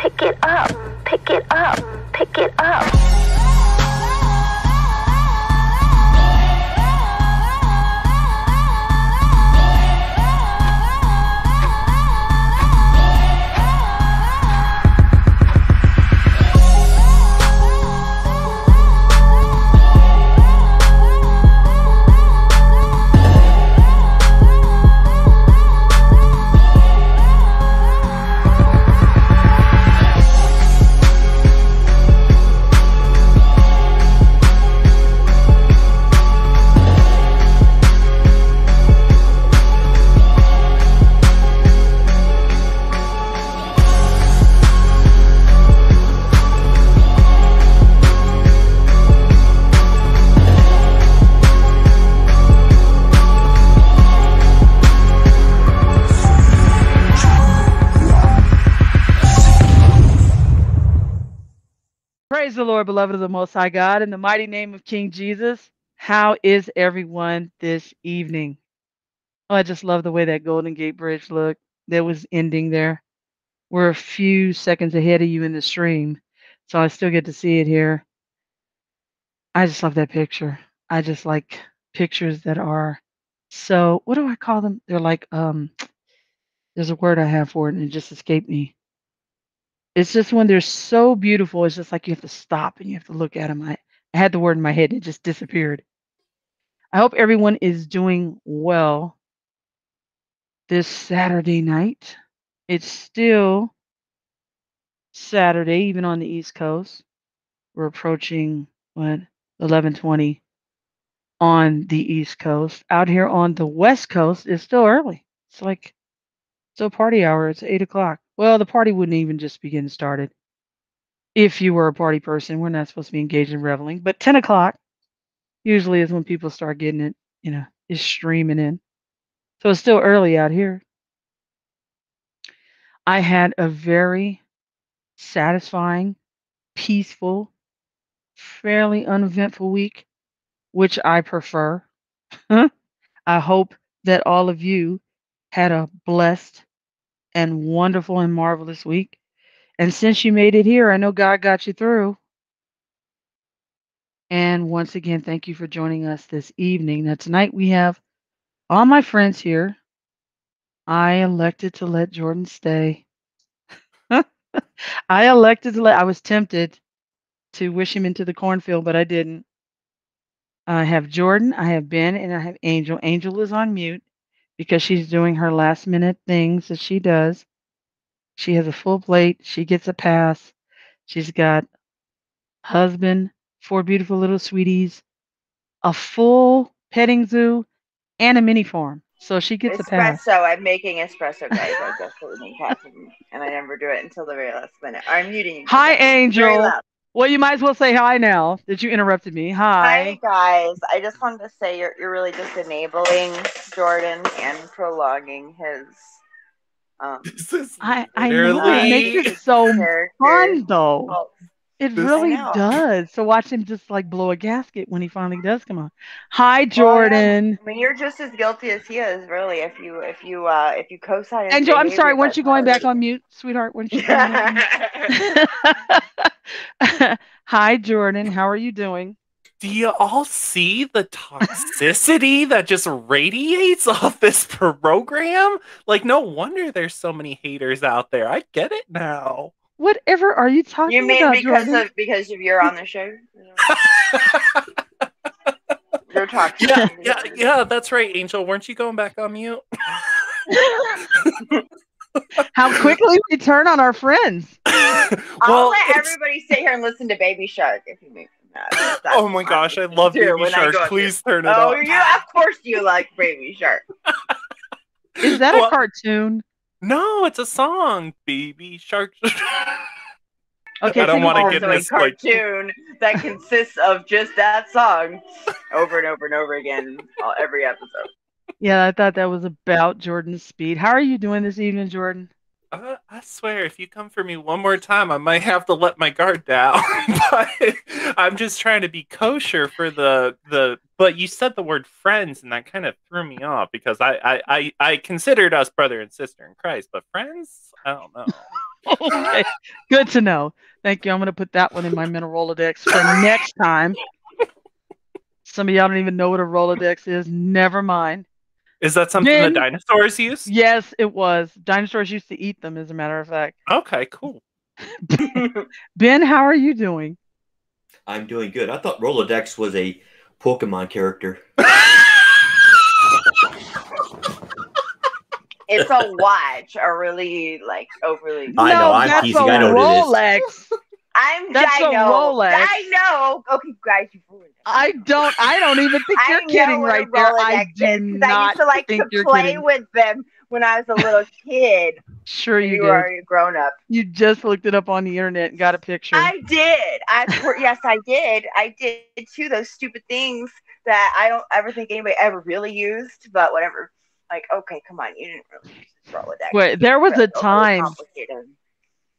pick it up, pick it up, pick it up. Lord, beloved of the Most High God, in the mighty name of King Jesus. How is everyone this evening? Oh, I just love the way that Golden Gate Bridge looked. That was ending there. We're a few seconds ahead of you in the stream, so I still get to see it here. I just love that picture. I just like pictures that are so, what do I call them? They're like, um, there's a word I have for it and it just escaped me. It's just when they're so beautiful, it's just like you have to stop and you have to look at them. I, I had the word in my head, and it just disappeared. I hope everyone is doing well this Saturday night. It's still Saturday, even on the East Coast. We're approaching what 11:20 on the East Coast. Out here on the West Coast, it's still early. It's like still party hour. It's eight o'clock. Well, the party wouldn't even just be getting started. If you were a party person, we're not supposed to be engaged in reveling. But 10 o'clock usually is when people start getting it, you know, is streaming in. So it's still early out here. I had a very satisfying, peaceful, fairly uneventful week, which I prefer. I hope that all of you had a blessed and wonderful and marvelous week. And since you made it here, I know God got you through. And once again, thank you for joining us this evening. Now, tonight we have all my friends here. I elected to let Jordan stay. I elected to let, I was tempted to wish him into the cornfield, but I didn't. I have Jordan, I have Ben, and I have Angel. Angel is on mute because she's doing her last minute things that she does. She has a full plate. She gets a pass. She's got husband, four beautiful little sweeties, a full petting zoo, and a mini farm. So she gets a pass. Espresso. I'm making espresso, guys. I desperately need caffeine, and I never do it until the very last minute. I'm muting you. Hi, Angel. Loud. Well, you might as well say hi now that you interrupted me. Hi, Hi. guys. I just wanted to say you're you're really just enabling Jordan and prolonging his um This is I, I know it makes it so fun though. Well, It really does. So watch him just like blow a gasket when he finally does come on. Hi, Well. Jordan. I mean, you're just as guilty as he is, really. If you if you uh if you co-sign his Angel, I'm behavior, sorry. Weren't you going back on mute, sweetheart? Weren't you going back on mute? Hi, Jordan. How are you doing? Do you all see the toxicity that just radiates off this program? Like, no wonder there's so many haters out there. I get it now. Whatever are you talking You mean about, because Jordan? of because of you're on the show? You're talking. yeah, yeah, yeah, that's right, Angel. Weren't you going back on mute? How quickly we turn on our friends. I'll let it's- everybody sit here and listen to Baby Shark if you make that. Oh my fine. gosh, I love Do Baby Shark. go up Please turn it Oh, up. you of course you like Baby Shark. Is that a cartoon? No, it's a song, Baby Shark. Okay, I don't take wanna it get also off. a this, like- cartoon that consists of just that song over and over and over again every episode. Yeah, I thought that was about Jordan's speed. How are you doing this evening, Jordan? Uh, I swear, if you come for me one more time, I might have to let my guard down. but I'm just trying to be kosher for the the. But you said the word friends, and that kind of threw me off because I I I, I considered us brother and sister in Christ, but friends, I don't know. okay. Good to know. Thank you. I'm to put that one in my mental Rolodex for next time. Some of y'all don't even know what a Rolodex is. Never mind. Is that something Then- the dinosaurs use? Yes, it was. Dinosaurs used to eat them, as a matter of fact. Okay, cool. Ben, how are you doing? I'm doing good. I thought Rolodex was a Pokemon character. It's a watch, a really like overly. I know, I'm that's teasing. a I know what it Rolex. I'm. That's I a know. Rolex. I know. Okay, guys, you ruined it. I don't. I don't even think you're kidding a right there. I Rolex do is, 'cause I not used to like think to you're play kidding. with them when I was a little kid. Sure, you you were did. already grown up. You just looked it up on the internet and got a picture. I did. I yes, I did. I did too. Those stupid things that I don't ever think anybody ever really used, but whatever. Like, okay, come on, you didn't really use Rolodex. Wait, there was a Really time complicated.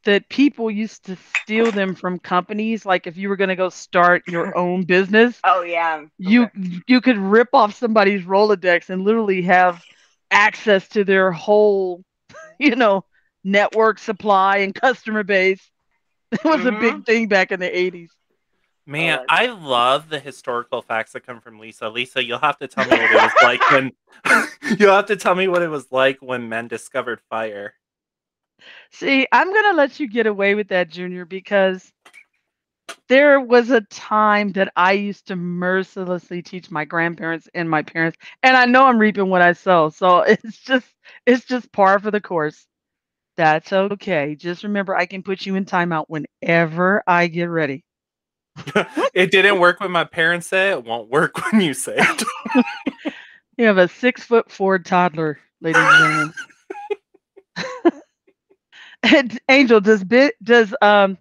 That people used to steal them from companies. Like if you were going to go start your own business, Oh yeah. you Okay. you could rip off somebody's Rolodex and literally have access to their whole, you know, network supply and customer base. It was a Mm-hmm. big thing back in the 80s. Man, Uh, I love the historical facts that come from Lisa. Lisa, you'll have to tell me what it was like when you'll have to tell me what it was like when men discovered fire. See, I'm going to let you get away with that, Junior, because there was a time that I used to mercilessly teach my grandparents and my parents, and I know I'm reaping what I sow. So it's just it's just par for the course. That's okay. Just remember I can put you in timeout whenever I get ready. it didn't work when my parents say it, it won't work when you say it. You have a six foot four toddler, ladies and gentlemen. Angel, does bit does um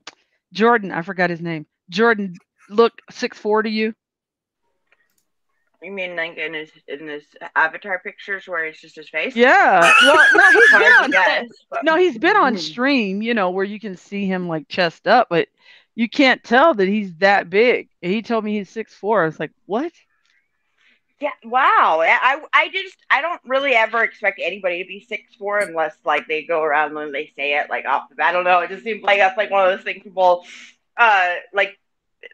Jordan, I forgot his name. Jordan look six four to you? You mean like in his in his avatar pictures where it's just his face? Yeah. Well, no, he's been on guess, but- no, he's been on Mhm. stream, you know, where you can see him like chest up, but you can't tell that he's that big. He told me he's six four. I was like, what? Yeah, wow. I I just I don't really ever expect anybody to be six four unless like they go around and they say it like off the bat. I don't know. It just seems like that's like one of those things people uh like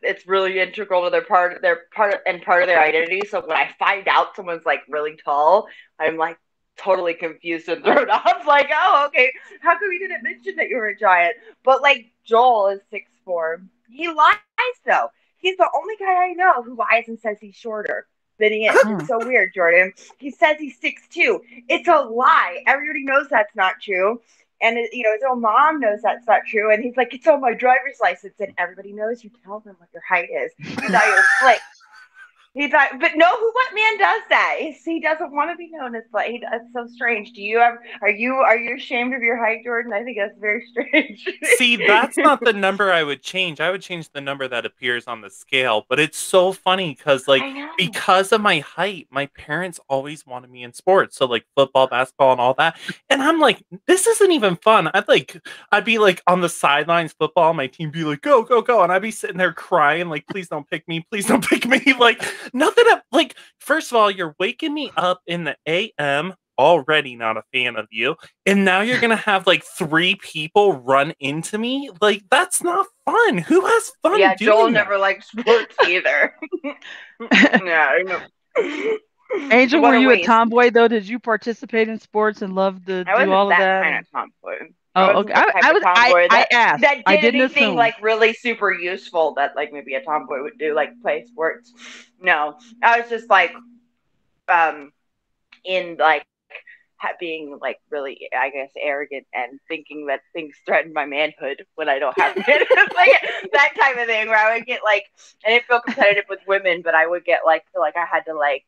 it's really integral to their part their part and part of their identity. So when I find out someone's like really tall, I'm like totally confused and thrown off. Like, oh, okay, how come you didn't mention that you were a giant? But like Joel is six four. He lies though. He's the only guy I know who lies and says he's shorter is. Hmm. It's so weird, Jordan. He says he's six two. It's a lie. Everybody knows that's not true. And it, you know, his own mom knows that's not true. And he's like, it's on my driver's license. And everybody knows you tell them what your height is. He thought he was slick. He thought, but no, who, what man does that? He doesn't want to be known as like. He, that's so strange. Do you ever? Are you are you ashamed of your height, Jordan? I think that's very strange. See, that's not the number I would change. I would change the number that appears on the scale. But it's so funny because, like, because of my height, my parents always wanted me in sports. So like football, basketball, and all that. And I'm like, this isn't even fun. I'd like I'd be like on the sidelines, football, my team be like, go, go, go. And I'd be sitting there crying, like, please don't pick me, please don't pick me. Like, nothing up like, first of all, you're waking me up in the AM. Already not a fan of you. And now you're gonna have like three people run into me. Like, that's not fun. Who has fun? yeah, doing Joel that? never liked sports either. yeah, I know. Angel, What were a you a tomboy though? Did you participate in sports and love to I do all of that, that? kind of tomboy. I oh, okay. I, I was. I, tomboy I that- asked. That did I didn't anything assume. like really super useful that like maybe a tomboy would do, like play sports. No, I was just like, um, in like being like really, I guess, arrogant and thinking that things threaten my manhood when I don't have manhood, like that type of thing. Where I would get like, I didn't feel competitive with women, but I would get like feel like I had to like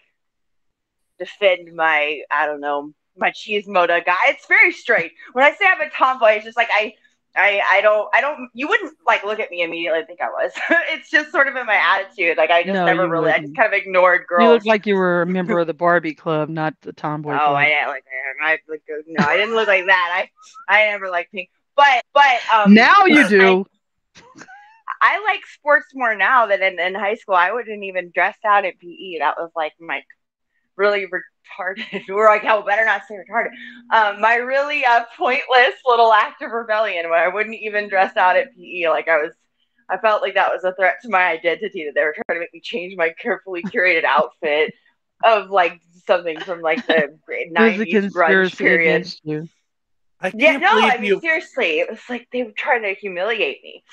defend my, I don't know, my cheese moda guy. It's very straight. When I say I'm a tomboy, it's just like I. I, I don't I don't you wouldn't like look at me immediately and think I was. it's just sort of in my attitude. Like I just No, never really I wouldn't. just kind of ignored girls. You looked like you were a member of the Barbie Club, not the tomboy Oh, club. I didn't like that. I like no, I didn't look like that. I I never liked pink. But but um now you do. I like sports more now than in, in high school. I wouldn't even dress out at PE. That was like my really retarded. We're like, hell, better not say retarded. Um, my really uh, pointless little act of rebellion where I wouldn't even dress out at PE. Like I was, I felt like that was a threat to my identity that they were trying to make me change my carefully curated outfit of like something from like the There's a nineties grunge period. you. I can't Yeah, no, believe I mean you. seriously, it was like they were trying to humiliate me.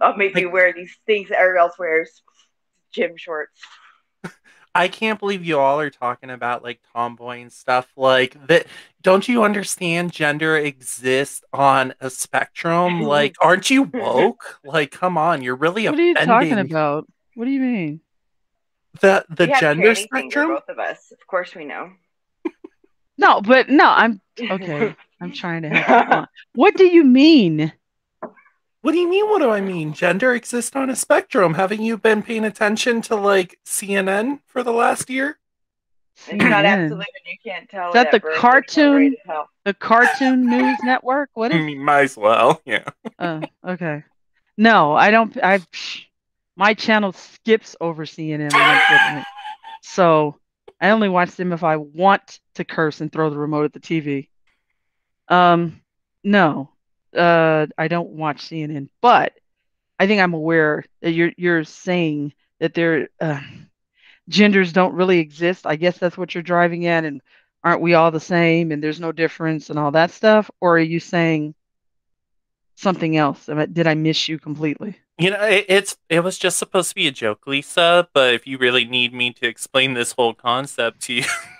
Oh, make me wear these things that everyone else wears, gym shorts. I can't believe you all are talking about like tomboy and stuff like that. Don't you understand gender exists on a spectrum? Mm-hmm. Like, aren't you woke? Like, come on, you're really What are you offending talking about? What do you mean? the the We gender spectrum. both of us. Of course, we know. No, but no, I'm okay. I'm trying to have fun. What do you mean? What do you mean? What do I mean? Gender exists on a spectrum. Haven't you been paying attention to like CNN for the last year? It's not CNN. absolute, and you can't tell. Is that it the at birth. There's no cartoon? way to tell. The Cartoon News Network? What I might as well. Yeah. Oh, okay. No, I don't. I my channel skips over CNN when I'm so I only watch them if I want to curse and throw the remote at the TV. Um, no, uh, I don't watch CNN, but I think I'm aware that you're you're saying that there uh, genders don't really exist. I guess that's what you're driving at, and aren't we all the same and there's no difference and all that stuff? Or are you saying something else? Did I miss you completely? You know, it, it's it was just supposed to be a joke, Lisa. But if you really need me to explain this whole concept to you,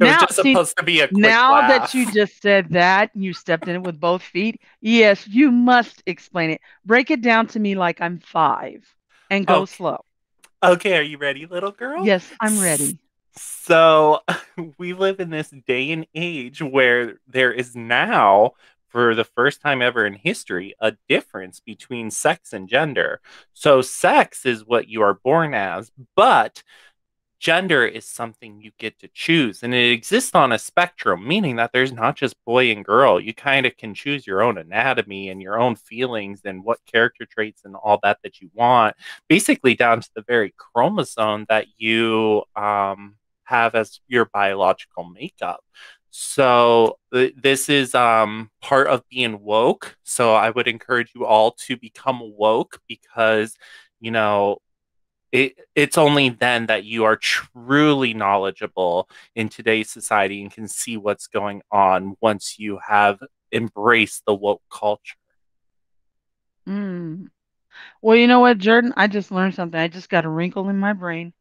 Now, was just see, supposed to be a quick now laugh. that you just said that, and you stepped in it with both feet. Yes, you must explain it. Break it down to me like I'm five and go Okay. slow. Okay, are you ready, little girl? Yes, I'm ready. So we live in this day and age where there is now, for the first time ever in history, a difference between sex and gender. So sex is what you are born as, but gender is something you get to choose. And it exists on a spectrum, meaning that there's not just boy and girl. You kind of can choose your own anatomy and your own feelings and what character traits and all that that you want, basically down to the very chromosome that you um, have as your biological makeup. So th- this is um, part of being woke. So I would encourage you all to become woke because you know it, it's only then that you are truly knowledgeable in today's society and can see what's going on once you have embraced the woke culture. Mm. Well, you know what, Jordan? I just learned something. I just got a wrinkle in my brain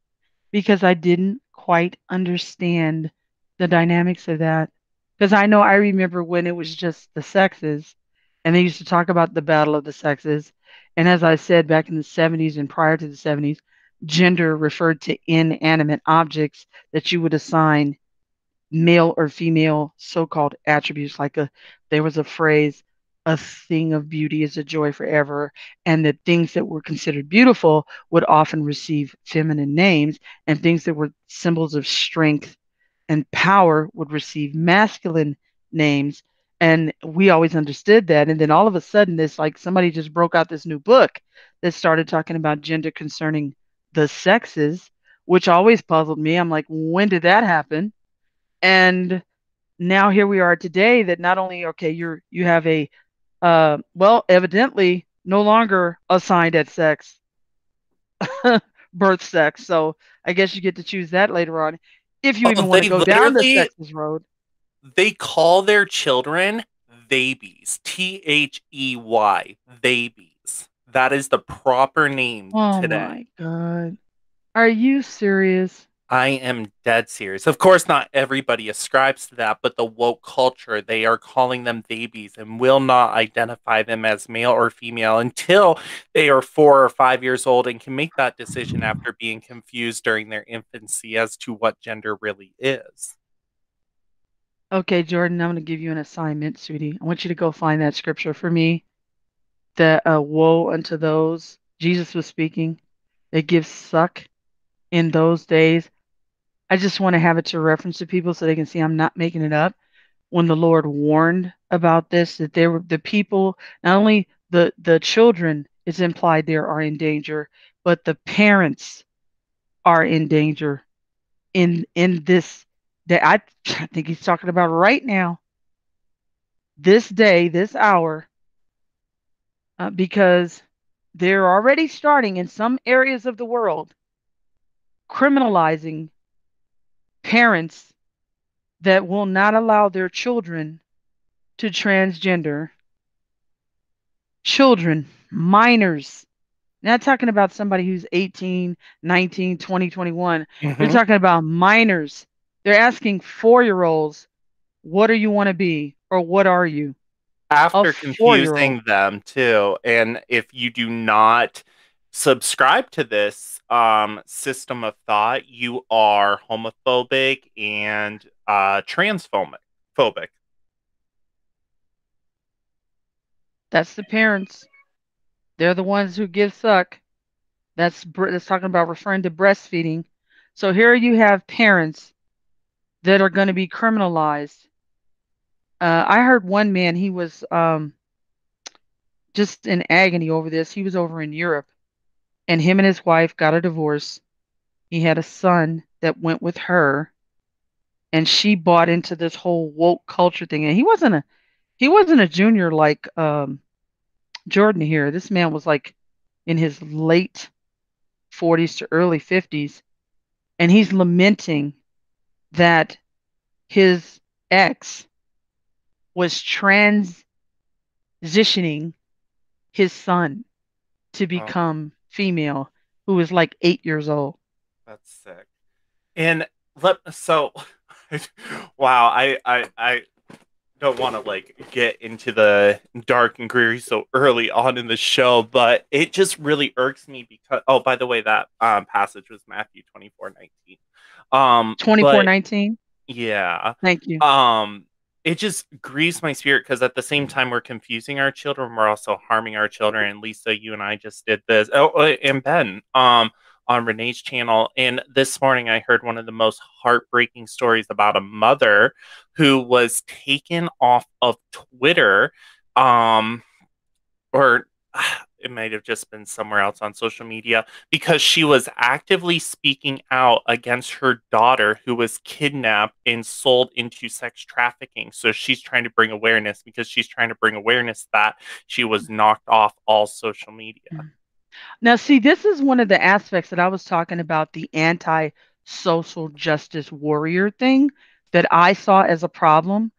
because I didn't quite understand the dynamics of that. Because I know I remember when it was just the sexes, and they used to talk about the battle of the sexes. And as I said back in the 70s and prior to the 70s, gender referred to inanimate objects that you would assign male or female so-called attributes. Like a, there was a phrase, a thing of beauty is a joy forever, and that things that were considered beautiful would often receive feminine names, and things that were symbols of strength and power would receive masculine names. And we always understood that. And then all of a sudden, this like somebody just broke out this new book that started talking about gender concerning the sexes, which always puzzled me. I'm like, when did that happen? And now here we are today that not only okay, you're you have a uh, well, evidently no longer assigned at sex, birth sex. So I guess you get to choose that later on if you Oh, even want to go down the sexes road. They call their children babies. T H E Y. Babies. That is the proper name Oh today. my God. Are you serious? I am dead serious. Of course, not everybody ascribes to that, but the woke culture, they are calling them babies and will not identify them as male or female until they are four or five years old and can make that decision after being confused during their infancy as to what gender really is. Okay, Jordan, I'm going to give you an assignment, sweetie. I want you to go find that scripture for me. That uh, woe unto those, Jesus was speaking, that give suck in those days. I just want to have it to reference to people so they can see I'm not making it up. When the Lord warned about this, that there were the people, not only the the children, it's implied there are in danger, but the parents are in danger in in this that I, I think he's talking about right now, this day, this hour, uh, because they're already starting in some areas of the world criminalizing parents that will not allow their children to transgender children, minors. Not talking about somebody who's 18, 19, 20, 21. You're Mhm. talking about minors. They're asking four year olds, what do you want to be? Or what are you? After confusing them too and if you do not subscribe to this um, system of thought you are homophobic and uh, transphobic phobic That's the parents. They're the ones who give suck. That's that's talking about referring to breastfeeding. So here you have parents that are going to be criminalized. Uh, I heard one man, he was um, just in agony over this. He was over in Europe, and him and his wife got a divorce. He had a son that went with her, and she bought into this whole woke culture thing. And he wasn't a he wasn't a junior like um, Jordan here. This man was like in his late 40s to early 50s, and he's lamenting that his ex was transitioning his son to become female, who was like eight years old. that's sick and let so wow i i i don't want to like get into the dark and dreary so early on in the show but it just really irks me because oh by the way that um passage was matthew 24 19 um but- 2419. yeah Thank you. um it just grieves my spirit because at the same time we're confusing our children we're also harming our children and lisa you and i just did this oh uh, and ben um on renee's channel and this morning i heard one of the most heartbreaking stories about a mother who was taken off of twitter um or it might have just been somewhere else on social media because she was actively speaking out against her daughter who was kidnapped and sold into sex trafficking. So she's trying to bring awareness because she's trying to bring awareness that she was knocked off all social media. Mm. Now, see, this is one of the aspects that I was talking about the anti social justice warrior thing that I saw as a problem.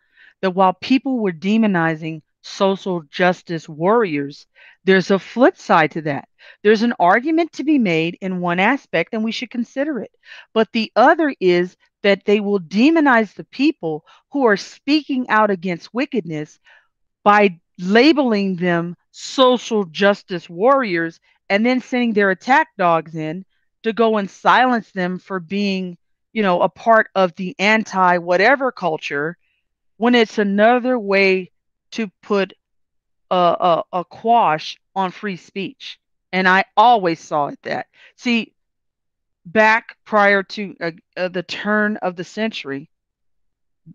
That while people were demonizing social justice warriors, there's a flip side to that. There's an argument to be made in one aspect, and we should consider it. But the other is that they will demonize the people who are speaking out against wickedness by labeling them social justice warriors and then sending their attack dogs in to go and silence them for being, you know, a part of the anti whatever culture when it's another way to put a, a, a quash on free speech. And I always saw it that. See, back prior to uh, uh, the turn of the century,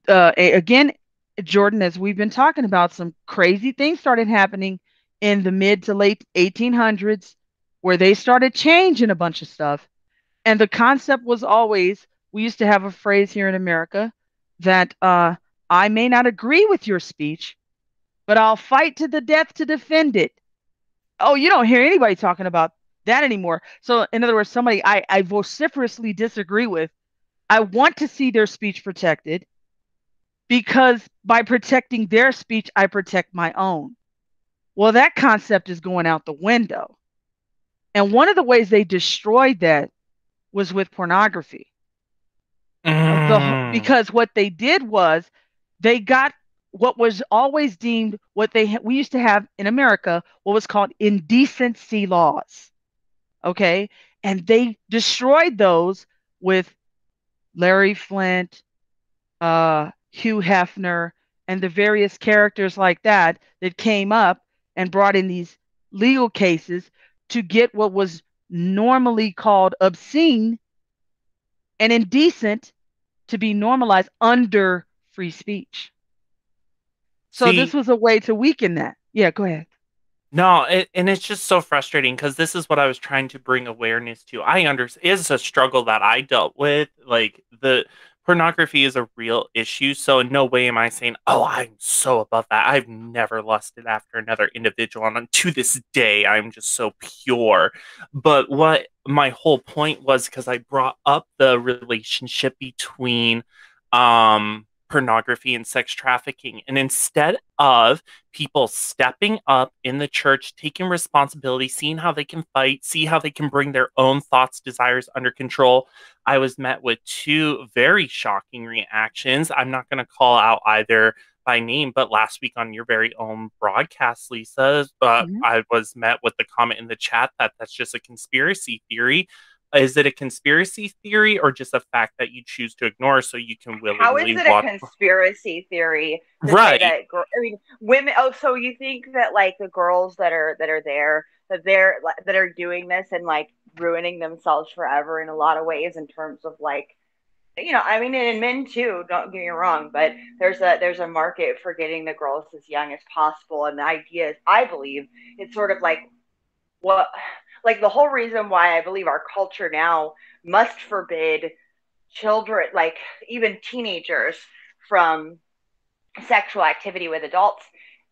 uh, again, Jordan, as we've been talking about, some crazy things started happening in the mid to late 1800s where they started changing a bunch of stuff. And the concept was always we used to have a phrase here in America that uh, I may not agree with your speech, but I'll fight to the death to defend it. Oh, you don't hear anybody talking about that anymore. So, in other words, somebody I, I vociferously disagree with, I want to see their speech protected because by protecting their speech, I protect my own. Well, that concept is going out the window. And one of the ways they destroyed that was with pornography. The- Mm. because what they did was they got what was always deemed what they we used to have in America what was called indecency laws. Okay? And they destroyed those with Larry Flynt, uh, Hugh Hefner, and the various characters like that that came up and brought in these legal cases to get what was normally called obscene and indecent to be normalized under free speech. So See- this was a way to weaken that. Yeah, go ahead. No, it, and it's just so frustrating because this is what I was trying to bring awareness to. I understand it's a struggle that I dealt with. Like the pornography is a real issue. So in no way am I saying, "Oh, I'm so above that." I've never lusted after another individual, and to this day, I'm just so pure. But what my whole point was because I brought up the relationship between um pornography and sex trafficking. And instead of people stepping up in the church, taking responsibility, seeing how they can fight, see how they can bring their own thoughts, desires under control, I was met with two very shocking reactions. I'm not going to call out either by name, but last week on your very own broadcast, Lisa, uh, mm-hmm. I was met with the comment in the chat that that's just a conspiracy theory is it a conspiracy theory or just a fact that you choose to ignore so you can willingly how is it walk... a conspiracy theory right. that, i mean women oh so you think that like the girls that are that are there that they're that are doing this and like ruining themselves forever in a lot of ways in terms of like you know i mean in men too don't get me wrong but there's a there's a market for getting the girls as young as possible and the idea is i believe it's sort of like what like the whole reason why I believe our culture now must forbid children, like even teenagers, from sexual activity with adults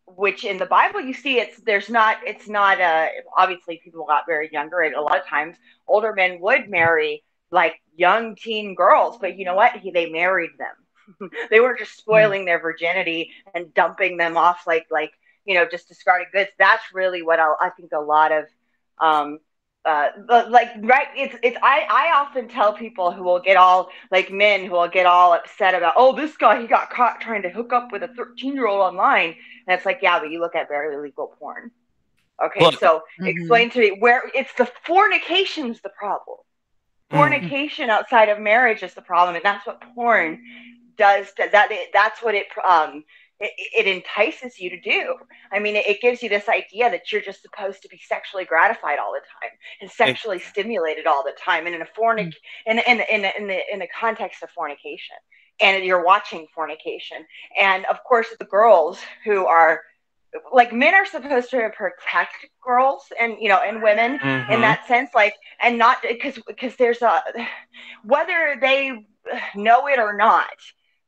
which in the bible you see it's there's not it's not uh obviously people got very younger and a lot of times older men would marry like young teen girls but you know what? He, they married them. They weren't just spoiling their virginity and dumping them off like like you know just discarded goods. That's really what I, I think a lot of um, uh, like right it's it's I, I often tell people who will get all like men who will get all upset about oh this guy he got caught trying to hook up with a 13 year old online and it's like yeah but you look at very illegal porn okay well, so mm-hmm. explain to me where it's the fornication's the problem mm-hmm. fornication mm-hmm. outside of marriage is the problem and that's what porn does that that's what it um it, it, entices you to do. I mean, it, it, gives you this idea that you're just supposed to be sexually gratified all the time and sexually stimulated all the time, and in a fornic, in, in, in, in the in the context of fornication, and you're watching fornication, and of course the girls who are like men are supposed to protect girls and you know and women mm-hmm. in that sense like and not because because there's a whether they know it or not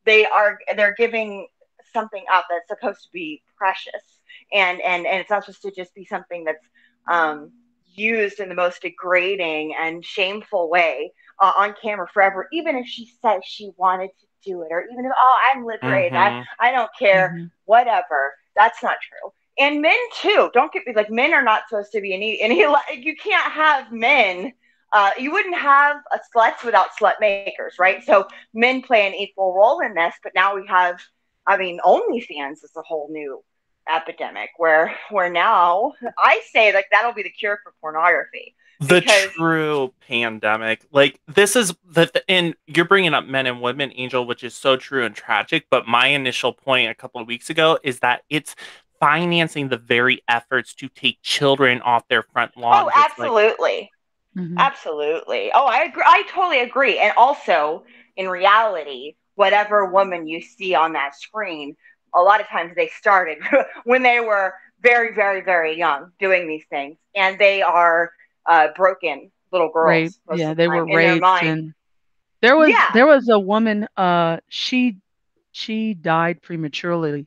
they are they're giving something up that's supposed to be precious and and and it's not supposed to just be something that's um, used in the most degrading and shameful way uh, on camera forever even if she says she wanted to do it or even if oh i'm liberated mm-hmm. I, I don't care mm-hmm. whatever that's not true and men too don't get me like men are not supposed to be any any you can't have men uh, you wouldn't have a sluts without slut makers, right? So men play an equal role in this, but now we have I mean, OnlyFans is a whole new epidemic where where now I say like that'll be the cure for pornography. The true pandemic, like this is the and you're bringing up men and women, Angel, which is so true and tragic. But my initial point a couple of weeks ago is that it's financing the very efforts to take children off their front lawn. Oh, absolutely. Like, mm-hmm. Absolutely. Oh, I agree. I totally agree. And also, in reality, whatever woman you see on that screen, a lot of times they started when they were very, very, very young doing these things, and they are uh, broken little girls. Yeah, they were raped. And there was yeah. there was a woman. Uh, she she died prematurely.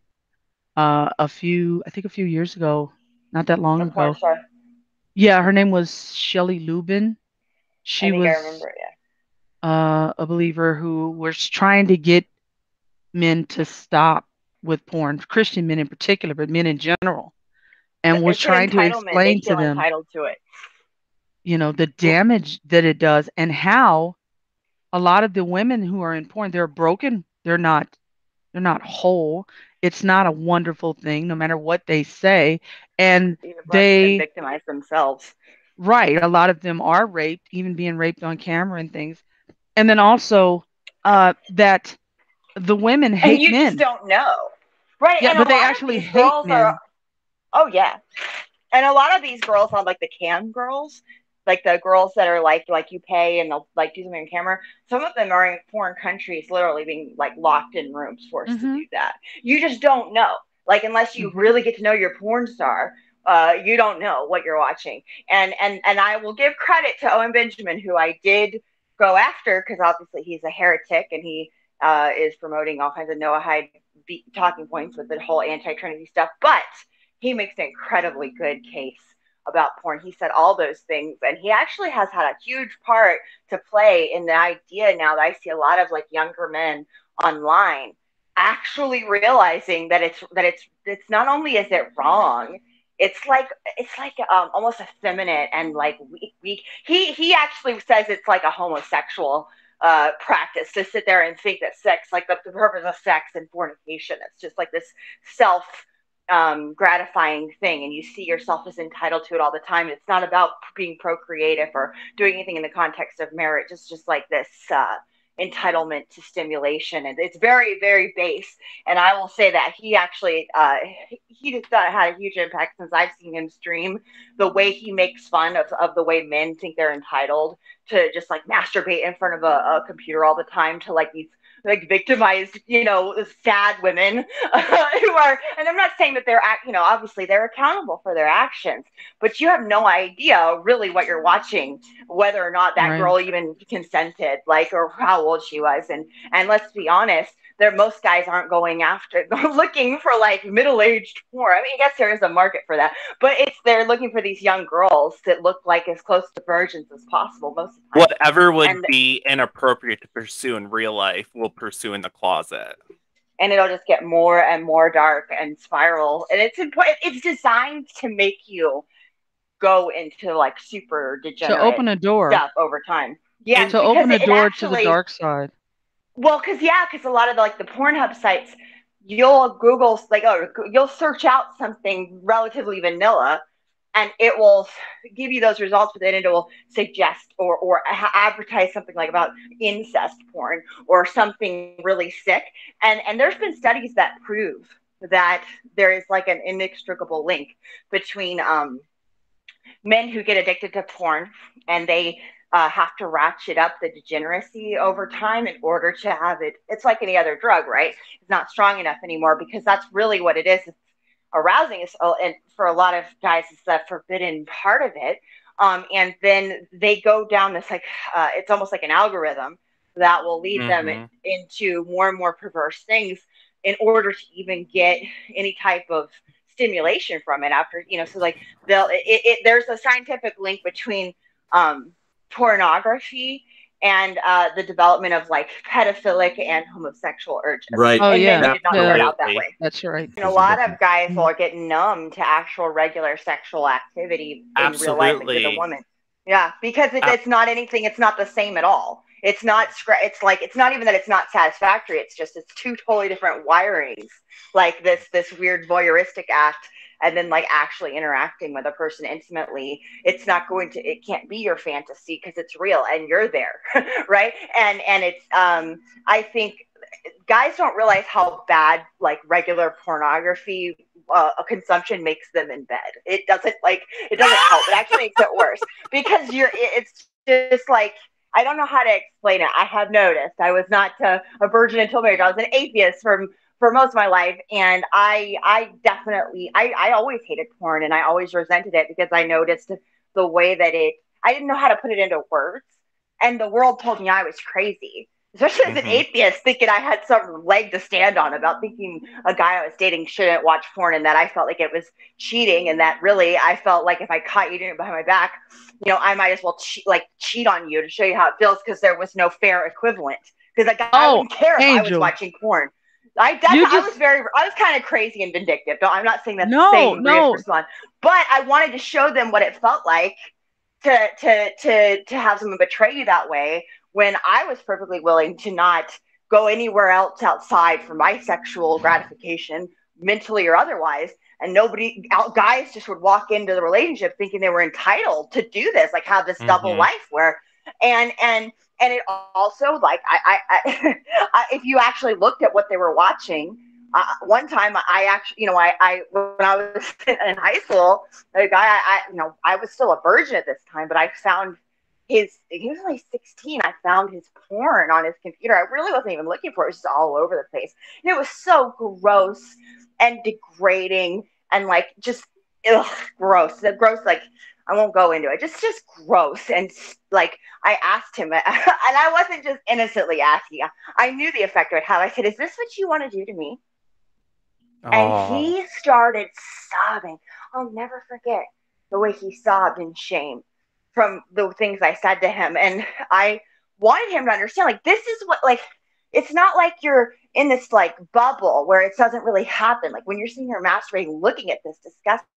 Uh, a few I think a few years ago, not that long ago. Yeah, her name was Shelley Lubben. She was. I remember it, yeah uh, a believer who was trying to get men to stop with porn, Christian men in particular, but men in general, and was trying to explain to them to it. You know the damage that it does, and how a lot of the women who are in porn, they're broken. They're not. They're not whole. It's not a wonderful thing, no matter what they say, and they victimize themselves. Right. A lot of them are raped, even being raped on camera and things and then also uh, that the women hate and you men. just don't know, right? Yeah, and but they actually hate men. Are, oh yeah, and a lot of these girls are like the cam girls, like the girls that are like like you pay and they'll like do something on camera. Some of them are in foreign countries, literally being like locked in rooms, forced mm-hmm. to do that. You just don't know, like unless you mm-hmm. really get to know your porn star Uh, you don't know what you're watching. And and and I will give credit to Owen Benjamin, who I did go after because obviously he's a heretic and he uh, is promoting all kinds of Noahide be- talking points with the whole anti-Trinity stuff. But he makes an incredibly good case about porn. He said all those things, and he actually has had a huge part to play in the idea now that I see a lot of like younger men online actually realizing that it's that it's it's not only is it wrong it's like it's like um, almost effeminate and like weak, weak. He he actually says it's like a homosexual uh, practice to sit there and think that sex, like the, the purpose of sex and fornication, it's just like this self um, gratifying thing, and you see yourself as entitled to it all the time. It's not about being procreative or doing anything in the context of marriage. It's just like this. Uh, entitlement to stimulation and it's very very base. And i will say that he actually uh, he just uh, had a huge impact since i've seen him stream. The way he makes fun of, of the way men think they're entitled to just like masturbate in front of a, a computer all the time to like these like victimized, you know, sad women who are, and I'm not saying that they're, you know, obviously they're accountable for their actions, but you have no idea really what you're watching, whether or not that right. girl even consented, like, or how old she was. And, and let's be honest, there most guys aren't going after they're looking for like middle-aged porn. I mean, I guess there is a market for that, but it's they're looking for these young girls that look like as close to virgins as possible most of the time. Whatever would and, be inappropriate to pursue in real life will pursue in the closet. And it'll just get more and more dark and spiral. And it's important. It's designed to make you go into like super degenerate to open a door stuff over time. Yeah, to open a door actually, to the dark side. Well, because yeah, because a lot of the, like the Pornhub sites, you'll Google like oh you'll search out something relatively vanilla, and it will give you those results, but then it will suggest or or advertise something like about incest porn or something really sick. And and there's been studies that prove that there is like an inextricable link between um, men who get addicted to porn and they uh, have to ratchet up the degeneracy over time in order to have it. It's like any other drug, right? It's not strong enough anymore because that's really what it is. It's arousing is, and for a lot of guys, it's the forbidden part of it. Um, and then they go down this like uh, it's almost like an algorithm that will lead mm-hmm. them into more and more perverse things in order to even get any type of stimulation from it after you know so like they'll it, it, there's a scientific link between um, pornography and uh, the development of like pedophilic and homosexual urges. Right. Oh, and yeah. Did not yeah. out that way. That's right. And a lot of guys will get numb to actual regular sexual activity in real life with a woman. Yeah, because it, it's not anything. It's not the same at all. It's not. It's like it's not even that it's not satisfactory. It's just it's two totally different wirings. Like this this weird voyeuristic act and then like actually interacting with a person intimately it's not going to it can't be your fantasy because it's real and you're there right and and it's um i think guys don't realize how bad like regular pornography uh, consumption makes them in bed it doesn't like it doesn't help it actually makes it worse because you're it's just like I don't know how to explain it. I have noticed I was not uh, a virgin until marriage. I was an atheist from for most of my life and i i definitely i i always hated porn and i always resented it because i noticed the way that it i didn't know how to put it into words and the world told me i was crazy especially as an mm-hmm. atheist thinking i had some leg to stand on about thinking a guy i was dating shouldn't watch porn and that i felt like it was cheating and that really i felt like if i caught you doing it behind my back you know i might as well cheat like cheat on you to show you how it feels because there was no fair equivalent because like, oh, I wouldn't care Angel. if I was watching porn. I definitely just, I was very I was kind of crazy and vindictive. No, I'm not saying that's no, the same no. Response, but I wanted to show them what it felt like to to to to have someone betray you that way when I was perfectly willing to not go anywhere else outside for my sexual gratification, mentally or otherwise. And nobody, out guys just would walk into the relationship thinking they were entitled to do this, like have this mm-hmm. double life where, and and and it also like I, I, I if you actually looked at what they were watching uh, one time I actually, you know, I, I, when I was in high school, like guy, I, I, you know, I was still a virgin at this time, but I found his, he was only 16. I found his porn on his computer. I really wasn't even looking for it. It was just all over the place. And it was so gross and degrading and like just ugh, gross. The gross, like I won't go into it. Just, just gross. And like I asked him, and I wasn't just innocently asking. I knew the effect it would have. I said, "Is this what you want to do to me?" And he started sobbing. I'll never forget the way he sobbed in shame from the things I said to him. And I wanted him to understand, like, this is what, like, it's not like you're in this like bubble where it doesn't really happen. Like when you're sitting here masturbating, looking at this disgusting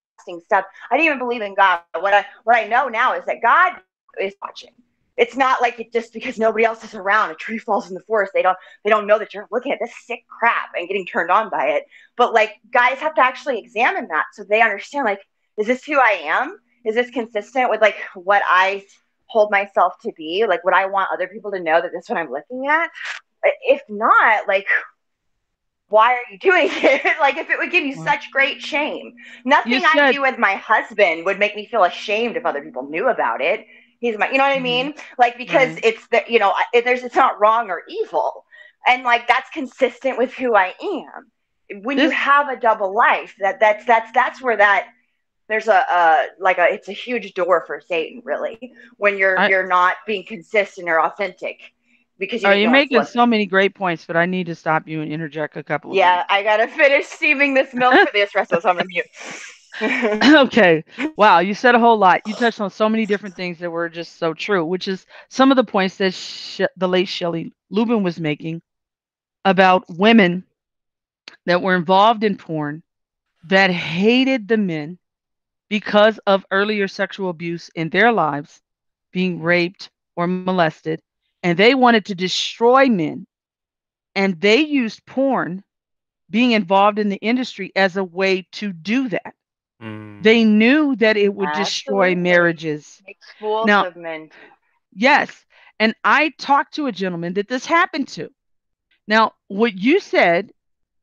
stuff. I didn't even believe in God. What I what I know now is that God is watching. It's not like it just because nobody else is around. A tree falls in the forest. They don't they don't know that you're looking at this sick crap and getting turned on by it. But like guys have to actually examine that so they understand like, is this who I am? Is this consistent with like what I hold myself to be? Like what I want other people to know that this is what I'm looking at? if not, like, why are you doing it? like, if it would give you such great shame, nothing said- I do with my husband would make me feel ashamed if other people knew about it. He's my, you know what I mm-hmm. mean? Like, because mm-hmm. it's the, you know, it, there's, it's not wrong or evil. And like, that's consistent with who I am. When this- you have a double life, that that's, that's, that's where that, there's a uh like a it's a huge door for satan really when you're I, you're not being consistent or authentic because you oh, are you making so many great points, but I need to stop you and interject a couple. Yeah, I gotta finish steaming this milk for the espresso, so I'm gonna mute. okay. Wow, you said a whole lot. You touched on so many different things that were just so true, which is some of the points that Sh- the late Shelley Lubben was making about women that were involved in porn that hated the men because of earlier sexual abuse in their lives, being raped or molested, and they wanted to destroy men. And they used porn, being involved in the industry, as a way to do that. Mm. They knew that it would Absolutely. destroy marriages. now, Yes. And I talked to a gentleman that this happened to. Now, what you said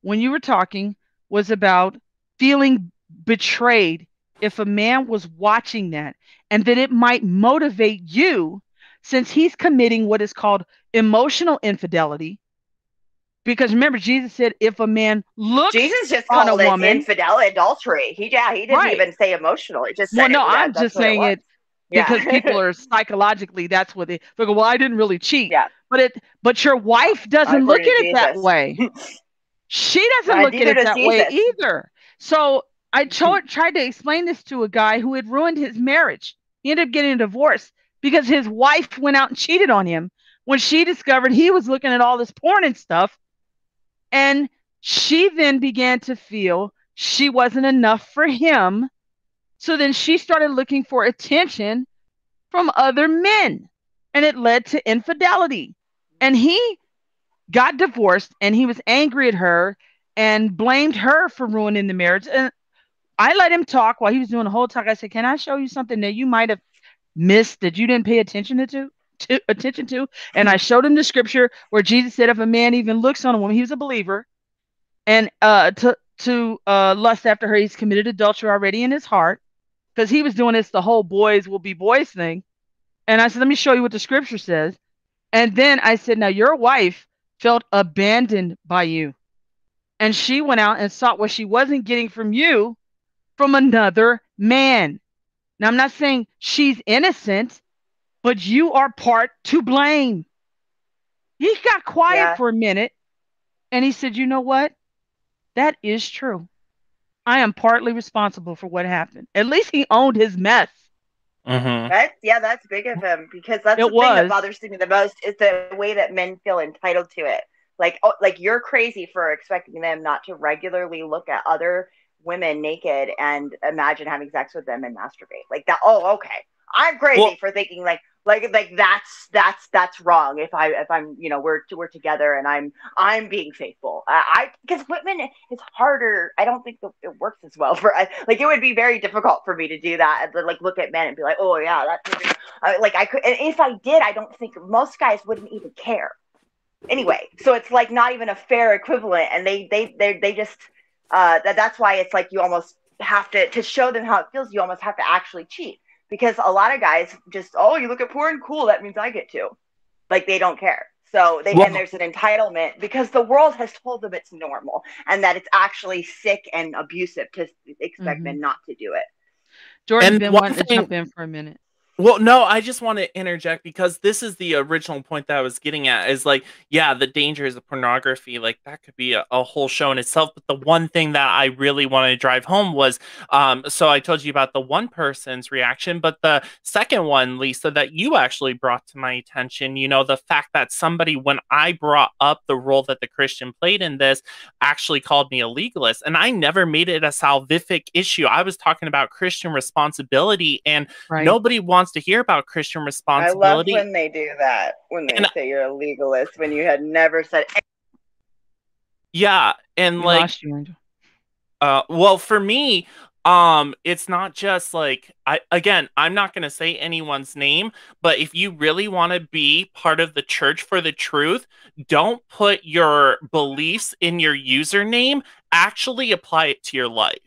when you were talking was about feeling betrayed if a man was watching that and that it might motivate you since he's committing what is called emotional infidelity. Because remember, Jesus said, if a man looks Jesus just on a woman, infidelity, adultery. He yeah, he didn't right. even say emotional. It just well, no, it, I'm just saying it, it because people are psychologically that's what they look. Well, I didn't really cheat. Yeah, but it, but your wife doesn't look at it Jesus. that way. she doesn't look at it that Jesus. way either. So I tried to explain this to a guy who had ruined his marriage. He ended up getting a divorce because his wife went out and cheated on him when she discovered he was looking at all this porn and stuff. And she then began to feel she wasn't enough for him. So then she started looking for attention from other men. And it led to infidelity. And he got divorced and he was angry at her and blamed her for ruining the marriage. And I let him talk while he was doing the whole talk. I said, Can I show you something that you might have missed that you didn't pay attention to, to attention to. And I showed him the scripture where Jesus said, if a man even looks on a woman, he was a believer, and uh, to to uh, lust after her, he's committed adultery already in his heart, because he was doing this the whole boys will be boys thing. And I said, let me show you what the scripture says. And then I said, now your wife felt abandoned by you. And she went out and sought what she wasn't getting from you from another man. Now, I'm not saying she's innocent, but you are part to blame. He got quiet yeah. for a minute and he said, You know what? That is true. I am partly responsible for what happened. At least he owned his mess. Mm-hmm. That's yeah, that's big of him because that's it the was. thing that bothers me the most is the way that men feel entitled to it. Like, oh, like you're crazy for expecting them not to regularly look at other women naked and imagine having sex with them and masturbate like that. Oh, okay. I'm crazy well, for thinking like like like that's that's that's wrong if i if i'm you know we're we're together and i'm i'm being faithful i because women is harder i don't think it works as well for I, like it would be very difficult for me to do that and like look at men and be like oh yeah that's uh, like i could and if i did i don't think most guys wouldn't even care anyway so it's like not even a fair equivalent and they they they, they just uh, that that's why it's like you almost have to to show them how it feels. You almost have to actually cheat because a lot of guys just oh you look at porn cool that means I get to, like they don't care. So they Well- and there's an entitlement because the world has told them it's normal and that it's actually sick and abusive to expect Mhm. men not to do it. Jordan's And been one wanting to jump in for a minute. Well, no, I just want to interject because this is the original point that I was getting at is like, yeah, the dangers of pornography, like that could be a, a whole show in itself. But the one thing that I really wanted to drive home was, um, so I told you about the one person's reaction, but the second one, Lisa, that you actually brought to my attention, you know, the fact that somebody, when I brought up the role that the Christian played in this, actually called me a legalist. And I never made it a salvific issue. I was talking about Christian responsibility and Right. Nobody wants to hear about Christian responsibility. I love responsibility. when they do that, when they And- say you're a legalist when you had never said yeah, and We like you, uh well for me um it's not just like I again, I'm not going to say anyone's name, but if you really want to be part of the church for the truth, don't put your beliefs in your username, actually apply it to your life.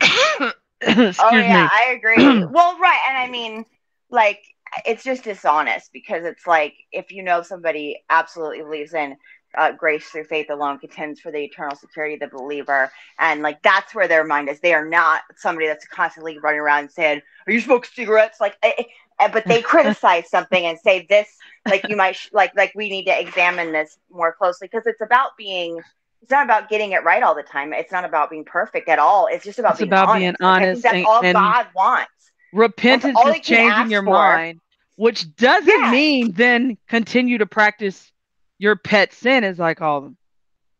Excuse Oh yeah, me. I agree. well, right, and I mean, like, it's just dishonest because it's like if you know somebody absolutely believes in uh, grace through faith alone, contends for the eternal security of the believer, and like that's where their mind is. They are not somebody that's constantly running around saying, "Are you smoking cigarettes?" Like, eh, eh, but they criticize something and say this, like you might, sh- like, like we need to examine this more closely because it's about being it's not about getting it right all the time. It's not about being perfect at all. It's just about It's being about honest. being I honest that's and- all and- God wants. Repentance is changing your for. mind, which doesn't Yeah. mean then continue to practice your pet sin, as I call them.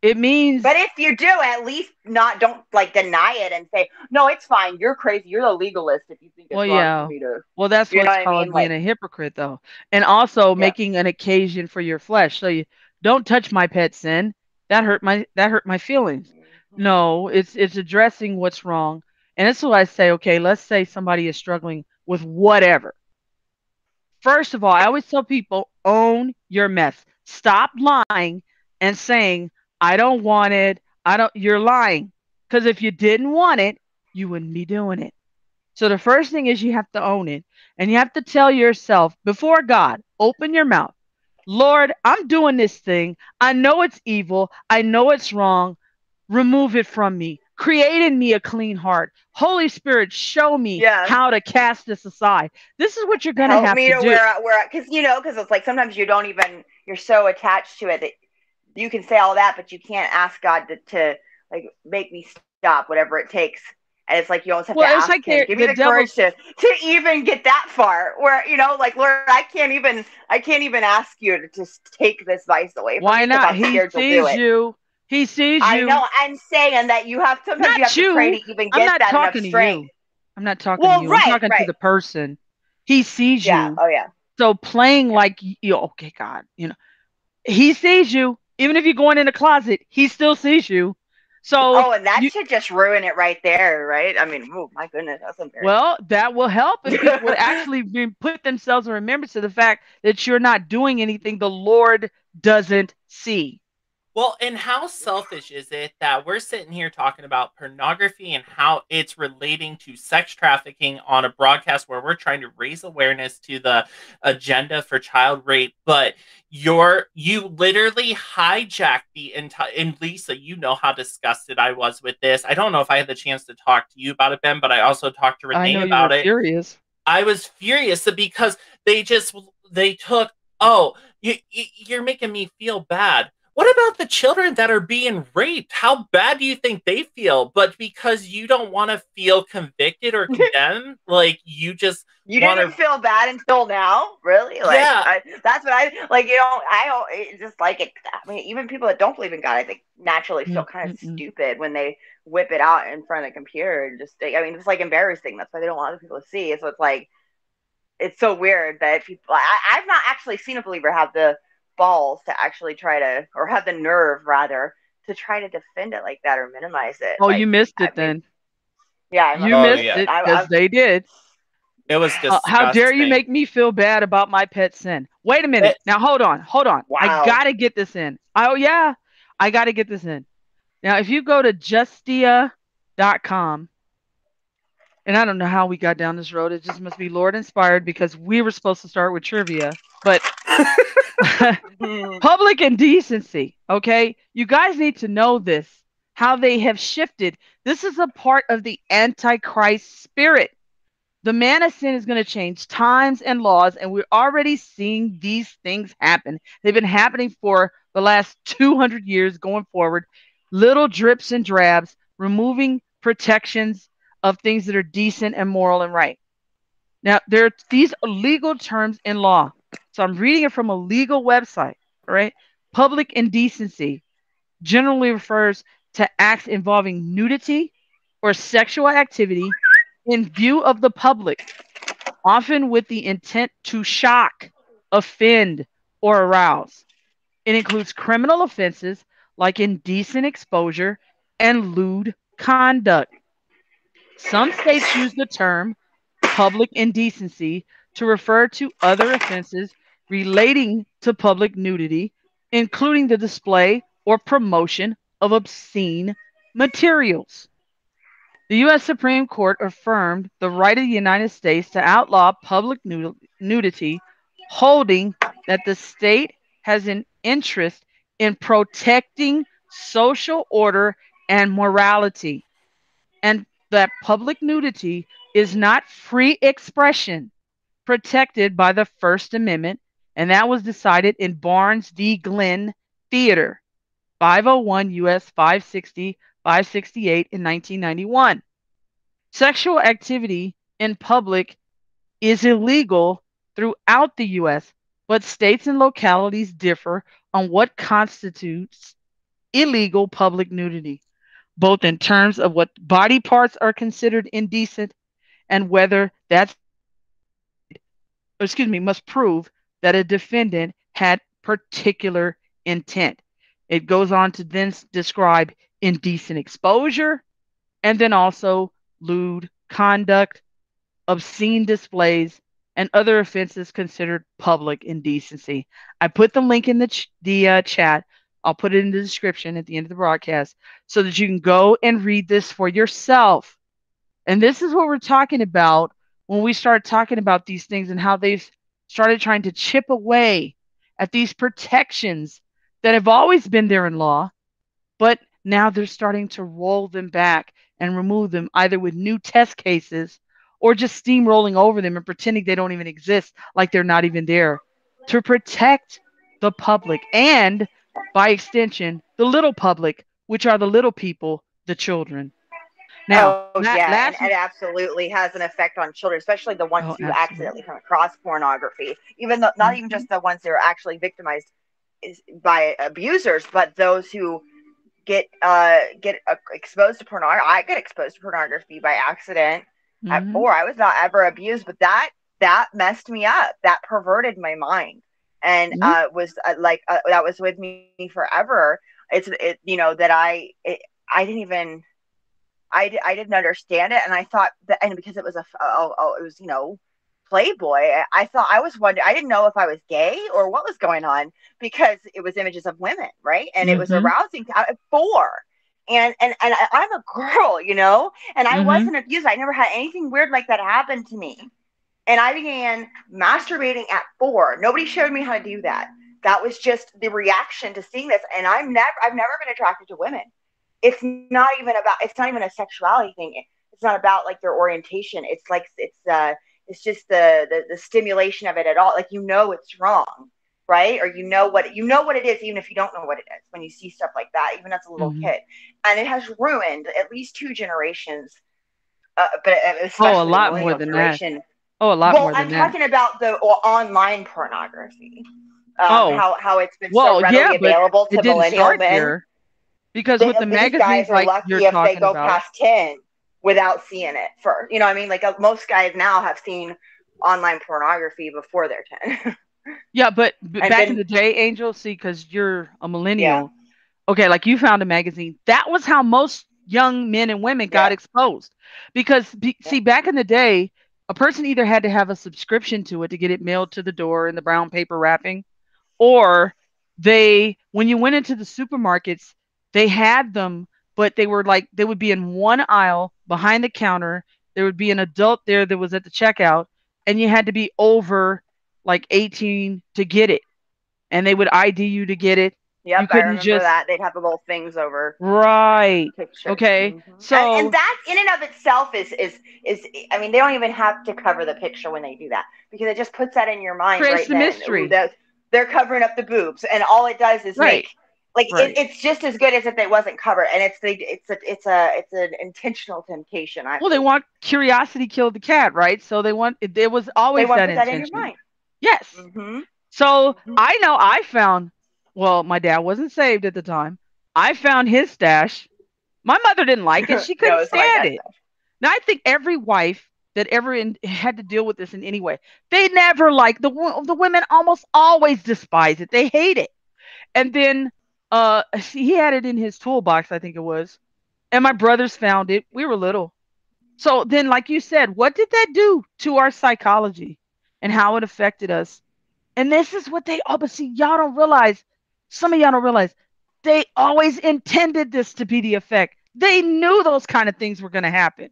It means But if you do, at least not don't like deny it and say, "No, it's fine. You're crazy. You're a legalist if you think it's Well, wrong yeah. to." Well, that's what's what I called mean? being Like- a hypocrite, though, and also Yeah. making an occasion for your flesh. So you don't touch my pet sin. That hurt my that hurt my feelings. Mm-hmm. No, it's it's addressing what's wrong, and that's why I say, okay, let's say somebody is struggling with whatever. First of all, I always tell people, own your mess. Stop lying and saying, I don't want it. I don't. You're lying because if you didn't want it, you wouldn't be doing it. So the first thing is you have to own it. And you have to tell yourself before God, open your mouth. Lord, I'm doing this thing. I know it's evil. I know it's wrong. Remove it from me. Create in me a clean heart. Holy Spirit, show me Yeah. how to cast this aside. This is what you're going to have me to to do. where where because you know because it's like sometimes you don't even you're so attached to it that you can say all that, but you can't ask God to, to like make me stop whatever it takes. And it's like you almost have Well, to ask like him, give me the the courage to, to even get that far. Where you know, like Lord, I can't even I can't even ask you to just take this vice away. From Why not? He scared you'll do sees you. He sees I you. know. I'm saying that you have sometimes Not you have you. to pray to even get I'm not that talking to strength. you. I'm not talking Well, to you. right, I'm talking to the person. He sees Yeah. you. Oh yeah. So playing like y- you, okay, God, you know, he sees you. Even if you're going in the closet, he still sees you. So, Oh, and that you- should just ruin it right there, right? I mean, oh my goodness, that's embarrassing. well, that will help if people would actually put themselves in remembrance of the fact that you're not doing anything the Lord doesn't see. Well, and how selfish is it that we're sitting here talking about pornography and how it's relating to sex trafficking on a broadcast where we're trying to raise awareness to the agenda for child rape, but you're you literally hijacked the entire and Lisa, you know how disgusted I was with this. I don't know if I had the chance to talk to you about it, Ben, but I also talked to Renee about it. furious. I was furious because they just they took oh you, you you're making me feel bad. What about the children that are being raped? How bad do you think they feel? But because you don't want to feel convicted or condemned, like you just you wanna- didn't feel bad until now, really? Like, Yeah. I, that's what I like. You know, I don't just like it. I mean, even people that don't believe in God, I think naturally feel Mm, kind of stupid when they whip it out in front of the computer and just. I mean, it's like embarrassing. That's why they don't want other people to see. So it's like, it's so weird that people. I, I've not actually seen a believer have the balls to actually try to, or have the nerve rather, to try to defend it like that or minimize it. Oh, Like, you missed I it mean, then. Yeah, I You Oh, missed yeah. it because they did. it was Uh, just how dare you make me feel bad about my pet sin? Wait a minute. It- now hold on, hold on. I gotta get this in. Oh yeah, I gotta get this in. Now, if you go to justia.com and I don't know how we got down this road. It just must be Lord inspired because we were supposed to start with trivia, but. public indecency. Okay, you guys need to know this. How they have shifted. This is a part of the Antichrist spirit. The man of sin is going to change times and laws, and we're already seeing these things happen. They've been happening for the last 200 years going forward. Little drips and drabs, removing protections of things that are decent and moral and right. Now, there are these legal terms in law. So I'm reading it from a legal website, right? Public indecency generally refers to acts involving nudity or sexual activity in view of the public, often with the intent to shock, offend, or arouse. It includes criminal offenses like indecent exposure and lewd conduct. Some states use the term public indecency to refer to other offenses relating to public nudity, including the display or promotion of obscene materials. The U.S. Supreme Court affirmed the right of the United States to outlaw public nudity, holding that the state has an interest in protecting social order and morality, and that public nudity is not free expression protected by the First Amendment, and that was decided in Barnes v. Glen Theatre, 501 U.S. 560, 568 in 1991. Sexual activity in public is illegal throughout the U.S., but states and localities differ on what constitutes illegal public nudity, both in terms of what body parts are considered indecent and whether that's excuse me, must prove that a defendant had particular intent. It goes on to then describe indecent exposure and then also lewd conduct, obscene displays, and other offenses considered public indecency. I put the link in the, ch- the uh, chat. I'll put it in the description at the end of the broadcast so that you can go and read this for yourself. And this is what we're talking about when we start talking about these things and how they've started trying to chip away at these protections that have always been there in law, but now they're starting to roll them back and remove them either with new test cases or just steamrolling over them and pretending they don't even exist, like they're not even there, to protect the public and, by extension, the little public, which are the little people, the children. Now, oh la- yeah, and it absolutely has an effect on children, especially the ones Oh, who absolutely. accidentally come across pornography. Even though not even Mhm. just the ones that are actually victimized by abusers, but those who get uh get uh, exposed to pornography. I get exposed to pornography by accident at Mhm. four. I was not ever abused, but that that messed me up. That perverted my mind, and Mhm. uh, was uh, like uh, that was with me forever. It's it you know that I it, I didn't even I, I didn't understand it, and I thought that and because it was a oh, oh it was you know Playboy. I- I thought I was wondering. I didn't know if I was gay or what was going on because it was images of women, right? And it was Mhm. arousing to- at four. And, and and I'm a girl, you know, and I Mhm. wasn't abused. I never had anything weird like that happen to me. And I began masturbating at four. Nobody showed me how to do that. That was just the reaction to seeing this. And I'm never I've never been attracted to women. It's not even about it's not even a sexuality thing. It's not about like their orientation. It's like it's uh it's just the, the the stimulation of it at all. Like you know it's wrong, right? Or you know what you know what it is, even if you don't know what it is when you see stuff like that, even as a little Mhm. kid. And it has ruined at least two generations. Uh, but especially Oh, a lot more than that. Oh, a lot well, more than I'm that. talking about the online pornography. Um, Oh. how how it's been Well, so readily yeah, available to millennial men. Because Th- with the magazines guys are like lucky you're if they go about, past ten without seeing it first. You know I mean? Like uh, most guys now have seen online pornography before they're ten. yeah, but, but back then- in the day, Angel, see, because you're a millennial. Okay, like you found a magazine. That was how most young men and women got exposed. Because be, see, back in the day, a person either had to have a subscription to it to get it mailed to the door in the brown paper wrapping, or they, when you went into the supermarkets, they had them, but they were like they would be in one aisle behind the counter. there would be an adult there that was at the checkout, and you had to be over like 18 to get it, and they would ID you to get it. Yep, You I couldn't remember just- that. They'd have the little things over Right. pictures. Okay. Mhm. So and, and that in and of itself is is is I mean they don't even have to cover the picture when they do that because it just puts that in your mind Creates right the then. mystery. That- they're covering up the boobs and all it does is Right. make like Right. it, it's just as good as if it wasn't covered and it's the it's a it's a it's an intentional temptation. I well, they want curiosity killed the cat, right? So they want it, there was they always want that that in intention. your mind. Yes. hmm So Mhm. I know I found, well, my dad wasn't saved at the time. I found his stash. My mother didn't like it. She couldn't No, like stand it. Now I think every wife that ever in, had to deal with this in any way, they never like the the women almost always despise it. They hate it. And then uh he had it in his toolbox, I think it was. And my brothers found it. We were little. So then like you said, what did that do to our psychology and how it affected us? And this is what they oh, but see, y'all don't realize, some of y'all don't realize they always intended this to be the effect. They knew those kind of things were going to happen.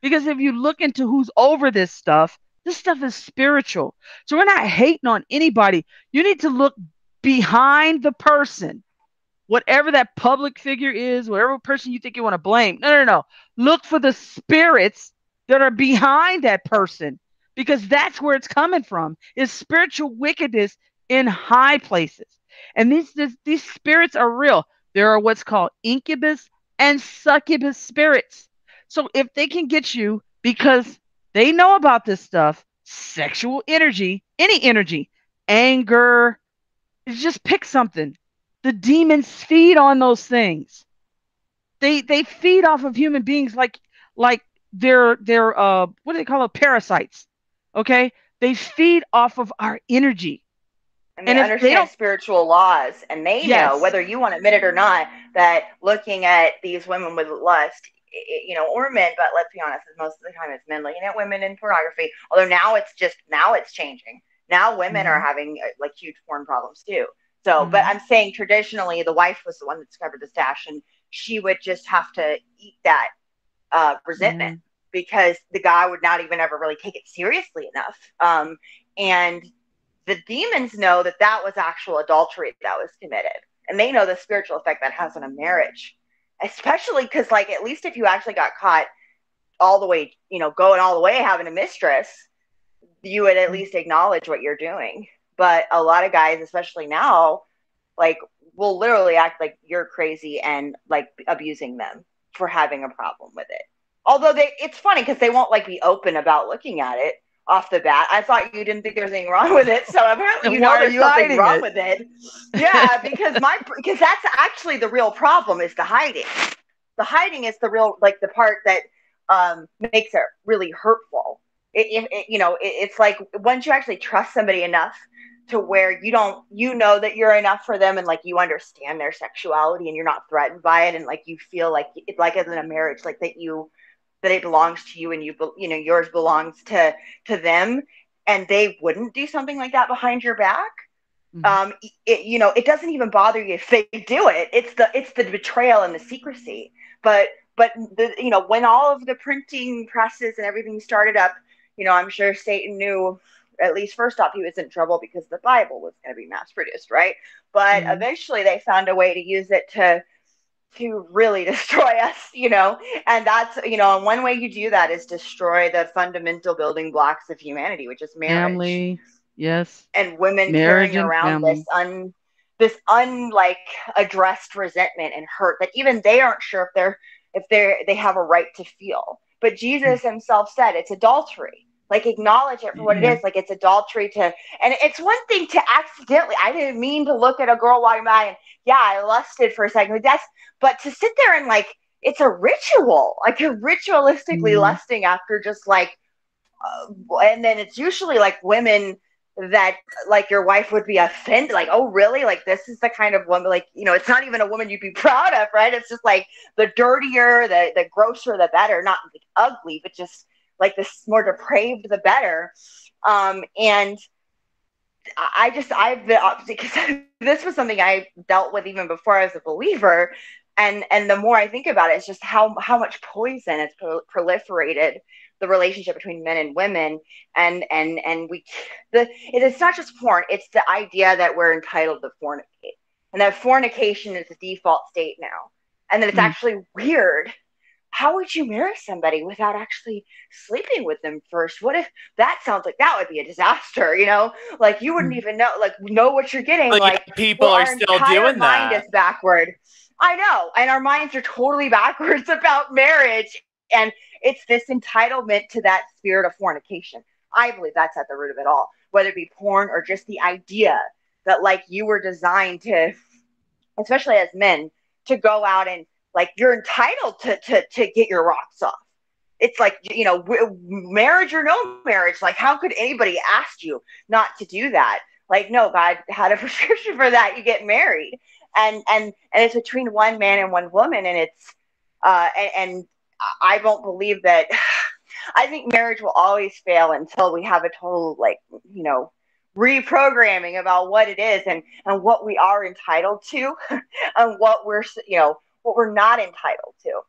Because if you look into who's over this stuff, this stuff is spiritual. So we're not hating on anybody. You need to look behind the person, whatever that public figure is, whatever person you think you want to blame. No, no, no. Look for the spirits that are behind that person because that's where it's coming from is spiritual wickedness in high places. And these, these, these spirits are real. There are what's called incubus and succubus spirits. So if they can get you because they know about this stuff, sexual energy, any energy, anger, just pick something. The demons feed on those things. They they feed off of human beings like like they're they're uh what do they call it parasites. Okay? They feed off of our energy. and And they they understand don't- spiritual laws and they know whether you want to admit it or not that looking at these women with lust you know or men but let's be honest most of the time it's men looking at women in pornography although now it's just now it's changing now women are having uh, like huge porn problems too so but Mhm. i'm saying traditionally the wife was the one that discovered the stash and she would just have to eat that uh, resentment because the guy would not even ever really take it seriously enough. Um, and the demons know that that was actual adultery that was committed and they know the spiritual effect that has on a marriage especially because like at least if you actually got caught all the way you know going all the way having a mistress you would at least acknowledge what you're doing but a lot of guys especially now like will literally act like you're crazy and like abusing them for having a problem with it although they it's funny because they won't like be open about looking at it off the bat. I thought you didn't think there was anything wrong with it, so apparently you know there's you something wrong it? with it. Yeah, because my because that's actually the real problem is the hiding. The hiding is the real like the part that um, makes it really hurtful. It, it, you know it, it's like once you actually trust somebody enough to where you don't you know that you're enough for them and like you understand their sexuality and you're not threatened by it and like you feel like it like as in a marriage like that you that it belongs to you and you you know yours belongs to to them and they wouldn't do something like that behind your back Mhm. um it, you know it doesn't even bother you if they do it it's the it's the betrayal and the secrecy but but the you know when all of the printing presses and everything started up you know i'm sure satan knew at least first off he was in trouble because the bible was going to be mass produced right but Mhm. eventually they found a way to use it to to really destroy us you know and that's you know and one way you do that is destroy the fundamental building blocks of humanity which is marriage Family. Yes. and women Marriage carrying around family. this un this unlike addressed resentment and hurt that even they aren't sure if they're if they're they have a right to feel but jesus himself said it's adultery like acknowledge it for what Yeah. it is like it's adultery to and it's one thing to accidentally i didn't mean to look at a girl walking by and yeah i lusted for a second like that's but to sit there and like it's a ritual like you're ritualistically Mhm. lusting after just like uh, and then it's usually like women that like your wife would be offended like oh really like this is the kind of woman like you know it's not even a woman you'd be proud of right it's just like the dirtier the the grosser the better not like ugly but just like this more depraved the better um and I just I've been because this was something I dealt with even before I was a believer. and and the more I think about it, it's just how how much poison pro- proliferated the relationship between men and women and and and we the it is not just porn it's the idea that we're entitled to fornicate and that fornication is the default state now and that it's Mm. actually weird how would you marry somebody without actually sleeping with them first what if that sounds like that would be a disaster you know like you wouldn't Mm. even know like know what you're getting like people well, are still doing mind that. is backward. I know, and our minds are totally backwards about marriage, and it's this entitlement to that spirit of fornication. I believe that's at the root of it all, whether it be porn or just the idea that like you were designed to, especially as men, to go out and like you're entitled to to to get your rocks off. It's like you know, marriage or no marriage. Like, how could anybody ask you not to do that? Like, no, God had a prescription for that. You get married, and and and it's between one man and one woman, and it's uh, and, and I don't believe that. I think marriage will always fail until we have a total like you know reprogramming about what it is and and what we are entitled to and what we're you know what we're not entitled to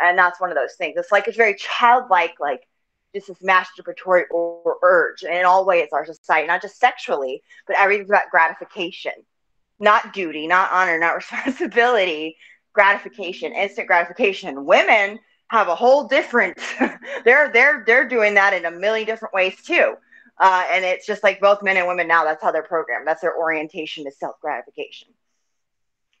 and that's one of those things it's like it's very childlike like just this masturbatory or urge and in all ways our society not just sexually but everything's about gratification not duty not honor not responsibility gratification instant gratification women have a whole different they're they're they're doing that in a million different ways too uh, and it's just like both men and women now that's how they're programmed that's their orientation to self gratification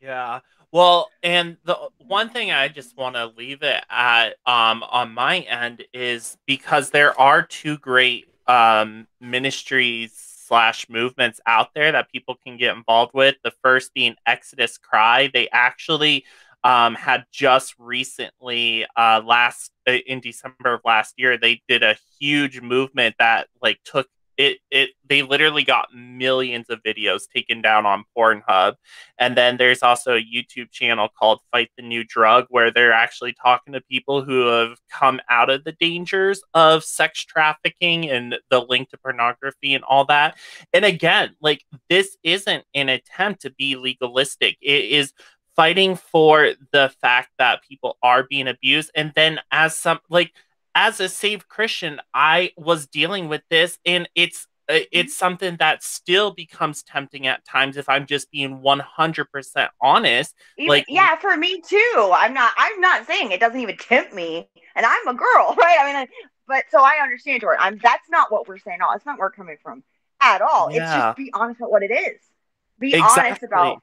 Yeah. Well, and the one thing I just want to leave it at um, on my end is because there are two great um, ministries slash movements out there that people can get involved with. The first being Exodus Cry. They actually um, had just recently uh, last uh, in December of last year. They did a huge movement that like took it. It they literally got millions of videos taken down on Pornhub. And then there's also a YouTube channel called Fight the New Drug, where they're actually talking to people who have come out of the dangers of sex trafficking and the link to pornography and all that. And again, like this isn't an attempt to be legalistic, it is fighting for the fact that people are being abused. And then, as some like, as a saved Christian, I was dealing with this, and it's uh, it's something that still becomes tempting at times if I'm just being 100% honest. Even, Like- yeah, for me too. I'm not. I'm not saying it doesn't even tempt me, and I'm a girl, right? I mean, I- but so I understand, Jordan. I'm. That's not what we're saying. All. That's not where we're coming from at all. It's just be honest about what it is. Be honest about.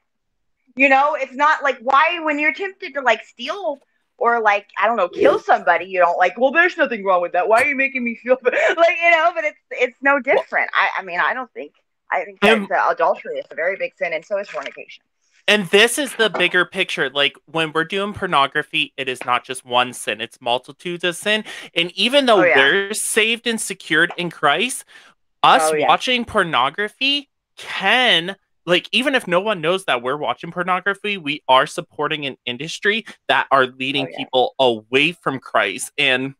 You know, it's not like why when you're tempted to like steal or like I don't know kill somebody, you don't like. Well, there's nothing wrong with that. Why are you making me feel like you know? But it's it's no different. I I mean I don't think. I think adultery is a very big sin, and so is fornication. And this is the bigger picture. Like when we're doing pornography, it is not just one sin, it's multitudes of sin. And even though Oh, yeah. we're saved and secured in Christ, us Oh, yeah. watching pornography can like even if no one knows that we're watching pornography, we are supporting an industry that are leading Oh, yeah. people away from Christ and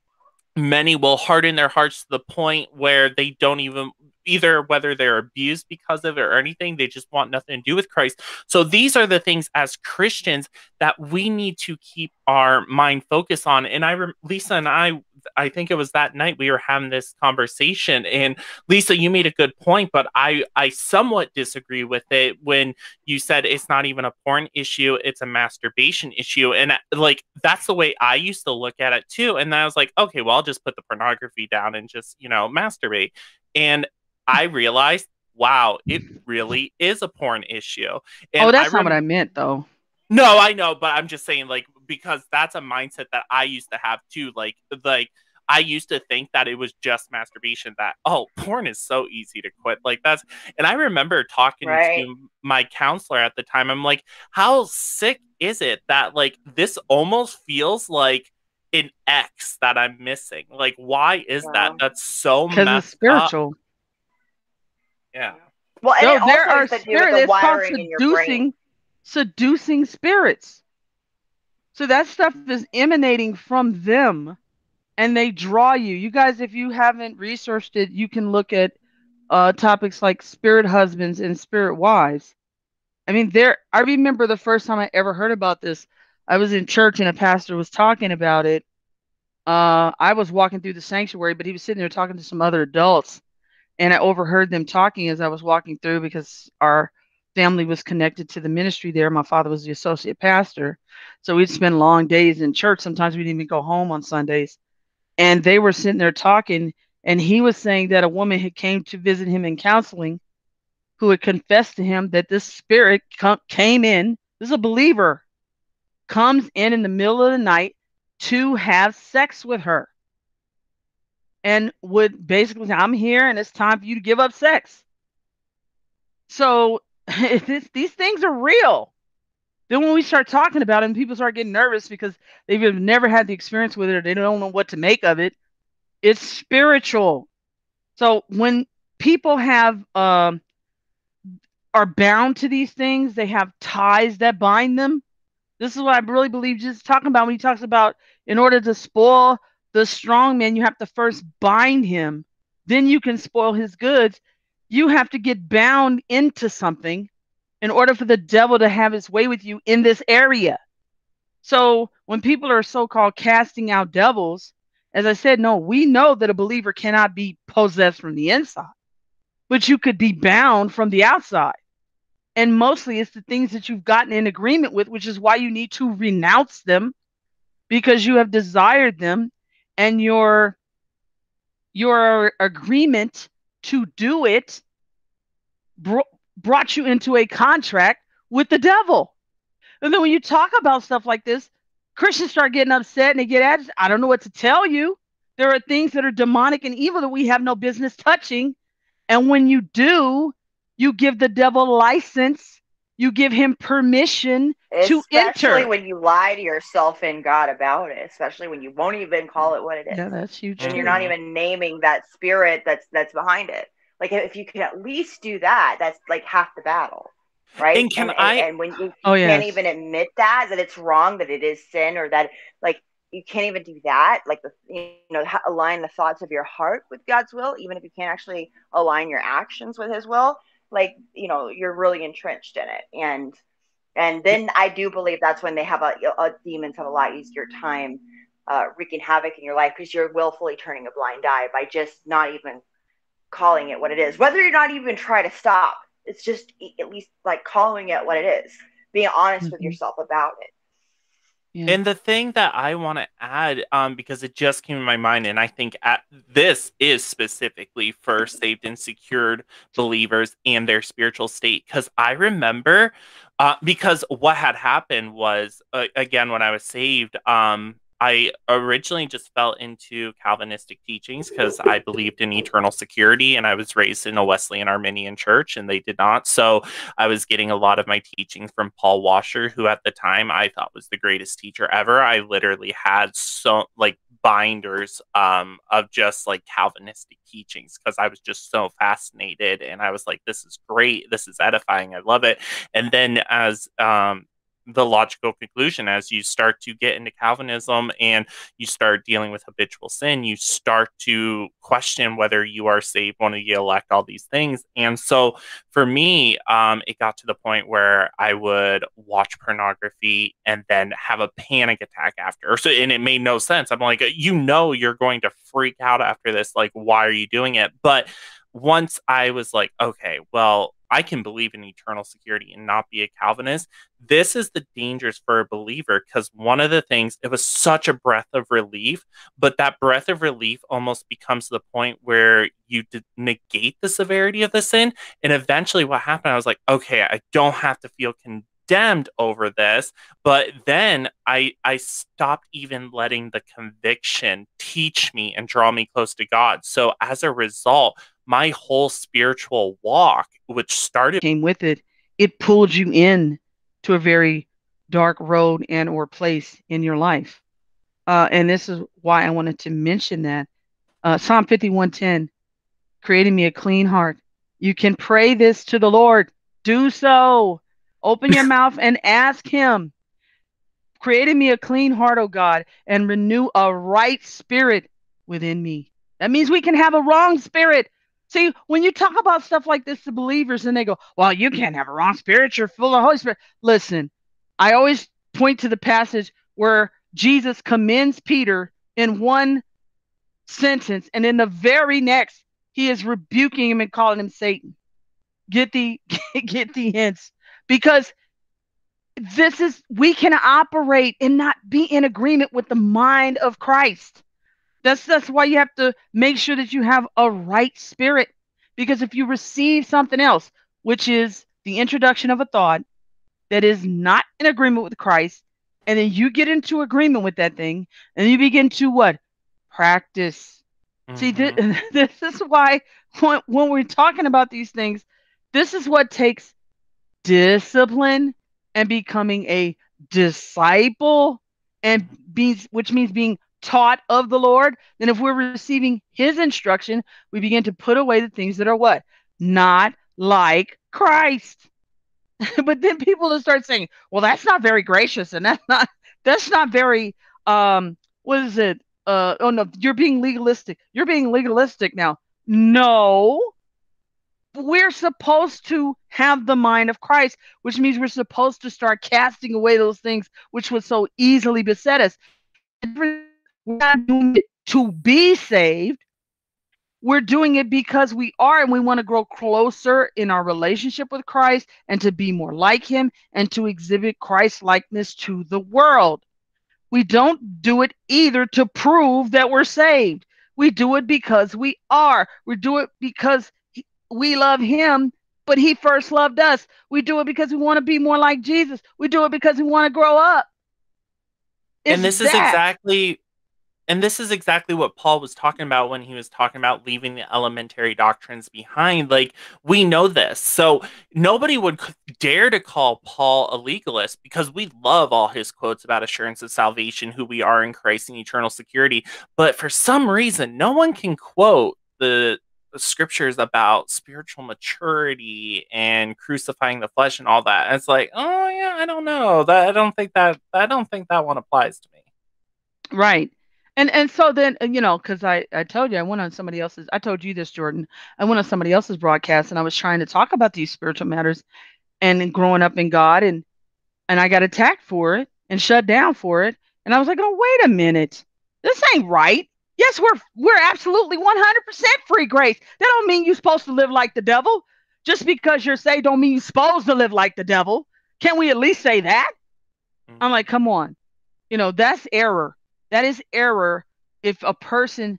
many will harden their hearts to the point where they don't even either whether they're abused because of it or anything they just want nothing to do with christ. So these are the things as christians that we need to keep our mind focused on. And i lisa and i i think it was that night we were having this conversation. And lisa you made a good point but i i somewhat disagree with it when you said it's not even a porn issue it's a masturbation issue. And like that's the way i used to look at it too. And i was like okay well i'll just put the pornography down and just you know masturbate. And i realized wow it really is a porn issue and oh, that's I not what I meant, though. no, I know, but I'm just saying, like, because that's a mindset that I used to have too. Like, like I used to think that it was just masturbation. That oh, porn is so easy to quit. Like that's, and I remember talking Right. to my counselor at the time. I'm like, how sick is it that like this almost feels like an X that I'm missing? Like, why is that? That's so Because it's spiritual. Up. Yeah. Well, and No, it there also are has to do spirits. with the It's called wiring in your brain. seducing, seducing spirits. So that stuff is emanating from them, and they draw you. You guys, if you haven't researched it, you can look at uh, topics like spirit husbands and spirit wives. I mean, there. I remember the first time I ever heard about this. I was in church and a pastor was talking about it. Uh, I was walking through the sanctuary, but he was sitting there talking to some other adults, and I overheard them talking as I was walking through because our family was connected to the ministry there. My father was the associate pastor, so we'd spend long days in church. Sometimes we didn't even go home on Sundays, and they were sitting there talking, and he was saying that a woman had came to visit him in counseling, who had confessed to him that this spirit com- came in. This is a believer comes in in the middle of the night to have sex with her and would basically say, I'm here and it's time for you to give up sex. So these things are real. Then when we start talking about it and people start getting nervous because they've never had the experience with it or they don't know what to make of it, it's spiritual. So when people have um, are bound to these things, they have ties that bind them. This is what I really believe Jesus talking about when he talks about in order to spoil the strong man, you have to first bind him. Then you can spoil his goods. You have to get bound into something in order for the devil to have his way with you in this area. So when people are so called casting out devils, as I said, no, we know that a believer cannot be possessed from the inside, but you could be bound from the outside. And mostly it's the things that you've gotten in agreement with, which is why you need to renounce them because you have desired them and your your agreement to do it bro- brought you into a contract with the devil. And then when you talk about stuff like this, Christians start getting upset and they get at I don't know what to tell you. There are things that are demonic and evil that we have no business touching. And when you do, you give the devil license, you give him permission to enter. Especially when you lie to yourself and God about it, especially when you won't even call it what it is. Yeah, that's huge. and you're not even naming that spirit that's that's behind it. Like if you could at least do that, that's like half the battle, right? And can I- And, when you, Oh, you can't yes. even admit that that it's wrong, that it is sin, or that like you can't even do that, like the you know align the thoughts of your heart with God's will, even if you can't actually align your actions with His will. Like you know you're really entrenched in it, and and then I do believe that's when they have a, a demons have a lot easier time uh, wreaking havoc in your life because you're willfully turning a blind eye by just not even calling it what it is. Whether you're not even trying to stop, it's just at least like calling it what it is, being honest with Mhm. yourself about it. Yeah. And the thing that I want to add, um, because it just came in my mind, and I think at, this is specifically for saved and secured believers and their spiritual state. Because I remember, uh, because what had happened was, uh, again, when I was saved, um, I originally just fell into Calvinistic teachings because I believed in eternal security, and I was raised in a Wesleyan Arminian church, and they did not. So I was getting a lot of my teachings from Paul Washer, who at the time I thought was the greatest teacher ever. I literally had so like binders um of just like Calvinistic teachings because I was just so fascinated and I was like, this is great, this is edifying, I love it. And then as um the logical conclusion as you start to get into Calvinism and you start dealing with habitual sin, you start to question whether you are saved, one of the elect, all these things. And so for me, um, it got to the point where I would watch pornography and then have a panic attack after. So, and it made no sense. I'm like, you know, you're going to freak out after this. Like, why are you doing it? But once I was like, okay, well, I can believe in eternal security and not be a Calvinist. This is the dangers for a believer because one of the things, it was such a breath of relief, but that breath of relief almost becomes the point where you negate the severity of the sin. And eventually, what happened, I was like, okay, I don't have to feel condemned over this. But then I I stopped even letting the conviction teach me and draw me close to God. So as a result, my whole spiritual walk, which started came with it, it pulled you in to a very dark road and or place in your life. Uh, and this is why I wanted to mention that. Uh, Psalm 51:10, creating me a clean heart. You can pray this to the Lord. Do so. Open your mouth and ask him. Creating me a clean heart, O God, and renew a right spirit within me. That means we can have a wrong spirit. See, when you talk about stuff like this to believers and they go, Well, you can't have a wrong spirit, you're full of Holy Spirit. Listen, I always point to the passage where Jesus commends Peter in one sentence, and in the very next, he is rebuking him and calling him Satan. Get the get the hints because this is we can operate and not be in agreement with the mind of Christ. That's that's why you have to make sure that you have a right spirit. Because if you receive something else, which is the introduction of a thought that is not in agreement with Christ, and then you get into agreement with that thing, and you begin to what? Practice. See, Mhm. th- this is why when, when we're talking about these things, this is what takes discipline and becoming a disciple and being which means being taught of the Lord, then if we're receiving his instruction, we begin to put away the things that are what? Not like Christ. but then people will start saying, well, that's not very gracious and that's not that's not very um what is it? Uh oh no, you're being legalistic. You're being legalistic now. No. We're supposed to have the mind of Christ, which means we're supposed to start casting away those things which would so easily beset us. We're not doing it to be saved. We're doing it because we are and we want to grow closer in our relationship with Christ and to be more like him and to exhibit Christ likeness to the world. We don't do it either to prove that we're saved. We do it because we are. We do it because we love him, but he first loved us. We do it because we want to be more like Jesus. We do it because we want to grow up. and this is exactly and this is exactly what Paul was talking about when he was talking about leaving the elementary doctrines behind. Like, we know this. So, nobody would dare to call Paul a legalist because we love all his quotes about assurance of salvation, who we are in Christ, and eternal security. But for some reason, no one can quote the scriptures about spiritual maturity and crucifying the flesh and all that. And it's like, oh yeah, I don't know. That I don't think that I don't think that one applies to me. Right. And and so then uh, you know because I I told you I went on somebody else's I told you this Jordan I went on somebody else's broadcast and I was trying to talk about these spiritual matters and growing up in God and and I got attacked for it and shut down for it and I was like oh wait a minute. This ain't right. Yes we're we're absolutely 100% free grace. That don't mean you're supposed to live like the devil. Just because you're saved don't mean you're supposed to live like the devil. Can we at least say that? Mhm. I'm like come on. You know that's error that is error if a person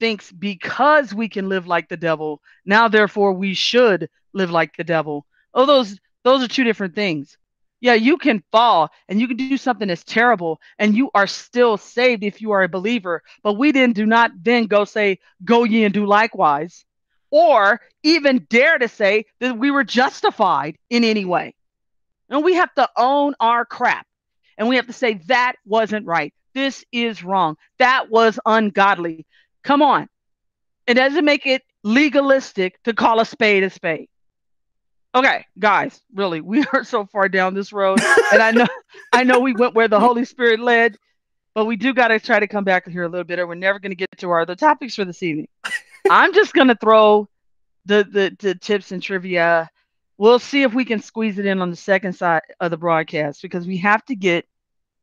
thinks because we can live like the devil now therefore we should live like the devil. Oh those those are two different things. Yeah you can fall and you can do something that's terrible and you are still saved if you are a believer but we then do not then go say go ye and do likewise or even dare to say that we were justified in any way. And we have to own our crap and we have to say that wasn't right this is wrong. That was ungodly. Come on. It doesn't make it legalistic to call a spade a spade. Okay, guys, really, we are so far down this road, and I know, I know we went where the Holy Spirit led, but we do got to try to come back here a little bit, or we're never going to get to our other topics for this evening. I'm just going to throw the, the the tips and trivia. We'll see if we can squeeze it in on the second side of the broadcast because we have to get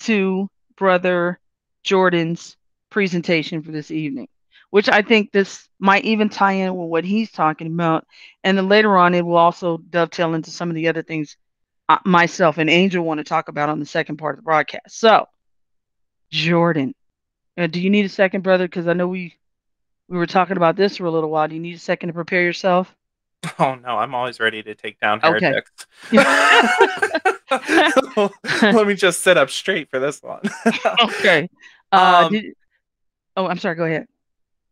to Brother Jordan's presentation for this evening, which I think this might even tie in with what he's talking about. And then later on, it will also dovetail into some of the other things uh, myself and Angel want to talk about on the second part of the broadcast. So, Jordan, uh, do you need a second, brother? Because I know we we were talking about this for a little while. Do you need a second to prepare yourself? Oh no, I'm always ready to take down Okay. heretics. Let me just sit up straight for this one. okay. Uh, Um, did, oh, I'm sorry. Go ahead.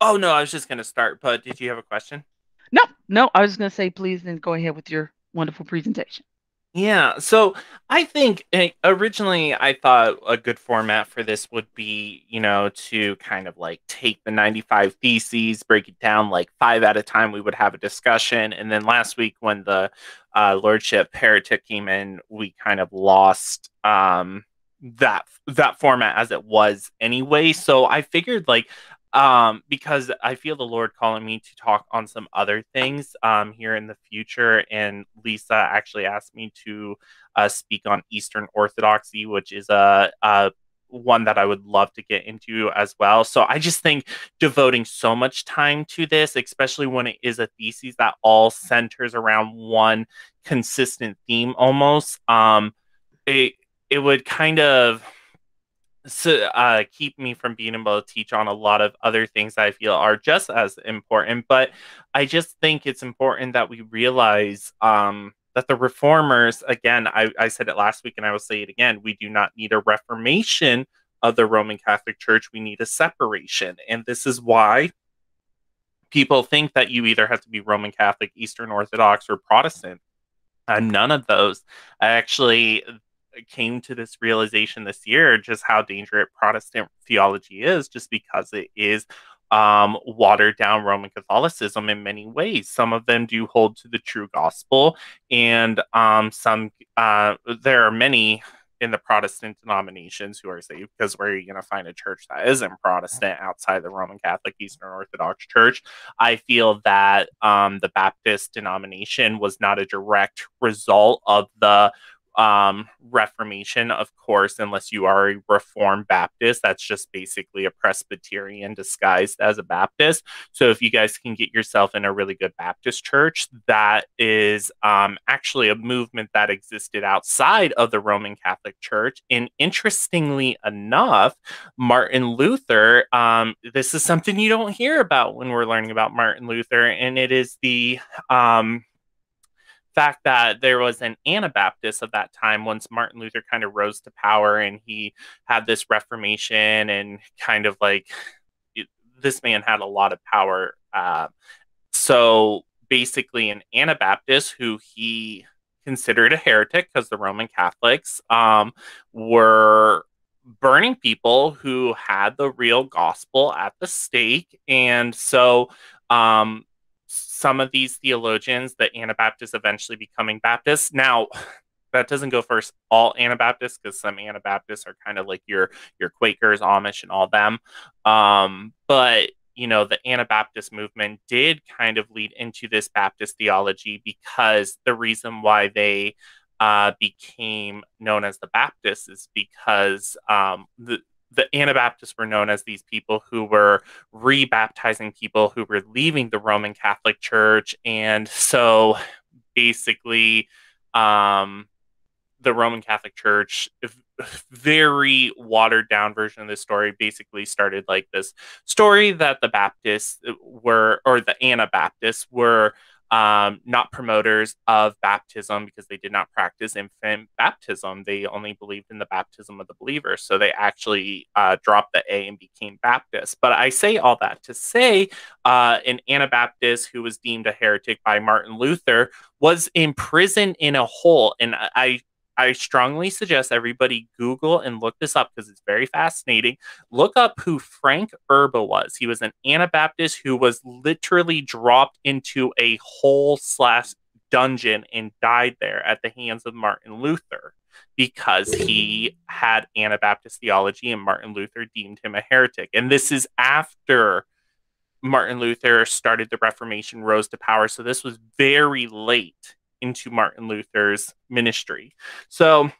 oh no, I was just gonna start, but did you have a question? No, no. I was going to say, please, then go ahead with your wonderful presentation. Yeah, so I think eh, originally I thought a good format for this would be, you know, to kind of like take the 95 theses, break it down like five at a time. We would have a discussion. And then last week, when the uh, Lordship Heretic came in, we kind of lost um, that that format as it was anyway. So I figured like um, because I feel the Lord calling me to talk on some other things um, here in the future. And Lisa actually asked me to uh, speak on Eastern Orthodoxy, which is a, a one that I would love to get into as well. So I just think devoting so much time to this, especially when it is a thesis that all centers around one consistent theme almost, um, it it would kind of uh, keep me from being able to teach on a lot of other things I feel are just as important. But I just think it's important that we realize um, that the reformers, again, I, I said it last week and I will say it again, we do not need a reformation of the Roman Catholic Church. We need a separation. And this is why people think that you either have to be Roman Catholic, Eastern Orthodox, or Protestant. I'm none of those. I actually came to this realization this year just how dangerous Protestant theology is, just because it is um, watered down Roman Catholicism in many ways. Some of them do hold to the true gospel, and um, some uh, there are many in the Protestant denominations who are saved because where are you going to find a church that isn't Protestant outside the Roman Catholic Eastern Orthodox Church? I feel that um, the Baptist denomination was not a direct result of the um, Reformation, of course, unless you are a Reformed Baptist. That's just basically a Presbyterian disguised as a Baptist. So if you guys can get yourself in a really good Baptist church, that is um, actually a movement that existed outside of the Roman Catholic Church. And interestingly enough, Martin Luther, um, this is something you don't hear about when we're learning about Martin Luther, and it is the um, fact that there was an Anabaptist of that time once Martin Luther kind of rose to power and he had this Reformation and kind of like this man had a lot of power. Uh, so basically, an Anabaptist who he considered a heretic because the Roman Catholics um, were burning people who had the real gospel at the stake. And so um, some of these theologians, that Anabaptists eventually becoming Baptists. Now, that doesn't go for all Anabaptists because some Anabaptists are kind of like your your Quakers, Amish, and all them. Um, but you know, the Anabaptist movement did kind of lead into this Baptist theology because the reason why they uh, became known as the Baptists is because um, the the Anabaptists were known as these people who were rebaptizing people who were leaving the Roman Catholic Church. And so basically, um, the Roman Catholic Church, very watered down version of this story, basically started like this story that the Baptists were, or the Anabaptists were um, not promoters of baptism because they did not practice infant baptism. They only believed in the baptism of the believer. So they actually uh, dropped the A and became Baptist. But I say all that to say uh, an Anabaptist who was deemed a heretic by Martin Luther was imprisoned in a hole. And I I strongly suggest everybody Google and look this up because it's very fascinating. Look up who Frank Erba was. He was an Anabaptist who was literally dropped into a hole slash dungeon and died there at the hands of Martin Luther because he had Anabaptist theology and Martin Luther deemed him a heretic. And this is after Martin Luther started the Reformation, rose to power. So this was very late into Martin Luther's ministry. So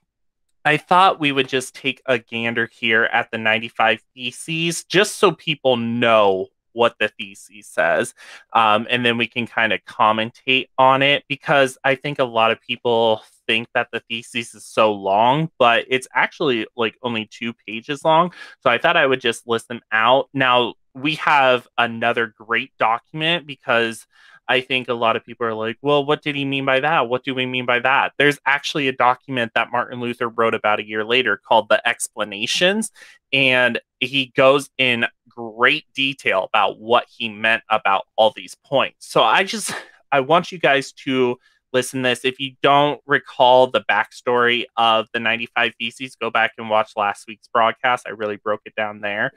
I thought we would just take a gander here at the 95 Theses just so people know what the thesis says. Um, and then we can kind of commentate on it because I think a lot of people think that the thesis is so long, but it's actually like only two pages long. So I thought I would just list them out. Now, we have another great document because I think a lot of people are like, well, what did he mean by that? What do we mean by that? There's actually a document that Martin Luther wrote about a year later called The Explanations. And he goes in great detail about what he meant about all these points. So I just, I want you guys to listen this. If you don't recall the backstory of the 95 Theses, go back and watch last week's broadcast. I really broke it down there.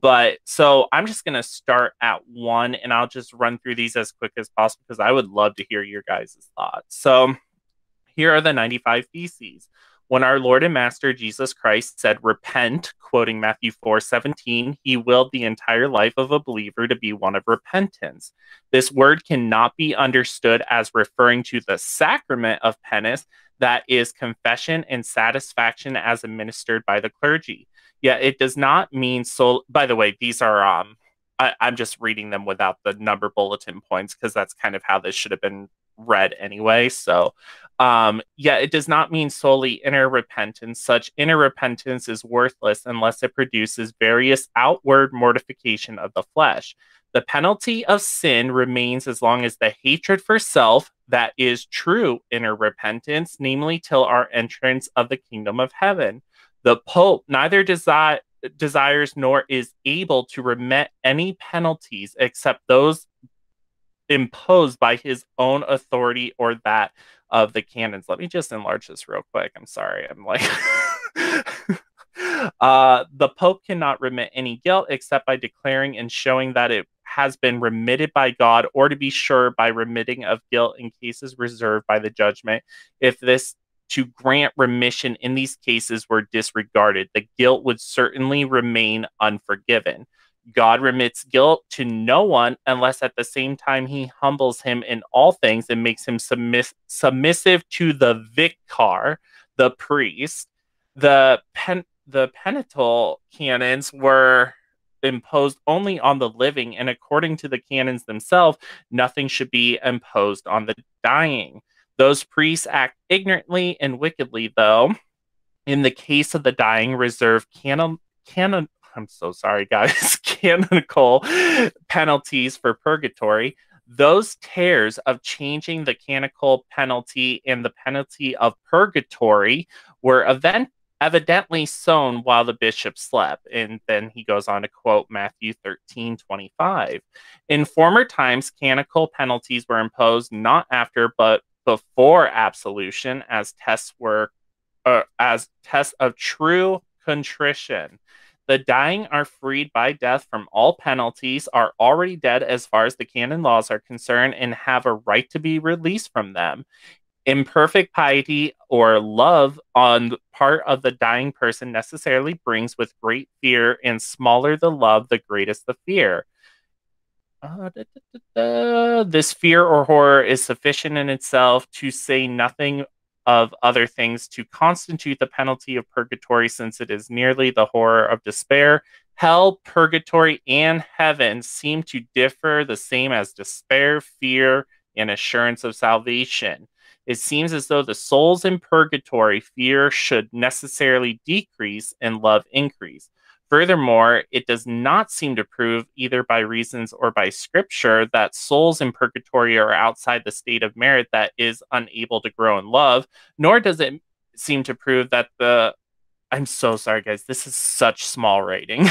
But so I'm just going to start at one and I'll just run through these as quick as possible because I would love to hear your guys' thoughts. So here are the 95 Theses. When our Lord and Master Jesus Christ said, Repent, quoting Matthew 4 17, he willed the entire life of a believer to be one of repentance. This word cannot be understood as referring to the sacrament of penance, that is confession and satisfaction as administered by the clergy. Yet it does not mean so. By the way, these are um, I, I'm just reading them without the number bulletin points because that's kind of how this should have been read anyway. So, um, yeah, it does not mean solely inner repentance. Such inner repentance is worthless unless it produces various outward mortification of the flesh. The penalty of sin remains as long as the hatred for self, that is true inner repentance, namely till our entrance of the kingdom of heaven. The Pope neither desi- desires nor is able to remit any penalties except those imposed by his own authority or that of the canons. Let me just enlarge this real quick. I'm sorry. I'm like. uh, the Pope cannot remit any guilt except by declaring and showing that it has been remitted by God, or to be sure, by remitting of guilt in cases reserved by the judgment. If this to grant remission in these cases were disregarded, the guilt would certainly remain unforgiven. God remits guilt to no one unless at the same time he humbles him in all things and makes him submiss- submissive to the vicar, the priest. The pen- the penitential canons were imposed only on the living, and according to the canons themselves, nothing should be imposed on the dying. Those priests act ignorantly and wickedly, though. In the case of the dying, reserve canon, canon I'm so sorry, guys, canonical penalties for purgatory. Those tears of changing the canonical penalty and the penalty of purgatory were event evidently sown while the bishop slept. And then he goes on to quote Matthew 13 25. In former times, canonical penalties were imposed not after, but before absolution as tests were uh, as tests of true contrition. The dying are freed by death from all penalties, are already dead as far as the canon laws are concerned, and have a right to be released from them. Imperfect piety or love on the part of the dying person necessarily brings with great fear, and smaller the love, the greatest the fear. Uh, da, da, da, this fear or horror is sufficient in itself to say nothing of other things to constitute the penalty of purgatory, since it is nearly the horror of despair. Hell, purgatory, and heaven seem to differ the same as despair, fear, and assurance of salvation. It seems as though the souls in purgatory fear should necessarily decrease and love increase. Furthermore, it does not seem to prove, either by reasons or by scripture, that souls in purgatory are outside the state of merit that is unable to grow in love, nor does it seem to prove that the I'm so sorry, guys. This is such small writing.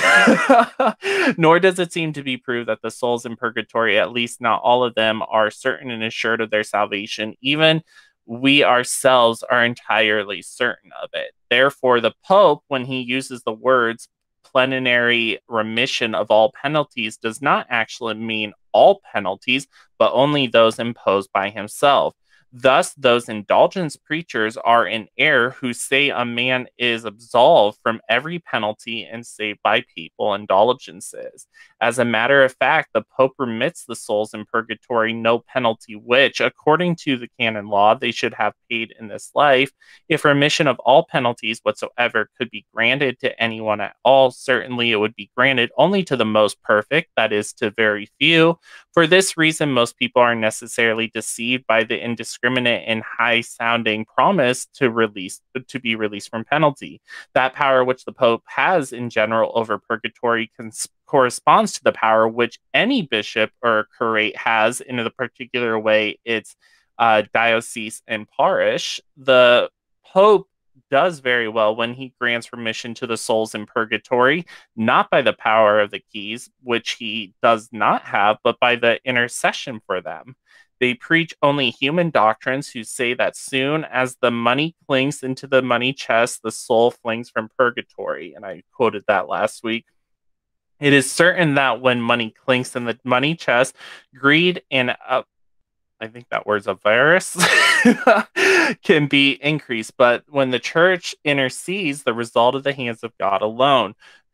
Nor does it seem to be proved that the souls in purgatory, at least not all of them, are certain and assured of their salvation. Even we ourselves are entirely certain of it. Therefore, the Pope, when he uses the words plenary remission of all penalties does not actually mean all penalties, but only those imposed by himself. Thus, those indulgence preachers are in error who say a man is absolved from every penalty and saved by people indulgences. As a matter of fact, the Pope remits the souls in purgatory no penalty, which, according to the canon law, they should have paid in this life. If remission of all penalties whatsoever could be granted to anyone at all, certainly it would be granted only to the most perfect, that is, to very few. For this reason, most people are necessarily deceived by the indiscriminate and high sounding promise to release to be released from penalty. That power which the Pope has in general over purgatory cons- corresponds to the power which any bishop or curate has in the particular way its uh, diocese and parish. The Pope does very well when he grants remission to the souls in purgatory, not by the power of the keys, which he does not have, but by the intercession for them. They preach only human doctrines who say that soon as the money clinks into the money chest, the soul flings from purgatory. And I quoted that last week. It is certain that when money clinks in the money chest, greed and uh, I think that word's a virus, can be increased. But when the church intercedes, the result of the hands of God alone.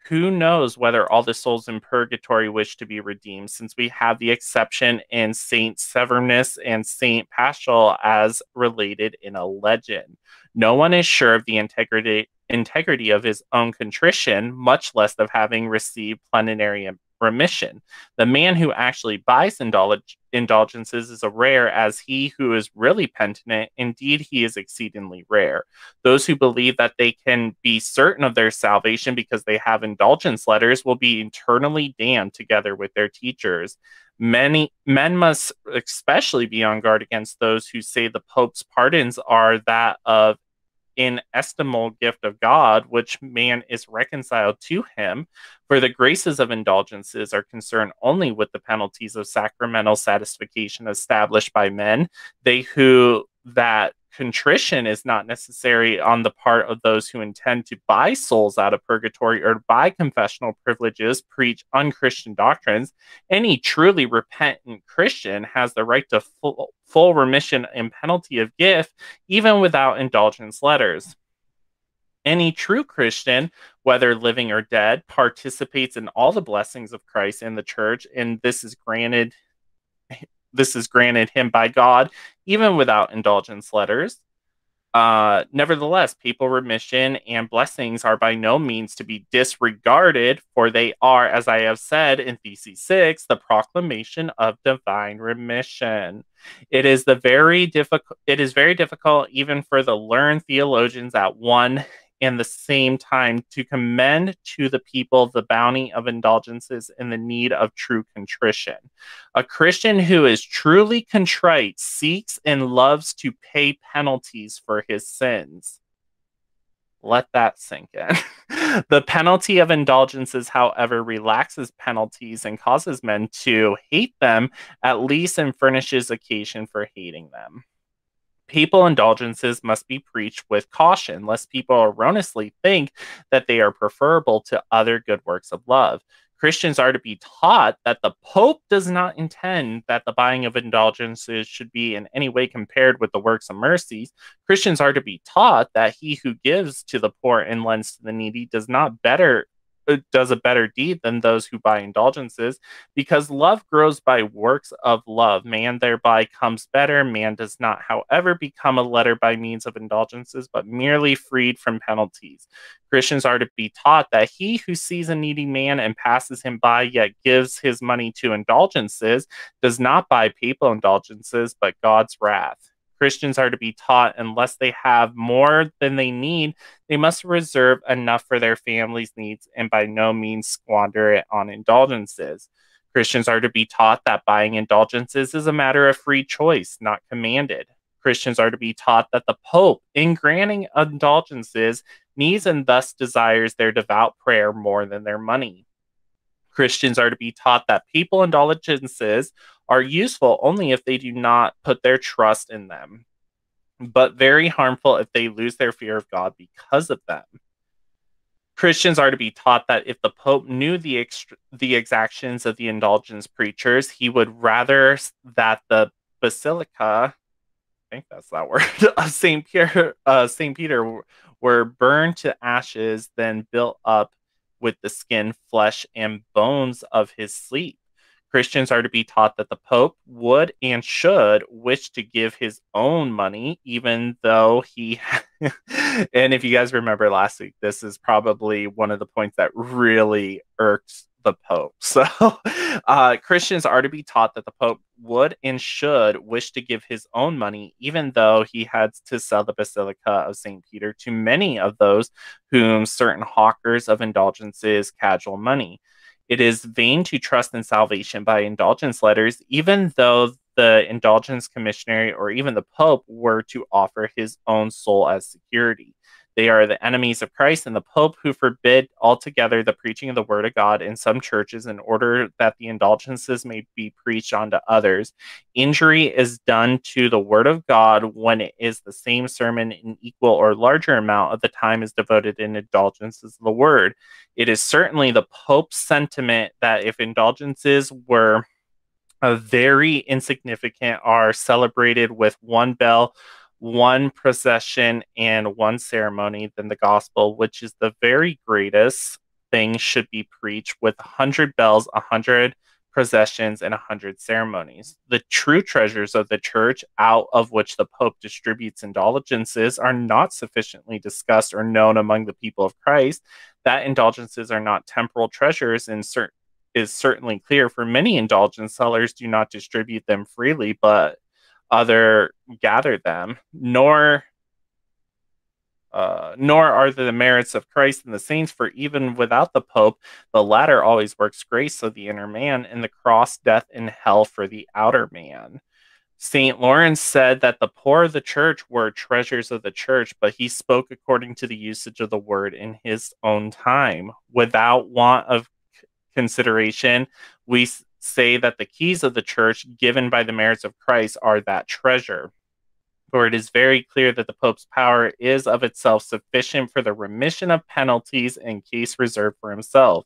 Who knows whether all the souls in purgatory wish to be redeemed, since we have the exception in Saint Severinus and Saint Paschal as related in a legend. No one is sure of the integrity integrity of his own contrition, much less of having received plenary remission. The man who actually buys indulg- indulgences is a rare, as he who is really penitent, indeed, he is exceedingly rare. Those who believe that they can be certain of their salvation because they have indulgence letters will be eternally damned together with their teachers. Many men must especially be on guard against those who say the Pope's pardons are that of inestimable gift of God, which man is reconciled to him. For the graces of indulgences are concerned only with the penalties of sacramental satisfaction established by men. They who that contrition is not necessary on the part of those who intend to buy souls out of purgatory or buy confessional privileges, preach unchristian doctrines. Any truly repentant Christian has the right to full, full remission and penalty of gift, even without indulgence letters. Any true Christian, whether living or dead, participates in all the blessings of Christ and the church, and this is granted this is granted him by God, even without indulgence letters. Uh, nevertheless, papal remission and blessings are by no means to be disregarded, for they are, as I have said in Thesis 6, the proclamation of divine remission. It is the very difficult it is very difficult even for the learned theologians at one and the same time to commend to the people the bounty of indulgences and the need of true contrition. A Christian who is truly contrite seeks and loves to pay penalties for his sins. Let that sink in. the penalty of indulgences, however, relaxes penalties and causes men to hate them, at least, and furnishes occasion for hating them papal indulgences must be preached with caution, lest people erroneously think that they are preferable to other good works of love. Christians are to be taught that the Pope does not intend that the buying of indulgences should be in any way compared with the works of mercies. Christians are to be taught that he who gives to the poor and lends to the needy does not better does a better deed than those who buy indulgences because love grows by works of love. Man thereby comes better man does not however become a letter by means of indulgences but merely freed from penalties. Christians are to be taught that he who sees a needy man and passes him by yet gives his money to indulgences does not buy papal indulgences but god's wrath Christians are to be taught unless they have more than they need, they must reserve enough for their family's needs and by no means squander it on indulgences. Christians are to be taught that buying indulgences is a matter of free choice, not commanded. Christians are to be taught that the Pope, in granting indulgences, needs and thus desires their devout prayer more than their money. Christians are to be taught that papal indulgences are useful only if they do not put their trust in them, but very harmful if they lose their fear of God because of them. Christians are to be taught that if the Pope knew the ext- the exactions of the indulgence preachers, he would rather that the basilica, I think that's that word, of Saint Peter, uh, Saint Peter, were burned to ashes than built up with the skin, flesh, and bones of his sleep. Christians are to be taught that the Pope would and should wish to give his own money, even though he. and if you guys remember last week, this is probably one of the points that really irks the Pope. So uh, Christians are to be taught that the Pope would and should wish to give his own money, even though he had to sell the Basilica of St. Peter to many of those whom certain hawkers of indulgences casual money. It is vain to trust in salvation by indulgence letters, even though the indulgence commissioner or even the Pope were to offer his own soul as security. They are the enemies of Christ and the Pope who forbid altogether the preaching of the Word of God in some churches in order that the indulgences may be preached unto others. Injury is done to the Word of God when it is the same sermon in equal or larger amount of the time is devoted in indulgences of the Word. It is certainly the Pope's sentiment that if indulgences were uh, very insignificant are celebrated with one bell, one procession, and one ceremony, than the gospel, which is the very greatest thing, should be preached with a hundred bells, a hundred processions, and a hundred ceremonies. The true treasures of the church, out of which the Pope distributes indulgences, are not sufficiently discussed or known among the people of Christ. That indulgences are not temporal treasures in certain is certainly clear for many indulgence sellers do not distribute them freely but other gather them nor uh, nor are the merits of Christ and the saints, for even without the Pope, the latter always works grace of the inner man, and the cross, death, and hell for the outer man. St. Lawrence said that the poor of the church were treasures of the church, but he spoke according to the usage of the word in his own time, without want of consideration. We say that the keys of the church, given by the merits of Christ, are that treasure for it is very clear that the Pope's power is of itself sufficient for the remission of penalties in case reserved for himself.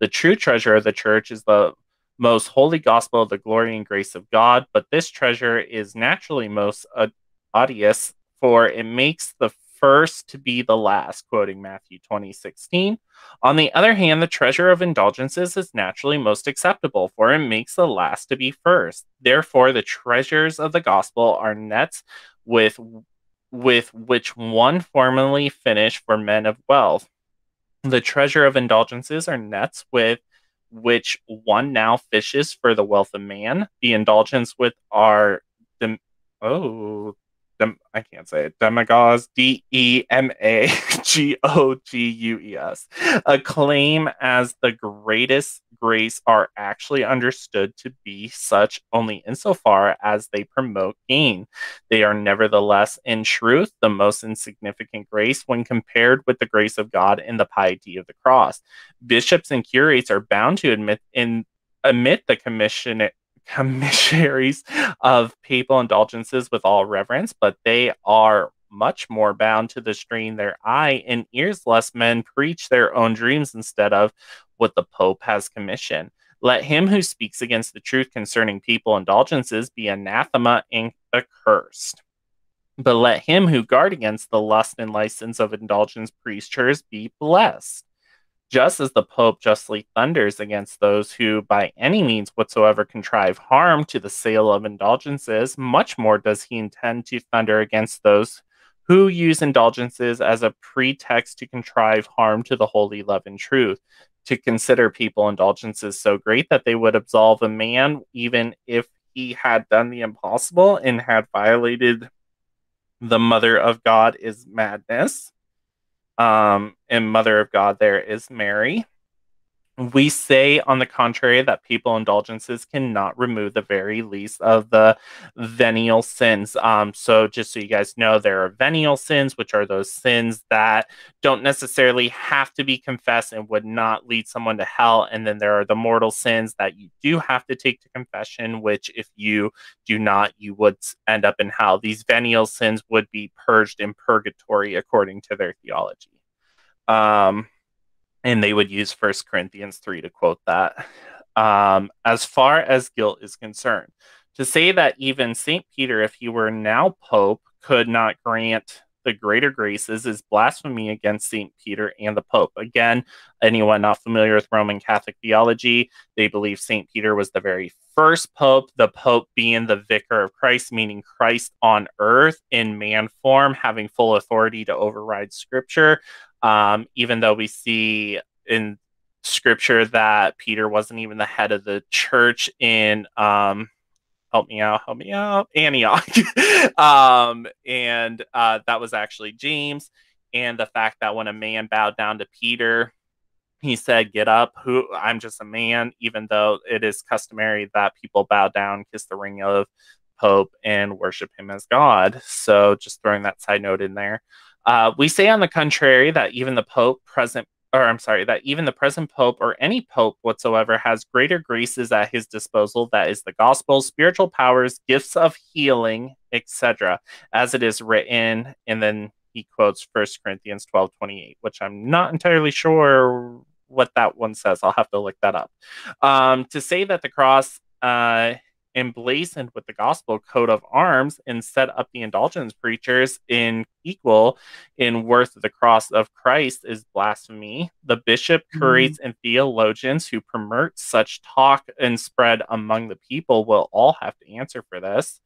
The true treasure of the Church is the most holy gospel of the glory and grace of God, but this treasure is naturally most odious, for it makes the first to be the last, quoting Matthew 20, 16. On the other hand, the treasure of indulgences is naturally most acceptable, for it makes the last to be first. Therefore, the treasures of the gospel are nets with with which one formerly fished for men of wealth. The treasure of indulgences are nets with which one now fishes for the wealth of man. The indulgence with our dem- oh dem- I can't say it. Demagogues, D E M A G O G U E S, a claim as the greatest grace are actually understood to be such only insofar as they promote gain. They are nevertheless, in truth, the most insignificant grace when compared with the grace of God and the piety of the cross. Bishops and curates are bound to admit in admit the commission commissaries of papal indulgences with all reverence, but they are much more bound to the strain their eye and ears lest men preach their own dreams instead of what the Pope has commissioned. Let him who speaks against the truth concerning people indulgences be anathema and accursed. But let him who guard against the lust and license of indulgence preachers be blessed just as the Pope justly thunders against those who, by any means whatsoever, contrive harm to the sale of indulgences, much more does he intend to thunder against those who use indulgences as a pretext to contrive harm to the holy love and truth. To consider people indulgences so great that they would absolve a man even if he had done the impossible and had violated the mother of God is madness um, and Mother of God there is Mary. We say, on the contrary, that people indulgences cannot remove the very least of the venial sins. Um, so, just so you guys know, there are venial sins, which are those sins that don't necessarily have to be confessed and would not lead someone to hell. And then there are the mortal sins that you do have to take to confession, which, if you do not, you would end up in hell. These venial sins would be purged in purgatory according to their theology. Um, and they would use First Corinthians 3 to quote that. Um, as far as guilt is concerned, to say that even St. Peter, if he were now Pope, could not grant the greater graces is blasphemy against St. Peter and the Pope. Again, anyone not familiar with Roman Catholic theology, they believe St. Peter was the very first Pope, the Pope being the vicar of Christ, meaning Christ on earth in man form, having full authority to override scripture. Um, even though we see in scripture that Peter wasn't even the head of the church in um, help me out, help me out, Antioch. um, and uh, that was actually James. And the fact that when a man bowed down to Peter, he said, Get up, who I'm just a man, even though it is customary that people bow down, kiss the ring of Pope, and worship him as God. So just throwing that side note in there. Uh, we say, on the contrary, that even the Pope, present, or I'm sorry, that even the present Pope or any Pope whatsoever has greater graces at his disposal, that is the gospel, spiritual powers, gifts of healing, etc., as it is written. And then he quotes First Corinthians 12 28, which I'm not entirely sure what that one says. I'll have to look that up. Um, to say that the cross uh, emblazoned with the gospel coat of arms and set up the indulgence preachers in equal in worth of the cross of Christ is blasphemy. The bishop, curates, and theologians who promote such talk and spread among the people will all have to answer for this.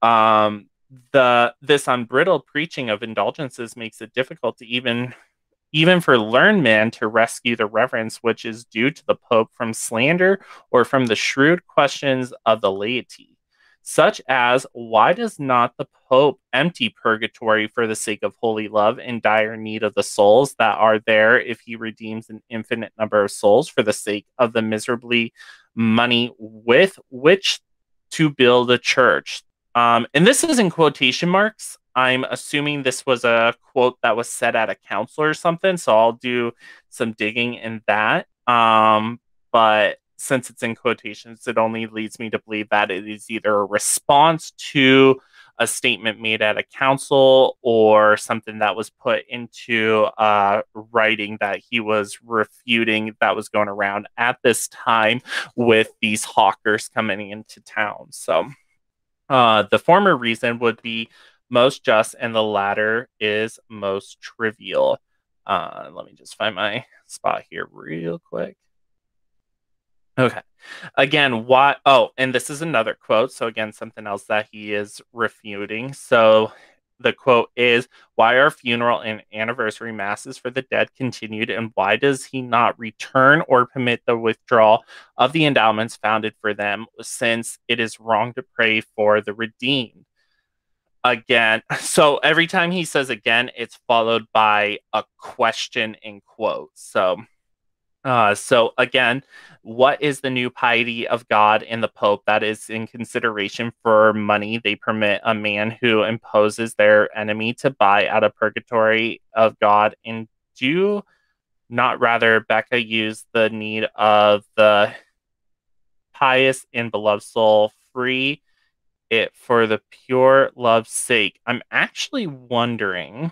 Um, the this unbridled preaching of indulgences makes it difficult to even even for learned men to rescue the reverence which is due to the Pope from slander or from the shrewd questions of the laity, such as why does not the Pope empty purgatory for the sake of holy love in dire need of the souls that are there if he redeems an infinite number of souls for the sake of the miserably money with which to build a church? Um, and this is in quotation marks. I'm assuming this was a quote that was said at a council or something. So I'll do some digging in that. Um, but since it's in quotations, it only leads me to believe that it is either a response to a statement made at a council or something that was put into uh, writing that he was refuting that was going around at this time with these hawkers coming into town. So uh, the former reason would be most just, and the latter is most trivial. Uh, let me just find my spot here real quick. Okay. Again, why? Oh, and this is another quote. So, again, something else that he is refuting. So, the quote is Why are funeral and anniversary masses for the dead continued, and why does he not return or permit the withdrawal of the endowments founded for them, since it is wrong to pray for the redeemed? Again. So every time he says again, it's followed by a question in quotes. So, uh, so again, what is the new piety of God and the Pope that is in consideration for money? They permit a man who imposes their enemy to buy out of purgatory of God, and do not rather Becca use the need of the pious and beloved soul free it for the pure love's sake. I'm actually wondering,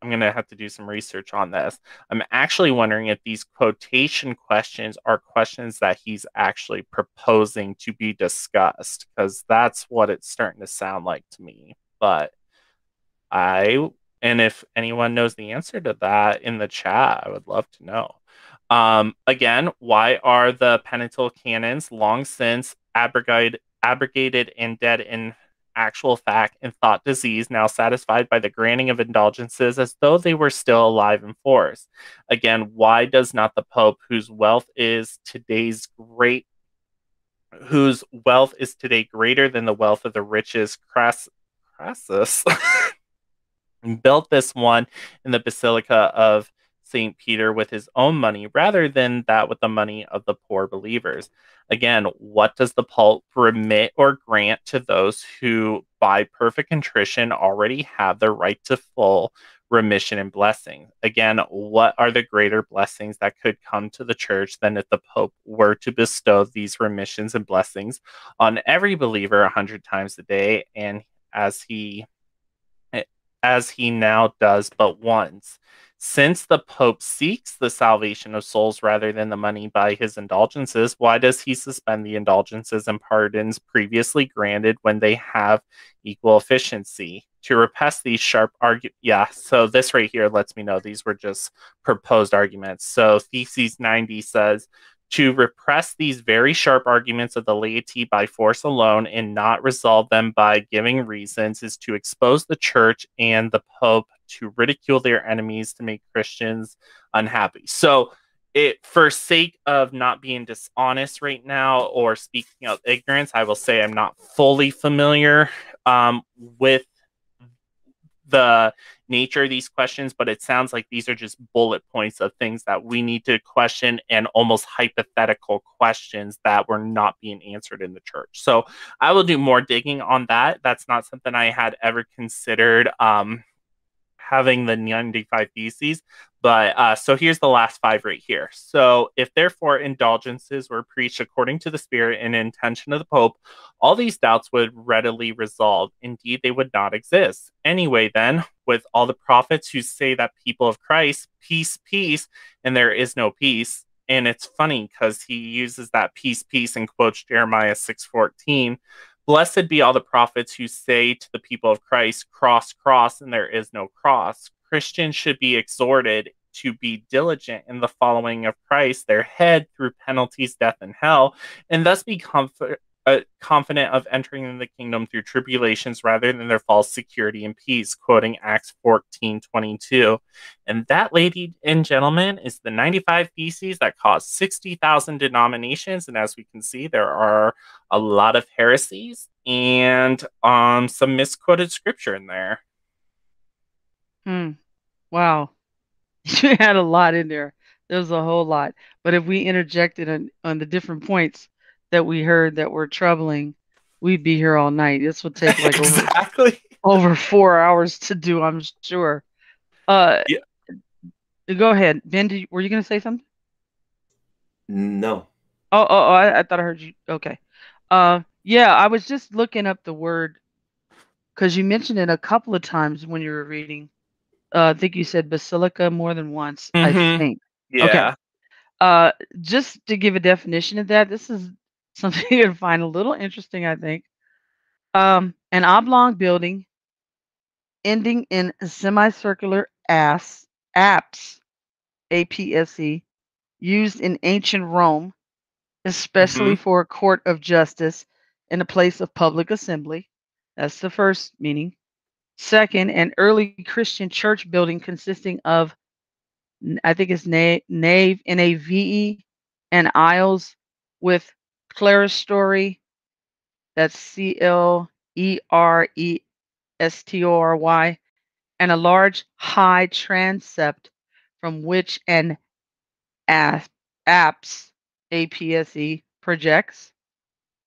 I'm going to have to do some research on this. I'm actually wondering if these quotation questions are questions that he's actually proposing to be discussed, because that's what it's starting to sound like to me. But I, and if anyone knows the answer to that in the chat, I would love to know. Um, again, why are the penitential canons long since abrogated abrogated and dead in actual fact and thought disease, now satisfied by the granting of indulgences as though they were still alive in force. Again, why does not the Pope, whose wealth is today's great, whose wealth is today greater than the wealth of the richest Crass, Crassus, built this one in the Basilica of St. Peter with his own money rather than that with the money of the poor believers. Again, what does the Pope remit or grant to those who, by perfect contrition, already have the right to full remission and blessing? Again, what are the greater blessings that could come to the church than if the Pope were to bestow these remissions and blessings on every believer a hundred times a day, and as he as he now does but once? Since the Pope seeks the salvation of souls rather than the money by his indulgences, why does he suspend the indulgences and pardons previously granted when they have equal efficiency? To repress these sharp arguments, yeah, so this right here lets me know these were just proposed arguments. So Theses 90 says, to repress these very sharp arguments of the laity by force alone and not resolve them by giving reasons is to expose the church and the pope to ridicule their enemies to make christians unhappy. So it for sake of not being dishonest right now or speaking of ignorance i will say i'm not fully familiar um, with the nature of these questions, but it sounds like these are just bullet points of things that we need to question and almost hypothetical questions that were not being answered in the church. So I will do more digging on that. That's not something I had ever considered. Um, having the 95 theses. But uh, so here's the last five right here. So if therefore indulgences were preached according to the spirit and intention of the Pope, all these doubts would readily resolve. Indeed, they would not exist. Anyway, then, with all the prophets who say that people of Christ, peace, peace, and there is no peace, and it's funny because he uses that peace, peace, and quotes Jeremiah six fourteen. Blessed be all the prophets who say to the people of Christ, cross, cross, and there is no cross. Christians should be exhorted to be diligent in the following of Christ, their head, through penalties, death, and hell, and thus be comfort, uh, confident of entering the kingdom through tribulations rather than their false security and peace, quoting Acts 14 22. And that, ladies and gentlemen, is the 95 Theses that caused 60,000 denominations. And as we can see, there are a lot of heresies and um, some misquoted scripture in there. Hmm. Wow. You had a lot in there. There's a whole lot. But if we interjected on, on the different points that we heard that were troubling, we'd be here all night. This would take like over, exactly. over four hours to do, I'm sure. Uh, Yeah. Go ahead. Ben, did were you going to say something? No. Oh, oh, oh I, I thought I heard you. Okay. Uh, yeah, I was just looking up the word because you mentioned it a couple of times when you were reading. Uh, I think you said basilica more than once, I Mhm. think. Yeah. Uh, just to give a definition of that, this is something you're gonna find a little interesting, I think. Um, an oblong building ending in semicircular as apse, A-P-S-E, used in ancient Rome, especially for a court of justice in a place of public assembly. That's the first meaning. Second, an early Christian church building consisting of I think it's na- nave, N A V E, and aisles with clerestory. That's C L E R E S T O R Y, and a large high transept from which an ap- apse, A P S E, projects,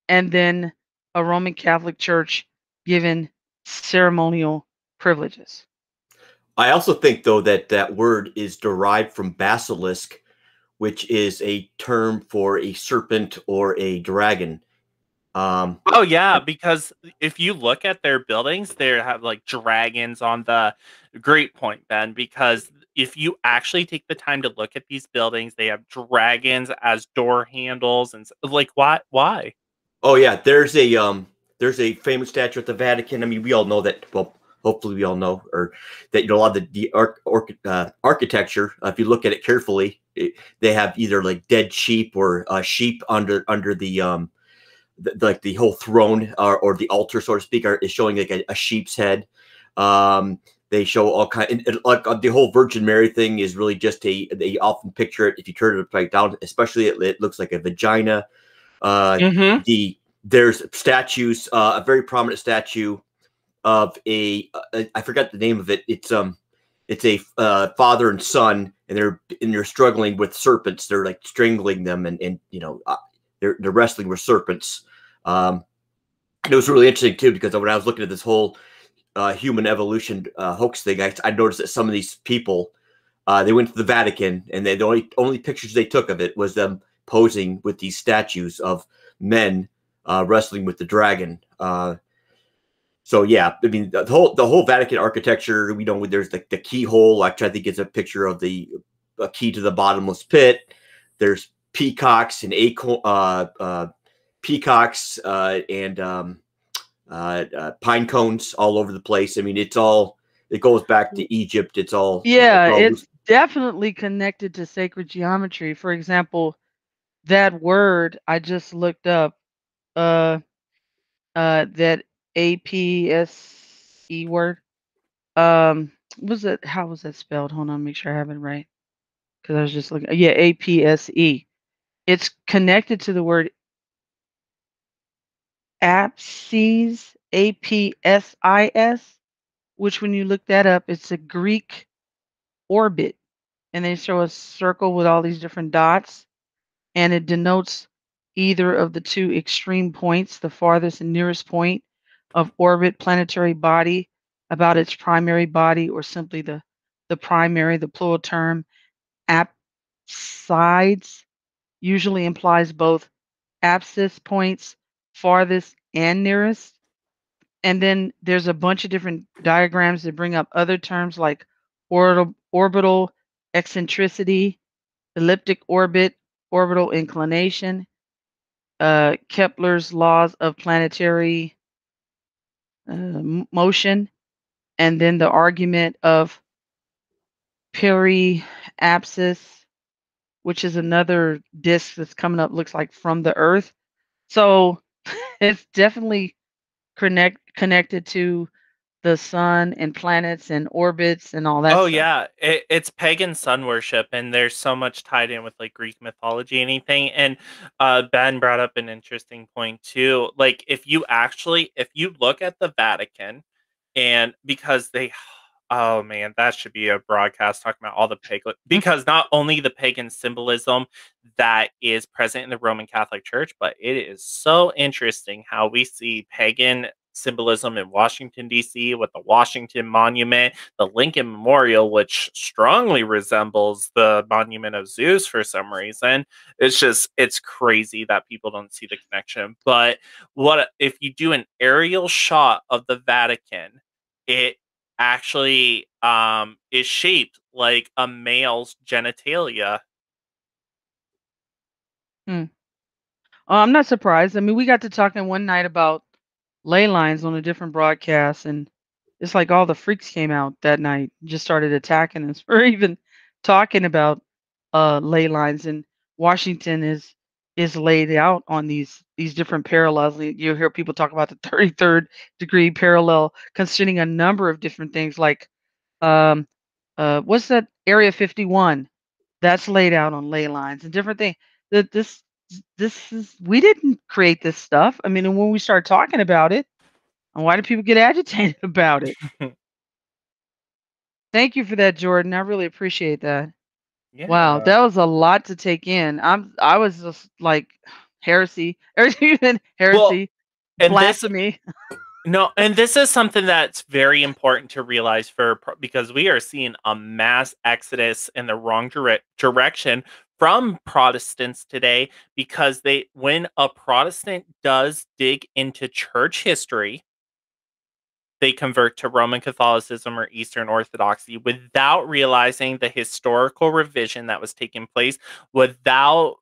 and then a Roman Catholic church given ceremonial privileges. I also think, though, that that word is derived from basilisk, which is a term for a serpent or a dragon. Um, Oh yeah, because if you look at their buildings, they have like dragons on the great point, Ben, because if you actually take the time to look at these buildings, they have dragons as door handles and like why why? oh yeah, there's a um, there's a famous statue at the Vatican. I mean, we all know that. Well, hopefully, we all know, or that you know a lot of the, the arch, uh, architecture. Uh, if you look at it carefully, it, they have either like dead sheep or uh, sheep under under the um, the, like the whole throne or, or the altar, so to speak, are, is showing like a, a sheep's head. Um, they show all kind, and, and, like uh, the whole Virgin Mary thing is really just a. They often picture it if you turn it upside down, especially it, it looks like a vagina. Uh, Mm-hmm. the there's statues, uh, a very prominent statue of a uh, forgot the name of it. It's um, it's a uh, father and son, and they're and they're struggling with serpents. They're like strangling them, and and you know uh, they're they're wrestling with serpents. Um, it was really interesting too because when I was looking at this whole uh, human evolution uh, hoax thing, I, I noticed that some of these people uh, they went to the Vatican, and they, the only only pictures they took of it was them posing with these statues of men uh, wrestling with the dragon. Uh, so yeah, I mean the whole the whole Vatican architecture. We know there's the, the keyhole, which I think is a picture of the a key to the bottomless pit. There's peacocks and acorn, uh, uh, peacocks uh, and um, uh, uh, pine cones all over the place. I mean, it's all it goes back to Egypt. It's all Yeah, all it's definitely connected to sacred geometry. For example, that word I just looked up, uh, uh, APSE word, um, was it? How was that spelled? Hold on, make sure I have it right. Because I was just looking. Yeah, APSE. It's connected to the word apsis, A P S I S, which when you look that up, it's a Greek orbit and they show a circle with all these different dots and it denotes either of the two extreme points the farthest and nearest point of orbit planetary body about its primary body or simply the the primary the plural term apsides usually implies both apsis points farthest and nearest. And then there's a bunch of different diagrams that bring up other terms like orbital, orbital eccentricity, elliptic orbit, orbital inclination, uh, Kepler's laws of planetary uh, motion, and then the argument of periapsis, which is another disk that's coming up, looks like from the Earth. So it's definitely connect connected to the sun and planets and orbits and all that. oh stuff. yeah, it, it's pagan sun worship, and there's so much tied in with like Greek mythology, and anything. And uh, Ben brought up an interesting point too. Like if you actually, if you look at the Vatican, and because they, oh man, that should be a broadcast talking about all the pagan. Because not only the pagan symbolism that is present in the Roman Catholic Church, but it is so interesting how we see pagan symbolism in Washington D.C. with the Washington Monument, the Lincoln Memorial, which strongly resembles the Monument of Zeus for some reason. It's just it's crazy that people don't see the connection. But what if you do an aerial shot of the Vatican? It actually um is shaped like a male's genitalia. Oh, I'm not surprised. I mean, we got to talking one night about ley lines on a different broadcast, and it's like all the freaks came out that night, just started attacking us. We're even talking about uh ley lines, and Washington is is laid out on these these different parallels. You you hear people talk about the 33rd degree parallel, considering a number of different things, like um uh what's that Area 51? That's laid out on ley lines and different things. That this this is we didn't create this stuff. I mean, and when we start talking about it, and why do people get agitated about it? Thank you for that, Jordan. I really appreciate that. Yeah. Wow, that was a lot to take in. I'm I was just like heresy, even heresy, and this blasphemy. No, and this is something that's very important to realize for because we are seeing a mass exodus in the wrong dire- direction from Protestants today because they when a Protestant does dig into church history they convert to Roman Catholicism or Eastern Orthodoxy without realizing the historical revision that was taking place without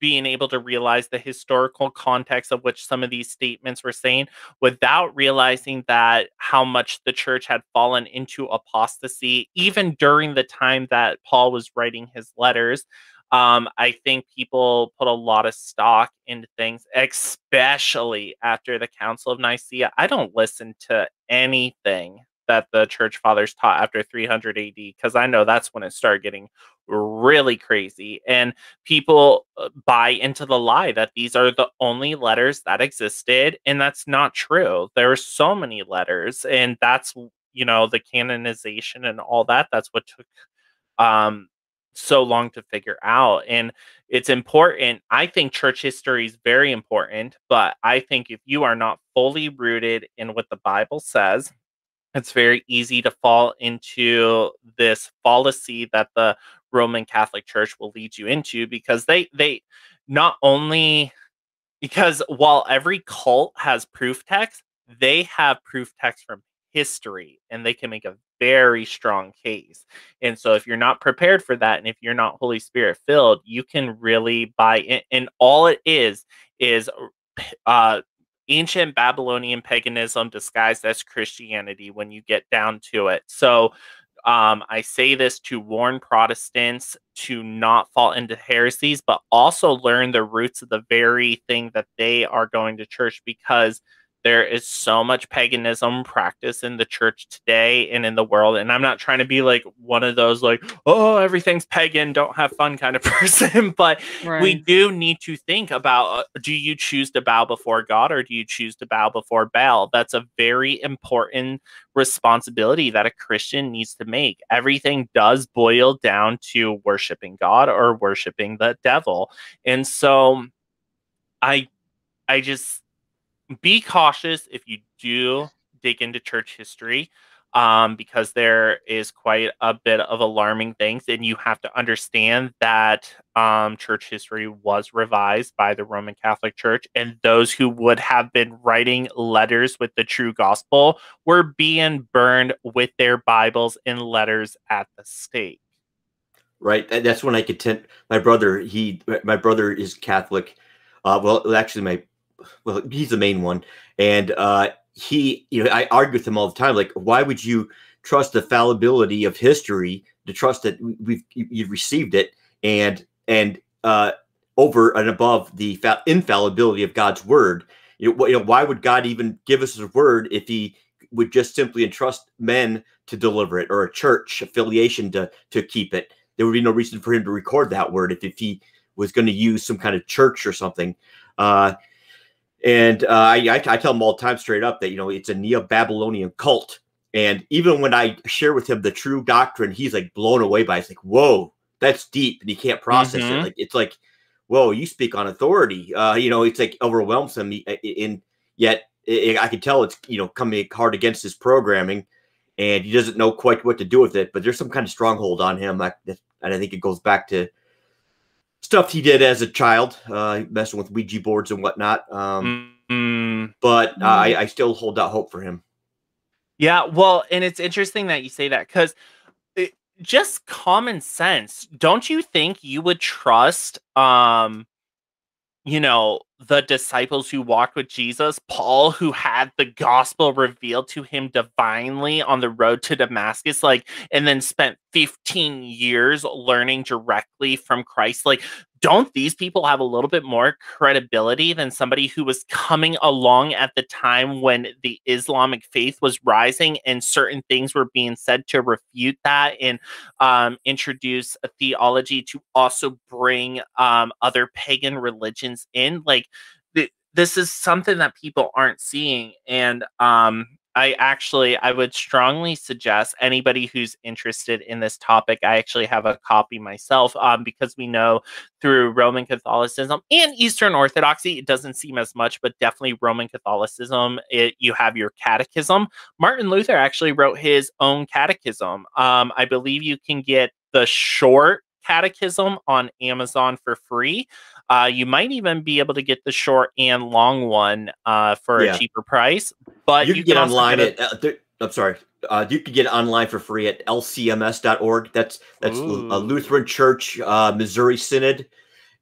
being able to realize the historical context of which some of these statements were saying without realizing that how much the church had fallen into apostasy even during the time that Paul was writing his letters um, I think people put a lot of stock into things, especially after the Council of Nicaea. I don't listen to anything that the church fathers taught after 300 AD because I know that's when it started getting really crazy. And people uh, buy into the lie that these are the only letters that existed. And that's not true. There are so many letters, and that's, you know, the canonization and all that. That's what took um so long to figure out and it's important. I think church history is very important but i think if you are not fully rooted in what the bible says it's very easy to fall into this fallacy that the roman catholic church will lead you into because they they not only because while every cult has proof text they have proof text from history and they can make a very strong case. And so if you're not prepared for that and if you're not Holy Spirit filled, you can really buy in. And all it is is uh ancient Babylonian paganism disguised as Christianity when you get down to it. So um, I say this to warn Protestants to not fall into heresies, but also learn the roots of the very thing that they are going to church because there is so much paganism practice in the church today and in the world and i'm not trying to be like one of those like oh everything's pagan don't have fun kind of person but we do need to think about uh, do you choose to bow before god or do you choose to bow before baal? That's a very important responsibility that a christian needs to make. Everything does boil down to worshiping god or worshiping the devil and so i i just be cautious if you do dig into church history um, because there is quite a bit of alarming things and you have to understand that um, church history was revised by the roman catholic church and those who would have been writing letters with the true gospel were being burned with their bibles and letters at the stake right? That's when I could tent my brother. He, my brother is Catholic. Uh, well, actually, my, well, he's the main one, and uh, he, you know, I argue with him all the time. Like, why would you trust the fallibility of history to trust that we've you- you've received it and and uh, over and above the infallibility of God's word? You know, you know, why would God even give us His word if He would just simply entrust men to deliver it or a church affiliation to to keep it? There would be no reason for Him to record that word if, if He was going to use some kind of church or something. Uh, and uh, I, I, tell him all the time straight up that you know it's a Neo-Babylonian cult. And even when I share with him the true doctrine, he's like blown away by. it. It's like, whoa, that's deep, and he can't process Mhm. it. Like it's like, whoa, you speak on authority. Uh, you know, it's like overwhelms him. In yet, i I can tell it's you know coming hard against his programming, and he doesn't know quite what to do with it. But there's some kind of stronghold on him, I, and I think it goes back to stuff he did as a child, uh, messing with Ouija boards and whatnot. Um, Mm, but uh, I, I still hold out hope for him. yeah, well, and it's interesting that you say that because just common sense. Don't you think you would trust, um, you know, the disciples who walked with Jesus, Paul, who had the gospel revealed to him divinely on the road to Damascus, like, and then spent 15 years learning directly from Christ? Like, don't these people have a little bit more credibility than somebody who was coming along at the time when the Islamic faith was rising and certain things were being said to refute that and um, introduce a theology to also bring um, other pagan religions in? Like, th- this is something that people aren't seeing. And um, I actually, I would strongly suggest anybody who's interested in this topic. I actually have a copy myself um, because we know through Roman Catholicism and Eastern Orthodoxy, it doesn't seem as much, but definitely Roman Catholicism. It, you have your catechism. Martin Luther actually wrote his own catechism. Um, I believe you can get the short catechism on Amazon for free. Uh, you might even be able to get the short and long one uh, for Yeah. a cheaper price. But you can get online get at. Uh, I'm sorry. Uh, you can get it online for free at lcms.org. That's that's Lu- a Lutheran Church uh, Missouri Synod,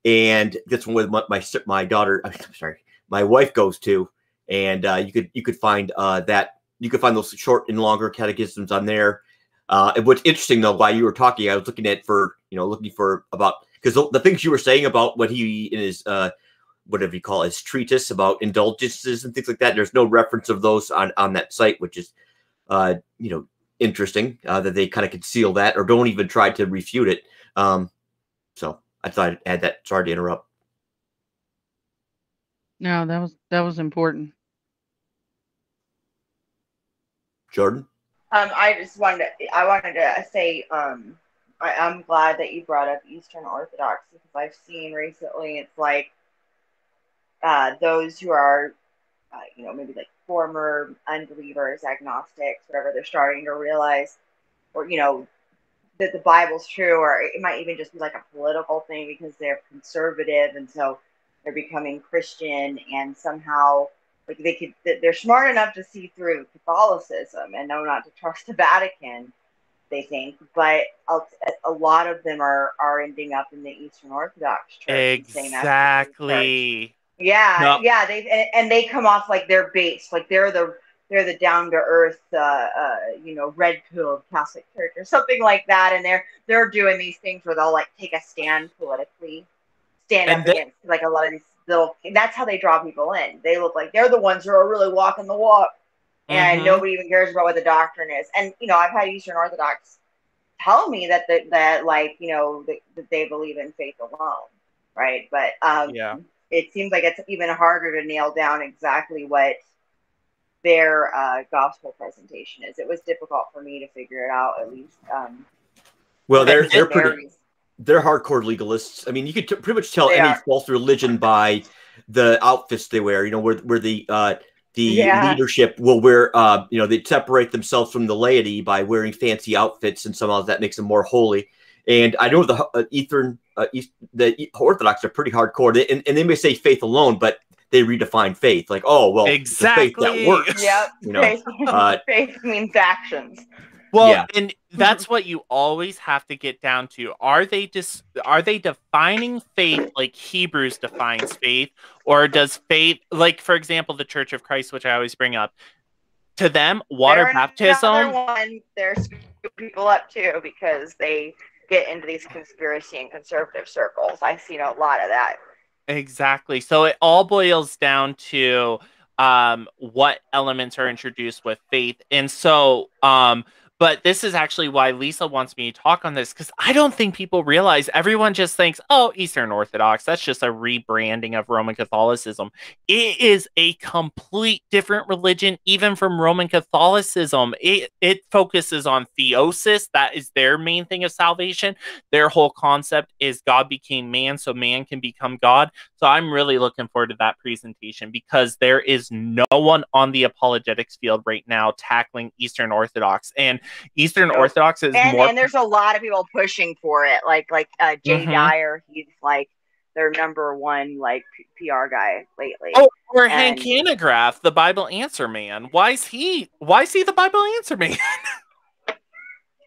and that's one my my, my daughter. I'm sorry, my wife goes to, and uh, you could you could find uh, that you could find those short and longer catechisms on there. Uh, and what's interesting though, while you were talking, I was looking at for you know looking for about because the, the things you were saying about what he in his uh, whatever you call it, his treatise about indulgences and things like that. There's no reference of those on on that site, which is uh, you know interesting uh, that they kind of conceal that or don't even try to refute it. Um, so I thought I'd add that. Sorry to interrupt. No, that was that was important. Jordan. Um, I just wanted to, I wanted to say, um, I, I'm glad that you brought up Eastern Orthodox because I've seen recently it's like uh, those who are, uh, you know, maybe like former unbelievers, agnostics, whatever, they're starting to realize, or you know, that the Bible's true, or it might even just be like a political thing because they're conservative and so they're becoming Christian and somehow like they could they're smart enough to see through Catholicism and know not to trust the Vatican they think but a, a lot of them are are ending up in the Eastern Orthodox Church and saying that's the church. exactly. yeah No. yeah they and, and they come off like they're base like they're the they're the down to earth uh, uh you know red pilled Catholic Church or something like that and they're they're doing these things where they'll like take a stand politically stand And up they- against like a lot of these little that's how they draw people in they look like they're the ones who are really walking the walk and Mhm. nobody even cares about what the doctrine is and you know i've had eastern orthodox tell me that the, that like you know that, that they believe in faith alone right but um Yeah. it seems like it's even harder to nail down exactly what their uh, gospel presentation is it was difficult for me to figure it out at least um Well, they're they're pretty varies. They're hardcore legalists. I mean, you could t- pretty much tell They any are. false religion by the outfits they wear. You know, where where the uh, the Yeah. leadership will wear. Uh, you know, they separate themselves from the laity by wearing fancy outfits, and somehow that makes them more holy. And I know the uh, Eastern uh, East, the Orthodox are pretty hardcore, they, and, and they may say faith alone, but they redefine faith like, oh well, exactly. faith that works. Yep. You know, faith, uh, faith means actions Well, Yeah. and that's what you always have to get down to. Are they just are they defining faith like Hebrews defines faith, or does faith like for example the Church of Christ, which I always bring up, to them water They're baptism? one, they're screwing people up too because they get into these conspiracy and conservative circles. I've seen a lot of that. Exactly. So it all boils down to um what elements are introduced with faith. And so um but this is actually why Lisa wants me to talk on this because I don't think people realize everyone just thinks, oh, Eastern Orthodox, that's just a rebranding of Roman Catholicism. It is a complete different religion, even from Roman Catholicism. It, it focuses on theosis, that is their main thing of salvation. Their whole concept is God became man, so man can become God. So I'm really looking forward to that presentation because there is no one on the apologetics field right now tackling Eastern Orthodox. And Eastern. Orthodox is And, more and there's a lot of people pushing for it. Like like uh, Jay Mhm. Dyer, he's like their number one like PR guy lately. Oh, or Hank and- Hanegraaff, the Bible answer man. Why is he why is he the Bible answer man?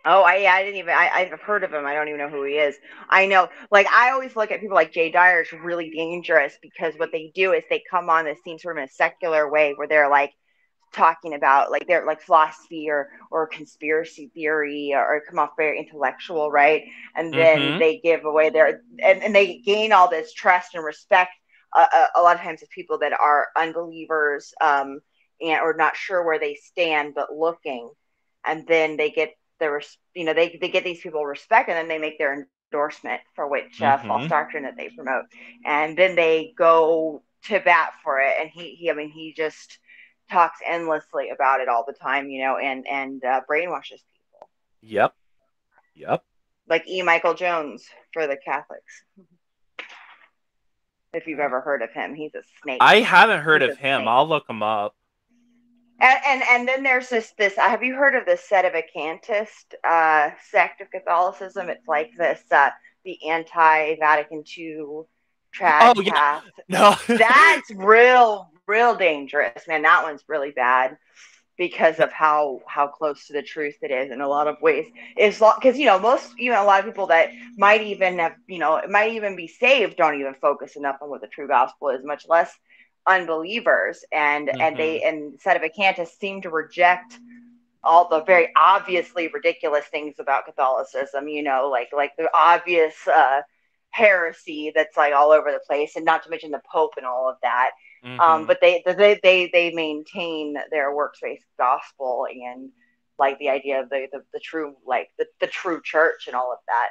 Oh, I, I didn't even. I, I've heard of him. I don't even know who he is. I know, like, I always look at people like Jay Dyer is really dangerous because what they do is they come on the scene sort of in a secular way where they're like talking about like they're like philosophy or or conspiracy theory or, or come off very intellectual, right? And then Mhm. they give away their and, and they gain all this trust and respect uh, a, a lot of times of people that are unbelievers um, and or not sure where they stand but looking, and then they get the res- you know they they get these people respect and then they make their endorsement for which uh, false Mhm. doctrine that they promote and then they go to bat for it and he, he i mean he just talks endlessly about it all the time you know and and uh, brainwashes people Yep. Yep. like e michael jones for the catholics if you've ever heard of him he's a snake I haven't heard He's of him. snake. I'll look him up. and, and and then there's this this have you heard of the sedevacantist uh sect of catholicism it's like this uh the anti-vatican ii trad Oh, yeah. No. that's real real dangerous. Man that one's really bad because of how how close to the truth it is in a lot of ways. It's because you know most you know a lot of people that might even have you know it might even be saved don't even focus enough on what the true gospel is much less unbelievers. And and they and sedevacantists seem to reject all the very obviously ridiculous things about catholicism you know like like the obvious uh heresy that's like all over the place and not to mention the pope and all of that um Mhm. but they they they they maintain their works-based gospel and like the idea of the the, the true like the, the true church and all of that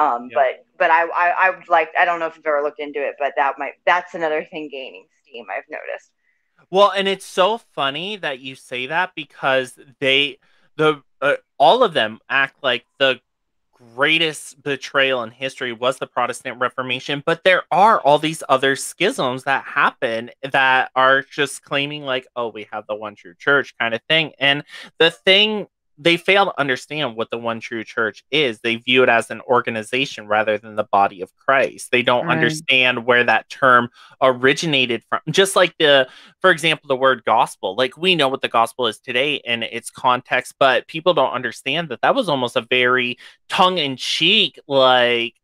um Yeah. but but I, I i would like i don't know if you've ever looked into it but that might that's another thing gaining steam i've noticed Well, and it's so funny that you say that because they the uh, all of them act like the greatest betrayal in history was the Protestant Reformation, but there are all these other schisms that happen that are just claiming like, oh, we have the one true church kind of thing. And the thing they fail to understand what the one true church is. They view it as an organization rather than the body of Christ. They don't Right. understand where that term originated from. Just like the for example, the word gospel. Like we know what the gospel is today in its context, but people don't understand that that was almost a very tongue in cheek, like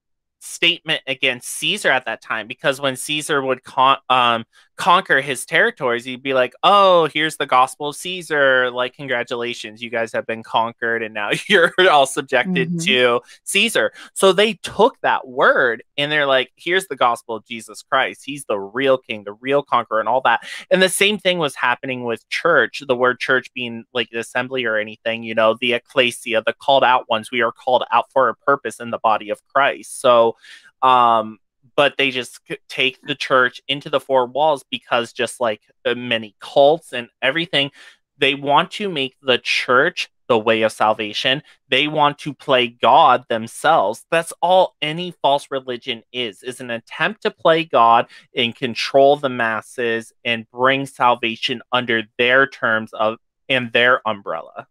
statement against Caesar at that time. Because when Caesar would con- um, conquer his territories, he'd be like, "Oh, here's the gospel of Caesar. Like, congratulations, you guys have been conquered, and now you're all subjected Mhm. to Caesar." So they took that word and they're like, "Here's the gospel of Jesus Christ. He's the real king, the real conqueror, and all that." And the same thing was happening with church, the word church being like the assembly or anything, you know, the ecclesia, the called out ones. We are called out for a purpose in the body of Christ. So, um, but they just take the church into the four walls because just like many cults and everything, they want to make the church the way of salvation. They want to play God themselves. That's all any false religion is, is an attempt to play God and control the masses and bring salvation under their terms of and their umbrella.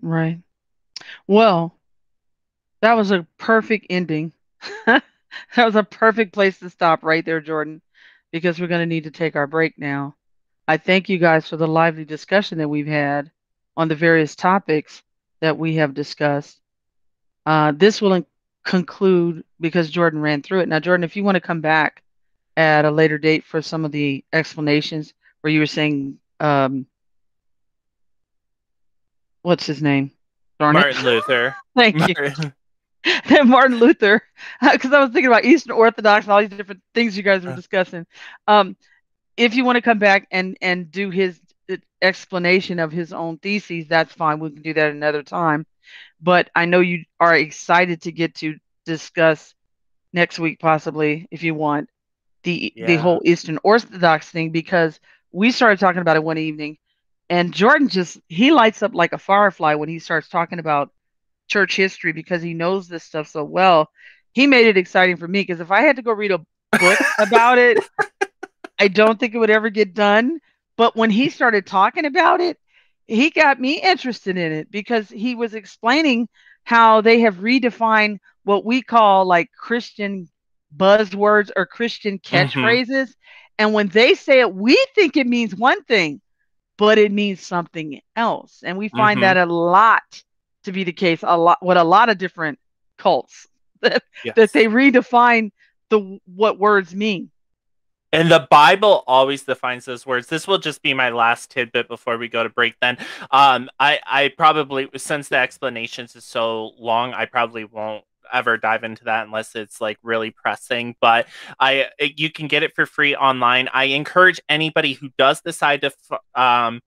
Right. Well, that was a perfect ending. that was a perfect place to stop right there, Jordan, because we're going to need to take our break now. I thank you guys for the lively discussion that we've had on the various topics. that we have discussed. Uh, this will conclude because Jordan ran through it. Now, Jordan, if you want to come back at a later date for some of the explanations where you were saying, um, what's his name? Darn it. Martin Luther. Thank you. Martin- Martin Luther, because I was thinking about Eastern Orthodox and all these different things you guys were Uh. discussing. Um, if you want to come back and and do his uh, explanation of his own theses, that's fine. We can do that another time. But I know you are excited to get to discuss next week, possibly, if you want, the the whole Eastern Orthodox thing because we started talking about it one evening, and Jordan just he lights up like a firefly when he starts talking about church history because he knows this stuff so well. He made it exciting for me because if I had to go read a book about it, I don't think it would ever get done. But when he started talking about it, he got me interested in it because he was explaining how they have redefined what we call like Christian buzzwords or Christian catchphrases. And when they say it, we think it means one thing, but it means something else. And we find Mhm. that a lot to be the case, a lot with a lot of different cults that, Yes. that they redefine the what words mean. And the Bible always defines those words. This will just be my last tidbit before we go to break. Then, um, I I probably since the explanations is so long, I probably won't ever dive into that unless it's like really pressing. But I you can get it for free online. I encourage anybody who does decide to um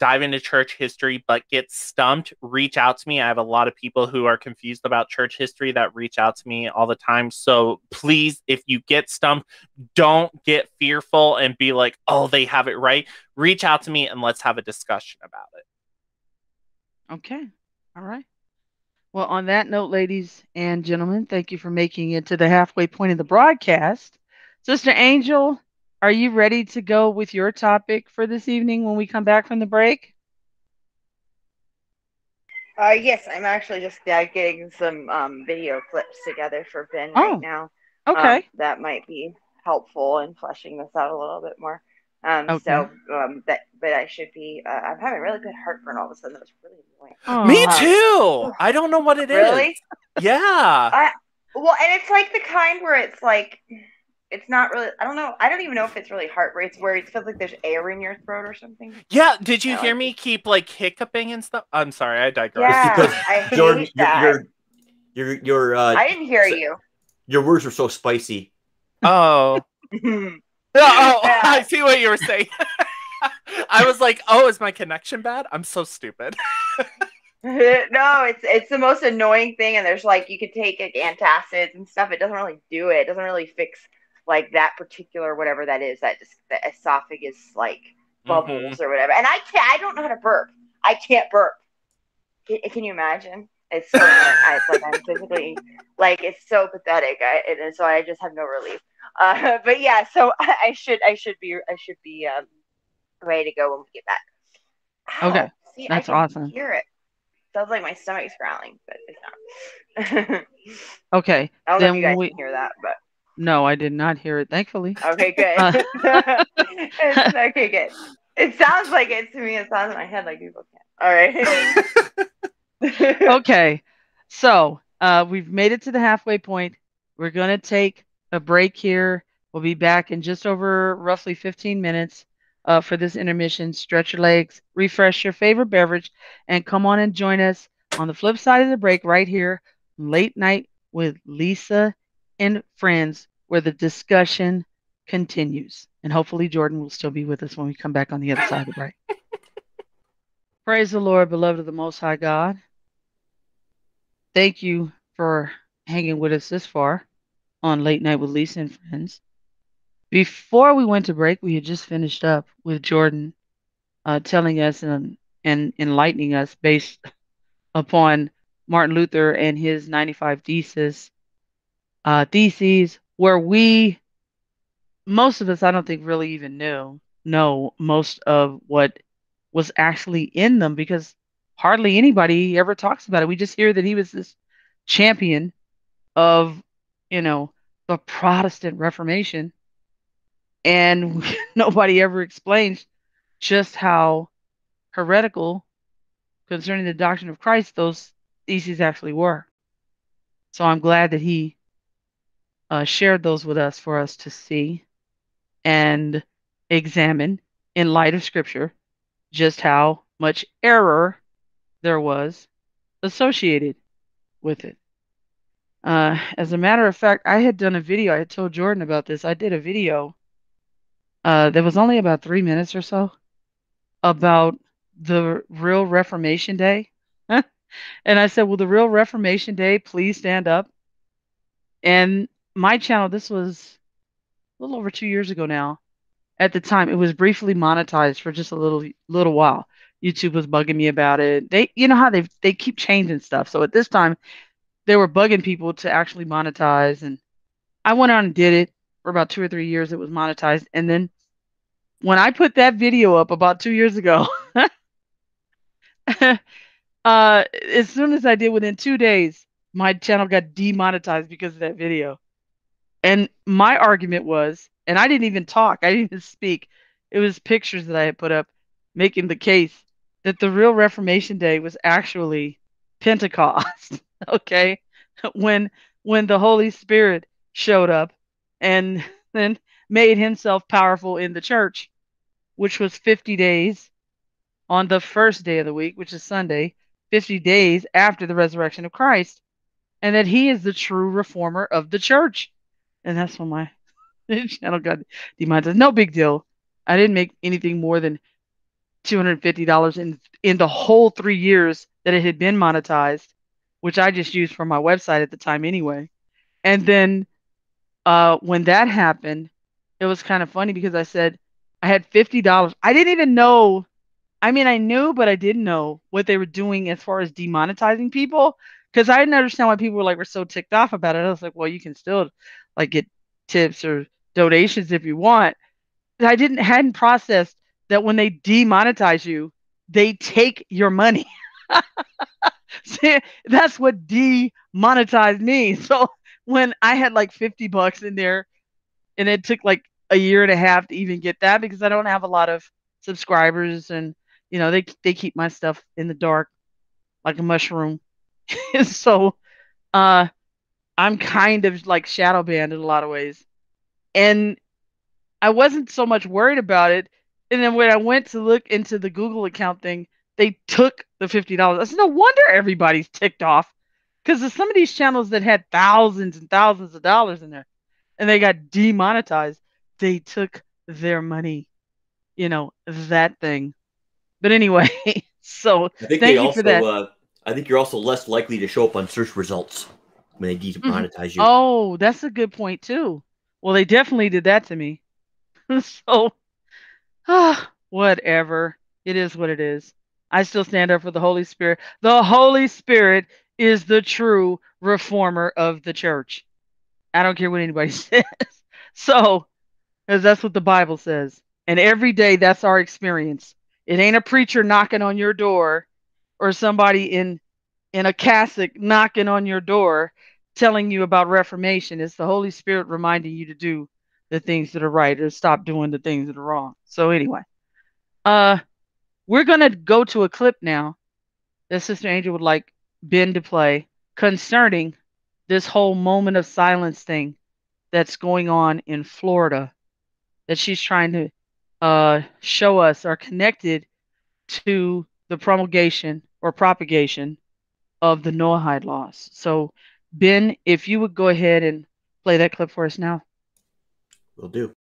dive into church history but get stumped reach out to me i have a lot of people who are confused about church history that reach out to me all the time so please if you get stumped don't get fearful and be like, oh, they have it right. Reach out to me and let's have a discussion about it. Okay. All right. Well, on that note, ladies and gentlemen, thank you for making it to the halfway point of the broadcast. Sister Angel, are you ready to go with your topic for this evening when we come back from the break? Uh, yes, I'm actually just uh, getting some um, video clips together for Ben Oh, right now. Okay. Um, that might be helpful in fleshing this out a little bit more. Um, So, um, that, but I should be. Uh, I'm having really good heartburn all of a sudden. That was really annoying. Me Aw. too. I don't know what it is. Really? Yeah. I, Well, and it's like the kind where it's like, it's not really. I don't know. I don't even know if it's really heartburn. It's where it feels like there's air in your throat or something. Yeah. Did you Yeah, hear like- me keep like hiccuping and stuff? I'm sorry. I digress. Yeah, because I hate Jordan, that. your your your your, uh, I didn't hear so- you. your words are so spicy. Oh. Oh, oh, I see what you were saying. I was like, oh, is my connection bad? I'm so stupid. no, it's it's the most annoying thing, and there's like you could take like, antacids and stuff. It doesn't really do it. It doesn't really fix like that particular whatever that is. That just the esophagus like bubbles Mhm. or whatever. And I can't. I don't know how to burp. I can't burp. Can, can you imagine? It's so I, it's like I'm physically like it's so pathetic. I and so I just have no relief. Uh, but yeah, so I should I should be I should be um ready to go when we get back. Ow. Okay, See, I that's can awesome. Hear it. Sounds like my stomach's growling, but it's not. Okay. I don't know if Then you guys we- can hear that, but No, I did not hear it, thankfully. okay, good. Uh. Okay, good. It sounds like it to me. It sounds in my head like people can't. All right. okay. So uh, we've made it to the halfway point. We're going to take a break here. We'll be back in just over roughly 15 minutes uh, for this intermission. Stretch your legs, refresh your favorite beverage, and come on and join us on the flip side of the break right here, late night with Lisa and friends, where the discussion continues. And hopefully, Jordan will still be with us when we come back on the other side of the break. Praise the Lord, beloved of the Most High God. Thank you for hanging with us this far on Late Night with Lisa and Friends. Before we went to break, we had just finished up with Jordan uh, telling us and, and enlightening us based upon Martin Luther and his 95 thesis, uh, theses, where we, most of us, I don't think really even knew, know most of what was actually in them because hardly anybody ever talks about it. We just hear that he was this champion of, you know, the Protestant Reformation. And nobody ever explains just how heretical concerning the doctrine of Christ those theses actually were. So I'm glad that he uh, shared those with us for us to see and examine in light of Scripture just how much error there was associated with it. Uh, as a matter of fact, I had done a video. I had told Jordan about this. I did a video uh, that was only about three minutes or so about the real Reformation Day. and I said, Will the real Reformation Day please stand up? And my channel, this was a little over two years ago now. At the time, it was briefly monetized for just a little little while. YouTube was bugging me about it. They, you know how they they keep changing stuff. So at this time, they were bugging people to actually monetize, and I went on and did it for about two or three years. It was monetized, and then when I put that video up about two years ago, uh, as soon as I did, within two days, my channel got demonetized because of that video. And my argument was, and I didn't even talk, I didn't even speak. It was pictures that I had put up making the case that the real Reformation Day was actually Pentecost. okay? When when the Holy Spirit showed up and then made himself powerful in the church, which was 50 days on the first day of the week, which is Sunday, 50 days after the resurrection of Christ, and that he is the true reformer of the church. And that's when my channel got demonetized. No big deal. I didn't make anything more than $250 in in the whole three years that it had been monetized, which I just used for my website at the time anyway. And then uh, when that happened, it was kind of funny because I said I had fifty dollars. I didn't even know. I mean, I knew, but I didn't know what they were doing as far as demonetizing people because I didn't understand why people were like were so ticked off about it. I was like, well, you can still like get tips or donations if you want. I didn't hadn't processed that when they demonetize you, they take your money. See, that's what demonetized means. So when I had like 50 bucks in there and it took like a year and a half to even get that because I don't have a lot of subscribers and you know they they keep my stuff in the dark like a mushroom. so uh I'm kind of like shadow banned in a lot of ways. And I wasn't so much worried about it. And then when I went to look into the Google account thing, they took the fifty dollars. I said, no wonder everybody's ticked off, because some of these channels that had thousands and thousands of dollars in there, and they got demonetized, they took their money. You know that thing. But anyway, so I think thank they you also. for that. Uh, I think you're also less likely to show up on search results when they demonetize you. Oh, that's a good point too. Well, they definitely did that to me. so, ah, whatever. It is what it is. I still stand up for the Holy Spirit. The Holy Spirit is the true reformer of the church. I don't care what anybody says. So, because that's what the Bible says. And every day that's our experience. It ain't a preacher knocking on your door or somebody in in a cassock knocking on your door telling you about reformation. It's the Holy Spirit reminding you to do the things that are right or stop doing the things that are wrong. So anyway, uh we're to go to a clip now that Sister Angel would like Ben to play concerning this whole moment of silence thing that's going on in Florida that she's trying to uh, show us are connected to the promulgation or propagation of the Noahide laws. So, Ben, if you would go ahead and play that clip for us now. Will do.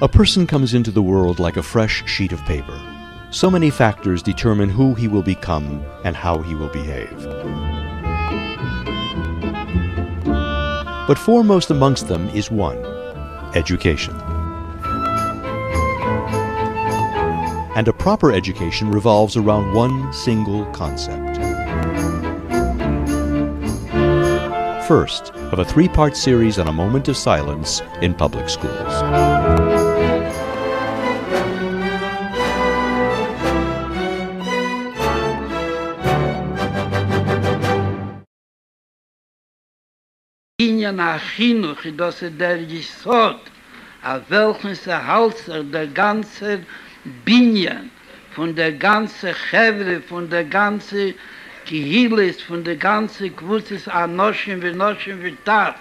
A person comes into the world like a fresh sheet of paper. So many factors determine who he will become and how he will behave. But foremost amongst them is one education. And a proper education revolves around one single concept. First, of a three part series on a moment of silence in public schools. Ist der Jesod, auf welchen sie halter der ganze Binyan, von der ganze Chevre, von der ganze Kihilis, von der ganze Kwutzis Anoshim, wie Noshim, wie Tat,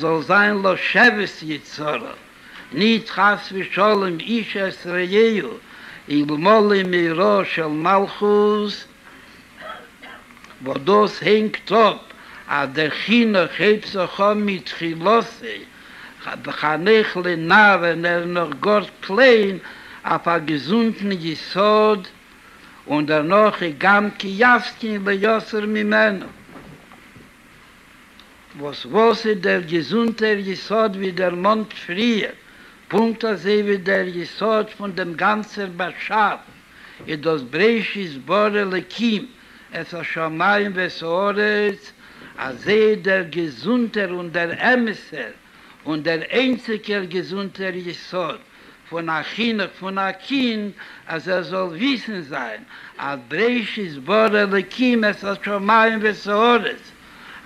soll sein Lo Sheves Yitzora, nit chas vi sholem ish es reyeyu. Il molle mi ro shel malchus. Wo dos hengt top a der chino hebt so chom mit chilose hat khanech le nave ner noch gort klein a pa gesunden jesod und der noch gam ki yavski le yoser mi men was was der gesunter jesod wie der mond friert? Punkt er wie der Jesod von dem ganzen Baschab, e das Breisch ist Bore Lekim, es a Shamayim ves Orez, als er der Gesunter und der Emeser und der einzige Gesunter Jesod von einer Kinder, von einer Kind, als er soll wissen sein, als Dresch ist Bore Lekim, es hat schon mal in Wessehores,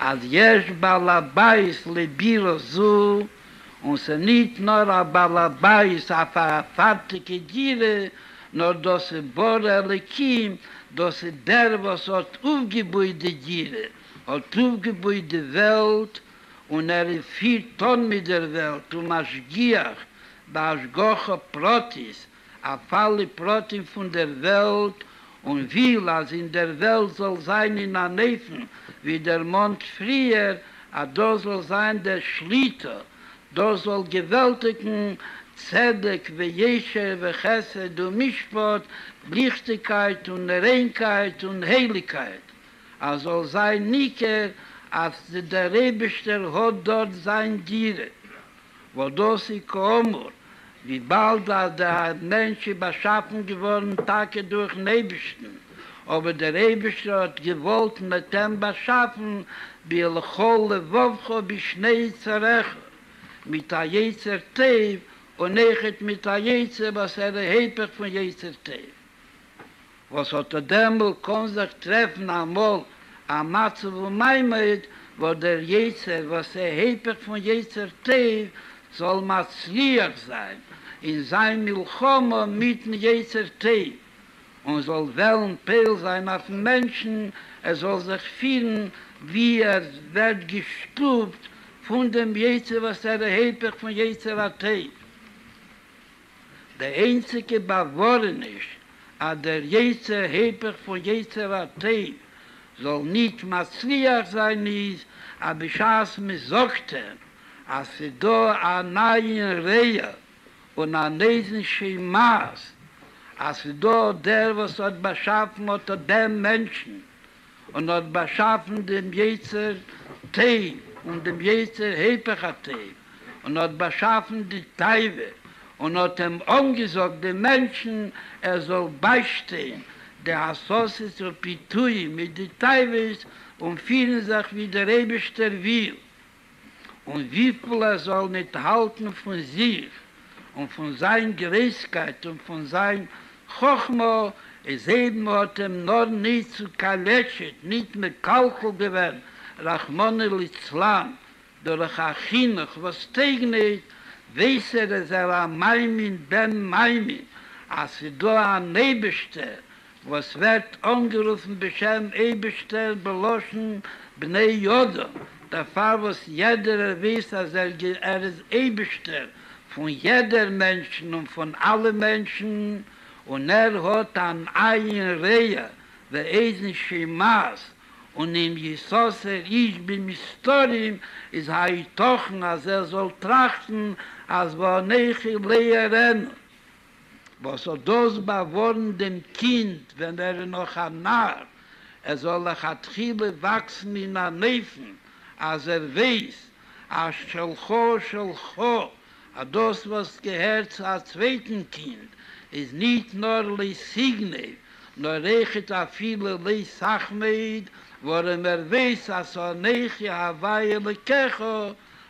als Jesch Balabais Lebiro Zu, und es ist nicht nur ein Balabais, auf eine fertige Diere, nur das Bore Lekim, das ist der, was hat aufgebaut die Diere, hat aufgebaut die Welt, und er ist viel Ton mit der Welt, und er ist das goch protis a falle protin von der welt und wie las in der welt soll sein in a nefen wie der mond frier a do soll sein der schliter da soll gewältigen Zedek, wie Jesche, wie Chesse, du Mischwort, Lichtigkeit und Reinkeit und Heiligkeit. Er soll sein Nike, als der Rebischter hat dort sein Giere. Wo das ich komme, wie bald der Mensch überschaffen geworden, Tage durch Nebischten. Aber der Rebischter hat gewollt mit dem beschaffen, wie er cholle Wofcho, wie Schnee mit a jetzer tev und nechet mit a jetzer was er heper von jetzer tev was hat der demel kon sich treffen amol a matze wo meimet wo der jetzer was er heper von jetzer tev soll matzlier sein in sein Milchomo mit dem Jezer Tee. Und soll Wellen Peel sein auf den Menschen, er soll sich finden, wie er wird gestubt von dem Jezer, was er erhebt von Jezer Tee. Der einzige Bewohren ist, a der jetze heper von jetze war te soll nicht masrier sein nis a bechas mi sorgte er, as er do a nayn reier und an diesen Schemaß, als da der, was hat beschaffen unter dem Menschen. Und hat beschaffen dem Jezer Tee, und dem Jezer Hepechate und hat beschaffen die Teive. Und hat ihm angesagt, den Menschen, er soll beistehen, der Assosi zur Pitui mit die Teive und vielen sich wie der Rebischter will. Und wie viel er soll nicht halten von sich und von seiner Gerechtigkeit und von seinem Chochmo, es eben hat ihm noch nicht zu kaletschet, nicht mit Kalkul gewähnt, Rachmone Litzlan, durch Achinuch, was tegnet, weiß er, dass er am Maimin ben Maimin, als er da an Nebeste, was wird angerufen, beschem Ebeste, beloschen, bnei Yoda, der Fall, was jeder weiß, dass er, er ist Ebeste, von jeder Menschen und von allen Menschen, und er hat an ein Rehe, der Eisen Schimaß, und im Jesus er ich bin Mistorim, ist er doch, als er soll trachten, als war nicht in Lehren. Was er das bewohren dem Kind, wenn er noch ein Narr, er soll er hat viele wachsen in der Neffen, als er weiß, als Schelcho, Schelcho, Aber das, was gehört zu einem zweiten Kind, ist nicht nur die Signe, nur rechnet a viele li Sachen mit, worin er weiß, dass er nicht die Hawaii in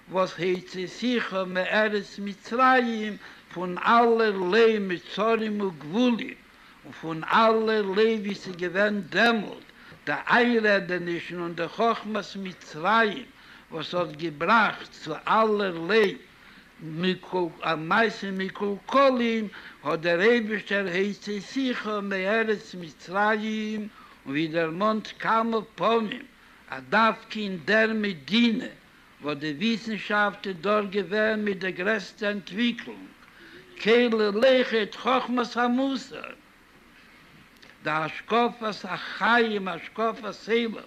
was hat sie sicher mit Eres Mitzrayim von aller Leben mit Zorim und Gwulim und von aller Leben, wie sie gewöhnt, dämmelt, der Eiredenischen und der Chochmas Mitzrayim, was hat gebracht zu aller Leben, Leh, mikul a meise mikul kolim hat der rebischter heiste sich um eres mitzrayim und wie der mond kam ponim a davkin der medine wo die wissenschaft dort gewähren mit der größten entwicklung. Keile lechet chochmas hamusa. Da aschkofas achayim aschkofas seber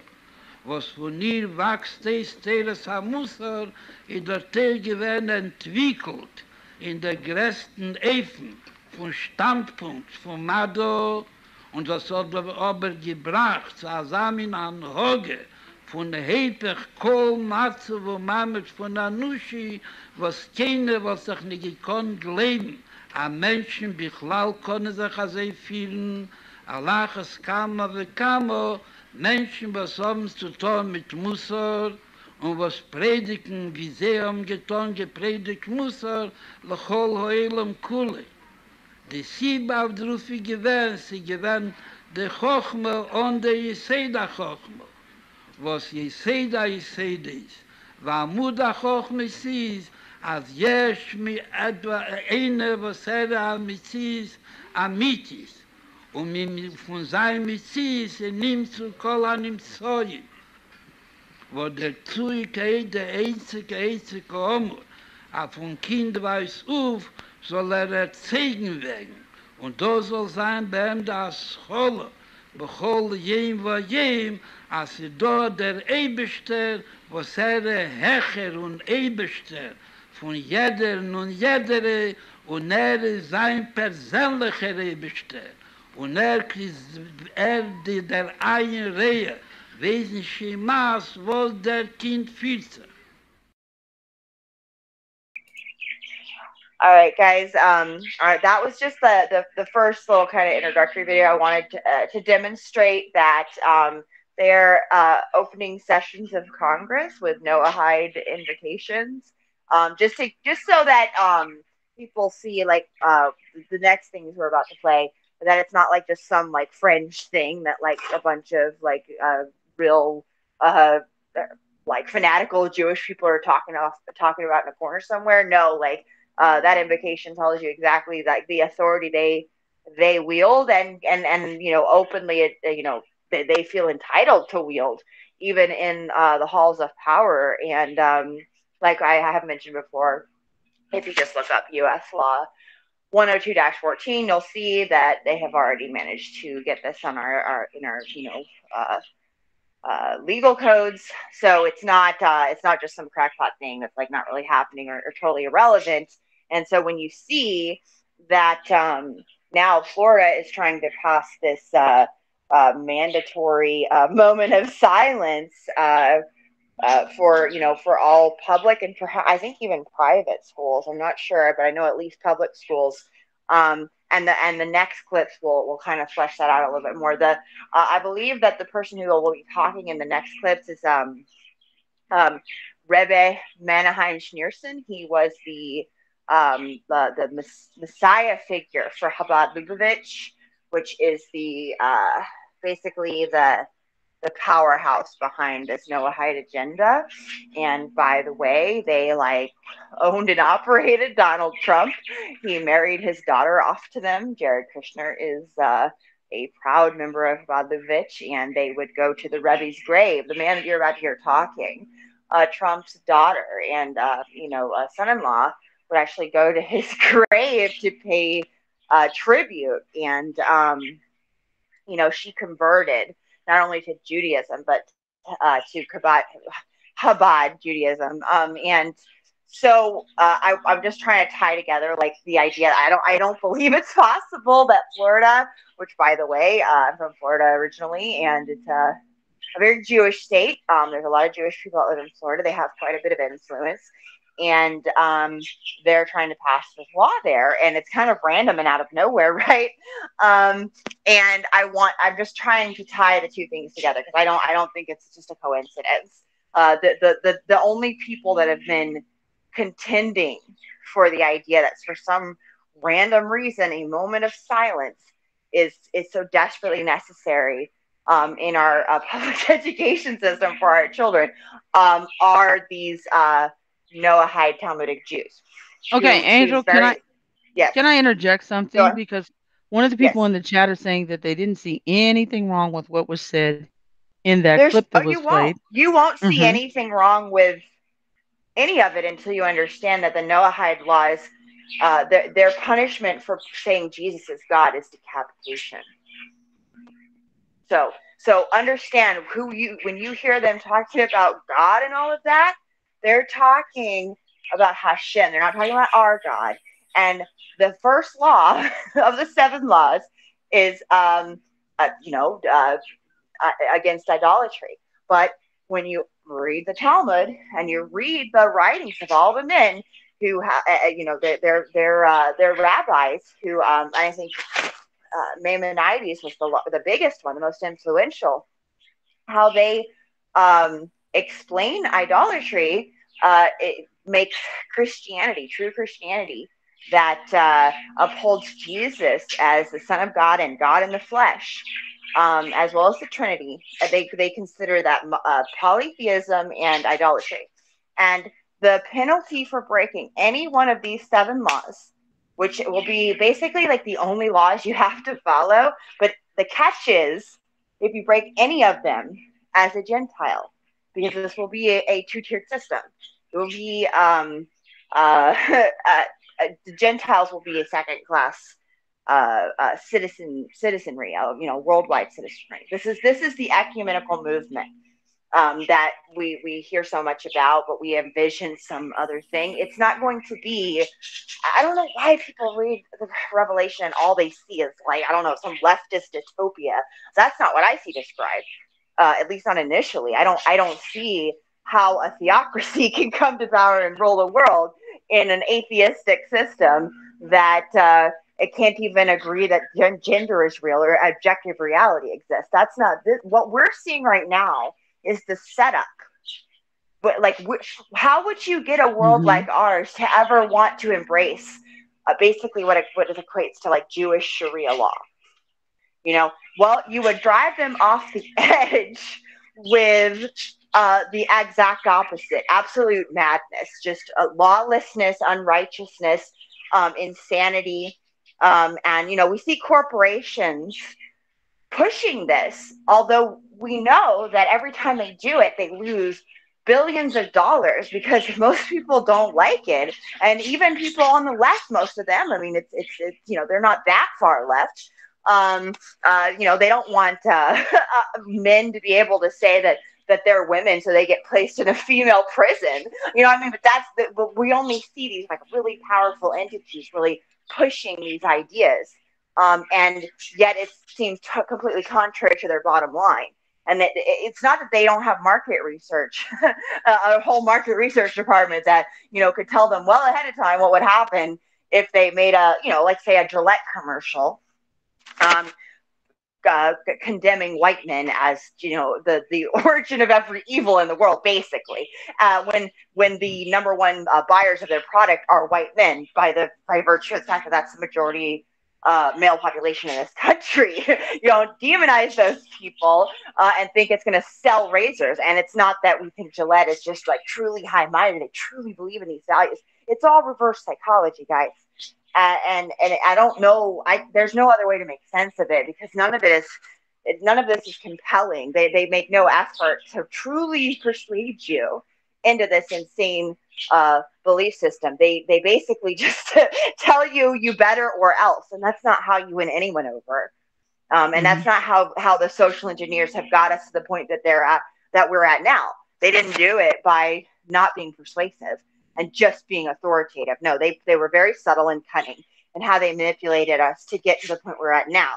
was von ihr wächst des Teres am Musser, in der Teil gewähnt entwickelt, in der größten Eifen, von Standpunkt, von Mado, und was hat er aber gebracht, zu Asamin an Hoge, von Heper, Kohl, Matze, wo Mamet, von Anuschi, was keine, was sich nicht gekonnt leben, a Menschen, Bichlal, konne sich also fühlen, Allah, es kam, aber kam, Menschen, was haben zu tun mit Musser und was predigen, wie sie haben getan, gepredigt Musser, lechol hoelem kule. Die Siebe auf der Rufi gewähnt, sie gewähnt der Chochme und der Jeseda Chochme. Was Jeseda Jeseda ist, wa Muda Chochme sie ist, als jesch mi etwa eine, was er am Mitzis, am Mitzis. Und mir von sein Messias er nimmt zu Kolan im Zoi. Wo der Zui kei der einzige, einzige Omo, a von Kind weiß auf, soll er erzeugen werden. Und da soll sein bei ihm das Scholle, bechol jem wa jem, as i do der Eibester, wo sere Hecher und Eibester, von jeder nun jedere, und er sein persönlicher Eibester. Und er er die der wesen sie maß, der Kind fühlt sich. All right, guys. Um, all right, that was just the, the, the first little kind of introductory video. I wanted to, uh, to demonstrate that um, their uh, opening sessions of Congress with Noahide invitations, um, just to just so that um, people see like uh, the next things we're about to play that it's not like just some like fringe thing that like a bunch of like uh, real uh, like fanatical Jewish people are talking off talking about in a corner somewhere. No, like uh, that invocation tells you exactly like the authority they they wield and and and you know openly uh, you know they, they feel entitled to wield even in uh, the halls of power and um, like I have mentioned before, if you just look up U.S. law 102-14, you'll see that they have already managed to get this on our, our in our you know uh, uh, legal codes. So it's not uh, it's not just some crackpot thing that's like not really happening or, or totally irrelevant. And so when you see that um, now Florida is trying to pass this uh, uh, mandatory uh, moment of silence uh, for you know for all public and perhaps I think even private schools. I'm not sure, but I know at least public schools. Um, and the and the next clips will will kind of flesh that out a little bit more. The uh, I believe that the person who will be talking in the next clips is um, um, Rebbe Menachem Schneerson. He was the um, the the Messiah figure for Chabad Lubavitch, which is the uh, basically the the powerhouse behind this Noahide agenda. And by the way, they like owned and operated Donald Trump. He married his daughter off to them. Jared Kushner is uh, a proud member of Badlovich, and they would go to the Rebbe's grave, the man that you're about to hear talking. Uh, Trump's daughter and uh, you know son-in-law would actually go to his grave to pay uh, tribute, and um, you know she converted not only to Judaism but uh, to Chabad, Chabad Judaism. Um, and so uh, I, I'm just trying to tie together like the idea. I don't I don't believe it's possible that Florida, which by the way, uh, I'm from Florida originally, and it's a, a very Jewish state. Um, there's a lot of Jewish people that live in Florida. They have quite a bit of influence and um, they're trying to pass this law there and it's kind of random and out of nowhere right? Um, and i want i'm just trying to tie the two things together because i don't i don't think it's just a coincidence. Uh, the, the, the, the only people that have been contending for the idea that for some random reason a moment of silence is is so desperately necessary um, in our uh, public education system for our children um, are these uh, Noahide Talmudic Jews. Okay, She- Angel, she's can I Yes. can I interject something Sure. because one of the people Yes. in the chat is saying that they didn't see anything wrong with what was said in that There's, clip that oh, was you played. won't. You won't see Mhm. anything wrong with any of it until you understand that the Noahide laws, uh, their, their punishment for saying Jesus is God is decapitation. So, so understand who you when you hear them talking about God and all of that, they're talking about Hashem. They're not talking about our God. And the first law of the seven laws is, um, uh, you know, uh, uh, against idolatry. But when you read the Talmud and you read the writings of all the men who, ha- uh, you know, they're they're they're, uh, rabbis who, um, I think uh, Maimonides was the the biggest one, the most influential. How they um, explain idolatry, uh, it makes Christianity, true Christianity, that uh, upholds Jesus as the Son of God and God in the flesh um, as well as the Trinity. Uh, They they consider that uh, polytheism and idolatry, and the penalty for breaking any one of these seven laws, which will be basically like the only laws you have to follow. But the catch is, if you break any of them as a Gentile, because this will be a, a two-tiered system. It will be um, uh, uh, uh, the Gentiles will be a second-class uh, uh, citizen citizenry, uh, you know, worldwide citizenry. This is this is the ecumenical movement um, that we we hear so much about, but we envision some other thing. It's not going to be. I don't know why people read the Revelation and all they see is like I don't know some leftist dystopia. That's not what I see described. Uh, at least not initially. I don't I don't see how a theocracy can come to power and rule the world in an atheistic system that uh, it can't even agree that gender is real or objective reality exists. That's not this, what we're seeing right now. Is the setup, but like, how would you get a world Mhm. like ours to ever want to embrace uh, basically what it, what it equates to like Jewish Sharia law? You know, well, you would drive them off the edge with uh, the exact opposite absolute madness, just uh, lawlessness, unrighteousness, um, insanity. Um, and, you know, we see corporations pushing this, although we know that every time they do it, they lose billions of dollars because most people don't like it. And even people on the left, most of them, I mean, it's, it's, it's you know, they're not that far left um, uh, you know, they don't want uh, men to be able to say that that they're women, so they get placed in a female prison. You know, what I mean, but that's the, but we only see these like really powerful entities really pushing these ideas, um, and yet it seems t- completely contrary to their bottom line. And it, it's not that they don't have market research, a whole market research department that you know could tell them well ahead of time what would happen if they made a you know like say a Gillette commercial um, uh, condemning white men as you know the the origin of every evil in the world, basically. Uh, when when the number one uh, buyers of their product are white men, by the by virtue of the fact that that's the majority uh, male population in this country, you know, demonize those people uh, and think it's going to sell razors. And it's not that we think Gillette is just like truly high minded; they truly believe in these values. It's all reverse psychology, guys uh, and and I don't know. I there's no other way to make sense of it because none of it is none of this is compelling. They they make no effort to truly persuade you into this insane uh, belief system. They they basically just tell you you better or else, and that's not how you win anyone over. Um, and that's not how how the social engineers have got us to the point that they're at that we're at now. They didn't do it by not being persuasive and just being authoritative. No, they they were very subtle and cunning and how they manipulated us to get to the point we're at now.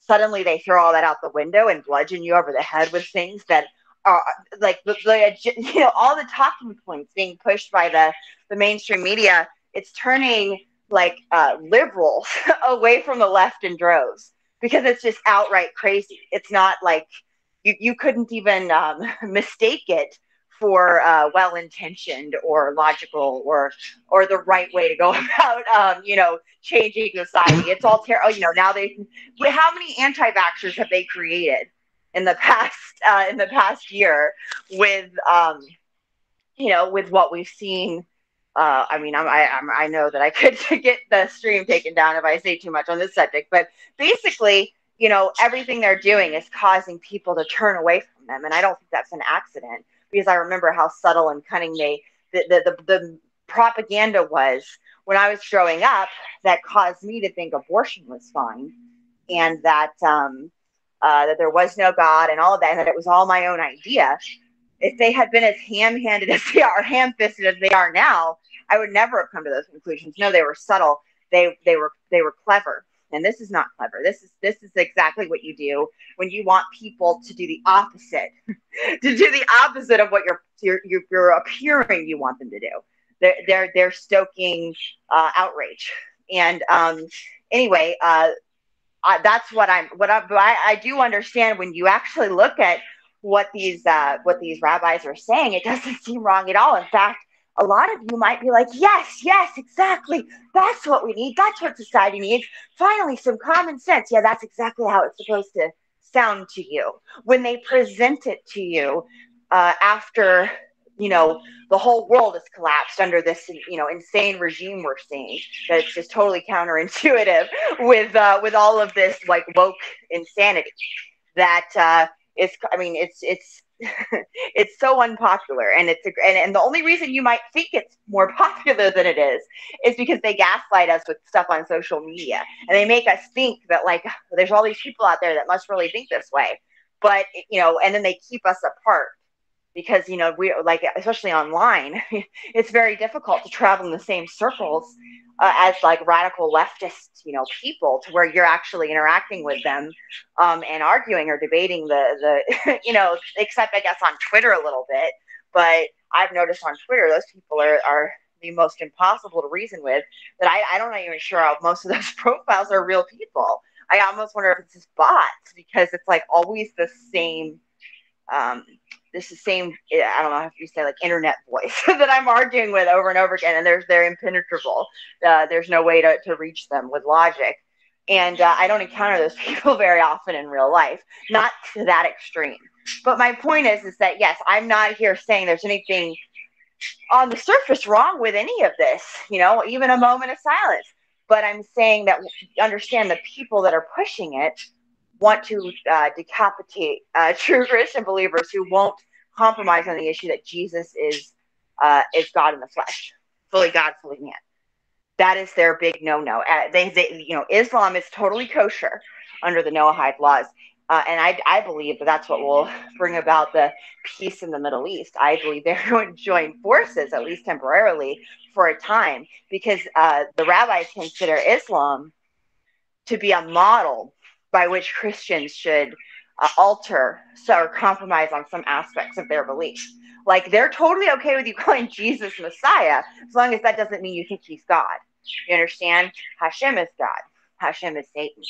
Suddenly they throw all that out the window and bludgeon you over the head with things that are like you know all the talking points being pushed by the the mainstream media. It's turning like uh, liberals away from the left in droves because it's just outright crazy. It's not like you, you couldn't even um, mistake it for uh, well-intentioned or logical or or the right way to go about um, you know changing society. It's all terrible. You know now they how many anti-vaxxers have they created in the past uh, in the past year with um, you know with what we've seen uh, I mean, I'm, I, I'm, I know that I could get the stream taken down if I say too much on this subject, but basically, you know, everything they're doing is causing people to turn away from them, and I don't think that's an accident because I remember how subtle and cunning they the the, the, the propaganda was when I was growing up that caused me to think abortion was fine and that um, uh, that there was no God and all of that, and that it was all my own idea. If they had been as ham-handed as they are, ham-fisted as they are now, I would never have come to those conclusions. No, they were subtle. They they were they were clever, and this is not clever. This is this is exactly what you do when you want people to do the opposite, to do the opposite of what you're you're you're, appearing you want them to do they're they're, they're stoking uh, outrage. And um, anyway, uh, I, that's what I'm. What I, I, I do understand when you actually look at what these uh, what these rabbis are saying, it doesn't seem wrong at all. In fact, a lot of you might be like, yes, yes, exactly. That's what we need. That's what society needs. Finally, some common sense. Yeah, that's exactly how it's supposed to sound to you when they present it to you uh, after you know the whole world has collapsed under this you know insane regime we're seeing that's just totally counterintuitive with uh, with all of this like woke insanity that uh, is I mean it's it's it's so unpopular and it's a, and, and the only reason you might think it's more popular than it is is because they gaslight us with stuff on social media and they make us think that like oh, there's all these people out there that must really think this way. But you know and then they keep us apart because you know we like especially online it's very difficult to travel in the same circles uh, as like radical leftist you know people to where you're actually interacting with them um, and arguing or debating the the you know except i guess on twitter a little bit but i've noticed on twitter those people are are the most impossible to reason with that I, I don't even sure how most of those profiles are real people. I almost wonder if it's just bots because it's like always the same um, this is the same I don't know if you say like internet voice that I'm arguing with over and over again, and there's they're impenetrable. Uh, there's no way to, to reach them with logic, and uh, I don't encounter those people very often in real life, not to that extreme. But my point is, is that yes, I'm not here saying there's anything on the surface wrong with any of this. You know, even a moment of silence. But I'm saying that understand the people that are pushing it want to uh, decapitate uh, true Christian believers who won't compromise on the issue that Jesus is uh, is God in the flesh, fully God, fully man. That is their big no-no. Uh, they, they, you know, Islam is totally kosher under the Noahide laws, uh, and I, I believe that that's what will bring about the peace in the Middle East. I believe they're going to join forces, at least temporarily, for a time, because uh, the rabbis consider Islam to be a model by which Christians should uh, alter or compromise on some aspects of their belief. Like they're totally okay with you calling Jesus Messiah as long as that doesn't mean you think he's God. You understand? Hashem is God. Hashem is Satan.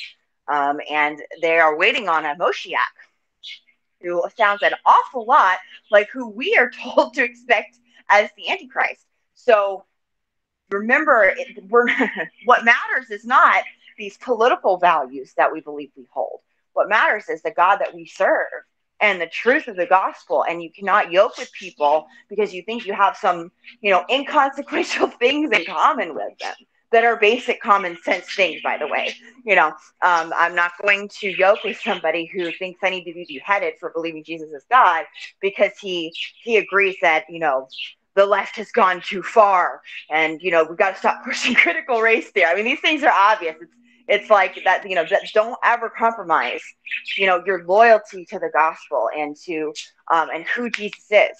Um, and they are waiting on a Moshiach who sounds an awful lot like who we are told to expect as the Antichrist. So remember, we're, what matters is not these political values that we believe we hold. What matters is the God that we serve and the truth of the gospel. And you cannot yoke with people because you think you have some, you know, inconsequential things in common with them that are basic common sense things, by the way. You know, um, I'm not going to yoke with somebody who thinks I need to be beheaded for believing Jesus is God because he he agrees that, you know, the left has gone too far and you know we've got to stop pushing critical race theory i mean these things are obvious it's it's like that you know that don't ever compromise you know your loyalty to the gospel and to um, and who jesus is.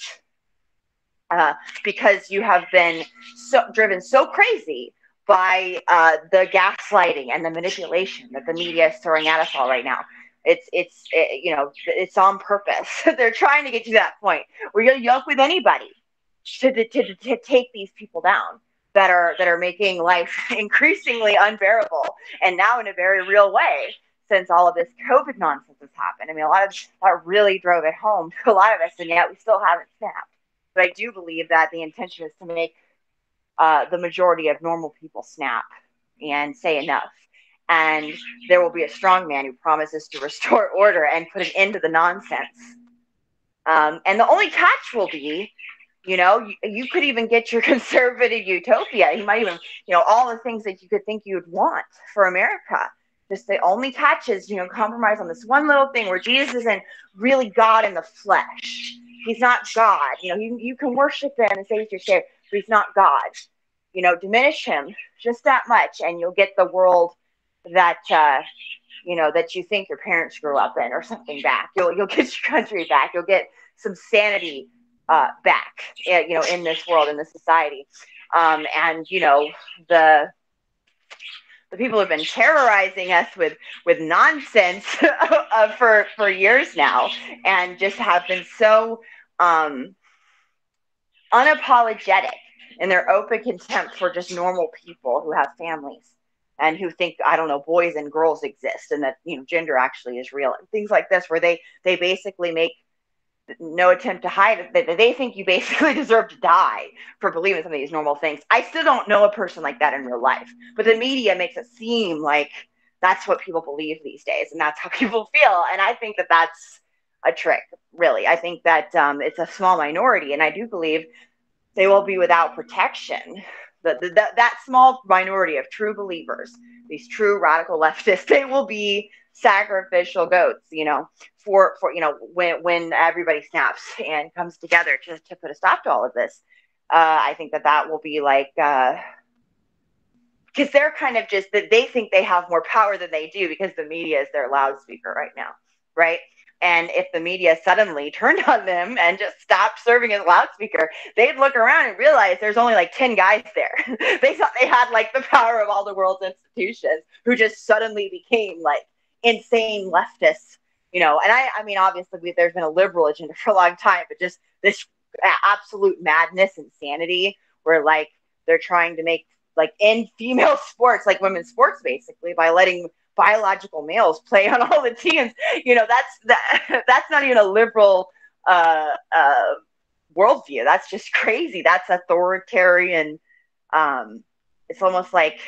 Uh, because you have been so driven so crazy by uh, the gaslighting and the manipulation that the media is throwing at us all right now. It's it's it, you know it's on purpose. They're trying to get you to that point where you'll yoke with anybody to, to, to, to take these people down that are that are making life increasingly unbearable and now in a very real way since all of this COVID nonsense has happened. I mean, a lot of that really drove it home to a lot of us, and yet we still haven't snapped. But I do believe that the intention is to make uh, the majority of normal people snap and say enough. And there will be a strong man who promises to restore order and put an end to the nonsense. Um, and the only catch will be You know, you, you could even get your conservative utopia. You might even, you know, all the things that you could think you would want for America. Just the only catches, you know, compromise on this one little thing where Jesus isn't really God in the flesh. He's not God. You know, you, you can worship him and say he's your savior, but he's not God. You know, diminish him just that much, and you'll get the world that uh, you know that you think your parents grew up in or something back. You'll you'll get your country back. You'll get some sanity uh, back. eh, You know, in this world, in this society, um, and you know the the people have been terrorizing us with with nonsense uh, for for years now, and just have been so um, unapologetic in their open contempt for just normal people who have families and who think I don't know boys and girls exist and that you know gender actually is real and things like this where they they basically make no attempt to hide it that they think you basically deserve to die for believing some of these normal things. I still don't know a person like that in real life, but the media makes it seem like that's what people believe these days and that's how people feel and I think that that's a trick really. I think that um, it's a small minority and I do believe they will be without protection that, that small minority of true believers, these true radical leftists, they will be sacrificial goats, you know, for, for, you know, when, when everybody snaps and comes together to, to put a stop to all of this. Uh, I think that that will be like, uh, because they're kind of just that they think they have more power than they do because the media is their loudspeaker right now, right? And if the media suddenly turned on them and just stopped serving as a loudspeaker, they'd look around and realize there's only like 10 guys there. they thought they had like the power of all the world's institutions who just suddenly became like insane leftists, you know. And I, I mean, obviously, we, there's been a liberal agenda for a long time, but just this absolute madness, insanity, where like they're trying to make like in female sports, like women's sports, basically, by letting biological males play on all the teams. You know, that's that that's not even a liberal uh, uh, worldview. That's just crazy. That's authoritarian. Um, it's almost like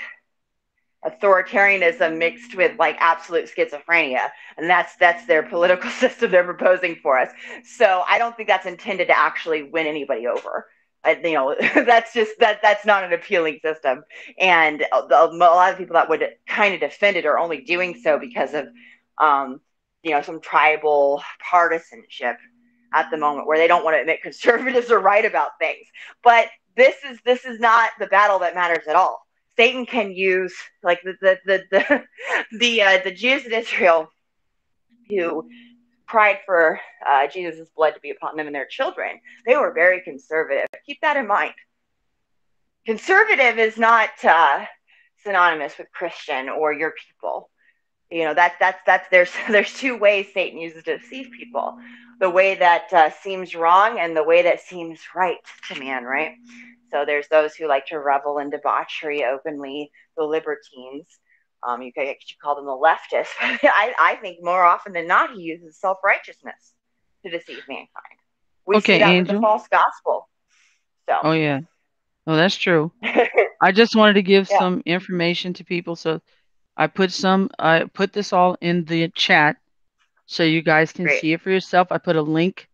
authoritarianism mixed with like absolute schizophrenia and that's that's their political system they're proposing for us. So i don't think that's intended to actually win anybody over. I, you know that's just that that's not an appealing system. And a, a lot of people that would kind of defend it are only doing so because of um, you know some tribal partisanship at the moment where they don't want to admit conservatives are right about things. But this is this is not the battle that matters at all satan can use like the the the the, the, uh, the jews in israel who cried for uh, Jesus' blood to be upon them and their children. They were very conservative. Keep that in mind. Conservative is not uh, synonymous with Christian or your people. You know that that's that's there's there's two ways Satan uses to deceive people. The way that uh, seems wrong and the way that seems right to man, right? So there's those who like to revel in debauchery openly, the libertines. Um, you could actually call them the leftists. I, I think more often than not, he uses self righteousness to deceive mankind. We Okay, see that with Angel. the false gospel. So, Oh yeah. Oh, that's true. I just wanted to give Yeah. some information to people, so I put some I put this all in the chat so you guys can Great. see it for yourself. I put a link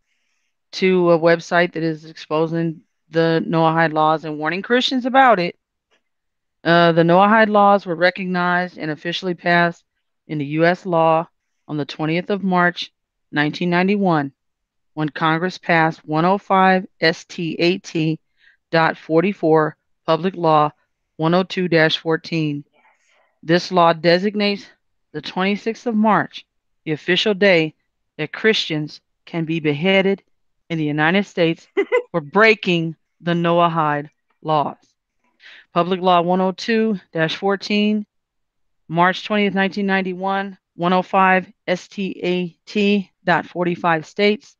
to a website that is exposing the Noahide laws and warning Christians about it. Uh, the Noahide laws were recognized and officially passed in the U.S. law on the 20th of March, 1991, when Congress passed 105 ST18 dot 44 Public Law 102-14. This law designates the 26th of March, the official day that Christians can be beheaded in the United States for breaking the Noahide laws. Public Law 102-14, March 20th, 1991, 105 STAT dot 45 states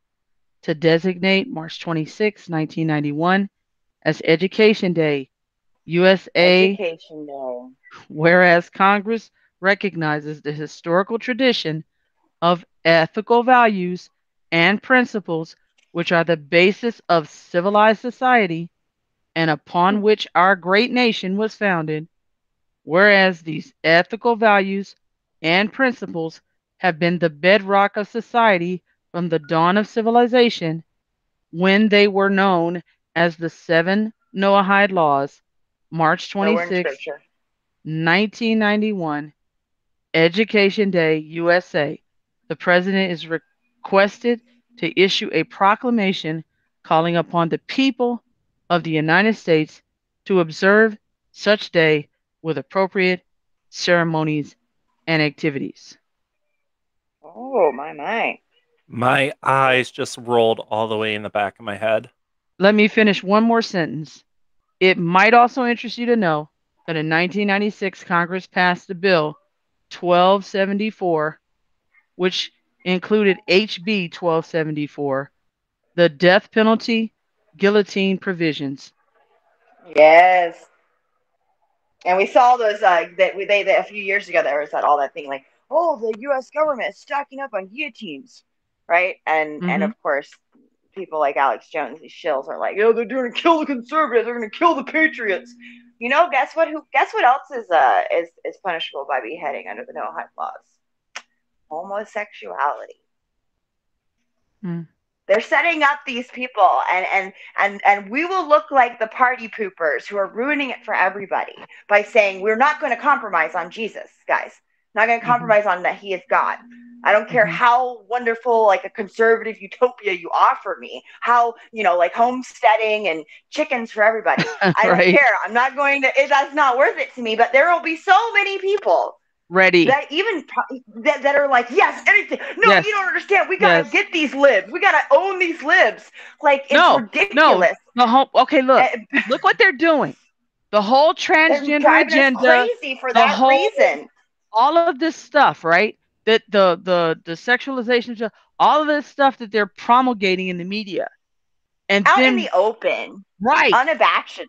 to designate March 26, 1991 as Education Day, USA, Education Day. whereas Congress recognizes the historical tradition of ethical values and principles which are the basis of civilized society and upon which our great nation was founded, whereas these ethical values and principles have been the bedrock of society from the dawn of civilization when they were known as the seven Noahide laws, March Nowhere 26, scripture. 1991, Education Day, USA. The president is requested to issue a proclamation calling upon the people of the United States to observe such day with appropriate ceremonies and activities. Oh my my. My eyes just rolled all the way in the back of my head. Let me finish one more sentence. It might also interest you to know that in 1996, Congress passed a bill 1274, which included HB 1274, the death penalty guillotine provisions. Yes. And we saw those uh that we they, they a few years ago there was that all that thing like, oh, the US government is stocking up on guillotines. Right? And and Mhm. of course people like Alex Jones, these shills are like, oh, they're gonna kill the conservatives, they're gonna kill the patriots. You know, guess what who guess what else is uh is is punishable by beheading under the Noahide laws? Homosexuality. Hmm. They're setting up these people and and and and we will look like the party poopers who are ruining it for everybody by saying we're not going to compromise on Jesus, guys. Not going to Mhm. compromise on that he is God. I don't care Mhm. how wonderful like a conservative utopia you offer me, how, you know, like homesteading and chickens for everybody. I don't right? care. I'm not going to it, that's not worth it to me, but there will be so many people Ready. that even that, that are like, yes, anything. No, Yes. you don't understand. We gotta Yes. get these libs. We gotta own these libs. Like it's No, no. ridiculous. The whole, okay, look, look what they're doing. The whole transgender agenda, crazy for the that whole- reason. all of this stuff, right? That the the the sexualization, all of this stuff that they're promulgating in the media, and Out then in the open, right, unabashed.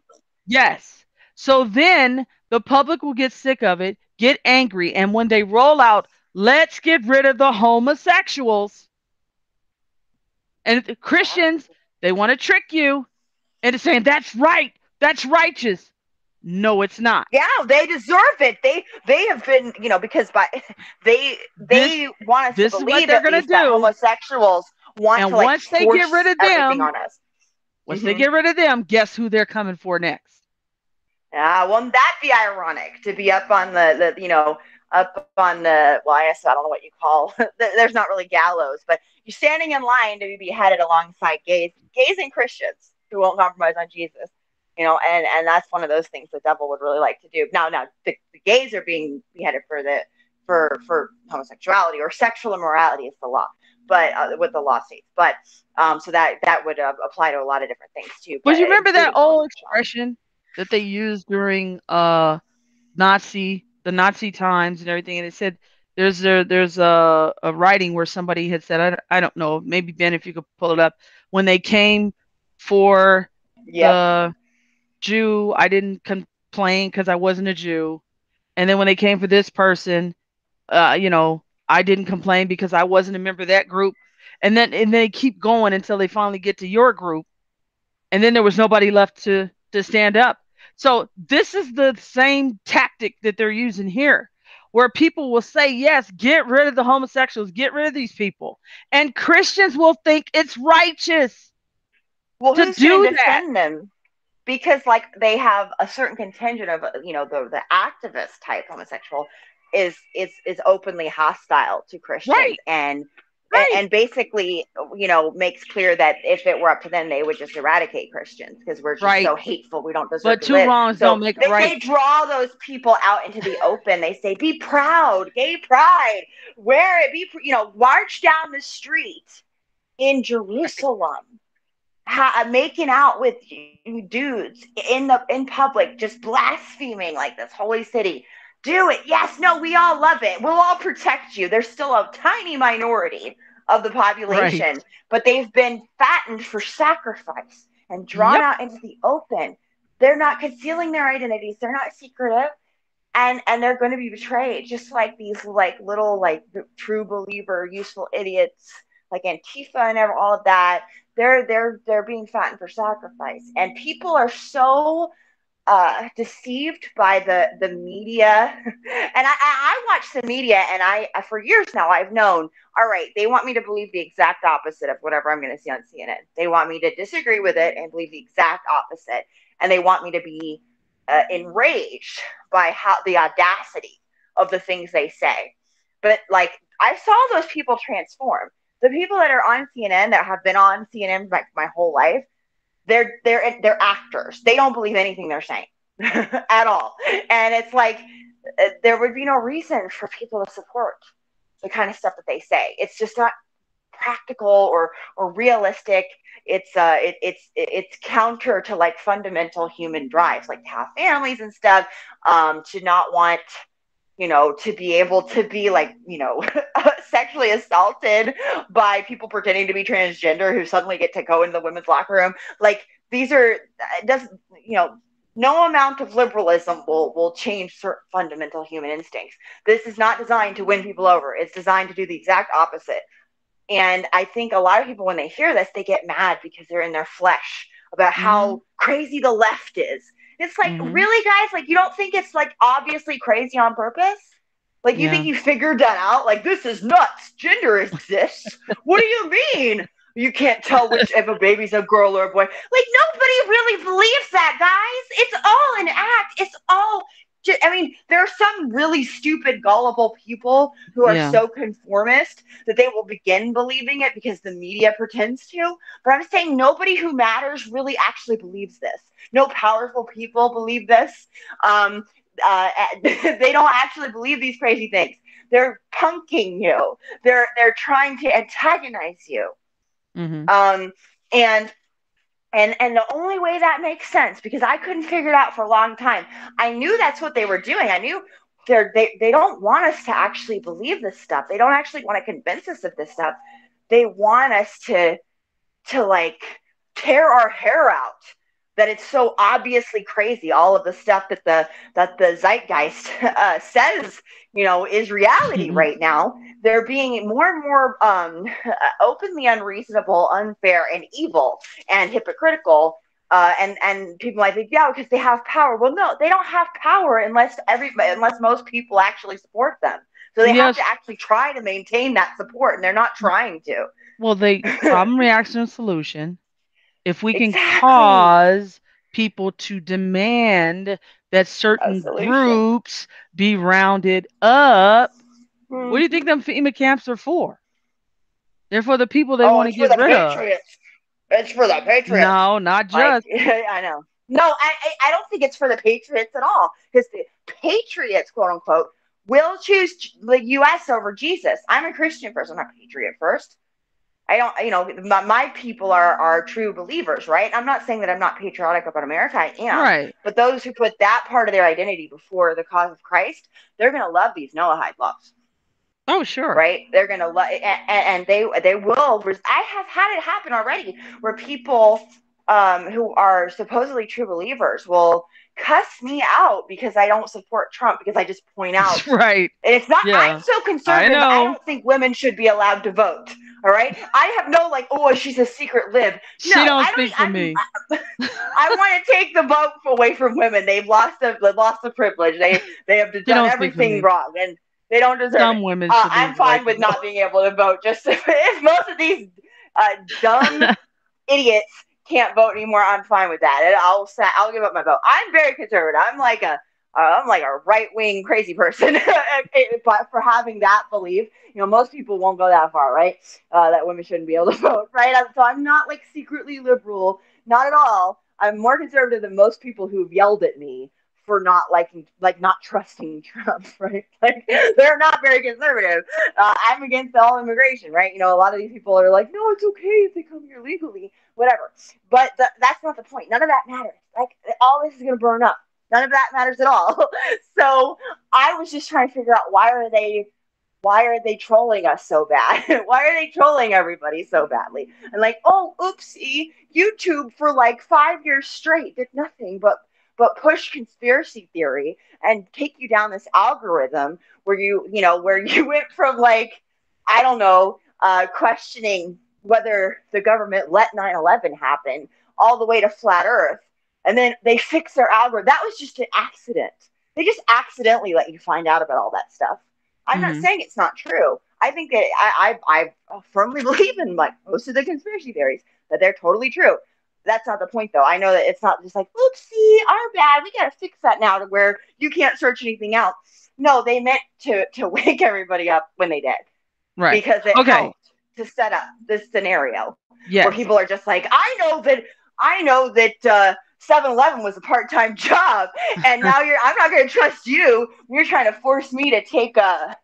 yes. So then the public will get sick of it, get angry, and when they roll out, let's get rid of the homosexuals, and the Christians, they want to trick you into saying that's right, that's righteous. No, it's not. Yeah, they deserve it. They they have been, you know, because by they they want us this to is what believe they're least that do. homosexuals want And to like once they force get rid of them- on us. Once they Mhm. get rid of them, guess who they're coming for next? Yeah, won't that be ironic to be up on the, the you know, up on the, well, I guess I don't know what you call, there's not really gallows, but you're standing in line to be beheaded alongside gays, gays and Christians who won't compromise on Jesus, you know, and, and that's one of those things the devil would really like to do. Now, now the, the gays are being beheaded for the, for, for homosexuality or sexual immorality is the law, but uh, with the law states, but um, so that that would uh, apply to a lot of different things too. But you remember that old expression that they used during uh Nazi the Nazi times and everything, and it said there's there there's a, a writing where somebody had said I, don't- I don't know maybe Ben if you could pull it up when they came for Yeah. the Jew I didn't complain because I wasn't a Jew, and then when they came for this person, uh you know I didn't complain because I wasn't a member of that group, and then and they keep going until they finally get to your group, and then there was nobody left to to stand up. So this is the same tactic that they're using here, where people will say, "Yes, get rid of the homosexuals, get rid of these people," and Christians will think it's righteous. well, to do that. defend them? Because like they have a certain contingent of you know the the activist type homosexual is is is openly hostile to Christians Right. and Right. and, and basically you know makes clear that if it were up to them they would just eradicate Christians because we're just Right. so hateful we don't deserve But to two live. wrongs So don't make they, right. they draw those people out into the open. They say, "Be proud, gay pride, wear it, be pr- you know, march down the street in Jerusalem, ha- uh, making out with you dudes in the in public, just blaspheming like this holy city. Do it, yes, no, we all love it. We'll all protect you. There's still a tiny minority of the population, but they've been fattened for sacrifice and drawn Yep. out into the open. They're not concealing their identities. They're not secretive. And and they're going to be betrayed, just like these like little like true believer, useful idiots like Antifa and all of that. They're they're they're being fattened for sacrifice, and people are so uh, deceived by the the media, and I, I, watch the media, and I for years now I've known. All right, they want me to believe the exact opposite of whatever I'm going to see on CNN. They want me to disagree with it and believe the exact opposite, and they want me to be uh, enraged by how the audacity of the things they say. But like I saw those people transform. The people that are on CNN that have been on CNN my, my whole life, they're they're they're actors. They don't believe anything they're saying at all. And it's like uh, there would be no reason for people to support the kind of stuff that they say. It's just not practical or or realistic. It's uh it, it's it's counter to like fundamental human drives, like to have families and stuff, um, to not want you know, to be able to be like, you know, sexually assaulted by people pretending to be transgender who suddenly get to go in the women's locker room. Like these are it doesn't you know no amount of liberalism will will change certain fundamental human instincts. This is not designed to win people over. It's designed to do the exact opposite. And I think a lot of people when they hear this, they get mad because they're in their flesh about how mm-hmm. crazy the left is it's like, mm-hmm. really, guys? Like, you don't think it's like obviously crazy on purpose? Like, you yeah. think you figured that out? Like, this is nuts. Gender exists. what do you mean? You can't tell which if a baby's a girl or a boy. Like, nobody really believes that, guys. It's all an act. It's all I mean, there are some really stupid, gullible people who are yeah. so conformist that they will begin believing it because the media pretends to. But I'm saying nobody who matters really actually believes this. No powerful people believe this. Um, uh, they don't actually believe these crazy things. They're punking you. They're they're trying to antagonize you. Mm-hmm. Um, and and and the only way that makes sense because I couldn't figure it out for a long time. I knew that's what they were doing. I knew they're they, they don't want us to actually believe this stuff. They don't actually want to convince us of this stuff. They want us to to like tear our hair out that it's so obviously crazy all of the stuff that the that the zeitgeist uh, says you know is reality mm-hmm. right now. They're being more and more um, openly unreasonable unfair and evil and hypocritical uh, and and people might think yeah because they have power. Well no they don't have power unless every unless most people actually support them. So they yes. have to actually try to maintain that support and they're not trying to. Well they problem reaction solution if we can exactly. cause people to demand that certain groups be rounded up, mm-hmm. what do you think them FEMA camps are for? They're for the people they oh, want to get rid Patriots. of. It's for the Patriots. No, not just. Like, I know. No, I, I don't think it's for the Patriots at all. Because the Patriots, quote unquote, will choose the U.S. over Jesus. I'm a Christian first. I'm not patriot first. I don't, you know, my, my, people are are true believers, right? I'm not saying that I'm not patriotic about America. I am. Right. But those who put that part of their identity before the cause of Christ, they're going to love these Noahide laws. Oh, sure. Right. They're going to love, and, and they they will. I have had it happen already, where people um, who are supposedly true believers will cuss me out because I don't support Trump because I just point out. Right. And it's not, yeah. I'm so conservative. I, I, don't think women should be allowed to vote. All right. I have no like, oh, she's a secret lib. No, she don't speak for me. I, I want to take the vote away from women. They've lost the lost the privilege. They they have done everything wrong and they don't deserve Some it. women. Uh, I'm fine with not being able to vote. Just if, if most of these uh, dumb idiots can't vote anymore, I'm fine with that. And I'll I'll give up my vote. I'm very conservative. I'm like a I'm like a right wing crazy person, but for having that belief, you know, most people won't go that far, right? Uh, that women shouldn't be able to vote, right? So I'm not like secretly liberal, not at all. I'm more conservative than most people who've yelled at me for not liking, like not trusting Trump, right? Like they're not very conservative. Uh, I'm against all immigration, right? You know, a lot of these people are like, no, it's okay if they come here legally whatever. But the, that's not the point. None of that matters. Like all this is going to burn up. None of that matters at all. so I was just trying to figure out why are they why are they trolling us so bad? why are they trolling everybody so badly? And like, oh, oopsie, YouTube for like five years straight did nothing but but push conspiracy theory and take you down this algorithm where you, you know, where you went from like, I don't know, uh, questioning whether the government let 9-11 happen all the way to flat earth and then they fix their algorithm. That was just an accident. They just accidentally let you find out about all that stuff. I'm Mhm. not saying it's not true. I think that I, I I firmly believe in like most of the conspiracy theories that they're totally true. That's not the point though. I know that it's not just like, oopsie, our bad. We gotta fix that now to where you can't search anything else. No, they meant to to wake everybody up when they did Right. because it Okay. helped to set up this scenario Yes. where people are just like, I know that I know that uh 7-Eleven was a part-time job, and now you're I'm not gonna trust you. You're trying to force me to take a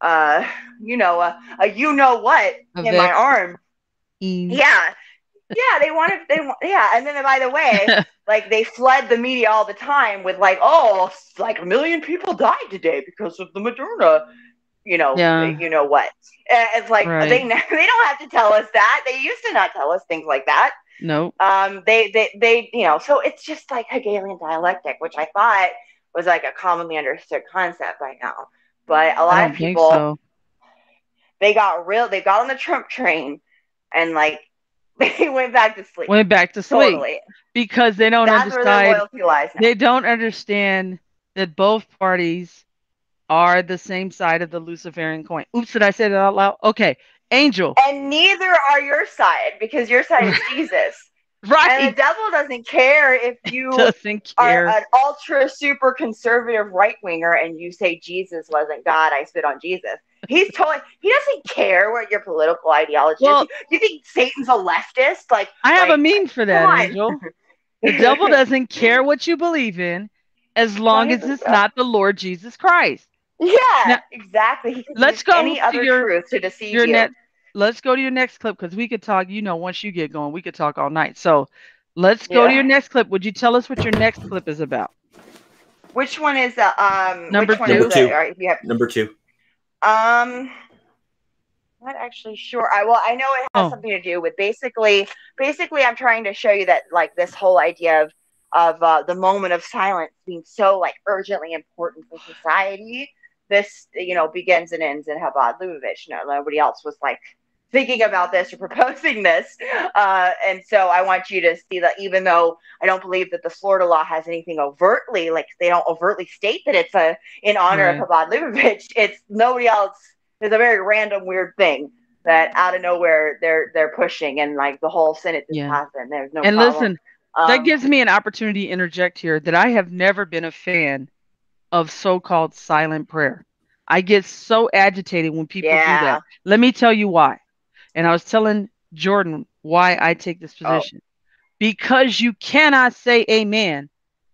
uh you know a, a you know what A in my arm. Yeah. Yeah, they wanted they wa- yeah, and then by the way, like they flood the media all the time with like, oh, like a million people died today because of the Moderna, you know, Yeah. you know what? It's like Right. they they don't have to tell us that. They used to not tell us things like that. Nope. Um, they they they you know, so it's just like Hegelian dialectic, which I thought was like a commonly understood concept by now. But a lot of people so. they got real they got on the Trump train and like they went back to sleep. Went back to sleep totally. because they don't That's where their understand. loyalty lies now. They don't understand that both parties are the same side of the Luciferian coin. Oops, did I say that out loud? Okay. Angel. And neither are your side because your side is Jesus. Right. And the devil doesn't care if you Doesn't are an ultra super conservative right winger and you say Jesus wasn't God, I spit on Jesus. He's totally he doesn't care what your political ideology Well- is. You think Satan's a leftist? Like I have a meme for that. Angel. The devil doesn't care what you believe in as long as it's not the Lord Jesus Christ. Yeah, Now- exactly. Let's go any to other your- truth to deceive Your you. net let's go to your next clip because we could talk, you know, once you get going, we could talk all night. So let's go to your next clip. Would you tell us what your next clip is about? Which one is the um Number which one two. is Number two. all right, you have Number two. Um, not actually sure. I well, I know it has Oh. something to do with basically. Basically, I'm trying to show you that like this whole idea of of uh, the moment of silence being so like urgently important for society. This you know begins and ends in Chabad Lubavitch. No, nobody else was like thinking about this or proposing this. Uh, and so I want you to see that even though I don't believe that the Florida law has anything overtly, like they don't overtly state that it's a in honor of Chabad Lubavitch, it's nobody else. It's a very random, weird thing that out of nowhere they're they're pushing, and like the whole Senate just Yeah. passed, and there's no. and problem. listen, that Um, gives me an opportunity to interject here that I have never been a fan of so-called silent prayer. I get so agitated when people do that. Let me tell you why. And I was telling Jordan why I take this Oh. position. Because you cannot say amen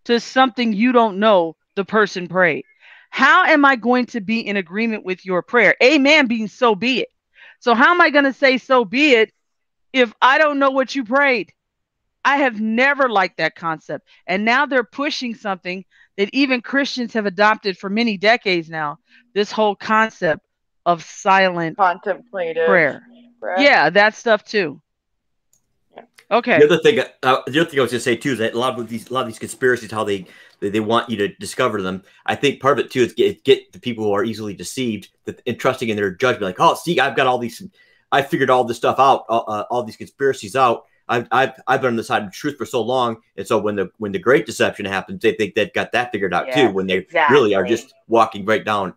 to something you don't know the person prayed. How am I going to be in agreement with your prayer? Amen being so be it. So how am I going to say so be it if I don't know what you prayed? I have never liked that concept. And now they're pushing something that even Christians have adopted for many decades now this whole concept of silent contemplative prayer. Prayer. Yeah, that stuff too. Yeah. Okay. The other thing, uh, the other thing I was going to say too is that a lot of these, a lot of these conspiracies, how they, they they want you to discover them. I think part of it too is get get the people who are easily deceived, that and trusting in their judgment. Like, oh, see, I've got all these, I figured all this stuff out, uh, uh, all these conspiracies out. I've, I've I've been on the side of truth for so long, and so when the when the great deception happens, they think they've got that figured out Yes, too. When they really are just walking right down,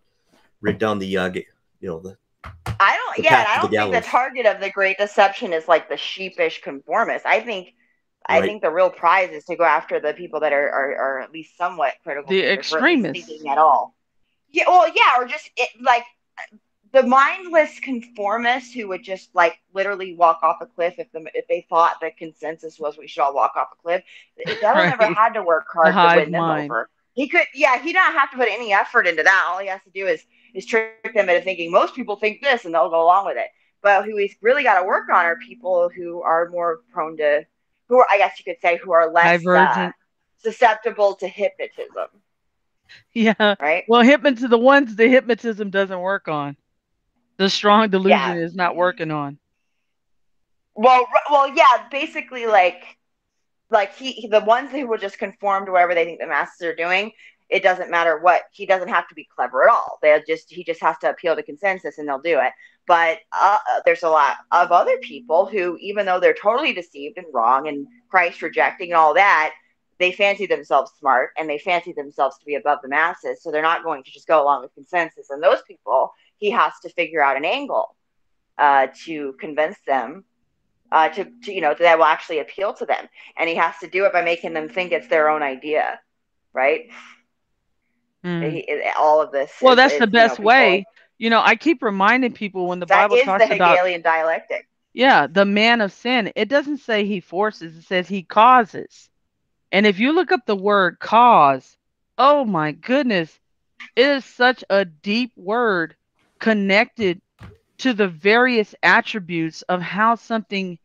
right down the, uh, you know, the I don't. the Yeah, I don't the think the target of the Great Deception is like the sheepish conformist. I think, I think the real prize is to go after the people that are are, are at least somewhat critical. The thinkers, or at least extremists. at all. Yeah. Well, yeah, or just it, like the mindless conformists who would just like literally walk off a cliff if the if they thought the consensus was we should all walk off a cliff. The devil never had to work hard The to hive win them mind. over. He could, yeah, he don't have to put any effort into that. All he has to do is is trick them into thinking most people think this, and they'll go along with it. But who he's really got to work on are people who are more prone to, who are, I guess you could say, who are less uh, susceptible to hypnotism, Yeah. right? Well, hypnotism, the ones the hypnotism doesn't work on. The strong delusion is not working on. Well, well, yeah, basically, like, like he, he- the ones who will just conform to whatever they think the masses are doing. It doesn't matter what he doesn't have to be clever at all. They'll just he just has to appeal to consensus and they'll do it. But uh, there's a lot of other people who, even though they're totally deceived and wrong and Christ rejecting and all that, they fancy themselves smart and they fancy themselves to be above the masses. So they're not going to just go along with consensus. And those people, he has to figure out an angle uh, to convince them uh, to, to, you know, that will actually appeal to them. And he has to do it by making them think it's their own idea, right? Mm. He- all of this. Well, is- that's is, the you know, best people- way. You know, I keep reminding people when the That Bible is talks the about Hegelian dialectic. Yeah, the man of sin. It doesn't say he forces, it says he causes. And if you look up the word cause, oh my goodness, it is such a deep word connected to the various attributes of how something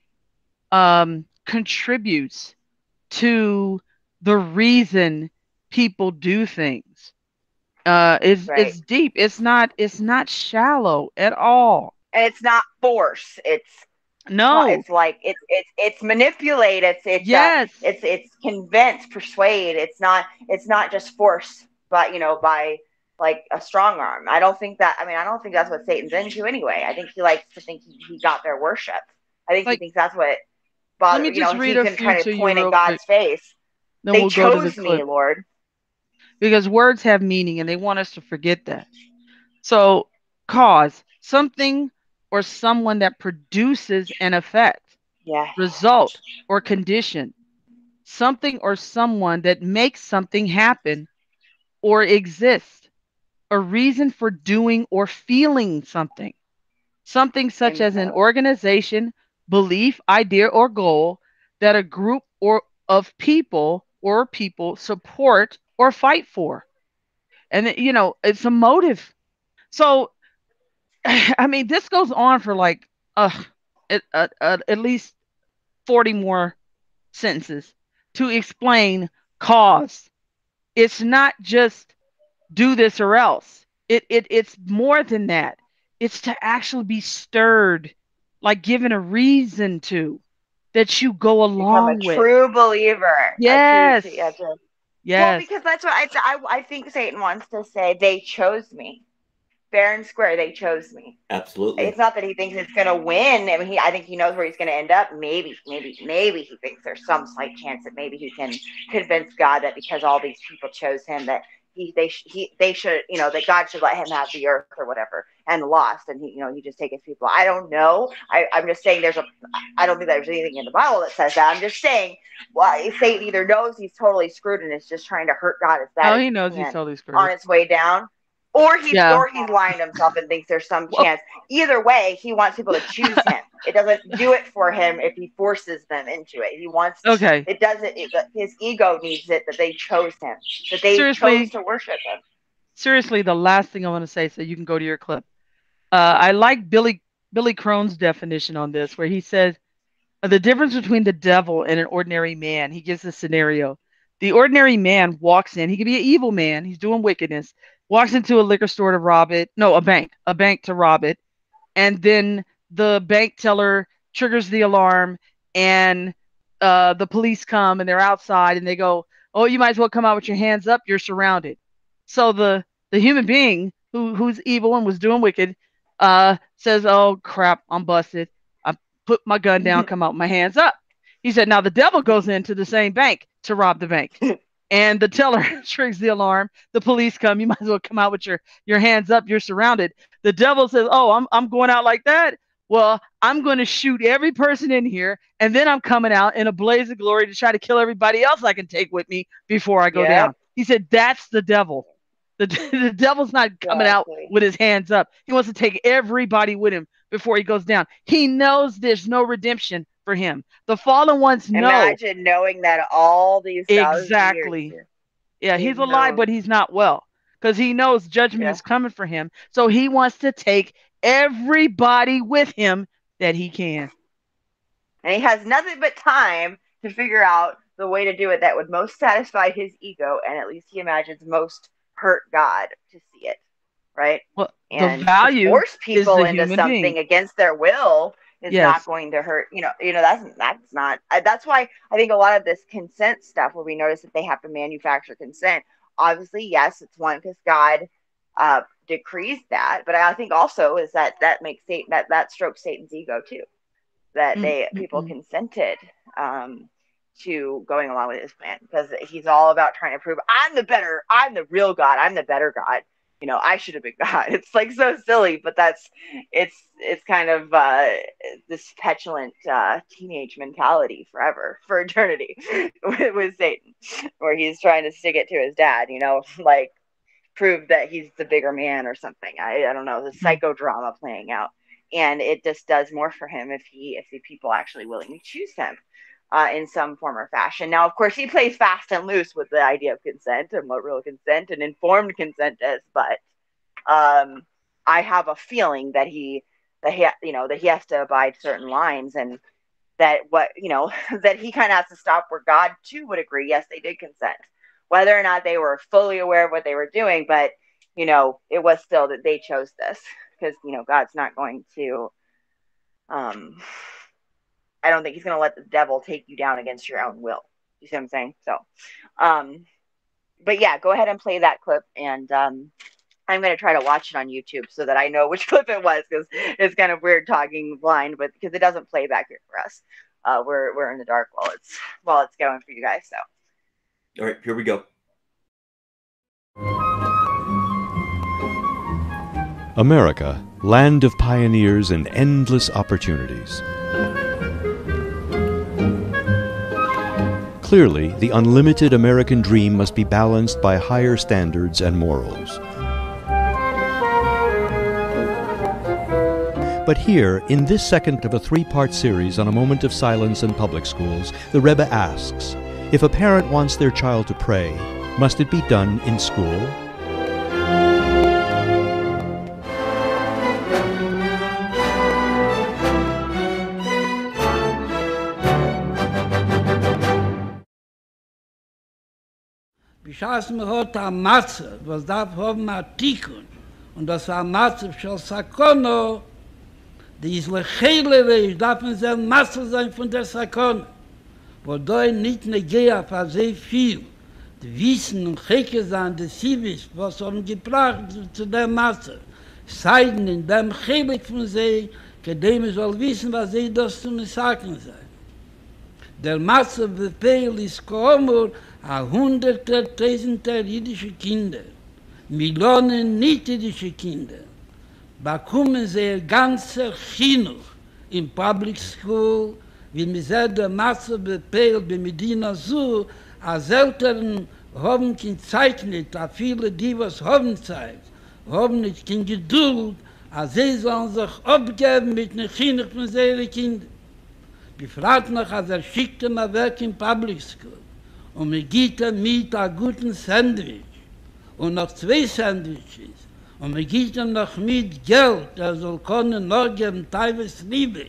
um, contributes to the reason people do things. Uh, it's Right. it's deep. It's not it's not shallow at all. And it's not force. It's No. it's like it's it's it's manipulate. It's it's uh, yes. it's it's convince, persuade. It's not it's not just force, but you know by like a strong arm. I don't think that. I mean, I don't think that's what Satan's into anyway. I think he likes to think he, he got their worship. I think Like- he thinks that's what. bothers. Let me you know, just he read a can few kind of point at God's face. then they we'll go to the chose me. Lord. Because words have meaning and they want us to forget that. So, cause something or someone that produces an effect, Yeah. result, or condition, something or someone that makes something happen or exist, a reason for doing or feeling something, something such as an organization, belief, idea, or goal that a group or of people or people support or fight for. And you know, it's a motive. So I mean, this goes on for like uh, at, at, at at least 40 more sentences to explain cause. It's not just do this or else. It, it it's more than that. It's to actually be stirred, like given a reason to that you go along a with. true believer. a true- Yes. yeah. Well, because that's what I, I, I think Satan wants to say. They chose me. Fair and square, they chose me. Absolutely. It's not that he thinks it's going to win. I mean, he, I think he knows where he's going to end up. Maybe, maybe, maybe he thinks there's some slight chance that maybe he can convince God that because all these people chose him, that he, they, he, they should, you know, that God should let him have the earth or whatever, and lost, and he, you know, he just take his people. I don't know. I, I'm just saying there's a. I don't think there's anything in the Bible that says that. I'm just saying, well, Satan either knows he's totally screwed and is just trying to hurt God as bad Oh, he knows he's totally screwed. on its way down, or he's Yeah. or he's lying to himself and thinks there's some chance. Either way, he wants people to choose him. It doesn't do it for him if he forces them into it. He wants. Okay. It doesn't. It, his ego needs it that they chose him. That they Seriously. chose to worship him. seriously the last thing I want to say, so you can go to your clip. Uh, I like Billy Billy Crone's definition on this, where he says uh, the difference between the devil and an ordinary man. He gives a scenario. The ordinary man walks in. He could be an evil man. He's doing wickedness. Walks into a liquor store to rob it. No, a bank. A bank to rob it. And then the bank teller triggers the alarm, and uh, the police come and they're outside and they go, "Oh, you might as well come out with your hands up. You're surrounded." So the the human being who who's evil and was doing wicked uh says, "Oh crap, I'm busted. I put my gun down, come out, my hands up." He said, "Now the devil goes into the same bank to rob the bank." And the teller triggers the alarm. The police come. You might as well come out with your, your hands up. You're surrounded. The devil says, "Oh, I'm I'm going out like that. Well, I'm going to shoot every person in here, and then I'm coming out in a blaze of glory to try to kill everybody else I can take with me before I go Yep. down." He said, "That's the devil. The, the devil's not coming out with his hands up. He wants to take everybody with him before he goes down. He knows there's no redemption for him. The fallen ones know. Imagine knowing that all these Exactly. Yeah, he he's alive, knows. but he's not well because he knows judgment Yeah. is coming for him. So he wants to take everybody with him that he can. and he has nothing but time to figure out the way to do it that would most satisfy his ego and at least he imagines most hurt god to see it right Well, and the value force people into something being. against their will is Yes. not going to hurt you know you know that's that's not that's why i think a lot of this consent stuff where we notice that they have to manufacture consent obviously yes it's one because god uh decrees that but i think also is that that makes satan that that strokes satan's ego too that they mm, people consented um to going along with his plan because he's all about trying to prove I'm the better, I'm the real God, I'm the better God. You know, I should have been God. It's like so silly, but that's it's it's kind of uh, this petulant uh, teenage mentality forever for eternity with, with Satan, where he's trying to stick it to his dad. You know, like prove that he's the bigger man or something. I I don't know the psychodrama playing out, and it just does more for him if he if the people actually willingly choose him uh, in some form or fashion. Now, of course, he plays fast and loose with the idea of consent and what real consent and informed consent is, but um, I have a feeling that he that he you know that he has to abide certain lines and that what you know that he kind of has to stop where God too would agree. Yes, they did consent, whether or not they were fully aware of what they were doing, but you know it was still that they chose this because you know God's not going to um I don't think he's going to let the devil take you down against your own will. You see what I'm saying? So, um, but yeah, go ahead and play that clip, and um, I'm going to try to watch it on YouTube so that I know which clip it was because it's kind of weird talking blind, but because it doesn't play back here for us. Uh, we're we're in the dark while it's while it's going for you guys. So, All right, here we go. America, land of pioneers and endless opportunities. Clearly, the unlimited American dream must be balanced by higher standards and morals. But here, in this second of a three part series on a moment of silence in public schools, the Rebbe asks if a parent wants their child to pray, must it be done in school? Bischaß mir hat a Matze, was darf haben a Tikun, und das a Matze shal Sakono, die is lechele weis, darf man sehr Matze sein von der Sakono, wo da nicht ne geha fa sehr viel, die Wissen und Cheke sein, die Sivis, was haben gebracht zu der Matze, seiden in dem Chelik von sie, kedem soll wissen, was sie das zu sagen sein. Der Matze befehl ist komur, a hunderte tausende jüdische Kinder, Millionen nicht-jüdische Kinder, bekommen sie ein ganzer Chinuch in Public School, wie mir sehr der Masse befehlt bei Medina so, als Eltern haben kein Zeit nicht, a viele, die was haben Zeit, haben nicht kein Geduld, als sie sollen sich abgeben mit einem Chinuch von ihren Kindern. Gefragt noch, als er schickte mal weg in Public School. Und mir gibt er mit einem guten Sandwich. Und noch zwei Sandwiches. Und mir gibt er noch mit Geld, er soll können noch geben, teilweise Liebe,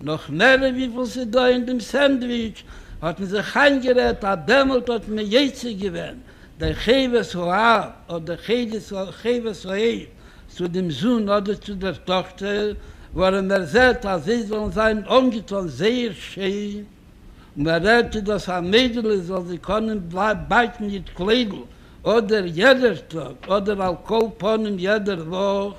noch mehr, wie viel sie da in dem Sandwich. Hat man sich eingerät, hat dämmelt, hat mir jetzt gewöhnt, der Cheve so ab, oder der Cheve so ab, zu dem Sohn oder zu der Tochter, wo er mir sagt, dass sie sollen sein, ungetan sehr schön, Und er redete, dass ein Mädel soll sie können beiten mit Kleidl, oder jeder Tag, oder Alkoholponnen jeder Woche.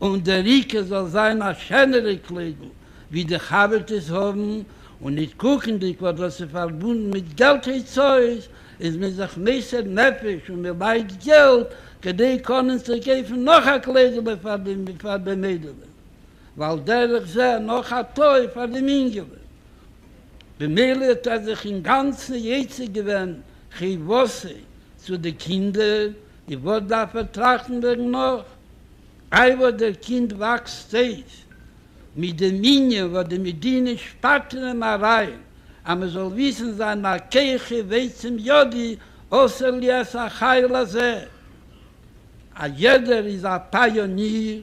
Und der Rike soll sein ein schönere Kleidl, wie die Chabertes haben, und nicht gucken, die sie verbunden mit Geld ist Zeug, ist mir sich messer neffisch und mir leid Geld, die können sie geben noch ein Kleidl für die, für die Mädel. Weil der sehe, noch ein Teufel für die Mädel. Bemele hat er sich in ganzen Jäze gewöhnt, chi wosse zu den Kindern, die wurde da vertrachten werden noch. Wo der Kind wächst, steht, mit den Minien, wo die Medine spatten immer rein, aber soll wissen, sein nach Kirche, weiß zum Jodi, außer lies a Chayla seh. A jeder ist ein Pionier,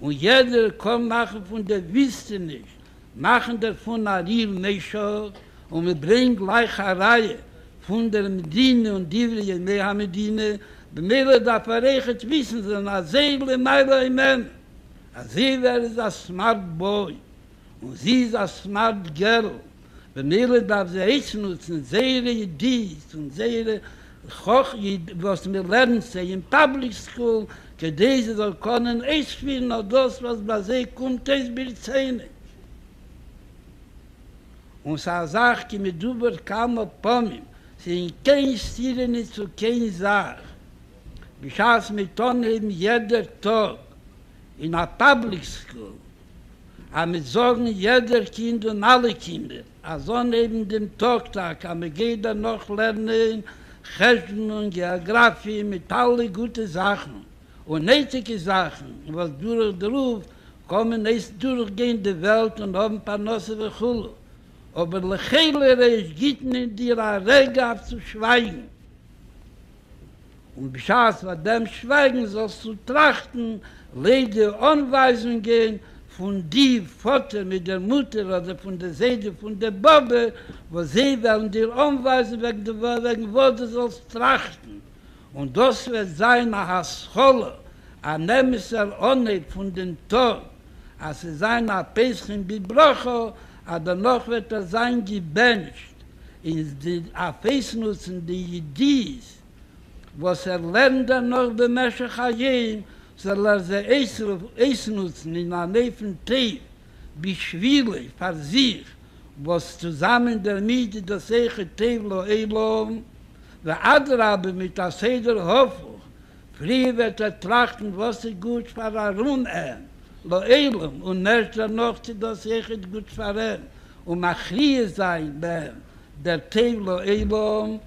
und jeder kommt nachher von der Wüste nicht. Machen davon ein Riel Mesho und wir bringen gleich eine Reihe von der Medine und die wir in der Medine. Mir da verrechnet wissen sie eine Seele meiner Imen a sie wäre ein Smart Boy und sie ist ein Smart Girl. Bei mir darf sie echt nutzen Seele dies und Seele Hoch, was wir lernen, sie in Public School, gedese soll können, ich spielen, das, was bei sie kommt, es wird zähne. Und sa sach ki mit duber kam op pomim, sie in kein stile nit zu kein sach. Bishas mit ton im jeder tag in a public school. A mit sorgen jeder kind und alle kinder. A so neben dem Tag-Tag, a geht da noch lernen, Cheshben und Geografie mit alle gute Sachen. Und nötige Sachen, was durch den Ruf kommen es durchgehen die Welt und haben ein paar Nosse für. Aber lechelere es gibt nicht dir ein Rega zu schweigen. Und beschaß, was dem Schweigen sollst du trachten, leide Anweisungen gehen, von die Vater mit der Mutter oder von der Seide, von der Bobbe, wo sie werden dir anweisen, wegen, der, wegen wo du sollst trachten. Und das wird sein, nach der Schule, ein Nemeser ohne von den Tod, als es sein, ein Päschen wie Brocho, aber noch wird er sein, gebencht, in die Afeisnutzen, die Idis, was er lernt dann noch bei Meshach Hayim, soll er sie eis nutzen in einer Neffen Teif, wie Schwile, für sich, was zusammen der Miete das Eiche Teif lo Eilom, der Adrabe mit der Seder Hoffel, früher wird er trachten, was ist gut für er Runern, lo Eilom, und nicht er noch zu das Eiche gut für er, und machrie sein, der Teif lo Eilom,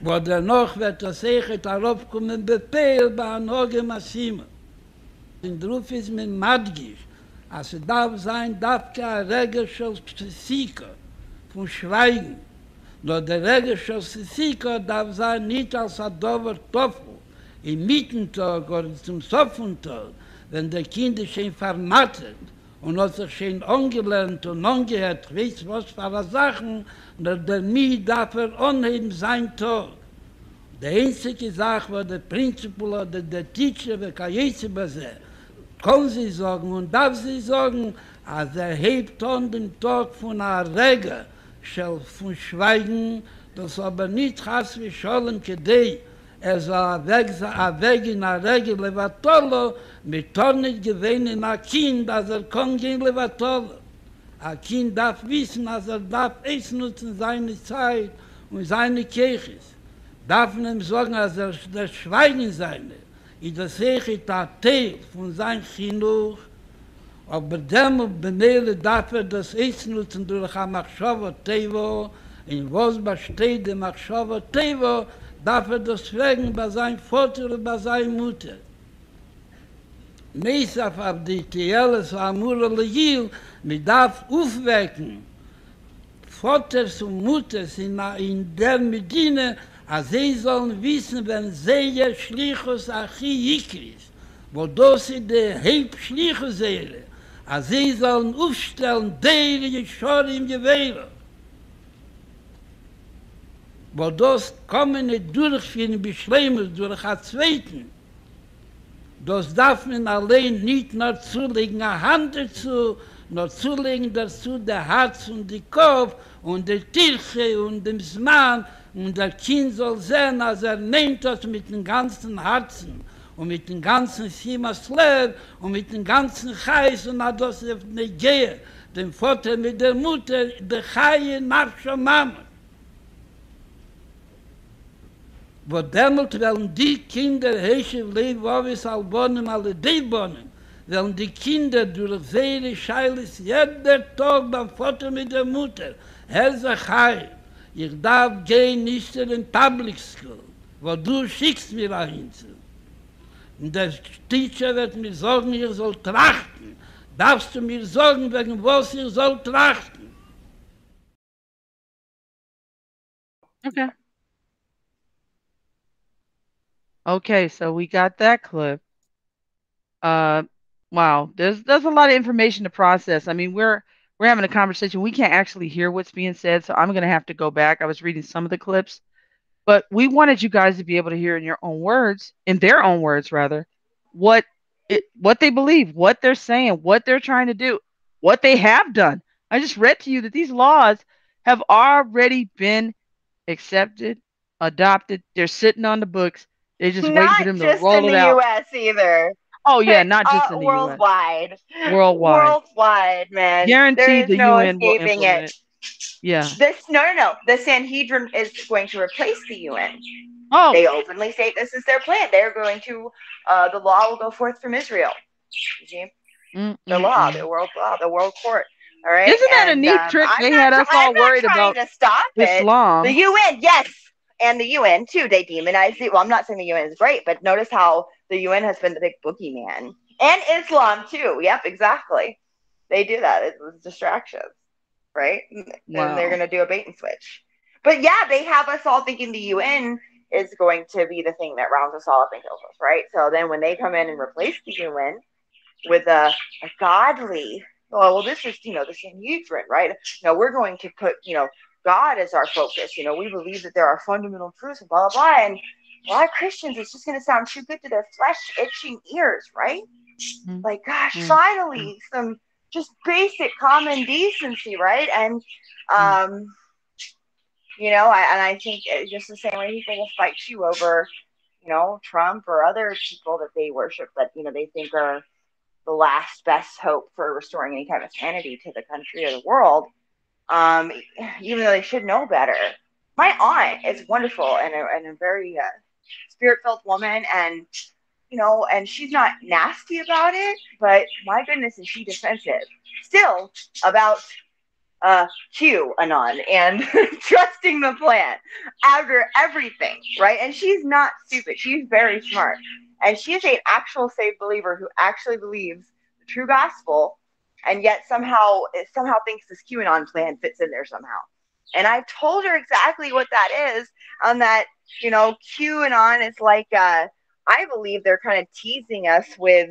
wo der noch wird das Eichet darauf kommen, befehl bei einem Hoge Massima. In der Ruf ist mit Madgisch, als es darf sein, darf kein Regerscher Sika von Schweigen. Nur der Regerscher Sika darf sein nicht als ein Dover Toffel, im Mittentag oder zum Sofentag, wenn der Kind schon vermattet und hat sich schon angelernt und angehört, weiß was für eine Sache, nur der Nie darf er anheben sein Tag. Die einzige Sache, wo der Prinzipal oder der Teacher, der kann jetzt über sie, kann sie sagen und darf sie sagen, als er hebt an den Tag von einer Rege, von Schweigen, das aber nicht has wie Scholem kedei, er soll weg, a weg in a Rege levatolo, mit Tornit gewähne in a Kind, als er kann gehen levatolo. A Kind darf wissen, als er darf es nutzen seine Zeit und seine Kirches. Darf man ihm sagen, als er das Schweigen seine, i das Eche Tate von sein Chinuch, aber dem Benele darf er das es nutzen durch a Machshava Tevo, in was besteht der Machshava Tevo, darf er das fragen bei sein Vater und bei sein Mutter. Mesaf ab die Tieles war Amura Legil, mit darf aufwecken, Vaters und Mutters in, in der Medine, als sie sollen wissen, wenn sie ihr Schlichus Achi Ikris, wo das in der Heb Schlichus wäre, als sie sollen aufstellen, der ihr Schor im Wo das kommen nicht durch für den Beschleimus, durch den Zweiten, das darf man allein nicht nur zulegen, eine Hand dazu, nur zulegen dazu der Herz und die Kopf und der Tirche und dem Zman und der Kind soll sehen, als er nimmt das mit dem ganzen Herzen und mit dem ganzen Simas Leib und mit dem ganzen Chais und hat das eine Gehe, dem Vater mit der Mutter, der Chaie nach der Mama. Wo dämmelt, werden die Kinder heischen Leben, wo wir es albonnen, alle die bonnen, werden die Kinder durch Seele scheiles jeder Tag beim Vater mit der Mutter. Herr Zachai, ich darf gehen nicht in den Public School, wo du schickst mir dahin zu. Und der Teacher wird mir sagen, ihr soll trachten. Darfst du mir sagen, wegen was ihr soll trachten? Okay. Okay, so we got that clip. Uh, wow, there's there's a lot of information to process. I mean, we're we're having a conversation. We can't actually hear what's being said, so I'm gonna have to go back. I was reading some of the clips, but we wanted you guys to be able to hear in your own words, in their own words rather, what it what they believe, what they're saying, what they're trying to do, what they have done. I just read to you that these laws have already been accepted, adopted. They're sitting on the books. They just wait Not for them to just roll in it the out. U.S. either. Oh yeah, not just uh, in the worldwide. US, worldwide. Worldwide, man. Guaranteed the no UN will escaping implement it. it. Yeah. This no, no, no. The Sanhedrin is going to replace the UN. Oh, They openly state this is their plan. They're going to. Uh, the law will go forth from Israel. You see? mm, the mm, law, mm. the world law, the world court. All right. Isn't that a neat um, trick? I'm They had us all I'm worried about to stop it. Islam. The UN, yes, and the UN too. They demonize it. Well, I'm not saying the UN is great, but notice how the UN has been the big boogeyman, and Islam too. Yep, exactly. They do that. It was distractions, right? And they're gonna do a bait and switch. But yeah, they have us all thinking the UN is going to be the thing that rounds us all up and kills us, right? So then when they come in and replace the UN with a, a godly, oh well, this is you know the Sanhedrin, right? No, we're going to put you know God is our focus. You know, we believe that there are fundamental truths and blah blah blah. And a lot of Christians, it's just going to sound too good to their flesh itching ears, right? Mhm. Like, gosh, Mhm. finally some just basic common decency, right? And um, you know, I, and I think it's just the same way people will fight you over, you know, Trump or other people that they worship that you know they think are the last best hope for restoring any kind of sanity to the country or the world um, even though they should know better. My aunt is wonderful and a, and a very uh, spirit filled woman, and you know, and she's not nasty about it, but my goodness, is she defensive still about uh, Q anon and trusting the plan after everything, right? And she's not stupid; she's very smart, and she is an actual saved believer who actually believes the true gospel and yet somehow somehow thinks this QAnon plan fits in there somehow. And I've told her exactly what that is, on that you know QAnon is like uh, I believe they're kind of teasing us with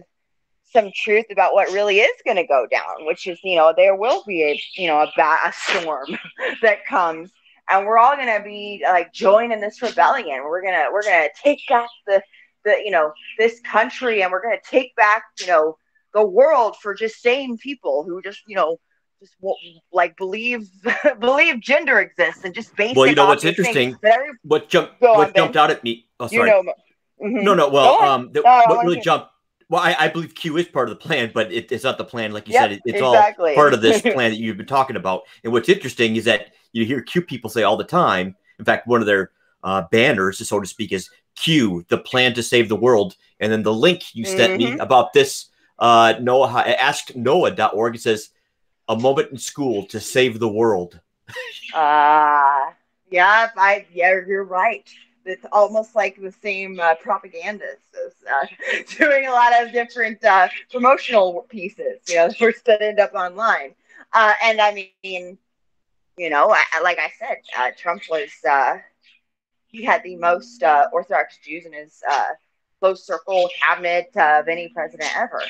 some truth about what really is going to go down, which is you know there will be a you know a, ba- a storm that comes, and we're all going to be like joining this rebellion. We're gonna we're gonna take back the the you know this country, and we're gonna take back you know the world for just sane people who just you know just won't, like believe believe gender exists and just basic. Well, you know what's interesting? every- What jumped? On, what Ben. jumped out at me? Oh, you sorry. know. mhm. No, no. Well, um, the, what really jumped. Well, I, I believe Q is part of the plan, but it, it's not the plan, like you Yep, said. It, it's exactly. all part of this plan that you've been talking about. And what's interesting is that you hear Q people say all the time. In fact, one of their uh, banners, so to speak, is Q, the plan to save the world. And then the link you sent me Mhm. about this, uh, Noah, asknoah.org, it says, a moment in school to save the world. Uh, yeah, I yeah, you're right. It's almost like the same uh, propagandist is uh, doing a lot of different uh, promotional pieces, you know, for that end up online. Uh, and I mean, you know, I- like I said, uh, Trump was uh, he had the most uh, Orthodox Jews in his uh, close circle cabinet of any president ever.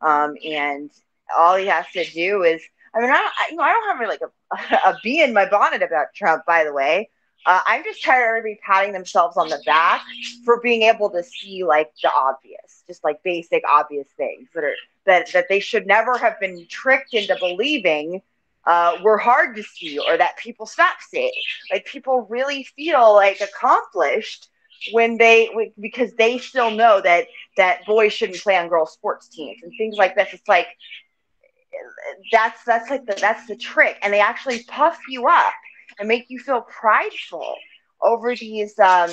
Um, and all he has to do is, I mean, I, don't, I, you know, I don't have like a, a bee in my bonnet about Trump, by the way. Uh, I'm just tired of everybody patting themselves on the back for being able to see like the obvious, just like basic obvious things that are that that they should never have been tricked into believing uh, were hard to see or that people stop seeing. Like people really feel like accomplished when they because they still know that that boys shouldn't play on girls sports teams and things like this. It's like that's that's like the that's the trick, and they actually puff you up and make you feel prideful over these um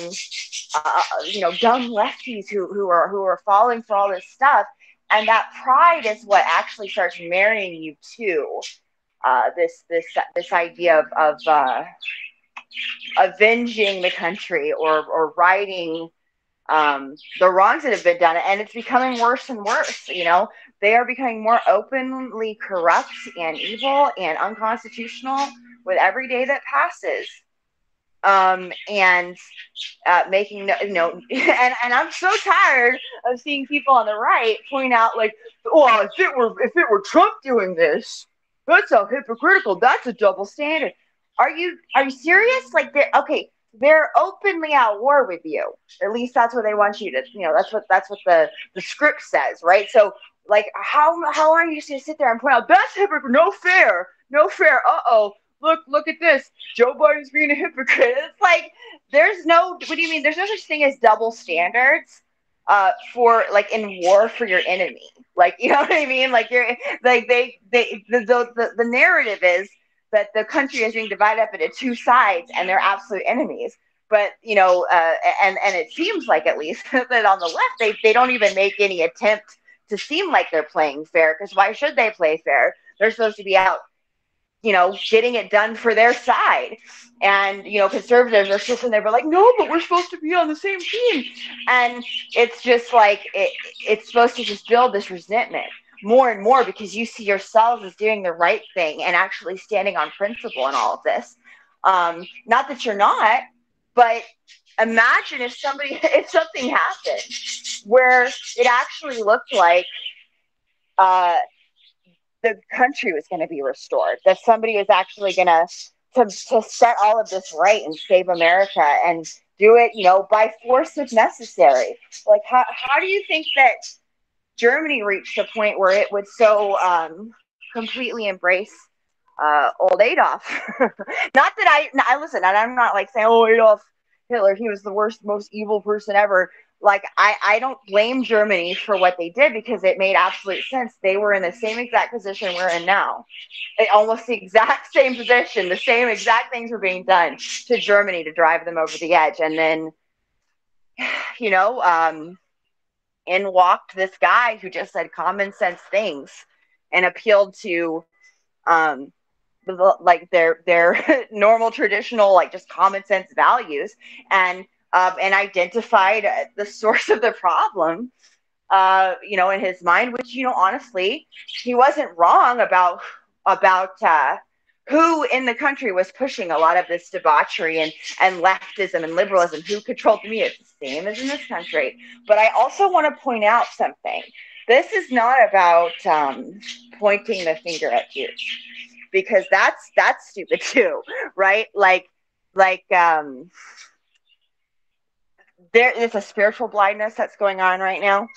uh, you know dumb lefties who who are who are falling for all this stuff and that pride is what actually starts marrying you to uh, this this this idea of, of uh, avenging the country or or righting um, the wrongs that have been done, and it's becoming worse and worse. You know, they are becoming more openly corrupt and evil and unconstitutional with every day that passes. Um, and uh, making no- you know, and, and I'm so tired of seeing people on the right point out like, well, if it were if it were Trump doing this, that's so hypocritical. That's a double standard. Are you are you serious? Like, they're okay. They're openly at war with you. At least that's what they want you to. You know, that's what that's what the the script says, right? So, like, how how are you just gonna sit there and point out that's hypocrite? No fair, no fair. Uh oh. Look, look at this. Joe Biden's being a hypocrite. It's like there's no. What do you mean? There's no such thing as double standards. uh, for like in war for your enemy. Like you know what I mean? Like you're like they they the the, the narrative is that the country is being divided up into two sides and they're absolute enemies. But you know, uh, and and it seems like at least that on the left they they don't even make any attempt to seem like they're playing fair because why should they play fair? They're supposed to be out you know, getting it done for their side. And, you know, conservatives are sitting there, but like, no, but we're supposed to be on the same team. And it's just like, it, it's supposed to just build this resentment more and more because you see yourselves as doing the right thing and actually standing on principle in all of this. Um, not that you're not, but imagine if somebody, if something happened where it actually looked like, uh, the country was going to be restored, that somebody was actually going to to set all of this right and save America and do it, you know, by force if necessary. Like, how, how do you think that Germany reached a point where it would so um, completely embrace uh, old Adolf? not that I, I listen, and I'm not like saying, oh, Adolf Hitler, he was the worst, most evil person ever like I, I don't blame Germany for what they did because it made absolute sense. They were in the same exact position we're in now. It, almost the exact same position. The same exact things were being done to Germany to drive them over the edge. And then, you know, um, in walked this guy who just said common sense things and appealed to um, like their their normal traditional like just common sense values and um, and identified the source of the problem, uh, you know, in his mind, which, you know, honestly, he wasn't wrong about, about, uh, who in the country was pushing a lot of this debauchery and, and leftism and liberalism, who controlled the media. It's the same as in this country. But I also want to point out something. This is not about um, pointing the finger at Jews because that's that's stupid too, right? Like like um there is a spiritual blindness that's going on right now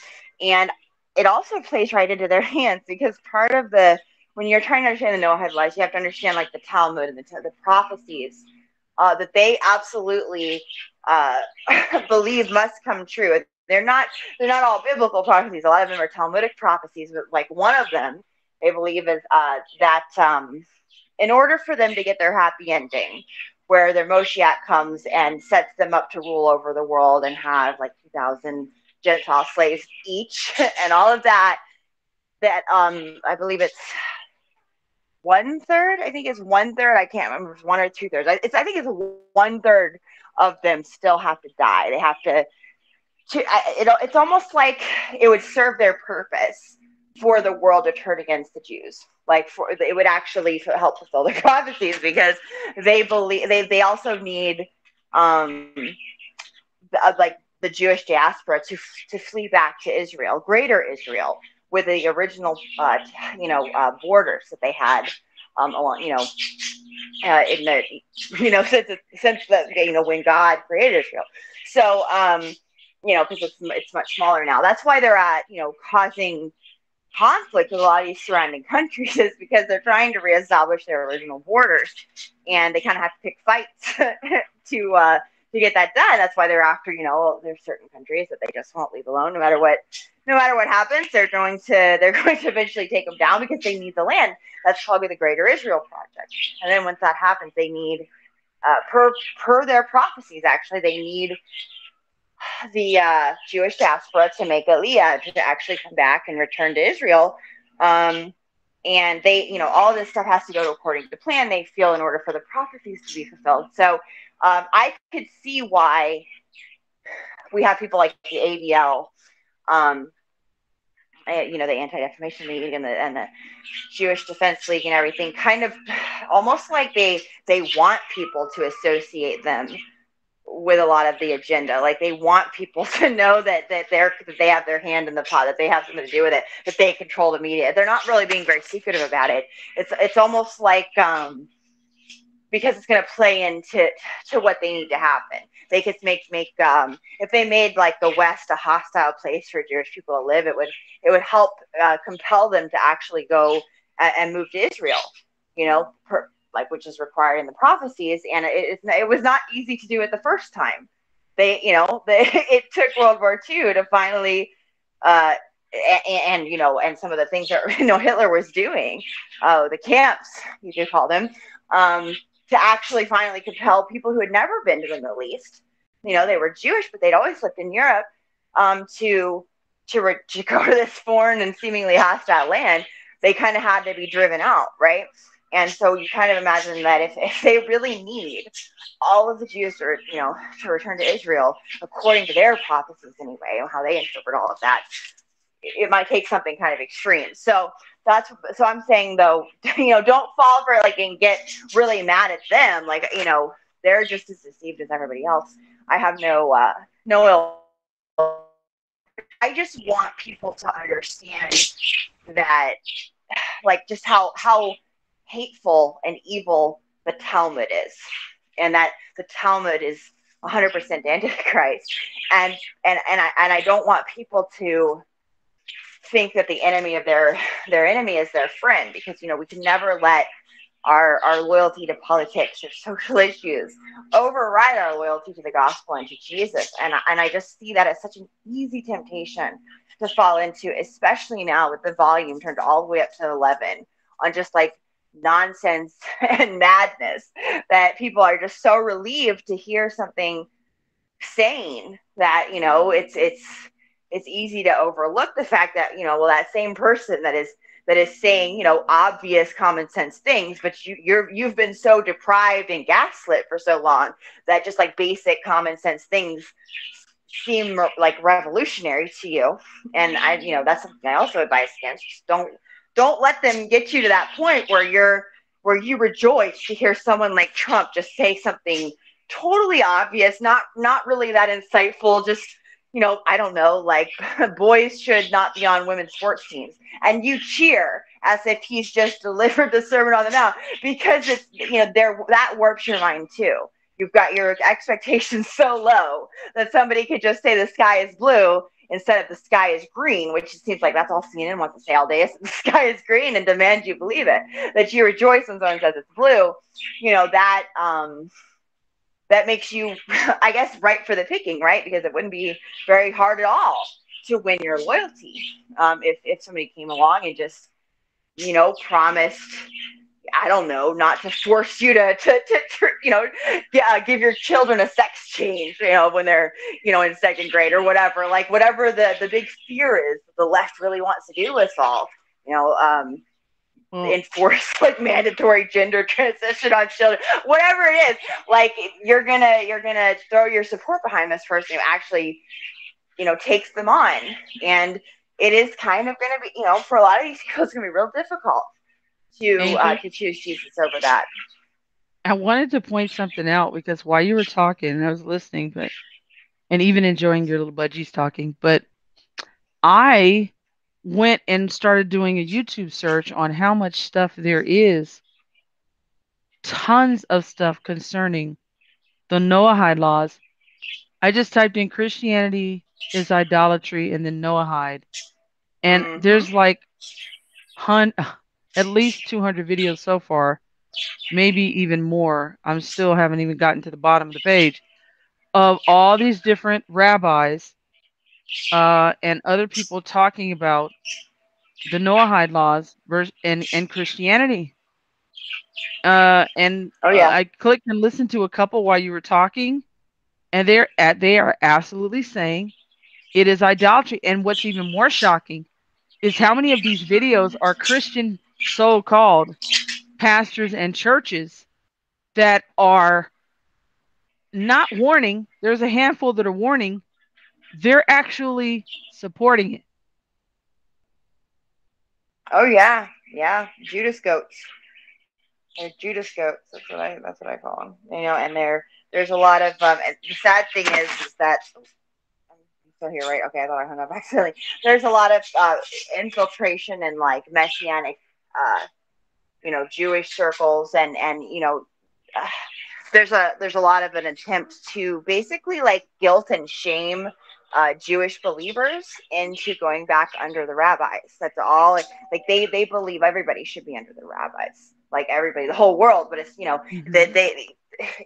and it also plays right into their hands because part of the when you're trying to understand the Noahide lies, you have to understand like the Talmud and the, the prophecies uh, that they absolutely uh, believe must come true. They're not they're not all biblical prophecies. A lot of them are Talmudic prophecies, but like one of them they believe is uh, that um, in order for them to get their happy ending, where their Moshiach comes and sets them up to rule over the world and have like 2,000 Gentile slaves each and all of that. That um, I believe it's one third. I think it's one third. I can't remember if it's one or two thirds. It's I think it's one third of them still have to die. They have to. to it, it's almost like it would serve their purpose for the world to turn against the Jews. Like for it would actually help fulfill their prophecies because they believe they they also need um uh, like the Jewish diaspora to to flee back to Israel, Greater Israel, with the original uh, you know uh, borders that they had um along you know uh, in the you know since since the you know when God created Israel. So um you know because it's it's much smaller now. That's why they're at you know causing conflict with a lot of these surrounding countries is because they're trying to reestablish their original borders, and they kind of have to pick fights to uh, to get that done. That's why they're after you know there's certain countries that they just won't leave alone no matter what no matter what happens. They're going to they're going to eventually take them down because they need the land. That's probably the Greater Israel Project. And then once that happens, they need uh, per per their prophecies actually they need the uh, Jewish diaspora to make Aliyah to actually come back and return to Israel. Um, and they, you know, all this stuff has to go according to plan. They feel in order for the prophecies to be fulfilled. So um, I could see why we have people like the ADL, um, you know, the Anti Defamation League and the and the Jewish Defense League and everything, kind of almost like they they want people to associate them with a lot of the agenda. Like they want people to know that that they're that they have their hand in the pot, that they have something to do with it, that they control the media. They're not really being very secretive about it. It's it's almost like um, because it's going to play into to what they need to happen. They could make make um, if they made like the West a hostile place for Jewish people to live, it would it would help uh, compel them to actually go and, and move to Israel. You know, per, like which is required in the prophecies, and it, it was not easy to do it the first time. they, you know, they, it took World War II to finally, uh, and, and, you know, and some of the things that you know Hitler was doing, uh, the camps you could call them, um, to actually finally compel people who had never been to the Middle East. You know, they were Jewish, but they'd always lived in Europe um, to to, re- to go to this foreign and seemingly hostile land. They kind of had to be driven out, right? And so you kind of imagine that if, if they really need all of the Jews to, you know, to return to Israel, according to their prophecies anyway, and how they interpret all of that, it might take something kind of extreme. So that's so I'm saying though, you know, don't fall for it like and get really mad at them. Like, you know, they're just as deceived as everybody else. I have no uh no ill I just want people to understand that like just how how hateful and evil the Talmud is, and that the Talmud is 100% antichrist, and and and I and I don't want people to think that the enemy of their their enemy is their friend because you know we can never let our our loyalty to politics or social issues override our loyalty to the gospel and to Jesus. And and I just see that as such an easy temptation to fall into especially now with the volume turned all the way up to 11 on just like nonsense and madness that people are just so relieved to hear something sane that you know it's it's it's easy to overlook the fact that you know well that same person that is that is saying you know obvious common sense things but you you're you've been so deprived and gaslit for so long that just like basic common sense things seem like revolutionary to you. And i you know that's something i also advise against. Just don't don't let them get you to that point where you're where you rejoice to hear someone like Trump just say something totally obvious, not not really that insightful, just you know, I don't know, like boys should not be on women's sports teams. And you cheer as if he's just delivered the sermon on the mount because it's you know, there that warps your mind too. You've got your expectations so low that somebody could just say the sky is blue instead of the sky is green, which it seems like that's all CNN wants to say all day is the sky is green and demand you believe it, that you rejoice when someone says it's blue, you know, that um that makes you I guess right for the picking, right? Because it wouldn't be very hard at all to win your loyalty. Um if, if somebody came along and just, you know, promised I don't know, not to force you to, to, to, to you know, yeah, give your children a sex change, you know, when they're, you know, in second grade or whatever. Like whatever the the big fear is, the left really wants to do with all, you know, um, enforce like mandatory gender transition on children, whatever it is. Like you're gonna you're gonna throw your support behind this person who actually, you know, takes them on, and it is kind of gonna be, you know, for a lot of these people, it's gonna be real difficult to uh, to choose Jesus over that. I wanted to point something out because while you were talking, I was listening, but and even enjoying your little budgies talking, but I went and started doing a YouTube search on how much stuff there is. Tons of stuff concerning the Noahide laws. I just typed in Christianity is idolatry and then Noahide. And mm-hmm. there's like hun at least 200 videos so far, maybe even more. I'm still haven't even gotten to the bottom of the page of all these different rabbis uh, and other people talking about the Noahide laws and, and Christianity. Uh, and oh, yeah. I clicked and listened to a couple while you were talking, and they're at they are absolutely saying it is idolatry. And what's even more shocking is how many of these videos are Christian so called pastors and churches that are not warning, there's a handful that are warning, they're actually supporting it. Oh yeah, yeah, Judas goats. They're Judas goats. That's what I. That's what I call them. You know, and there, there's a lot of. Um, the sad thing is, is that I'm still here, right? Okay, I thought I hung up accidentally. There's a lot of uh, infiltration and like messianic uh, you know Jewish circles and and you know uh, there's a there's a lot of an attempt to basically like guilt and shame uh, Jewish believers into going back under the rabbis. That's all. Like, like they they believe everybody should be under the rabbis, like everybody, the whole world. But it's you know mm-hmm. that they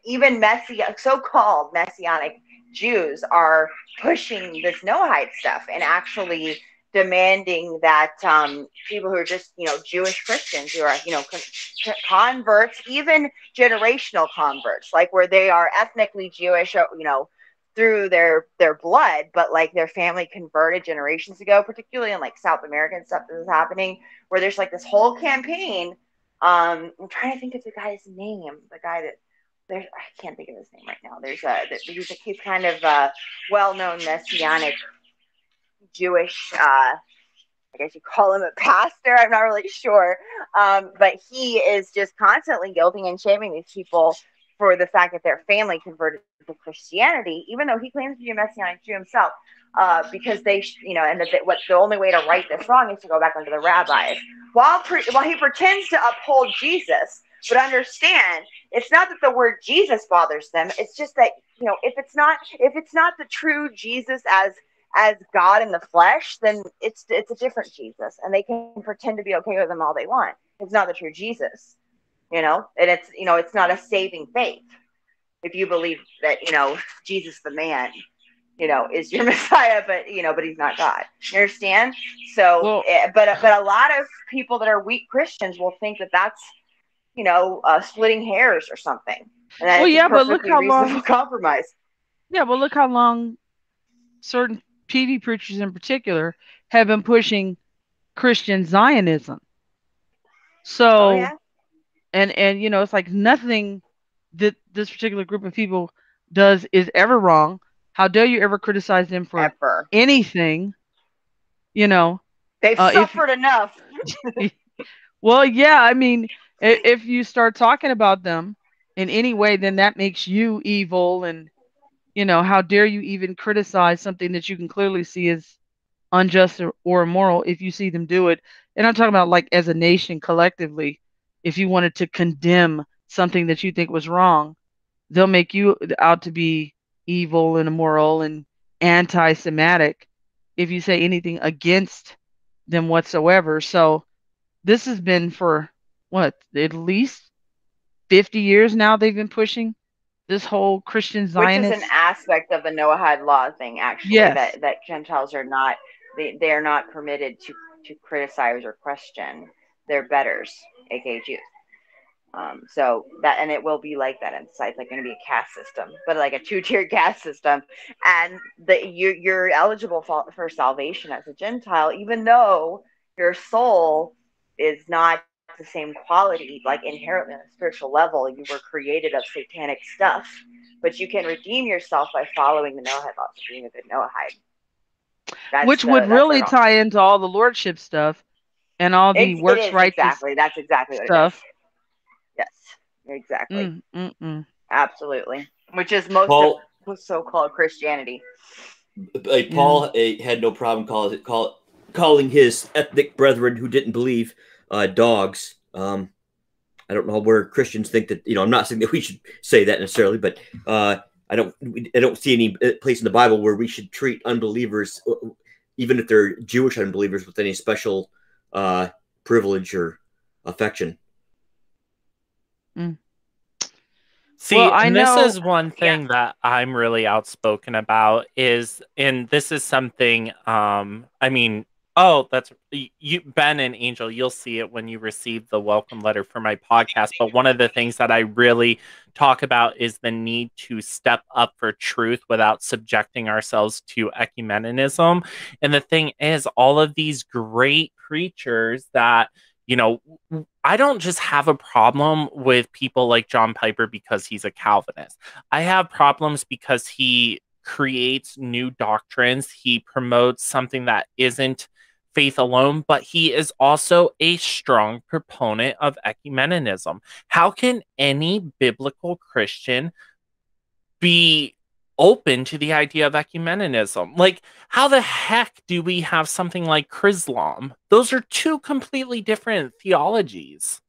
even messy so-called messianic Jews are pushing this Noahide stuff and actually demanding that um, people who are just you know Jewish Christians who are you know con- converts, even generational converts, like where they are ethnically Jewish, you know, through their their blood, but like their family converted generations ago, particularly in like South American stuff that is happening, where there's like this whole campaign. Um, I'm trying to think of the guy's name, the guy that there's I can't think of his name right now. There's a he's a he's kind of a well-known messianic Jewish, uh, I guess you call him a pastor. I'm not really sure. Um, but he is just constantly guilting and shaming these people for the fact that their family converted to Christianity, even though he claims to be a Messianic Jew himself. Uh, because they, you know, and that what the only way to right this wrong is to go back under the rabbis. While pre- while he pretends to uphold Jesus, but understand it's not that the word Jesus bothers them. It's just that you know if it's not if it's not the true Jesus as as God in the flesh, then it's it's a different Jesus, and they can pretend to be okay with him all they want. It's not the true Jesus, you know, and it's you know it's not a saving faith. If you believe that you know Jesus the man, you know, is your Messiah, but you know, but he's not God. You understand? So, Well- eh, but but a lot of people that are weak Christians will think that that's you know uh, splitting hairs or something. Well, yeah, but look how long- compromise. Yeah, but look how long certain PD preachers in particular have been pushing Christian Zionism. So Oh yeah. And and you know it's like nothing that this particular group of people does is ever wrong. How dare you ever criticize them for Ever. anything? You know. They've Uh, if- suffered enough. Well, yeah, I mean, if, if you start talking about them in any way, then that makes you evil and you know, how dare you even criticize something that you can clearly see as unjust or, or immoral if you see them do it. And I'm talking about like as a nation collectively, if you wanted to condemn something that you think was wrong, they'll make you out to be evil and immoral and anti-Semitic if you say anything against them whatsoever. So this has been for what, at least 50 years now they've been pushing this whole Christian Zionist. which is an aspect of the Noahide law thing, actually. Yes. That that Gentiles are not they they are not permitted to to criticize or question their betters, aka Jews. Um, so that and it will be like that in society. It's like going to be a caste system, but like a two-tiered caste system, and that you you're eligible for, for salvation as a Gentile, even though your soul is not the same quality, like inherently on a spiritual level. You were created of satanic stuff, but you can redeem yourself by following the Noahide laws of being a good Noahide. That's which the- would really tie into all the lordship stuff and all the it works is, righteous Exactly. That's exactly what stuff. it is. Yes, exactly. Mm, mm, mm. Absolutely. Which is most Paul, of so-called Christianity. like Paul uh, had no problem call, call, calling his ethnic brethren who didn't believe uh, dogs. Um, I don't know where Christians think that you know. I'm not saying that we should say that necessarily, but uh, I don't. I don't see any uh, place in the Bible where we should treat unbelievers, uh, even if they're Jewish unbelievers, with any special uh, privilege or affection. See, Well, I and know- this is one thing that I'm really outspoken about is, and this is something, um, I mean, oh, that's you, Ben and Angel, you'll see it when you receive the welcome letter for my podcast. But one of the things that I really talk about is the need to step up for truth without subjecting ourselves to ecumenism. And the thing is, all of these great preachers that you know, I don't just have a problem with people like John Piper because he's a Calvinist. I have problems because he creates new doctrines. He promotes something that isn't faith alone, but he is also a strong proponent of ecumenism. How can any biblical Christian be open to the idea of ecumenism? Like, how the heck do we have something like Chrislam? Those are two completely different theologies.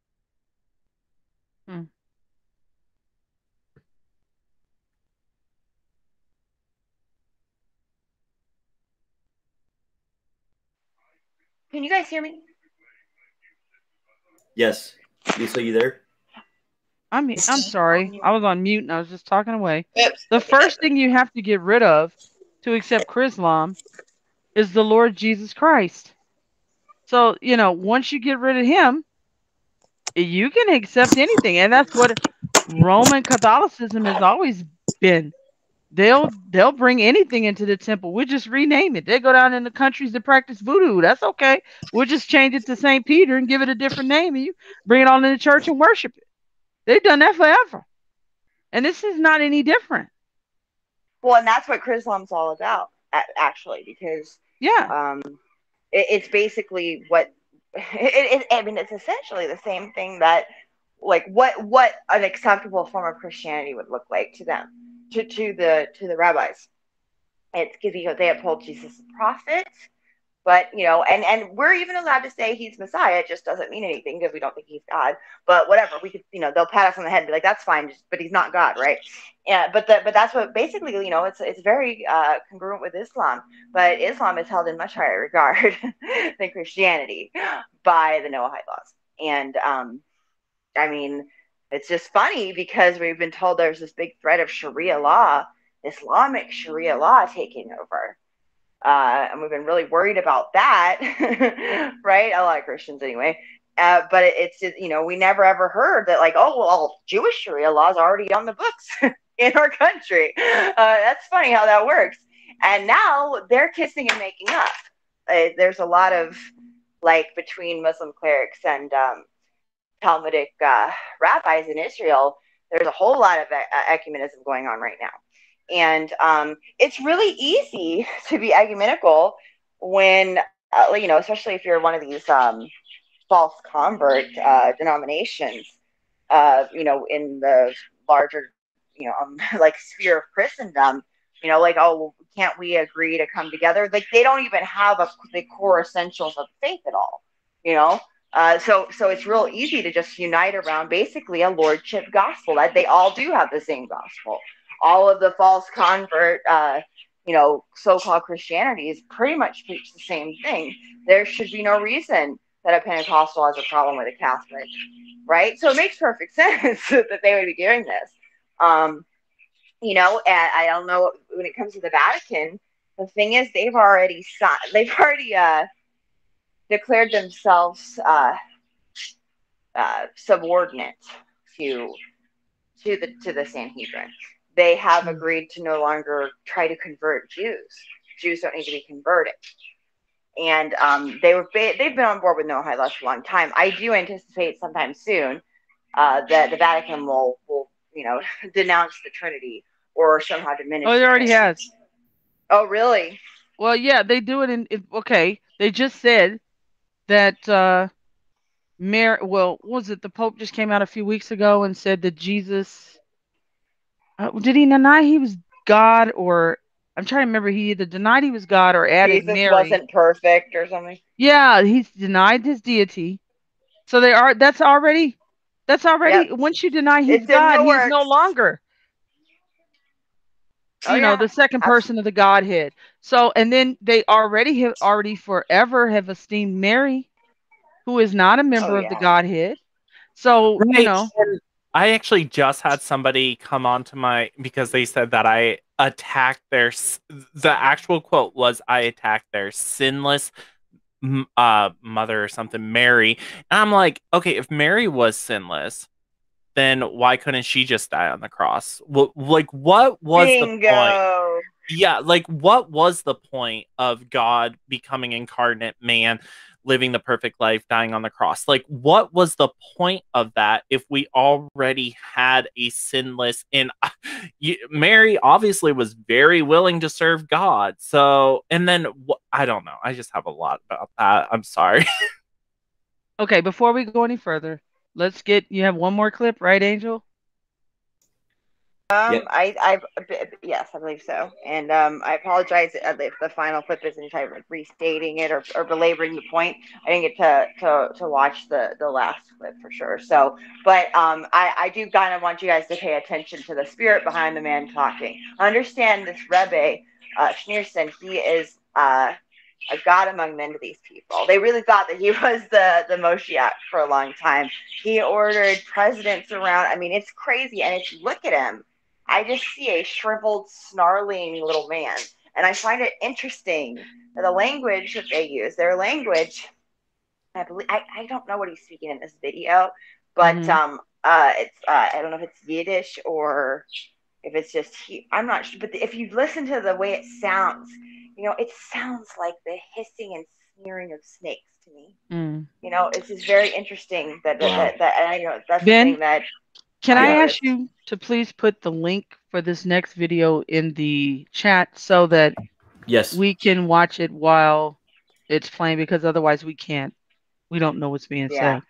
Hmm. Can you guys hear me? Yes, Lisa, you there? I mean, I'm sorry. I was on mute and I was just talking away. The first thing you have to get rid of to accept Chrislam is the Lord Jesus Christ. So, you know, once you get rid of him, you can accept anything. And that's what Roman Catholicism has always been. They'll they'll bring anything into the temple. We'll just rename it. They go down in the countries that practice voodoo. That's okay. We'll just change it to St. Peter and give it a different name and you bring it on in the church and worship it. They've done that forever. And this is not any different. Well, and that's what Chrislam's all about, actually, because Yeah. um, it, it's basically what it, it, I mean. It's essentially the same thing that, like, what what an acceptable form of Christianity would look like to them, to to the to the rabbis. It's because you know they uphold Jesus prophet, but you know, and and we're even allowed to say he's Messiah. It just doesn't mean anything because we don't think he's God. But whatever, we could you know they'll pat us on the head and be like, that's fine, just, but he's not God, right? Yeah, but the, but that's what basically you know it's it's very uh, congruent with Islam, but Islam is held in much higher regard than Christianity by the Noahide laws, and um, I mean it's just funny because we've been told there's this big threat of Sharia law, Islamic Sharia law taking over, uh, and we've been really worried about that, right? A lot of Christians anyway. Uh, but it, it's you know we never ever heard that like oh well Jewish Sharia law is already on the books in our country. Uh, that's funny how that works. And now they're kissing and making up. Uh, there's a lot of like between Muslim clerics and um, Talmudic uh, rabbis in Israel. There's a whole lot of e- ecumenism going on right now, and um, it's really easy to be ecumenical when uh, you know, especially if you're one of these um, false convert uh, denominations. Uh, you know, in the larger you know, um, like sphere of Christendom, you know, like, oh, can't we agree to come together? Like, they don't even have a, the core essentials of faith at all, you know? Uh, so, so it's real easy to just unite around basically a lordship gospel that they all do have the same gospel. All of the false convert, uh, you know, so-called Christianities pretty much preach the same thing. There should be no reason that a Pentecostal has a problem with a Catholic, right? So it makes perfect sense that they would be doing this. Um, you know, and I don't know when it comes to the Vatican. The thing is, they've already signed, they've already uh, declared themselves uh, uh, subordinate to to the to the Sanhedrin. They have agreed to no longer try to convert Jews. Jews don't need to be converted, and um, they were ba- they've been on board with Noahide laws for a long time. I do anticipate sometime soon uh, that the Vatican will will you know denounce the Trinity or somehow diminish. Oh, it already has. Oh, really? Well, yeah, they do it in, in okay. They just said that uh Mary well, what was it the Pope just came out a few weeks ago and said that Jesus uh, did he deny he was God or I'm trying to remember he either denied he was God or added Jesus Mary. wasn't perfect or something. Yeah, he's denied his deity. So they are that's already that's already once you deny he's God, he's no longer Oh, you know the second person of the godhead. So and then they already have already forever have esteemed mary who is not a member Oh, of the godhead. So you know. I actually just had somebody come on to my because they said that I attacked their the actual quote was I attacked their sinless m- uh mother or something Mary. And I'm like okay if Mary was sinless then why couldn't she just die on the cross? Well, like what was the point? Bingo. yeah like what was the point of god becoming incarnate man living the perfect life dying on the cross? Like what was the point of that if we already had a sinless and you, mary obviously was very willing to serve god so and then wh- i don't know. I just have a lot about that. I'm sorry. Okay before we go any further let's get you have one more clip right angel Um, Yep. I, I, b- b- yes, I believe so. And um, I apologize if the final clip is any type of restating it or, or belaboring the point. I didn't get to, to, to watch the, the last clip for sure. So, but um, I, I do kind of want you guys to pay attention to the spirit behind the man talking. Understand this Rebbe, uh, Schneerson, he is uh, a God among men to these people. They really thought that he was the the Moshiach for a long time. He ordered presidents around. I mean, it's crazy. And if you look at him, I just see a shriveled, snarling little man. And I find it interesting that the language that they use, their language, I believe I, I don't know what he's speaking in this video, but Mhm. um uh it's uh I don't know if it's Yiddish or if it's just he I'm not sure. But if you listen to the way it sounds, you know, it sounds like the hissing and sneering of snakes to me. Mm. You know, it's just very interesting that that, Wow. that, that I know that's Ben? the thing that Can I Yeah, ask you to please put the link for this next video in the chat so that Yes. we can watch it while it's playing because otherwise we can't. We don't know what's being Yeah. said.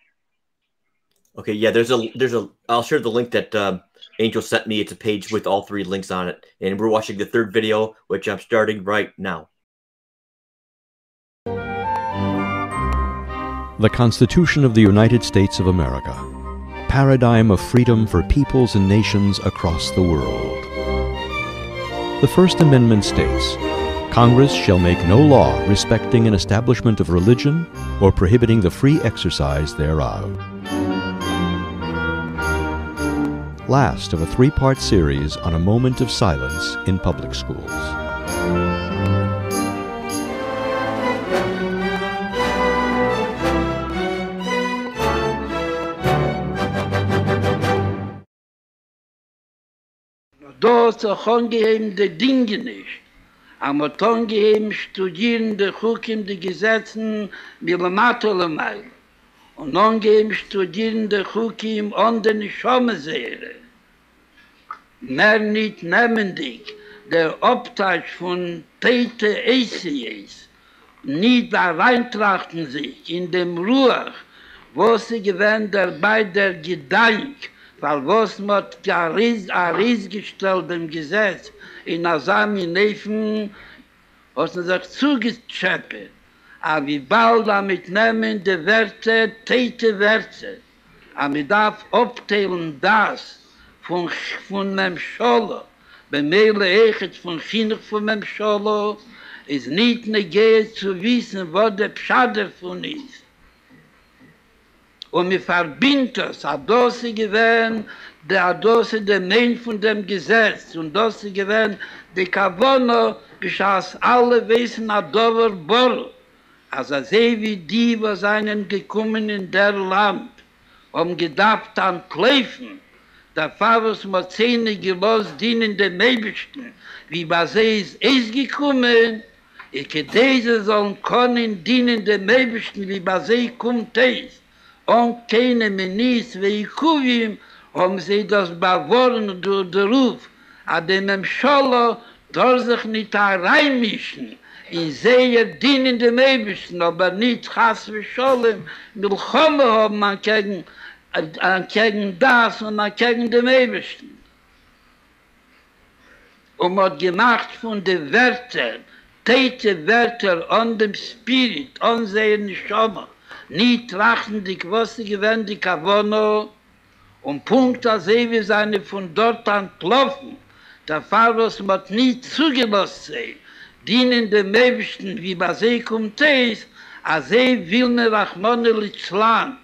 Okay, yeah, there's a there's a I'll share the link that um, Angel sent me. It's a page with all three links on it, and we're watching the third video, which I'm starting right now. The Constitution of the United States of America. Paradigm of freedom for peoples and nations across the world. The First Amendment states Congress shall make no law respecting an establishment of religion or prohibiting the free exercise thereof. Last of a three part series on a moment of silence in public schools. Dort angeheben die Dinge nicht. Aber angeheben studieren die Chukim, die Gesetzen, wie man und nun gehen studieren der Chuki im anderen Schommesehre. Mehr nicht nehmen dich, der Obtach von Peter Eise nicht bei Weintrachten sich in dem Ruach, wo sie gewähnt der Beider Gedeik, weil wo es mit Aris, Aris gestellt im Gesetz in Asami Neffen, wo es sich zugeschäppet, Aber bald damit nehmen die Werte, täte Werte. Aber man darf aufteilen das von, von meinem Scholle. Bei mir lehre von Kindern von meinem Scholle. Es ist nicht eine Gehe zu wissen, wo der Pschade von ist. Und mir verbindet das, hat das sie gewähnt, der hat das sie den von dem Gesetz. Und dose sie gewähnt, die Kavone, geschah alle Wesen, hat das sie. Boll, also sie wie die, was einen gekommen in der Land, um gedacht an Kläfen, der Pfarrers Mozene gelost dienen dem Mäbischten, wie bei sie ist es gekommen, ich diese sollen können dienen dem Mäbischten, wie bei sie kommt es. und keine Menis wie Ikuvim haben sie das beworren durch den Ruf, an dem Mscholo soll sich nicht reinmischen, in sehr dienende Mäbischen, aber nicht Chas wie Scholem, Milchome haben an gegen, an gegen das und an gegen den Mäbischen. Und man gemacht von den Wörtern, täte Wörter an dem Spirit, an seinen Schommer, nie trachten die Quoste gewähnt die Kavono und Punkt, als sie wie seine von dort an klopfen, der Pfarrers wird nie zugelost sein, dienen dem Mäbischen, wie bei sie kommt es, als sie will mir Rachmone Litschlan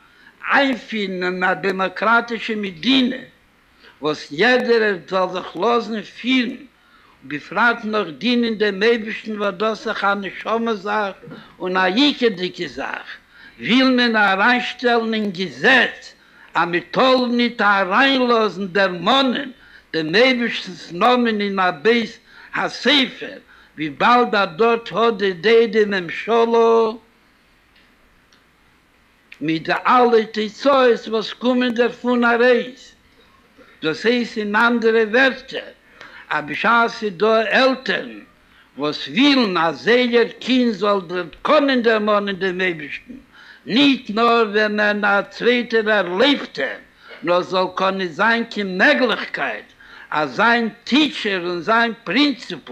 einfinden in demokratische Medine, was jeder soll sich losen fühlen, befragt noch dienen dem Mäbischen, was das sich eine Schomme sagt und eine Jike-Dicke sagt. will man reinstellen in Gesetz, aber mit toll nicht reinlassen der Monnen, der Mäbisches Nomen in der Beis Hasefer, wie bald er dort hat die Dede mit dem Scholo, mit der alle Tizois, was kommen der von Reis. Das heißt in andere Wörter, aber ich hasse da Eltern, was will, als jeder Kind soll der können der Monnen der Mäbischen, nicht nur, wenn er nach Zweiter erlebte, nur soll keine sein, keine Möglichkeit, als sein Teacher und sein Prinzip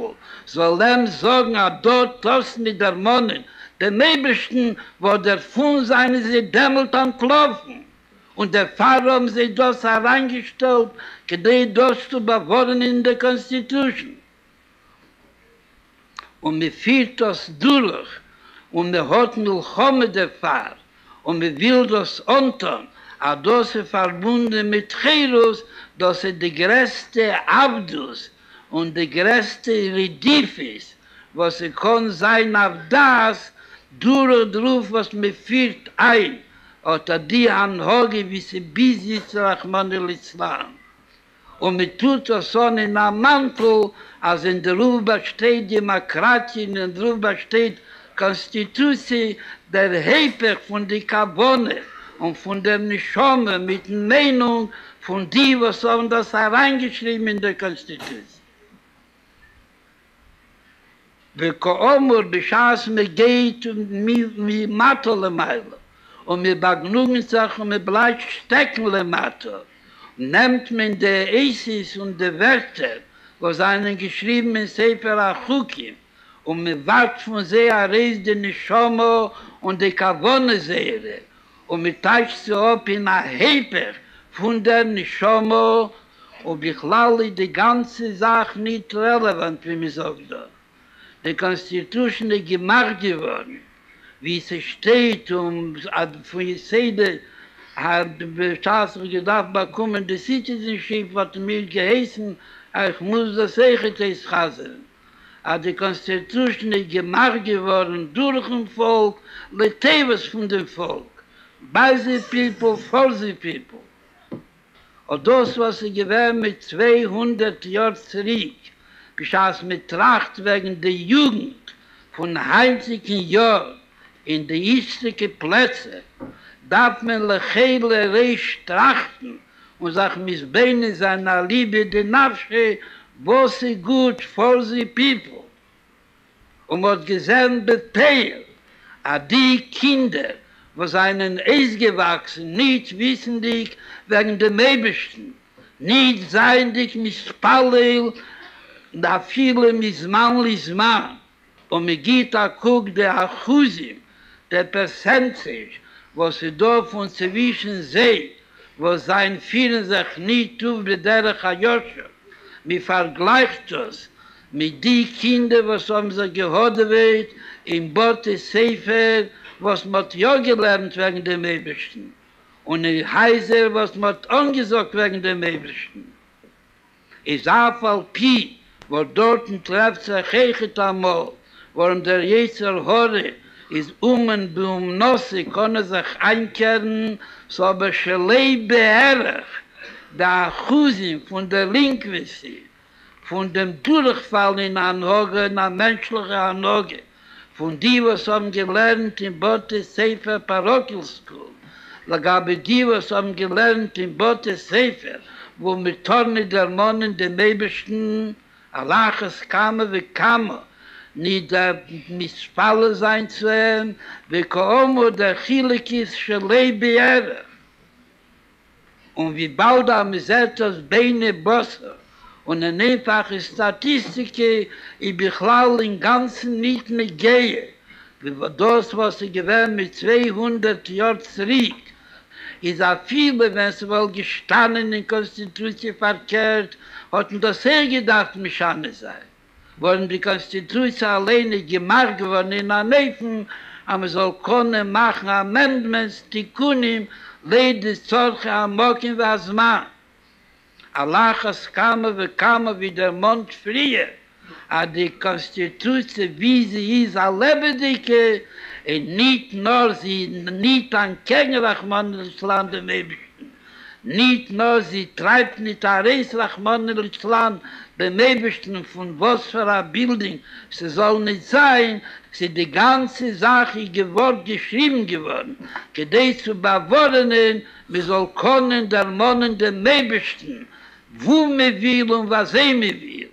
soll ihm sagen, er dort das mit der Monnen, der Mäbischen, wo der Fund seine sie dämmelt an Klopfen. Und der Pfarrer haben sie das hereingestellt, gedreht das zu bewahren in der Constitution. Und mir führt das durch, und mir hat Milchome der Fahr, und mir will das Onton, a das verbunden mit Chirus, das ist die größte Abdus und die größte Redifis, was sie kann sein auf das, durch und durch, was mir führt ein, oder die Anhoge, wie sie bis jetzt Rachman el-Islam. Und mir tut das so in einem Mantel, als in der Ruba steht Demokratie, in der Ruba steht Konstitutie, der Heper von der Karbone und von der Nischome mit der Meinung von die, was haben das hereingeschrieben in der Konstitutie. Wir kommen bei Schaß, mir geht und mir, mir matto le meile. Und mir bagnungen sich und mir bleibt stecken le matto. Nehmt man die Eises und die Werte, wo es einen geschrieben in Sefer Achukim, und mir wart von sehr Arrez den Nishomo und die Kavone sehre, und mir teich sie ob in a Heper von der Nishomo, und ich lalle die ganze Sache nicht relevant, wie mir sagt. Die Konstitution gemacht geworden, wie es steht, und von Jesede hat die Staatser gedacht, bekommen die Citizenship, was mir geheißen, ich muss das Eichet ist chasen. Aber die Konstitution ist gemacht geworden durch ein Volk, Letevas von dem Volk. By the people, for the people. Und das, was sie gewähren mit 200 Jahren zurück, geschaß mit Tracht wegen der Jugend von heimzigen Jahren in die istrische Plätze, darf man lechele Reich trachten und sag mis Beine seiner Liebe de Nafsche, wo sie gut for the people. Und hat gesehen beteil, a die Kinder, wo seinen Eis gewachsen, nicht wissen dich wegen dem Mebischten, nicht sein dich mis Pallel, da viele lis Mann, und mir geht a kuk der Achusim, der Percentage, wo sie da von zwischen seht, wo sein vielen sich nie tut, wie der Chayosha. Mi vergleicht das mit die Kinder, was haben sie gehodet wird, im Bote Sefer, was man ja gelernt wegen dem Ebersten. Und in Heiser, was man angesagt wegen dem Ebersten. Es auf all Pi, wo dort trefft sich Hechet amol, worum der Jeser Hore is um und um nosse konne sich einkehren, so aber schlei beherrach, da Chuzim von der Linkwisi, von dem Durchfall in Anhoge, in der menschliche Anhoge, von die, was haben gelernt in Bote Sefer Parochial School, lagabe die, was haben gelernt in Bote Sefer, wo mit Torne der Monnen dem Ebersten, Allahas kamen wie kamen, nicht der Missfalle sein zu haben, wie Koomo der Chilikis schelei beehre. Und wie bald am Zettos Beine Bosse. Und eine einfache Statistik ich bechlau im Ganzen nicht mehr gehe, das, was sie gewähren mit 200 Jahren zurück, ist auch viele, wenn sie wohl gestanden in Konstitution verkehrt, hatten das sehr gedacht, mich an sei. Wollen die Konstitution alleine gemacht geworden in der Neufen, aber soll können machen Amendments, die Kunim, Lede Zorche am Mokin wa Azma. Allah has kamo wie der Mond frie, a die Konstituze wie sie is a lebedike, en nit nor sie nit an kengelach man des Lande mebisch. Nicht nur sie treibt nicht a Reisrachmann des Landes, beim Nebischen von was für a Bildung, sie soll nicht sein, sie die ganze Sache geworden, geschrieben geworden, gedei zu bewohnen, wir soll können der Monnen den Nebischen, wo mir will und was er mir will.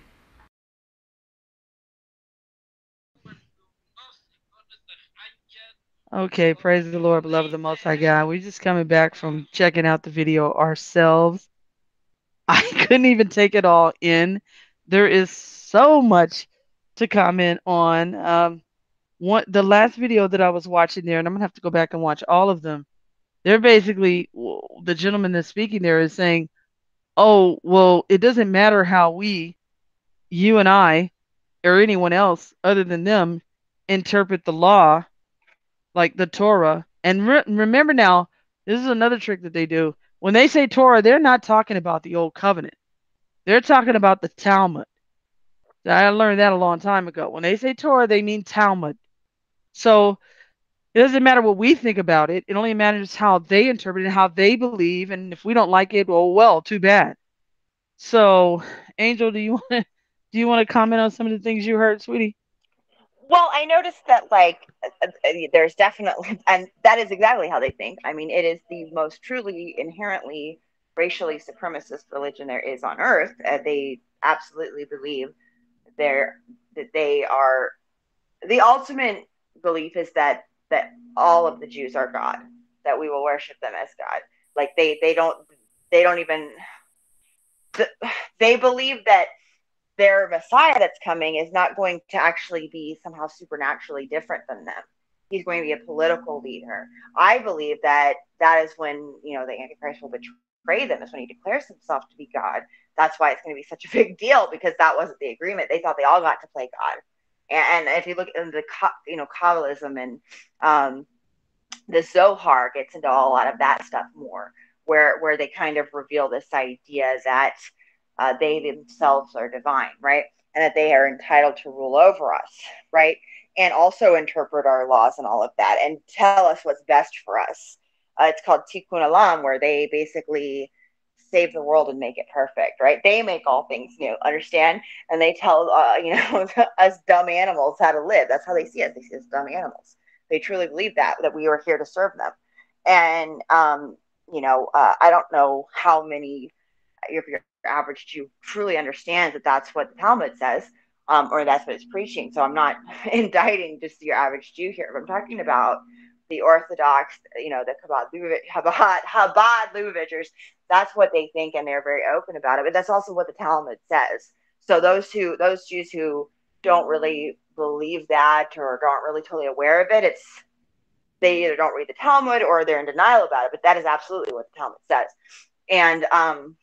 Okay, praise the Lord, beloved the Most High God. We're just coming back from checking out the video ourselves. I couldn't even take it all in. There is so much to comment on. Um, one, the last video that I was watching there, and I'm gonna have to go back and watch all of them. They're basically the gentleman that's speaking there is saying, "Oh, well, it doesn't matter how we, you and I, or anyone else other than them, interpret the law like the Torah. And re- remember now, this is another trick that they do. When they say Torah, they're not talking about the old covenant. They're talking about the Talmud. I learned that a long time ago. When they say Torah, they mean Talmud. So it doesn't matter what we think about it. It only matters how they interpret it, how they believe, and if we don't like it, well, well, too bad. So, Angel, do you want to do you want to comment on some of the things you heard, sweetie? Well, I noticed that like uh, uh, there's definitely, and that is exactly how they think. I mean, it is the most truly inherently racially supremacist religion there is on earth. Uh, they absolutely believe they're that they are the ultimate belief is that that all of the Jews are God, that we will worship them as God. Like they they don't they don't even they believe that their Messiah that's coming is not going to actually be somehow supernaturally different than them. He's going to be a political leader. I believe that that is when you know the Antichrist will betray them. Is when he declares himself to be God. That's why it's going to be such a big deal because that wasn't the agreement. They thought they all got to play God and if you look into you know Kabbalism and um, the Zohar gets into a lot of that stuff more, where where they kind of reveal this idea that uh, they themselves are divine, right, and that they are entitled to rule over us, right, and also interpret our laws and all of that, and tell us what's best for us. Uh, it's called Tikkun Olam, where they basically save the world and make it perfect, right? They make all things new, understand? And they tell, uh, you know, us dumb animals how to live. That's how they see us. They see us dumb animals. They truly believe that, that we are here to serve them. And, um, you know, uh, I don't know how many, if your average Jew truly understands that that's what the Talmud says, um, or that's what it's preaching. So I'm not indicting just your average Jew here, but I'm talking about the Orthodox, you know, the Chabad, Chabad, Chabad Lubavitchers, that's what they think, and they're very open about it. But that's also what the Talmud says. So those who, those Jews who don't really believe that or aren't really totally aware of it, it's they either don't read the Talmud or they're in denial about it. But that is absolutely what the Talmud says. And um,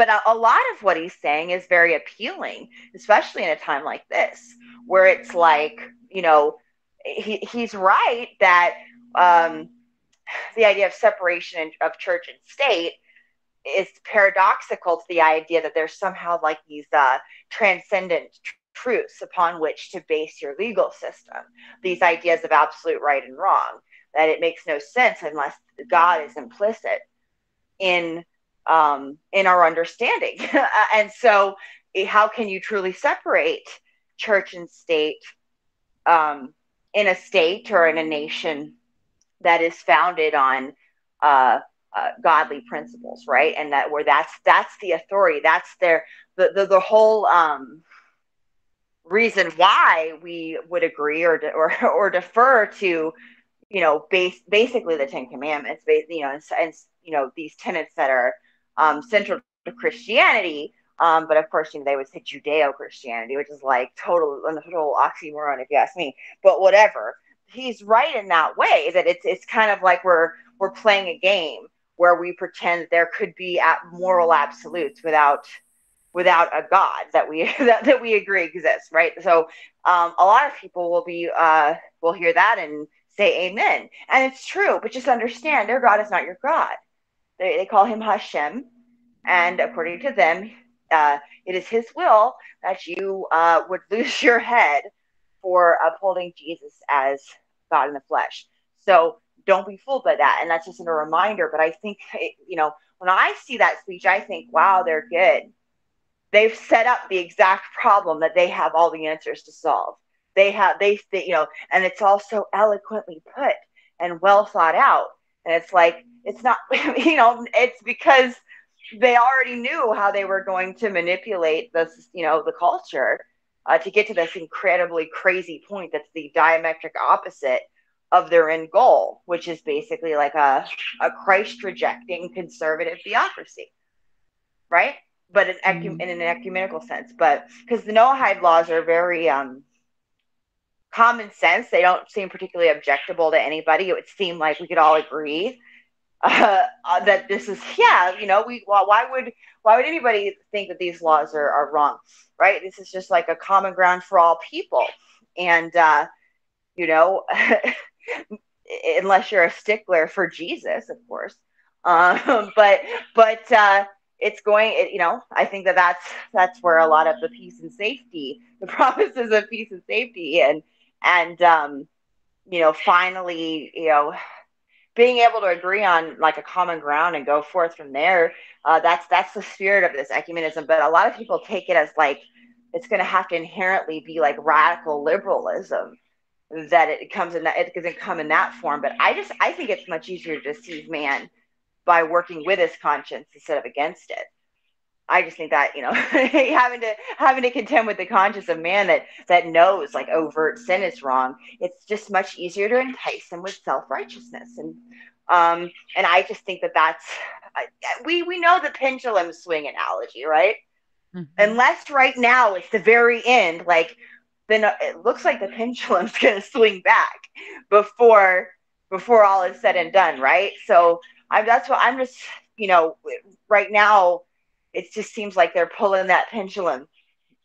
but a, a lot of what he's saying is very appealing, especially in a time like this, where it's like you know he, he's right that um, the idea of separation of church and state is paradoxical to the idea that there's somehow like these uh, transcendent tr- truths upon which to base your legal system. These ideas of absolute right and wrong, that it makes no sense unless God is implicit in um, in our understanding. and so, how can you truly separate church and state um, in a state or in a nation that is founded on uh, uh, godly principles, right? And that where that's that's the authority, that's their the the, the whole um, reason why we would agree or or or defer to you know base basically the Ten Commandments, you know, and, and you know these tenets that are um, central to Christianity. Um, but of course, you know, they would say Judeo Christianity, which is like total, total oxymoron, if you ask me. But whatever he's right in that way that it's it's kind of like we're we're playing a game where we pretend there could be at moral absolutes without without a god that we that, that we agree exists right so um, a lot of people will be uh, will hear that and say amen and it's true but just understand their god is not your god they, they call him hashem and according to them uh, it is his will that you uh, would lose your head for upholding Jesus as God in the flesh. So don't be fooled by that. And that's just a reminder. But I think, you know, when I see that speech, I think, wow, they're good. They've set up the exact problem that they have all the answers to solve. They have, they, they you know, and it's all so eloquently put and well thought out. And it's like, it's not, you know, it's because they already knew how they were going to manipulate this, you know, the culture uh, to get to this incredibly crazy point that's the diametric opposite of their end goal, which is basically like a, a Christ rejecting conservative theocracy, right? But in, mm-hmm. in an ecumenical sense. But because the Noahide laws are very um, common sense, they don't seem particularly objectable to anybody. It would seem like we could all agree uh, that this is yeah you know we why would why would anybody think that these laws are, are wrong right this is just like a common ground for all people and uh, you know unless you're a stickler for Jesus, of course. Um, but but uh, it's going. It, you know, I think that that's that's where a lot of the peace and safety, the promises of peace and safety, and and um, you know, finally, you know, being able to agree on like a common ground and go forth from there. Uh, that's that's the spirit of this ecumenism. But a lot of people take it as like it's going to have to inherently be like radical liberalism that it comes in that it doesn't come in that form. But I just I think it's much easier to deceive man by working with his conscience instead of against it. I just think that you know having to having to contend with the conscience of man that that knows like overt sin is wrong. It's just much easier to entice them with self righteousness and um and I just think that that's we we know the pendulum swing analogy, right? Mm-hmm. Unless right now it's the very end, like then it looks like the pendulum's going to swing back before before all is said and done, right? So I'm that's what I'm just you know right now it just seems like they're pulling that pendulum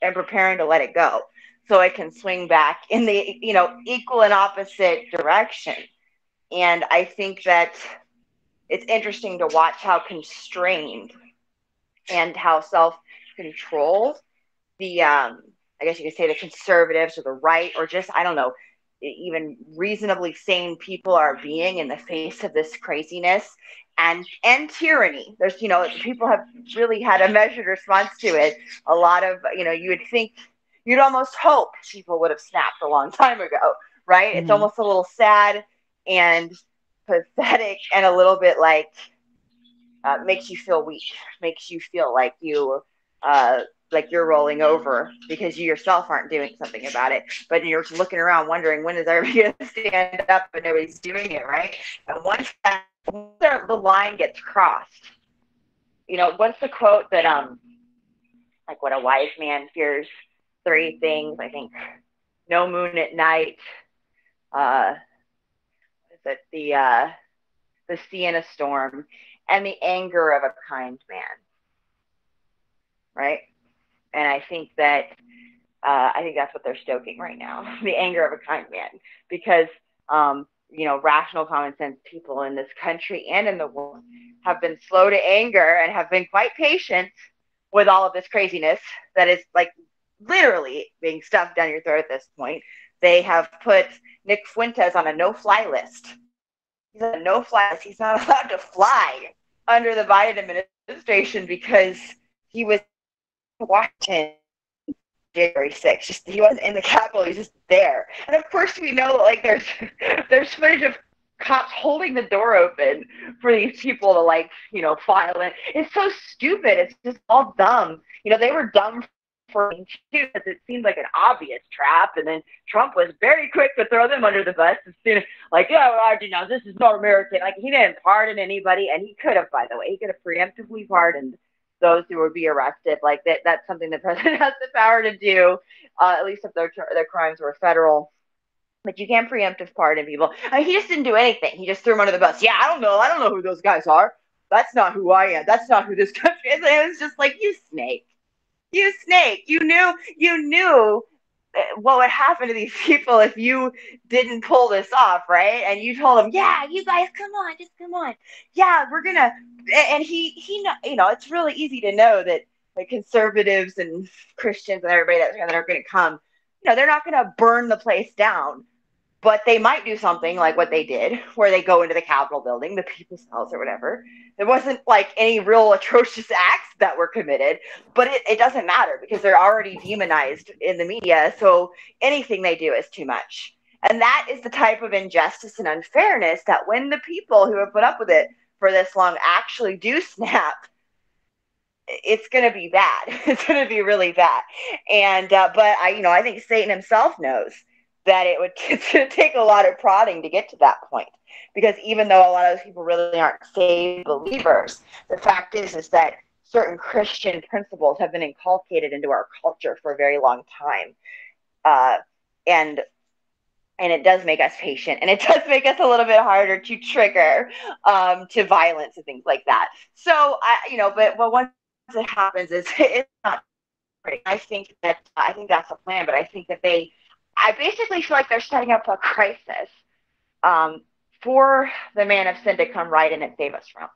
and preparing to let it go so it can swing back in the you know equal and opposite direction. And i think that it's interesting to watch how constrained and how self-controlled the um i guess you could say the conservatives or the right or just i don't know even reasonably sane people are being in the face of this craziness and and tyranny. There's you know people have really had a measured response to it. A lot of you know you would think you'd almost hope people would have snapped a long time ago, right? Mm-hmm. It's almost a little sad and pathetic and a little bit like uh, makes you feel weak, makes you feel like you uh, like you're rolling over because you yourself aren't doing something about it. But you're just looking around wondering when is everybody going to stand up and nobody's doing it, right? And once that the line gets crossed. You know, what's the quote that um like what a wise man fears three things, I think no moon at night, uh is it the uh the sea in a storm, and the anger of a kind man. Right? And I think that uh, I think that's what they're stoking right now, the anger of a kind man, because um, you know, rational, common sense people in this country and in the world have been slow to anger and have been quite patient with all of this craziness that is like literally being stuffed down your throat at this point. They have put Nick Fuentes on a no fly list. He's on a no fly list. He's not allowed to fly under the Biden administration because he was Washington January 6th. Just he wasn't in the Capitol, he was just there. And of course we know that like there's there's footage of cops holding the door open for these people to like, you know, file in. It's so stupid. It's just all dumb. You know, they were dumb for too because it seemed like an obvious trap. And then Trump was very quick to throw them under the bus as soon as like, oh, yeah, well, you know, this is not American. Like he didn't pardon anybody, and he could have, by the way, he could have preemptively pardoned those who would be arrested. Like that, that's something the president has the power to do, uh, at least if their their crimes were federal. But you can't preemptive pardon people. I mean, he just didn't do anything. He just threw them under the bus. Yeah, I don't know. I don't know who those guys are. That's not who I am. That's not who this country is. And it was just like you snake, you snake. You knew. You knew what would happen to these people if you didn't pull this off, right? And you told them, "Yeah, you guys, come on, just come on. Yeah, we're gonna." And he, he, you know, it's really easy to know that the conservatives and Christians and everybody that are going to come, you know, they're not going to burn the place down but they might do something like what they did, where they go into the Capitol building, the People's House or whatever. There wasn't like any real atrocious acts that were committed, but it, it doesn't matter because they're already demonized in the media. So anything they do is too much. And that is the type of injustice and unfairness that when the people who have put up with it for this long actually do snap, it's going to be bad. It's going to be really bad. And, uh, but I, you know, I think Satan himself knows that it would take a lot of prodding to get to that point. Because even though a lot of those people really aren't saved believers, the fact is is that certain Christian principles have been inculcated into our culture for a very long time, uh, and and it does make us patient, and it does make us a little bit harder to trigger um, to violence and things like that. So I, you know, but but once it happens, it's it's not great. I think that I think that's the plan, but I think that they I basically feel like they're setting up a crisis um, for the man of sin to come right in and save us from.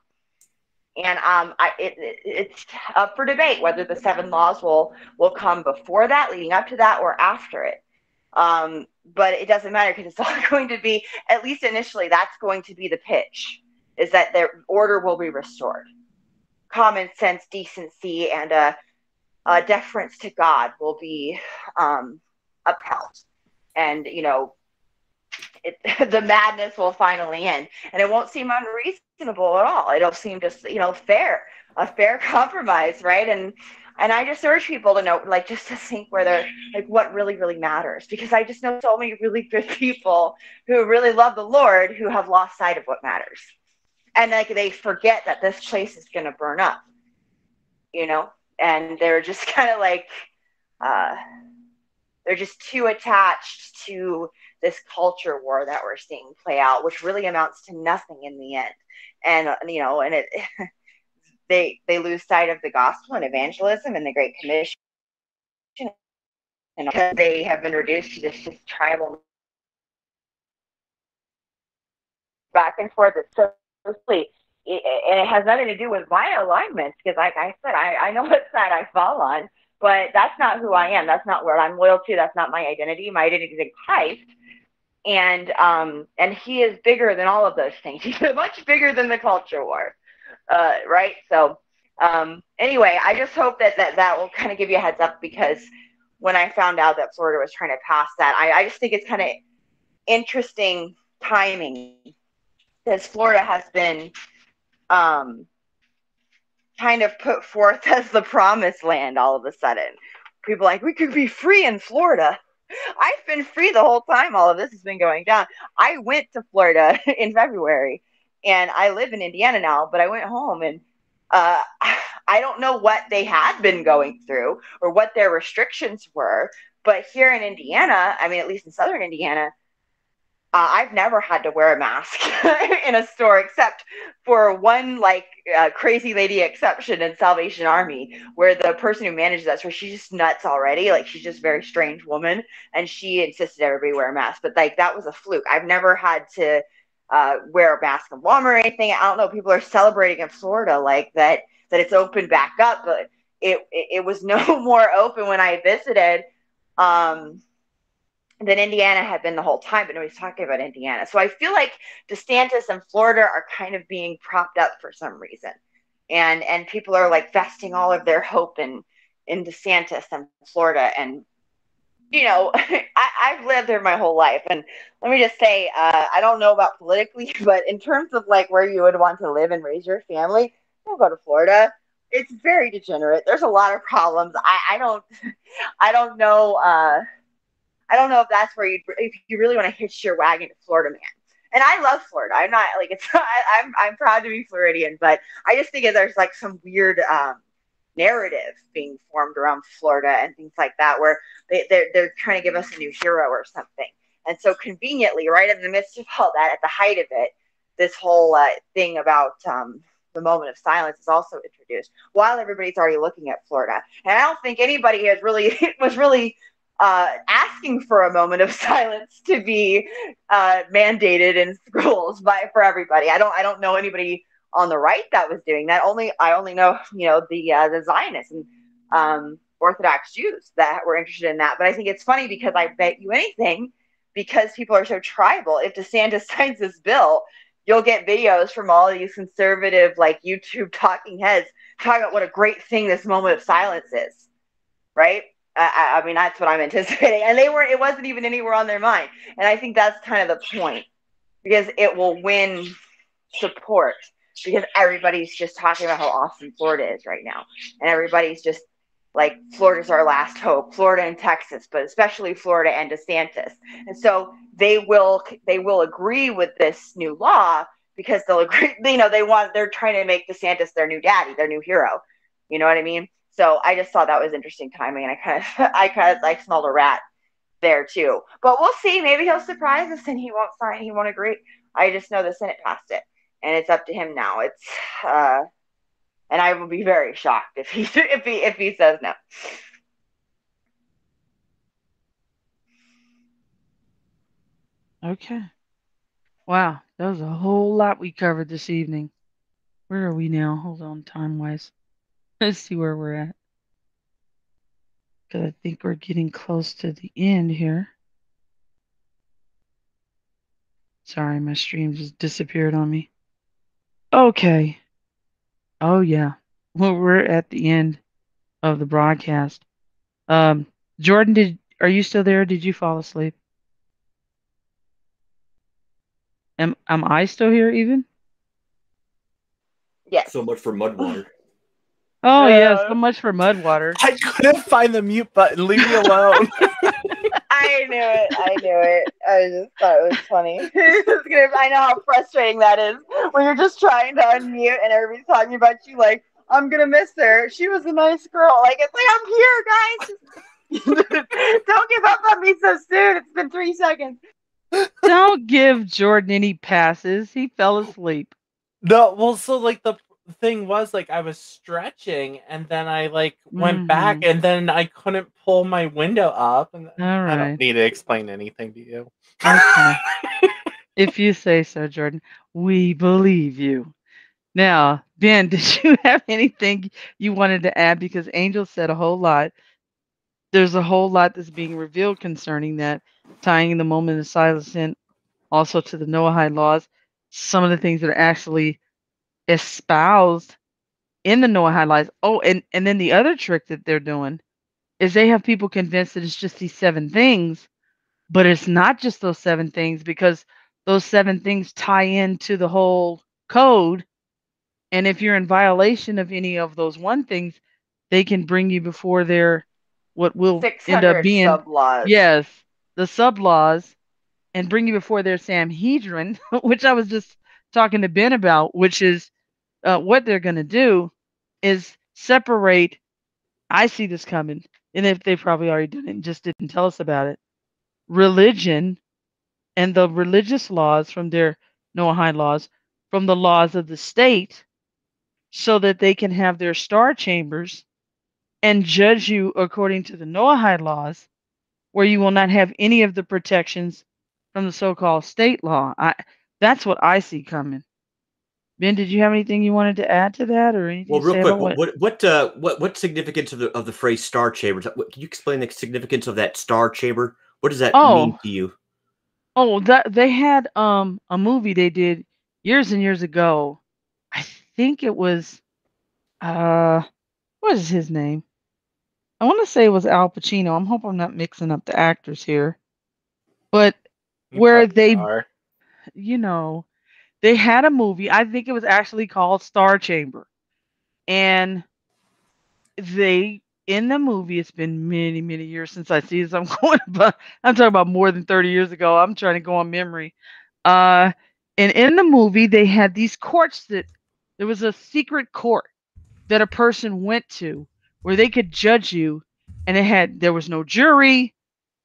And um, I, it, it, it's up for debate whether the seven laws will will come before that, leading up to that, or after it. Um, but it doesn't matter because it's all going to be, at least initially, that's going to be the pitch, is that their order will be restored. Common sense, decency, and a, a deference to God will be um, upheld. And, you know, it, the madness will finally end. And it won't seem unreasonable at all. It'll seem just, you know, fair, a fair compromise, right? And and I just urge people to know, like, just to think where they're like what really, really matters. Because I just know so many really good people who really love the Lord who have lost sight of what matters. And like they forget that this place is gonna burn up. You know? And they're just kind of like uh they're just too attached to this culture war that we're seeing play out, which really amounts to nothing in the end. And you know, and it they they lose sight of the gospel and evangelism and the Great Commission, and they have been reduced to this just tribal back and forth. It's so silly. and it has nothing to do with my alignments because, like I said, I, I know what side I fall on, but that's not who I am. That's not what I'm loyal to. That's not my identity. My identity is in Christ, and um, and He is bigger than all of those things. He's much bigger than the culture war uh, right? So um, anyway, I just hope that, that that will kind of give you a heads up because when I found out that Florida was trying to pass that, I, I just think it's kind of interesting timing because Florida has been um, kind of put forth as the promised land all of a sudden. People like, we could be free in Florida. I've been free the whole time all of this has been going down. I went to Florida in February and I live in Indiana now, but I went home and uh, I don't know what they had been going through or what their restrictions were. But here in Indiana, I mean, at least in southern Indiana, uh, I've never had to wear a mask in a store except for one like uh, crazy lady exception in Salvation Army, where the person who manages that store, she's just nuts already. Like she's just a very strange woman, and she insisted everybody wear a mask. But like that was a fluke. I've never had to uh, wear a mask in Walmart or anything. I don't know. People are celebrating in Florida like that that it's opened back up, but it it, it was no more open when I visited um, than Indiana had been the whole time. But nobody's talking about Indiana. So I feel like DeSantis and Florida are kind of being propped up for some reason, and and people are like vesting all of their hope in in DeSantis and Florida and you know, I, have lived there my whole life. And let me just say, uh, I don't know about politically, but in terms of like where you would want to live and raise your family, don't go to Florida. It's very degenerate. There's a lot of problems. I, I don't, I don't know. Uh, I don't know if that's where you, if you really want to hitch your wagon to Florida, man. And I love Florida. I'm not like it's. I, I'm I'm proud to be Floridian, but I just think there's like some weird um, narrative being formed around Florida and things like that, where they, they're, they're trying to give us a new hero or something. And so conveniently, right in the midst of all that, at the height of it, this whole uh, thing about um, the moment of silence is also introduced while everybody's already looking at Florida. And I don't think anybody has really was really uh, asking for a moment of silence to be uh, mandated in schools by for everybody. I don't I don't know anybody on the right that was doing that. Only I only know you know the uh, the Zionists and um, Orthodox Jews that were interested in that. But I think it's funny because I bet you anything, because people are so tribal. If DeSantis signs this bill, you'll get videos from all these conservative like YouTube talking heads talking about what a great thing this moment of silence is, right? I, I mean, that's what I'm anticipating. And they were, it wasn't even anywhere on their mind. And I think that's kind of the point because it will win support because everybody's just talking about how awesome Florida is right now. And everybody's just like Florida's our last hope, Florida and Texas, but especially Florida and DeSantis. And so they will they will agree with this new law because they'll agree, you know, they want they're trying to make DeSantis their new daddy, their new hero. You know what I mean? So I just thought that was interesting timing and I kind of I kind of like smelled a rat there too. But we'll see. Maybe he'll surprise us and he won't sign, he won't agree. I just know the Senate passed it and it's up to him now. It's uh, and I will be very shocked if he if he if he says no. Okay. Wow, that was a whole lot we covered this evening. Where are we now? Hold on, time wise. Let's see where we're at. Because I think we're getting close to the end here. Sorry, my stream just disappeared on me. Okay. Oh, yeah. Well, we're at the end of the broadcast. Um, Jordan, did are you still there? Did you fall asleep? Am am I still here even? Yes. So much for mud water. Oh yeah, so much for Mudwater. I couldn't find the mute button. Leave me alone. I knew it. I knew it. I just thought it was funny. I know how frustrating that is when you're just trying to unmute and everybody's talking about you like, I'm gonna miss her. She was a nice girl. Like it's like I'm here, guys. Don't give up on me so soon. It's been three seconds. Don't give Jordan any passes. He fell asleep. no, well, so like the thing was like I was stretching and then I like went back mm-hmm. and then I couldn't pull my window up and I don't need to explain anything to you. Okay. if you say so, Jordan, we believe you. Now, Ben, did you have anything you wanted to add? Because Angel said a whole lot. There's a whole lot that's being revealed concerning that, tying the moment of silence in also to the Noahide laws. Some of the things that are actually espoused in the Noahide highlights. Oh, and, and then the other trick that they're doing is they have people convinced that it's just these seven things but it's not just those seven things because those seven things tie into the whole code and if you're in violation of any of those one things they can bring you before their what will end up being sub laws. yes the sub laws and bring you before their Sanhedrin which i was just talking to ben about which is uh, what they're going to do is separate i see this coming and if they probably already done it and just didn't tell us about it religion and the religious laws from their Noahide laws from the laws of the state so that they can have their star chambers and judge you according to the Noahide laws where you will not have any of the protections from the so-called state law. I that's what I see coming. Ben, did you have anything you wanted to add to that or anything? Well, real quick, what what what, uh, what what significance of the of the phrase star chambers? What, can you explain the significance of that star chamber? What does that mean Oh. to you? Oh, that they had um a movie they did years and years ago. I think it was uh what is his name? I want to say it was Al Pacino. I'm hoping I'm not mixing up the actors here. But You Where they- are. you know, they had a movie. I think it was actually called Star Chamber. And they in the movie, it's been many, many years since I see this. I'm going but I'm talking about more than 30 years ago. I'm trying to go on memory. Uh and in the movie they had these courts that there was a secret court that a person went to where they could judge you and it had there was no jury.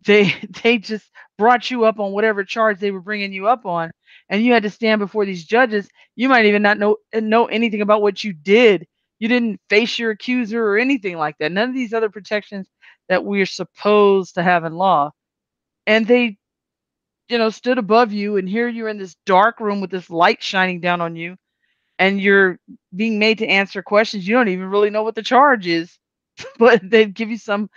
They they just brought you up on whatever charge they were bringing you up on and you had to stand before these judges. You might even not know know anything about what you did. You didn't face your accuser or anything like that. None of these other protections that we're supposed to have in law. And they you know stood above you and here you're in this dark room with this light shining down on you and you're being made to answer questions. You don't even really know what the charge is but they give you some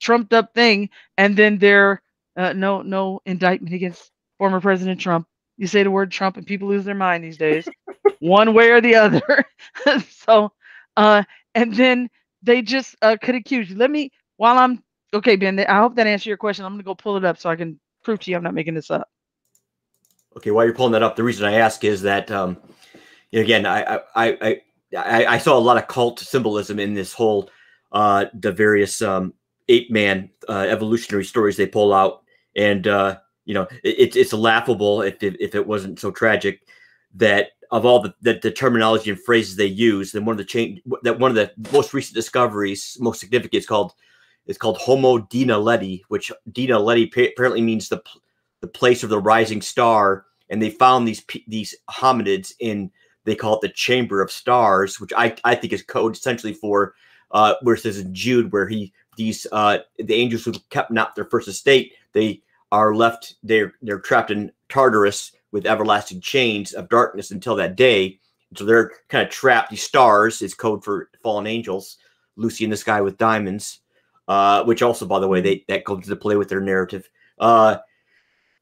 trumped up thing and then they're uh, no no indictment against former president trump. You say the word trump and people lose their mind these days one way or the other. So uh and then they just uh could accuse you. Let me while i'm okay ben i hope that answered your question. I'm gonna go pull it up so i can prove to you i'm not making this up. Okay, while you're pulling that up, the reason I ask is that um, again, I I, I I I saw a lot of cult symbolism in this whole uh, the various um, ape man uh, evolutionary stories they pull out, and uh, you know, it's it's laughable if it, if it wasn't so tragic that of all the, the, the terminology and phrases they use, then one of the change that one of the most recent discoveries, most significant, is called it's called Homo dinaleti, which dinaleti pa- apparently means the the place of the rising star, and they found these these hominids in they call it the chamber of stars, which I, I think is code essentially for uh, where it says in Jude where he these uh, the angels who kept not their first estate they are left they're they're trapped in Tartarus with everlasting chains of darkness until that day. So they're kind of trapped. These stars is code for fallen angels. Lucy in the sky with diamonds, uh, which also, by the way, they that comes into play with their narrative. Uh,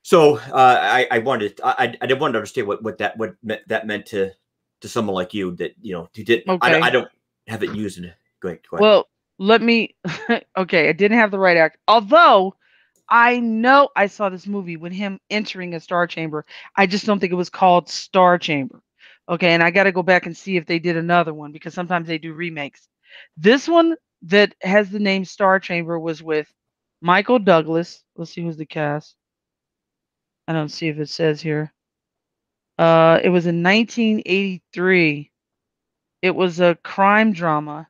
so uh, I, I wanted, I, I didn't want to understand what, what that what me- that meant to to someone like you that you know who did. not I, I don't have it used. In, go ahead. Go ahead. Well, let me. okay, I didn't have the right act. Although I know I saw this movie with him entering a star chamber. I just don't think it was called Star Chamber. Okay, and I got to go back and see if they did another one because sometimes they do remakes. This one that has the name Star Chamber was with Michael Douglas. Let's see who's the cast. I don't see if it says here. Uh, it was in 1983. It was a crime drama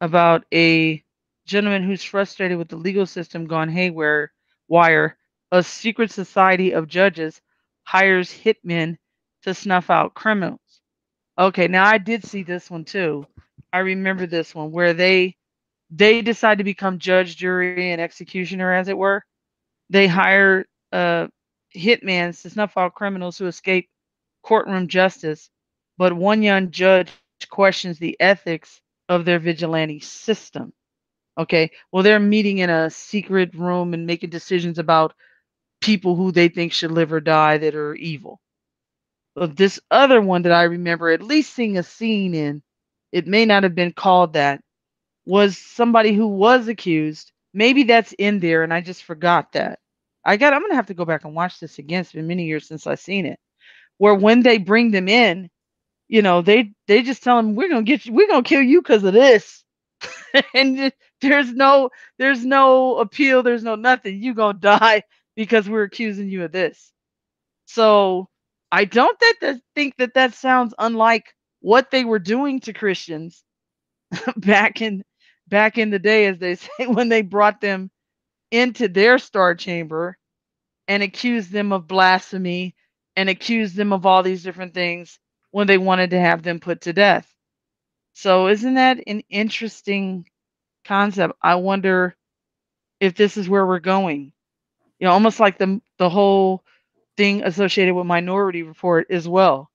about a gentleman who's frustrated with the legal system gone haywire. Wire a secret society of judges hires hitmen to snuff out criminals. Okay, now I did see this one too. I remember this one where they they decide to become judge, jury, and executioner, as it were. They hire uh, hitmen to snuff out criminals who escape courtroom justice, but one young judge questions the ethics of their vigilante system. Okay, well, they're meeting in a secret room and making decisions about people who they think should live or die that are evil. But this other one that I remember at least seeing a scene in, it may not have been called that, was somebody who was accused. Maybe that's in there and I just forgot that. I got I'm gonna have to go back and watch this again. It's been many years since I've seen it. Where when they bring them in, you know, they they just tell them we're gonna get you, we're gonna kill you because of this. and there's no there's no appeal, there's no nothing. You gonna die because we're accusing you of this. So I don't that, that think that that sounds unlike what they were doing to Christians back in back in the day, as they say, when they brought them into their star chamber and accused them of blasphemy and accused them of all these different things when they wanted to have them put to death. So isn't that an interesting concept? I wonder if this is where we're going. You know, almost like the the whole thing associated with Minority Report as well.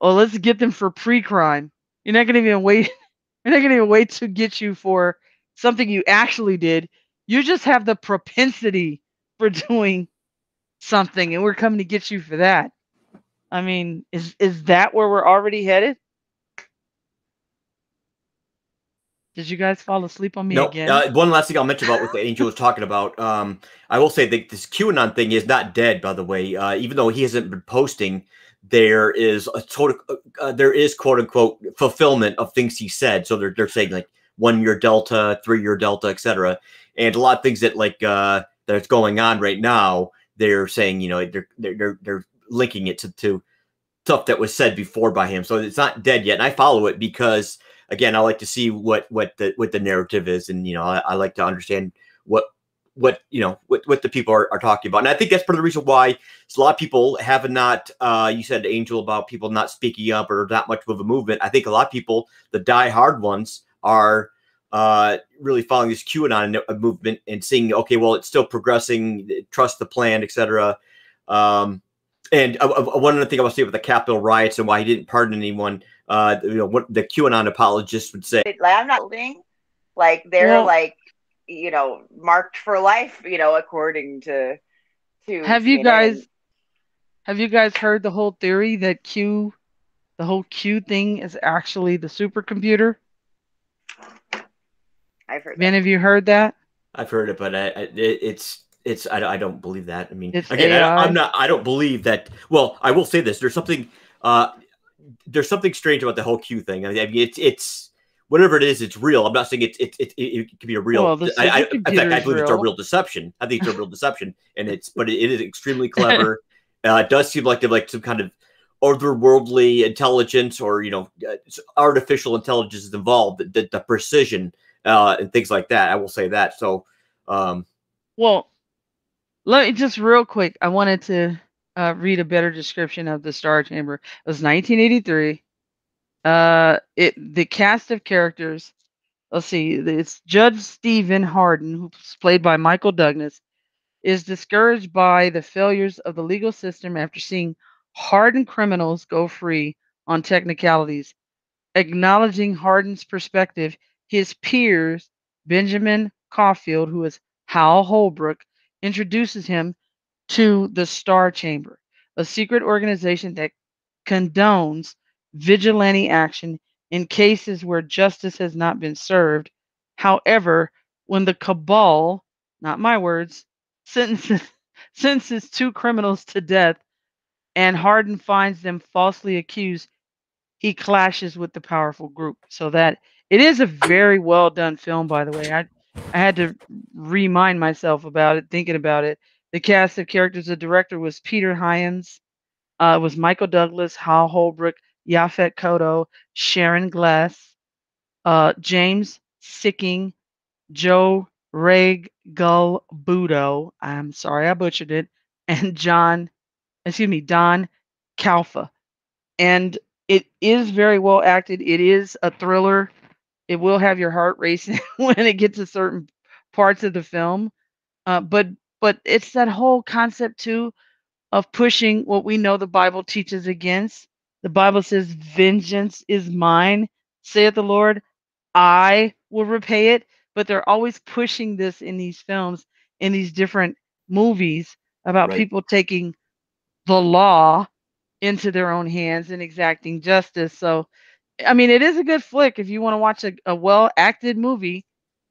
Well, let's get them for pre-crime. You're not gonna even wait. You're not gonna even wait to get you for something you actually did. You just have the propensity for doing something, and we're coming to get you for that. I mean, is is that where we're already headed? Did you guys fall asleep on me No, again? uh, one last thing I'll mention about what the angel was talking about. Um, I will say that this QAnon thing is not dead, by the way. Uh, even though he hasn't been posting, there is a total, uh, there is quote unquote fulfillment of things he said. So they're they're saying like one year delta, three year delta, etc. And a lot of things that like uh, that's going on right now, they're saying you know they're they're they're, they're linking it to to stuff that was said before by him. So it's not dead yet. And I follow it because again, I like to see what what the what the narrative is, and you know, I, I like to understand what what you know what what the people are, are talking about. And I think that's part of the reason why a lot of people have not. Uh, you said Angel about people not speaking up or not much of a movement. I think a lot of people, the die hard ones, are uh, really following this QAnon movement and seeing, okay, well, it's still progressing. Trust the plan, etc. Um, and uh, uh, one other thing I want to say about the Capitol riots and why he didn't pardon anyone. Uh, you know, what the QAnon apologists would say. like I'm not holding, like they're Well- like you know marked for life, you know, according to to. Have you CNN. guys have you guys heard the whole theory that Q the whole Q thing is actually the supercomputer? I've heard. Have any of you heard that? I've heard it, but I, I, it, it's it's I, don't- I don't believe that. I mean, It's again, I, AI. I'm not. I don't believe that. Well, I will say this: there's something. Uh, there's something strange about the whole Q thing. I mean, I mean, it's it's whatever it is, it's real. I'm not saying it's it it, it, be a real. Well, I, I, in fact, I believe it's a real. real deception. I think it's a real deception, and it's but it, it is extremely clever. uh, it does seem like they're like some kind of otherworldly intelligence or you know uh, artificial intelligence is involved. The, the, the precision uh, and things like that. I will say that. So. Um, Well, let me just real quick. I wanted to uh, read a better description of the Star Chamber. It was 1983. Uh, it the cast of characters. Let's see. It's Judge Steven Hardin, who's played by Michael Douglas, is discouraged by the failures of the legal system after seeing hardened criminals go free on technicalities. Acknowledging Hardin's perspective, his peers, Benjamin Caulfield, who is Hal Holbrook, introduces him to the Star Chamber, a secret organization that condones vigilante action in cases where justice has not been served. However, when the cabal, not my words, sentences, sentences two criminals to death and Hardin finds them falsely accused, he clashes with the powerful group. So that it is a very well done film, by the way. I I had to remind myself about it, thinking about it. The cast of characters, the director was Peter Hyams, uh, was Michael Douglas, Hal Holbrook, Yaphet Kotto, Sharon Gless, uh, James Sikking, Joe Regalbuto. I'm sorry I butchered it, and John, excuse me, Don Calfa. And it is very well acted. It is a thriller. It will have your heart racing when it gets to certain parts of the film. Uh, but but it's that whole concept too of pushing what we know the Bible teaches against. The Bible says, Vengeance is mine, saith the Lord. I will repay it. But they're always pushing this in these films, in these different movies about Right. people taking the law into their own hands and exacting justice. So, I mean, it is a good flick if you want to watch a, a well acted movie.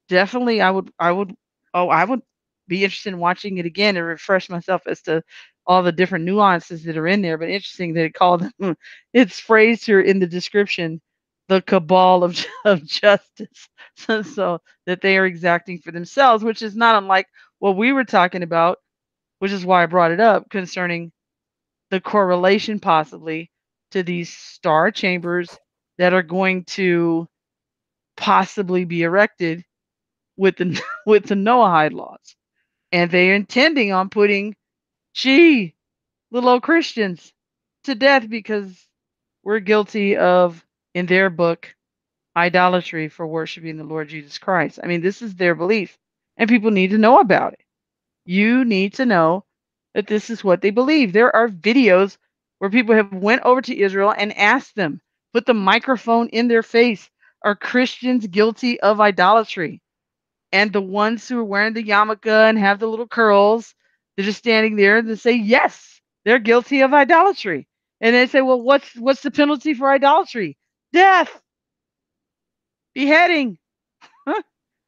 Definitely, I would, I would, oh, I would be interested in watching it again and refresh myself as to all the different nuances that are in there. But interesting that it called it's phrased here in the description, the cabal of, of justice, so, so that they are exacting for themselves, which is not unlike what we were talking about, which is why I brought it up concerning the correlation possibly to these star chambers that are going to possibly be erected with the with the Noahide laws, and they're intending on putting, gee, little old Christians to death because we're guilty of, in their book, idolatry for worshiping the Lord Jesus Christ. I mean, this is their belief, and people need to know about it. You need to know that this is what they believe. There are videos where people have went over to Israel and asked them, put the microphone in their face, are Christians guilty of idolatry? And the ones who are wearing the yarmulke and have the little curls, they're just standing there and they say, yes, they're guilty of idolatry. And they say, well, what's what's the penalty for idolatry? Death, beheading.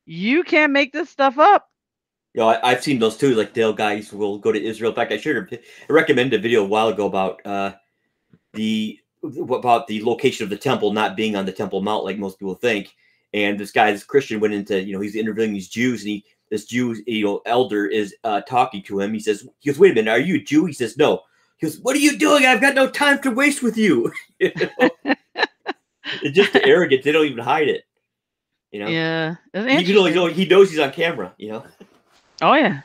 you can't make this stuff up. You know, I, I've seen those too. Like Dale guys will go to Israel. In fact, I shared, I recommended a video a while ago about uh, the about the location of the temple not being on the Temple Mount like most people think. And this guy, this Christian, went into you know he's interviewing these Jews, and he this Jew you know elder is uh, talking to him. He says, he goes, "Wait a minute, are you a Jew?" He says, "No." He goes, "What are you doing? I've got no time to waste with you." You know? it's just arrogant. They don't even hide it. You know. Yeah. You only interesting. know he knows he's on camera. You know. Oh yeah.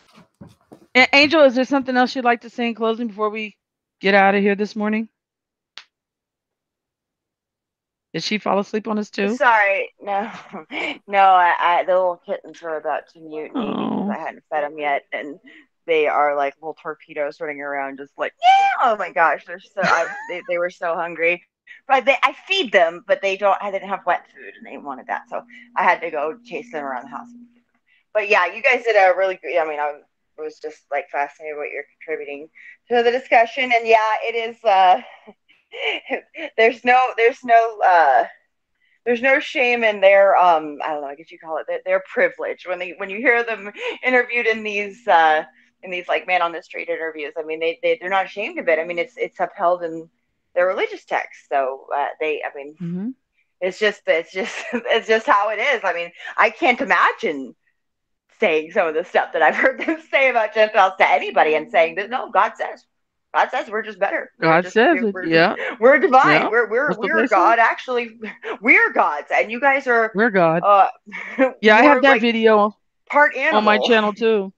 Angel, is there something else you'd like to say in closing before we get out of here this morning? Did she fall asleep on us too? Sorry, no, no. I, I the little kittens were about to mutiny because Oh. I hadn't fed them yet, and they are like little torpedoes running around, just like yeah. Oh my gosh, they're so. I, they, they were so hungry, but they I feed them, but they don't. I didn't have wet food, and they wanted that, so I had to go chase them around the house. But yeah, you guys did a really good. I mean, I was just like fascinated what you're contributing to the discussion, and yeah, it is. uh There's no. There's no. uh there's no shame in their um I don't know, I guess you call it their, their privilege when they when you hear them interviewed in these uh in these like man on the street interviews. I mean they, they they're not ashamed of it. I mean it's it's upheld in their religious text. So uh, they I mean hmm it's just it's just it's just how it is. I mean I can't imagine saying some of the stuff that I've heard them say about Gentiles to anybody and saying that no God says God says we're just better. We're God just- says we're- it. we're- Yeah, we're divine. Yeah, We're we're that's we're say. God. Actually, we're gods, and you guys are we're God. uh Yeah, I have that like video part animal on my channel too.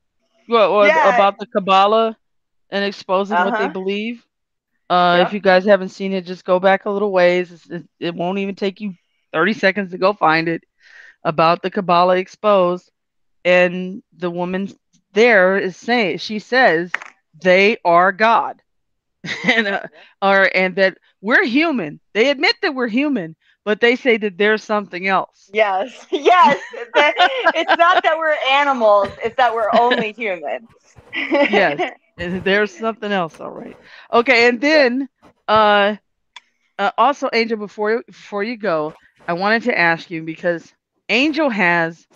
What Yeah. about the Kabbalah and exposing what they Uh-huh. believe. Uh, Yep. If you guys haven't seen it, just go back a little ways. It, it won't even take you 30 seconds to go find it. About the Kabbalah exposed, and the woman there is saying she says they are God. and uh, or and that we're human. They admit that we're human, but they say that there's something else. Yes, yes. That- it's not that we're animals; it's that we're only human. Yes. And there's something else, all right. Okay, and then uh, uh also Angel, before you before you go, I wanted to ask you because Angel has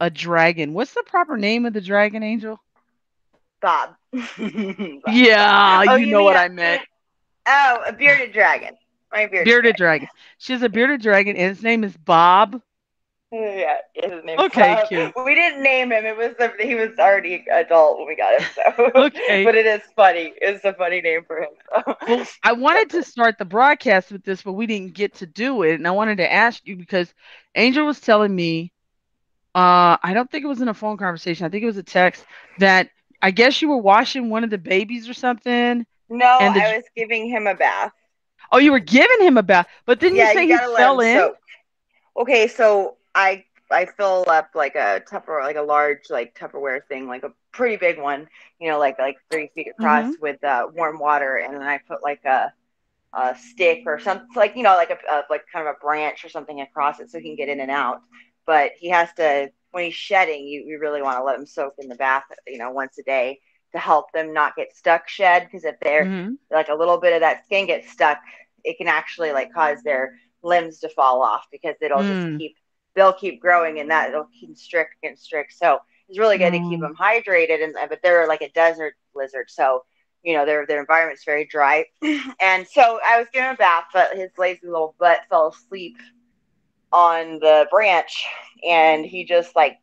a dragon. What's the proper name of the dragon, Angel? Bob. Yeah, Oh, you you know what mean- I meant. Oh, a bearded dragon. My bearded, Bearded dragon. She has a bearded dragon, and his name is Bob. Yeah, his name. Okay, cute. We didn't name him. It was he was already adult when we got him. So. Okay. But it is funny. It's a funny name for him. So. Well, I wanted to start the broadcast with this, but we didn't get to do it. And I wanted to ask you because Angel was telling me, uh, I don't think it was in a phone conversation. I think it was a text that I guess you were washing one of the babies or something. No, And the- I was giving him a bath. Oh, you were giving him a bath, but didn't yeah, you say you he fell in? soak. Okay, so I I fill up like a Tupperware, like a large like Tupperware thing, like a pretty big one, you know, like like three feet across Mm-hmm. with uh, warm water, and then I put like a a stick or something, like you know, like a, a like kind of a branch or something across it so he can get in and out. But he has to when he's shedding, you, you really want to let him soak in the bath, you know, once a day to help them not get stuck shed because if they're Mhm. like a little bit of that skin gets stuck, it can actually like cause their limbs to fall off because it'll Mm. just keep they'll keep growing and that it'll constrict constrict. So it's really good to keep Mm. them hydrated and but they're like a desert lizard, so you know their their environment's very dry. and so I was giving him a bath, but his lazy little butt fell asleep on the branch and he just like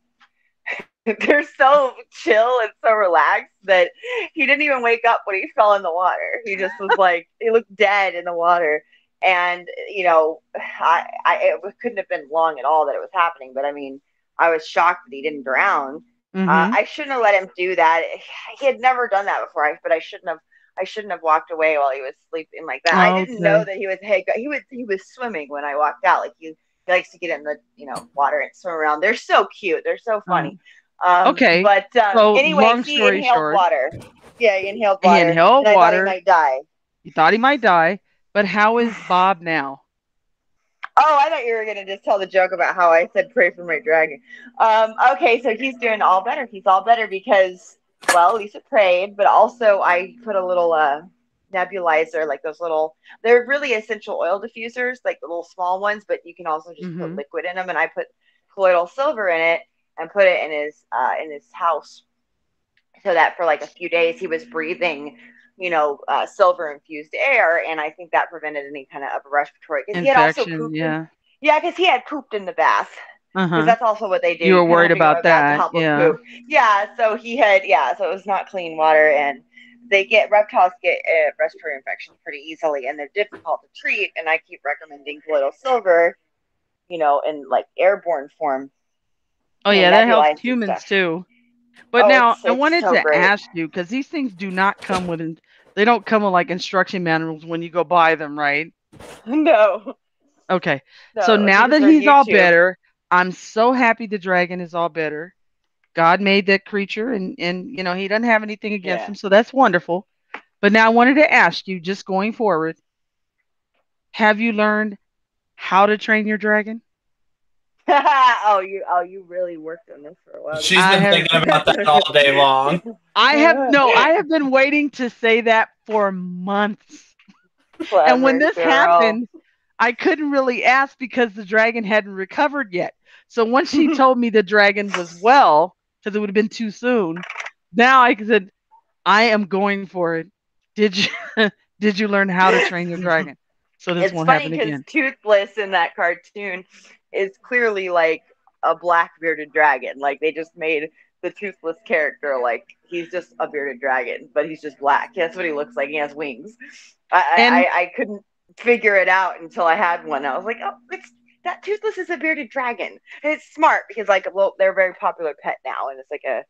they're so chill and so relaxed that he didn't even wake up when he fell in the water. He just was like he looked dead in the water. And you know, I, I it couldn't have been long at all that it was happening. But I mean, I was shocked that he didn't drown. Mhm. Uh, I shouldn't have let him do that. He had never done that before, I- but I shouldn't have. I shouldn't have walked away while he was sleeping like that. I didn't know that he was. Hey, he was he was swimming when I walked out. Like he, he likes to get in the you know water and swim around. They're so cute. They're so funny. Um, Okay, but um, so anyway, he inhaled short- water. Yeah, he inhaled He water. inhaled and I thought water. he might die. you thought he might die, but how is Bob now? Oh, I thought you were gonna just tell the joke about how I said pray for my dragon. Um, okay, so he's doing all better. He's all better because, well, Lisa prayed, but also I put a little uh, nebulizer, like those little. They're really essential oil diffusers, like the little small ones, but you can also just put Mhm. liquid in them. And I put colloidal silver in it and put it in his uh, in his house, so that for like a few days he was breathing. You know, uh, silver infused air, and I think that prevented any kind of upper respiratory. 'cause he had also Infection, pooped in- yeah. yeah, because he had pooped in the bath. Uh-huh. that's also what they do. You were worried about that, yeah. poop. Yeah. So he had. Yeah. So it was not clean water, and they get reptiles get uh, respiratory infections pretty easily, and they're difficult to treat. And I keep recommending colloidal silver, you know, in like airborne form. Oh yeah, that helps humans too. But Oh, now it's- I wanted so to great. ask you because these things do not come with in- they don't come with like instruction manuals when you go buy them, right? no. Okay. no, so now that he's all better, I'm so happy the dragon is all better. God made that creature and and you know he doesn't have anything against Yeah. him, so that's wonderful. But now I wanted to ask you, just going forward, have you learned how to train your dragon? oh, you. Oh, you really worked on this for a while. She's been have- thinking about that all day long. I have no, I have been waiting to say that for months. and when this girl. happened, I couldn't really ask because the dragon hadn't recovered yet. So once she told me the dragon was well, because it would have been too soon, now I said, I am going for it. Did you did you learn how to train your dragon? So this it's won't funny happen because again. Toothless in that cartoon is clearly like a black bearded dragon. Like they just made the Toothless character like he's just a bearded dragon, but he's just black. That's what he looks like. He has wings. I I, And- I, I couldn't figure it out until I had one. I was like, oh, it's that Toothless is a bearded dragon. And it's smart because like well, they're a very popular pet now, and it's like a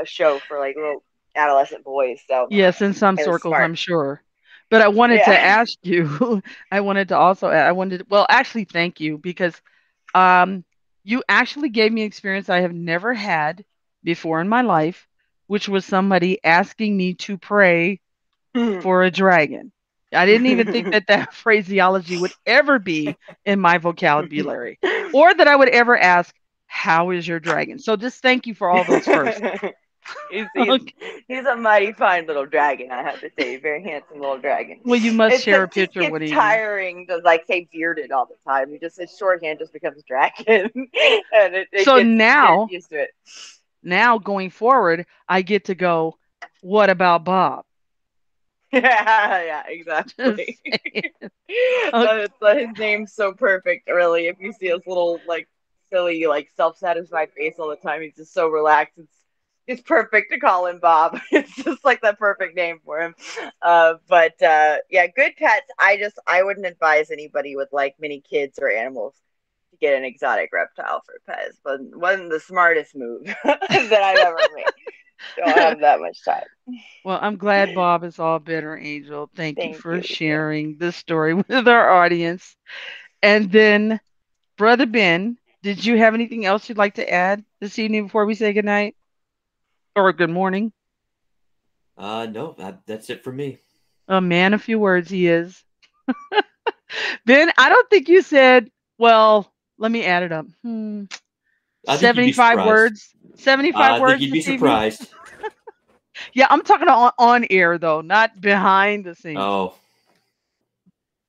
a show for like little adolescent boys. So Yes, in some circles, smart. I'm sure. But I wanted to ask you, I wanted to also, I wanted, to, well, actually, thank you because um, you actually gave me an experience I have never had before in my life, which was somebody asking me to pray for a dragon. I didn't even think that that phraseology would ever be in my vocabulary or that I would ever ask, How is your dragon? So just thank you for all those first. he's, he's, he's a mighty fine little dragon, I have to say. Very handsome little dragon. Well, you must It's share a just- picture with him. tiring to like say bearded all the time. You just his shorthand just becomes dragon, and it, it So gets, now- used to it. Now going forward, I get to go, What about Bob? Yeah, yeah, exactly. But his name's so perfect, really. If you see his little like silly, like self-satisfied face all the time, he's just so relaxed. It's it's perfect to call him Bob. It's just like the perfect name for him. Uh, but uh, yeah, good pets. I just I wouldn't advise anybody with like many kids or animals to get an exotic reptile for pets. But wasn't the smartest move that I've ever made. Don't have that much time. Well, I'm glad Bob is all better, Angel. Thank, you for you. sharing this story with our audience. And then, Brother Ben, did you have anything else you'd like to add this evening before we say goodnight? Or good morning? Uh, no, that, that's it for me. A man of few words he is. ben, I don't think you said, well, let me add it up. Hmm. I think you'd be 75 surprised. words. I think you'd be surprised. Yeah, I'm talking on, on air though, not behind the scenes. Oh,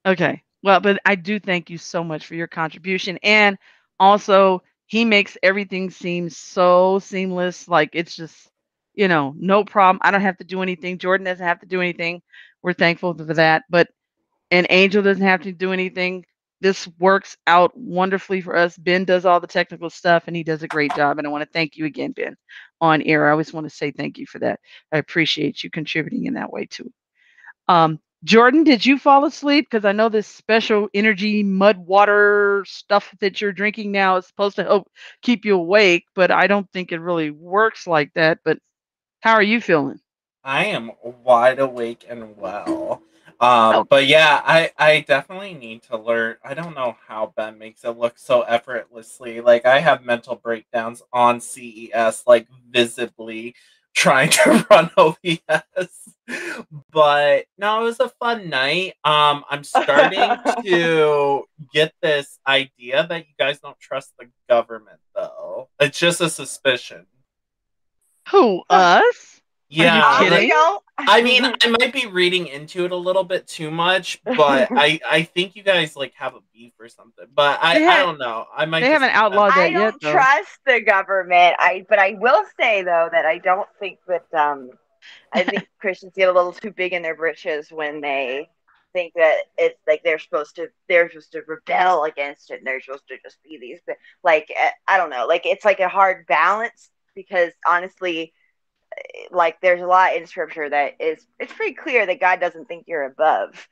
Okay. Well, but I do thank you so much for your contribution. And also, he makes everything seem so seamless. Like it's just, you know, no problem. I don't have to do anything. Jordan doesn't have to do anything. We're thankful for that. But an Angel doesn't have to do anything. This works out wonderfully for us. Ben does all the technical stuff and he does a great job. And I want to thank you again, Ben, on air. I always want to say thank you for that. I appreciate you contributing in that way too. Um, Jordan, did you fall asleep? Because I know this special energy mud water stuff that you're drinking now is supposed to help keep you awake, but I don't think it really works like that. But how are you feeling? I am wide awake and well. Um, Oh. but yeah, I I definitely need to learn. I don't know how Ben makes it look so effortlessly. Like I have mental breakdowns on CES, like visibly trying to run OBS. But no, it was a fun night. Um, I'm starting to get this idea that you guys don't trust the government, though. It's just a suspicion. Who, us? Yeah, kidding? like- You know? I mean, I might be reading into it a little bit too much, but I I think you guys like have a beef or something. But I They I don't know. I might. They haven't outlawed I that yet, don't though. trust the government. I but I will say though that I don't think that um I think Christians get a little too big in their britches when they think that it's like they're supposed to they're supposed to rebel against it and they're supposed to just be these like eh, I don't know like it's like a hard balance because honestly like there's a lot in scripture that is it's pretty clear that God doesn't think you're above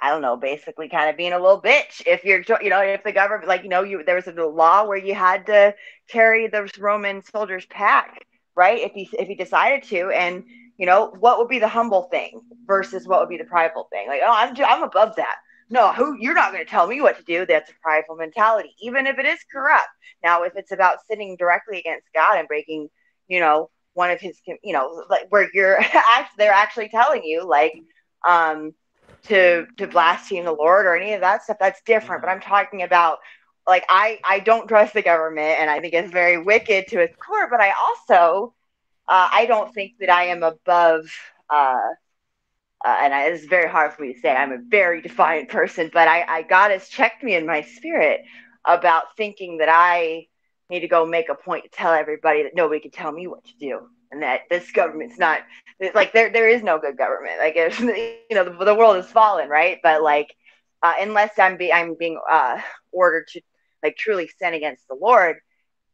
I don't know, basically kind of being a little bitch. If you're, you know, if the government, like, you know, you there was a law where you had to carry the Roman soldiers' pack, right? If he if he decided to, and you know, what would be the humble thing versus what would be the prideful thing? Like, oh, I'm I'm above that. No, who you're not going to tell me what to do. That's a prideful mentality, even if it is corrupt. Now, if it's about sitting directly against God and breaking, you know, one of his, you know, like where you're, act- they're actually telling you, like, um, to to blaspheme the Lord or any of that stuff. That's different. But I'm talking about like I I don't trust the government, and I think it's very wicked to its core. But I also uh, I don't think that I am above. Uh, uh, and I, it's very hard for me to say. I'm a very defiant person, but I, I God has checked me in my spirit about thinking that I need to go make a point to tell everybody that nobody can tell me what to do, and that this government's not like there there is no good government. Like if, you know the, the world is fallen, right? But like uh, unless I'm be I'm being uh, ordered to like truly sin against the Lord,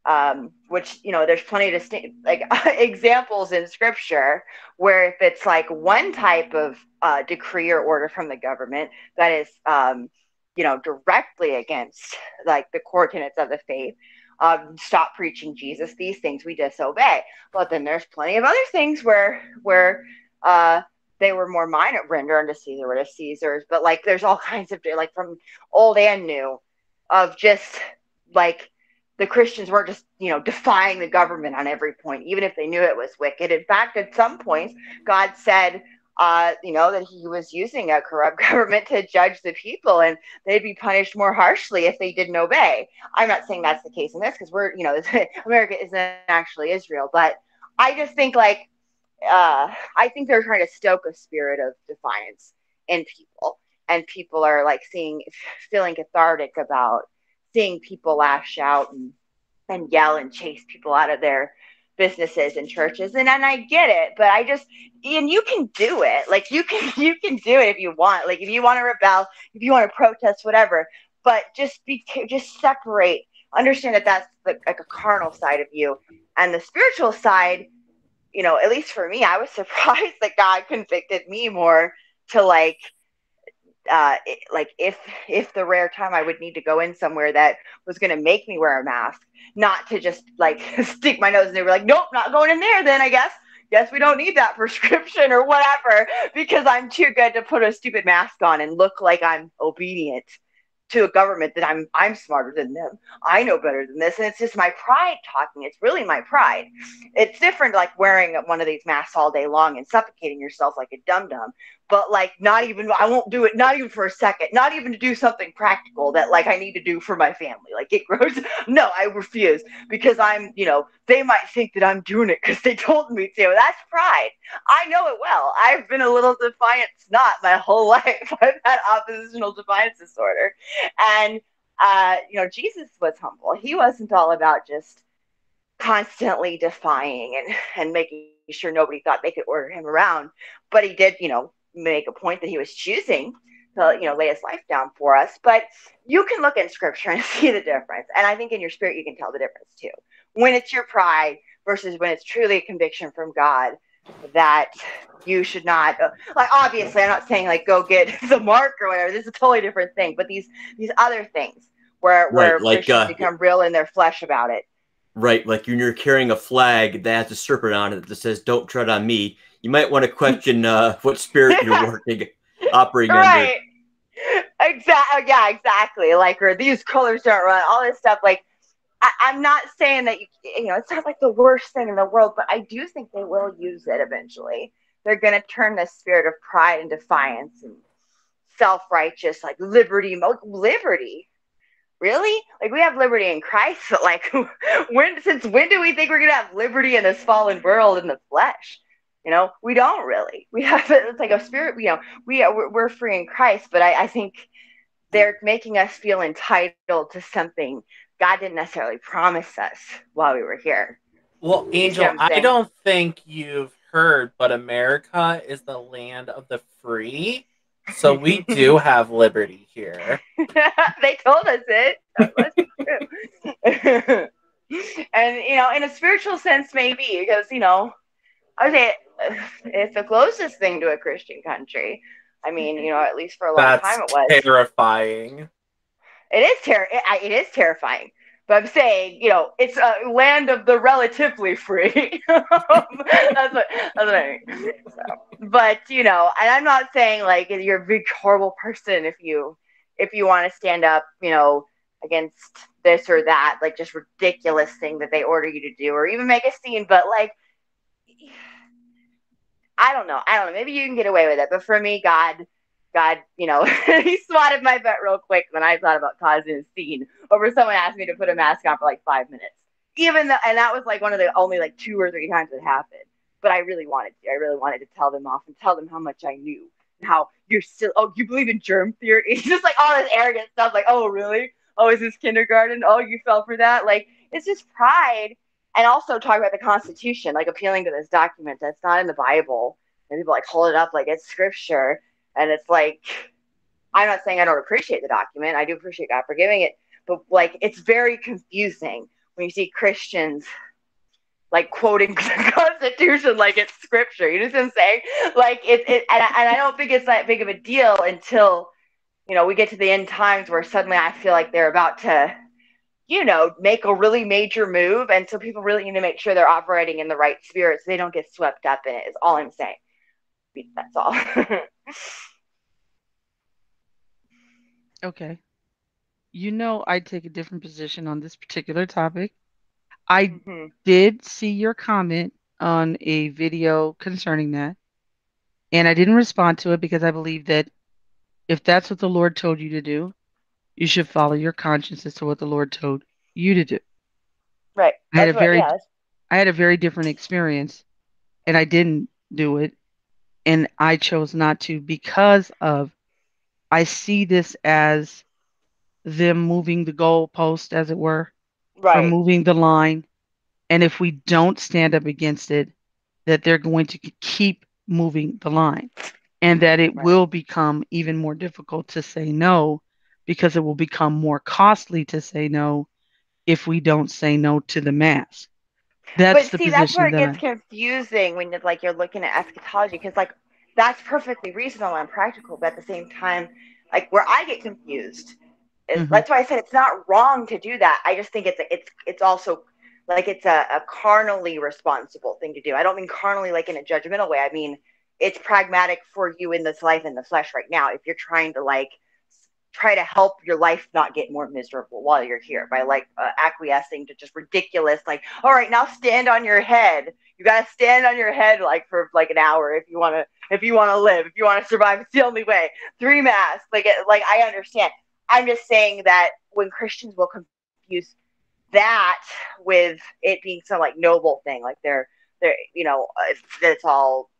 um, which you know there's plenty of distinct like examples in Scripture where if it's like one type of uh, decree or order from the government that is um, you know directly against like the core tenets of the faith um, stop preaching Jesus. These things we disobey. But then there's plenty of other things where where uh, they were more minor. Render unto Caesar what is Caesar's. But like there's all kinds of like from old and new of just like the Christians weren't just you know defying the government on every point, even if they knew it was wicked. In fact, at some points, God said. Uh, you know, that he was using a corrupt government to judge the people and they'd be punished more harshly if they didn't obey. I'm not saying that's the case in this because we're, you know, America isn't actually Israel, but I just think like, uh, I think they're trying to stoke a spirit of defiance in people. And people are like seeing, feeling cathartic about seeing people lash out and, and yell and chase people out of their businesses and churches and, and I get it but I just and you can do it. Like you can you can do it if you want. Like if you want to rebel if you want to protest whatever but just be just separate. Understand that that's the, like a carnal side of you and the spiritual side you know at least for me I was surprised that God convicted me more to like uh, like if if the rare time I would need to go in somewhere that was going to make me wear a mask, not to just like stick my nose and they were like, nope, not going in there. Then I guess guess we don't need that prescription or whatever because I'm too good to put a stupid mask on and look like I'm obedient to a government that I'm I'm smarter than them. I know better than this. And it's just my pride talking. It's really my pride. It's different like wearing one of these masks all day long and suffocating yourself like a dum dum but like not even I won't do it not even for a second not even to do something practical that like I need to do for my family. Like it grows no I refuse because I'm you know they might think that I'm doing it because they told me to. That's pride. I know it well. I've been a little defiant snot my whole life. I've had oppositional defiance disorder. And uh you know Jesus was humble. He wasn't all about just constantly defying and and making sure nobody thought they could order him around but he did you know make a point that he was choosing to you know lay his life down for us but you can look in scripture and see the difference. And i think in your spirit you can tell the difference too. When it's your pride versus when it's truly a conviction from god that you should not uh, like obviously i'm not saying like go get the mark or whatever. This is a totally different thing. But these these other things where where right, like, Christians uh, become real in their flesh about it. Right, like when you're carrying a flag that has a serpent on it that says "Don't tread on me." You might want to question uh, what spirit you're working, operating right. Exactly yeah exactly. Like or these colors don't run all this stuff. Like I, i'm not saying that you you know it's not like the worst thing in the world but i do think they will use it eventually. They're going to turn the spirit of pride and defiance and self-righteous like liberty mo- liberty? Really? Like we have liberty in christ but like when since when do we think we're going to have liberty in this fallen world in the flesh you know we don't really we have it's like a spirit you know we uh, are we're free in christ but I, I think they're making us feel entitled to something god didn't necessarily promise us while we were here Well, Angel, what I'm I don't think you've heard, but America is the land of the free. So we do have liberty here. they told us it That must true. and you know in a spiritual sense maybe because you know i would say it's the closest thing to a christian country i mean you know at least for a long That's time it was terrifying. It is ter- it, it is terrifying. But I'm saying, you know, it's a land of the relatively free. that's what that's what I mean. So, but you know, and I'm not saying like you're a big horrible person if you if you want to stand up, you know, against this or that, like just ridiculous thing that they order you to do, or even make a scene. But like, I don't know. I don't know. Maybe you can get away with it. But for me, God, God, you know, he swatted my butt real quick when I thought about causing a scene over someone asked me to put a mask on for like five minutes. Even though, and that was like one of the only like two or three times it happened. But I really wanted to. I really wanted to tell them off and tell them how much I knew and how you're still. Oh, you believe in germ theory? It's just like all this arrogant stuff. Like, oh, really? Oh, is this kindergarten? Oh, you fell for that? Like, it's just pride. And also talk about the Constitution, like appealing to this document that's not in the Bible. And people like hold it up like it's scripture. And it's like, I'm not saying I don't appreciate the document. I do appreciate God for giving it, but like it's very confusing when you see Christians like quoting the Constitution like it's scripture. You know what I'm saying? Like it, it and, I, and I don't think it's that big of a deal until you know we get to the end times where suddenly I feel like they're about to, you know, make a really major move, and so people really need to make sure they're operating in the right spirit so they don't get swept up in it. Is all I'm saying. That's all. Okay. You know, I take a different position on this particular topic. I Mhm. did see your comment on a video concerning that. And I didn't respond to it because I believe that if that's what the Lord told you to do, you should follow your conscience as to what the Lord told you to do. Right. I had That's a what- very- yeah, that's- I had a very different experience and I didn't do it. And I chose not to because of I see this as them moving the goalpost, as it were, or moving the line. And if we don't stand up against it, that they're going to keep moving the line and that it Right. will become even more difficult to say no because it will become more costly to say no if we don't say no to the mass. That's but the see, position that's where it that gets I, confusing when it's like you're looking at eschatology because like that's perfectly reasonable and practical, but at the same time, like where I get confused is Mhm. that's why I said it's not wrong to do that. I just think it's a, it's it's also like it's a, a carnally responsible thing to do. I don't mean carnally like in a judgmental way. I mean it's pragmatic for you in this life in the flesh right now. If you're trying to like try to help your life not get more miserable while you're here by like uh, acquiescing to just ridiculous like all right now stand on your head. You got to stand on your head like for like an hour if you want to if you want to live if you want to survive. It's the only way. Three masks. Like like i understand. I'm just saying that when christians will confuse that with it being some like noble thing like they're they're you know it's, it's all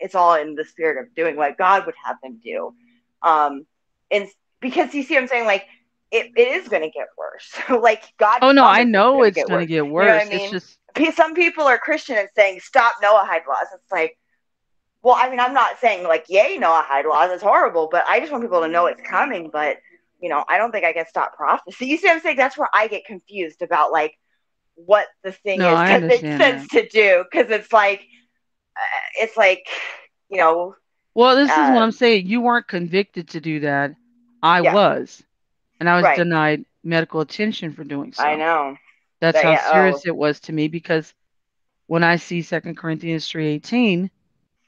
it's all in the spirit of doing what god would have them do. Um and because you see what i'm saying like it, it is going to get worse like god Oh no, I know it's going to worse. get know I mean? It's just some people are Christian and saying stop Noahide laws. It's like, well, I mean, I'm not saying like yay Noahide laws. It's horrible, but I just want people to know it's coming. But you know, I don't think I can stop prophecy. You see what I'm saying? That's where I get confused about like what the thing No, is I that makes sense to do because it's like uh, it's like you know well, this is what uh, I'm saying. You weren't convicted to do that. I Yeah. was, and I was Right. denied medical attention for doing so. I know That's That- how yeah, oh. serious oh. it was to me because when I see Second Corinthians 3:18,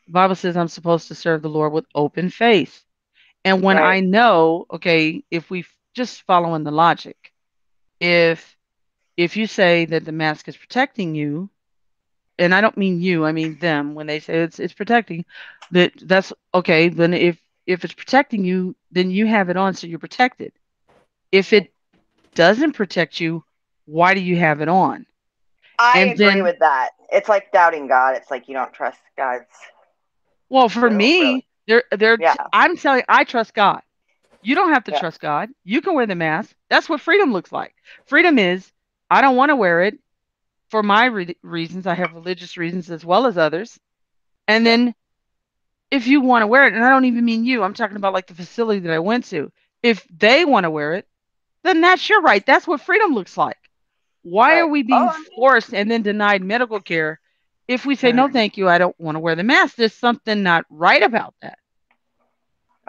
the Bible says I'm supposed to serve the Lord with open face. And when Right. I know, okay, if we just following the logic, if if you say that the mask is protecting you, and I don't mean you, I mean them, when they say it's it's protecting, that that's okay, then if if it's protecting you, then you have it on so you're protected. If it doesn't protect you, why do you have it on? I And agree then- with that. It's like doubting God. It's like you don't trust God's. Well, for me, really. they're they're Yeah. I'm telling I trust God. You don't have to Yeah. trust God. You can wear the mask. That's what freedom looks like. Freedom is I don't want to wear it for my re- reasons. I have religious reasons as well as others. And then if you want to wear it, and I don't even mean you, I'm talking about like the facility that I went to. If they want to wear it, then that's your right. That's what freedom looks like. Why are we being Oh, forced and then denied medical care if we say, no, thank you, I don't want to wear the mask? There's something not right about that.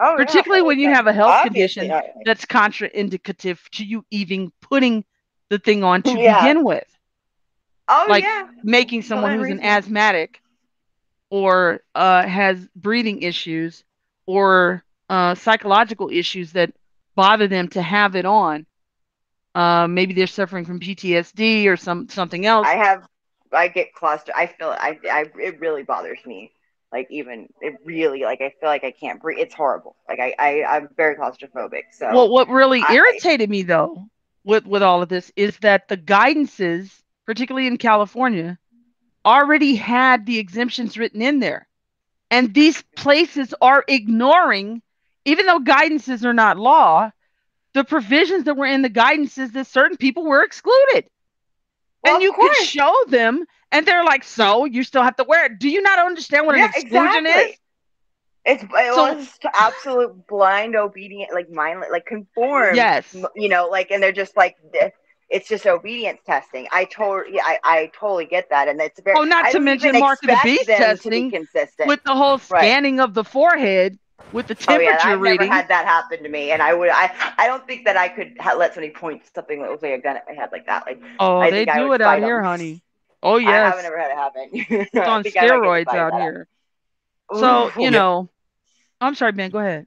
Oh, yeah, Particularly when you have a health obviously condition right. that's contraindicative to you even putting the thing on to Yeah. begin with. Oh like, yeah. Making someone who's an asthmatic or uh, has breathing issues or uh, psychological issues that bother them to have it on. Uh, maybe they're suffering from PTSD or some something else. I have. I get claustro. I feel. I. I. It really bothers me. Like even it really like I feel like I can't breathe. It's horrible. Like I. I I'm very claustrophobic. So. Well, what really I- irritated me though with with all of this is that the guidances, particularly in California, already had the exemptions written in there. And these places are ignoring, even though guidances are not law, the provisions that were in the guidances that certain people were excluded. Well, and you could show them, and they're like, "So you still have to wear it? Do you not understand what Yeah, an exclusion exactly. is?" It's it So- was absolute blind obedient, like mindless, like conform. Yes. You know, like, and they're just like, it's just obedience testing. I totally, yeah, I, I totally get that, and it's very. Oh, not I to mention mark of the beast them testing consistent. With the whole Right. scanning of the forehead with the temperature Oh yeah, I've reading. never had that happen to me, and I would, I, I don't think that I could ha- let somebody point something that looks like a gun at my head like that. Like, Oh, I they do it out here, honey. Oh yeah, I yes, haven't ever had it happen. it's on steroids out here. So you know, I'm sorry, Ben. Go ahead.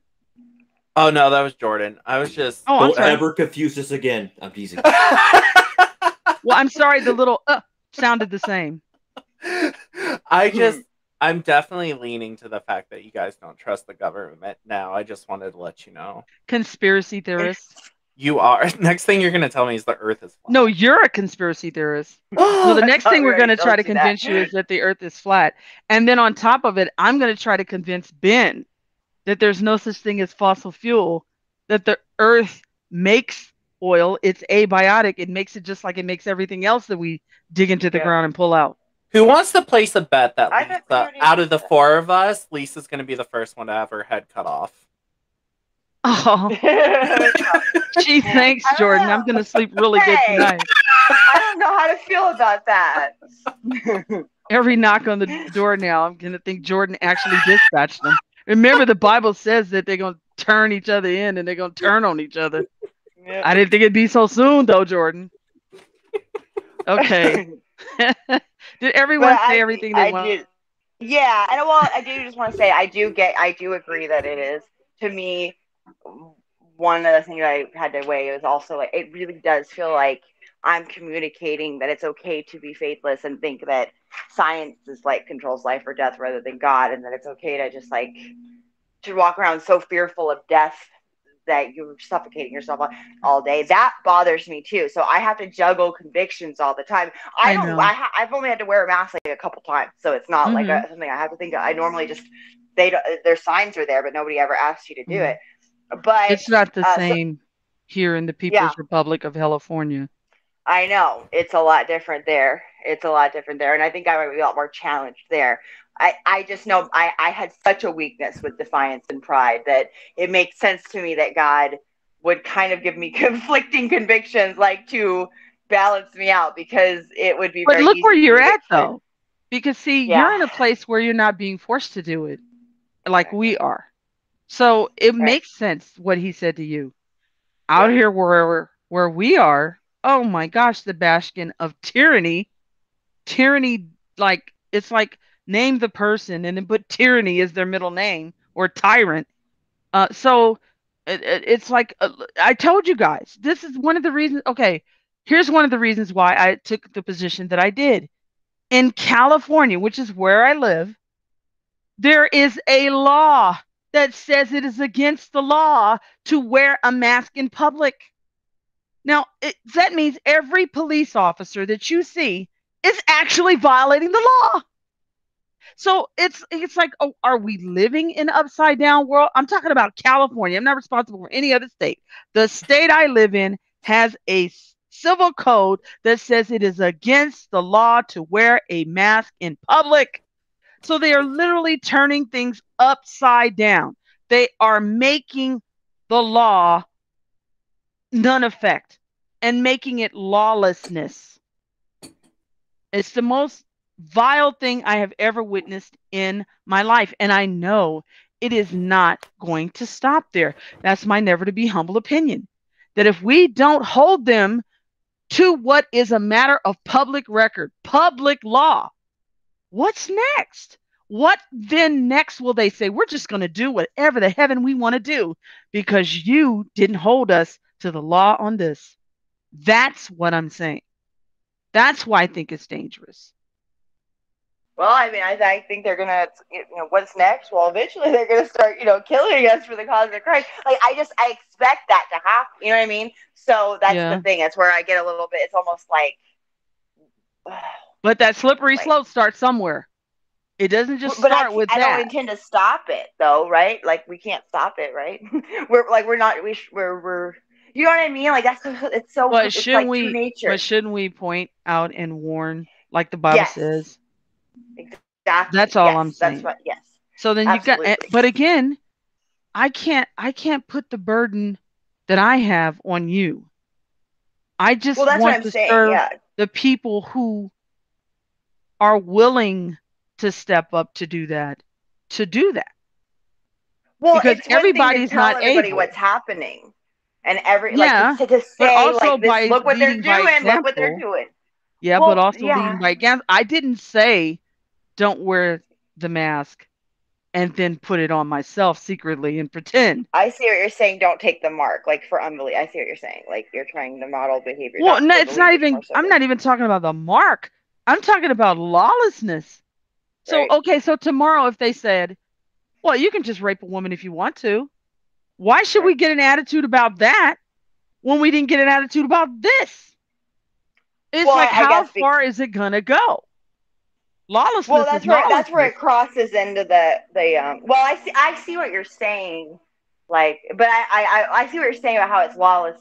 Oh no, that was Jordan. I was just. Oh, I'm Don't sorry. ever confuse us again. I'm teasing. Well, I'm sorry. The little uh sounded the same. I just I'm definitely leaning to the fact that you guys don't trust the government now. I just wanted to let you know. Conspiracy theorists. You are. Next thing you're going to tell me is the Earth is flat. No, you're a conspiracy theorist. So the next thing we're going to try to do that. convince you is that the earth is flat. And then on top of it, I'm going to try to convince Ben that there's no such thing as fossil fuel, that the earth makes oil. It's abiotic. It makes it just like it makes everything else that we dig into the Yeah. ground and pull out. Who wants to place a bet that I bet we Lisa, out did of the four of us, Lisa's going to be the first one to have her head cut off? Oh, gee, thanks, Jordan. I'm going to sleep really good tonight. I don't know how to feel about that. Every knock on the door now, I'm going to think Jordan actually dispatched them. Remember, the Bible says that they're going to turn each other in and they're going to turn on each other. I didn't think it'd be so soon, though, Jordan. Okay. Did everyone But say I- everything they I want? do- Yeah, and well, I do just want to say I do get, I do agree that it is to me. One of the things I had to weigh is also like it really does feel like I'm communicating that it's okay to be faithless and think that science is like controls life or death rather than God, and that it's okay to just like to walk around so fearful of death that you're suffocating yourself all- day. That bothers me too. So I have to juggle convictions all the time. I, I don't. I ha- I've only had to wear a mask like a couple times, so it's not like Mhm. a, something I have to think. Of. I normally just they don't, their signs are there, but nobody ever asks you to do Mhm. it. But It's not the uh, so- same here in the People's Yeah. Republic of California. I know it's a lot different there. It's a lot different there, and I think I might be a lot more challenged there. I, I just know I, I had such a weakness with defiance and pride that it makes sense to me that God would kind of give me conflicting convictions, like to balance me out, because it would be. But look where you're at, though. Because, see, Yeah. you're in a place where you're not being forced to do it like we are. So it Right. makes sense what he said to you. Out here where where we are, oh my gosh, the bastion of tyranny. Tyranny, like, it's like name the person and then put tyranny as their middle name or tyrant. Uh, so it, it- it's like uh, I told you guys, this is one of the reasons. Okay, here's one of the reasons why I took the position that I did. In California, which is where I live, there is a law that says it is against the law to wear a mask in public. Now, it, that means every police officer that you see is actually violating the law. So it's it's like, oh, are we living in an upside down world? I'm talking about California. I'm not responsible for any other state. The state I live in has a civil code that says it is against the law to wear a mask in public. So they are literally turning things upside down. They are making the law none effect and making it lawlessness. It's the most vile thing I have ever witnessed in my life. And I know it is not going to stop there. That's my never to be humble opinion. That if we don't hold them to what is a matter of public record, public law, what's next? What then next will they say? We're just going to do whatever the heaven we want to do because you didn't hold us to the law on this. That's what I'm saying. That's why I think it's dangerous. Well, I mean, I, I think they're gonna, you know, what's next? Well, eventually they're gonna start, you know, killing us for the cause of Christ. Like, I just, I expect that to happen. You know what I mean? So that's Yeah. the thing. That's where I get a little bit. It's almost like, But that slippery Right. slope starts somewhere. It doesn't just but I, start with I that. don't intend to stop it, though, right? Like, we can't stop it, right? we're like, we're not, we, sh- we're, we're, you know what I mean? Like, that's, it's so, But it's shouldn't like we? nature. But shouldn't we point out and warn, like the Bible Yes. says? Exactly. That's all Yes, I'm saying. That's what, yes. So then you got, eh, but again, I can't, I can't put the burden that I have on you. I just Well, that's want what I'm to saying. serve Yeah. the people who are willing to step up to do that, to do that. Well, Because it's one thing to everybody's not everybody able. what's happening, and every Yeah, like to, to say also like this, look what they're doing, look what they're example. doing. Yeah, Well, but also yeah. leading by example. I didn't say don't wear the mask and then put it on myself secretly and pretend. I see what you're saying. Don't take the mark, like for unbelief. I see what you're saying. Like you're trying to model behavior. Well, no, it's not even. so I'm than- not even talking about the mark. I'm talking about lawlessness. So Right. okay, so tomorrow if they said, "Well, you can just rape a woman if you want to," why should we get an attitude about that when we didn't get an attitude about this? It's Well, like I- I how be- far is it gonna go? Lawlessness well that's where that's where it crosses into the the um well i see i see what you're saying like but i i i I see what you're saying about how it's lawless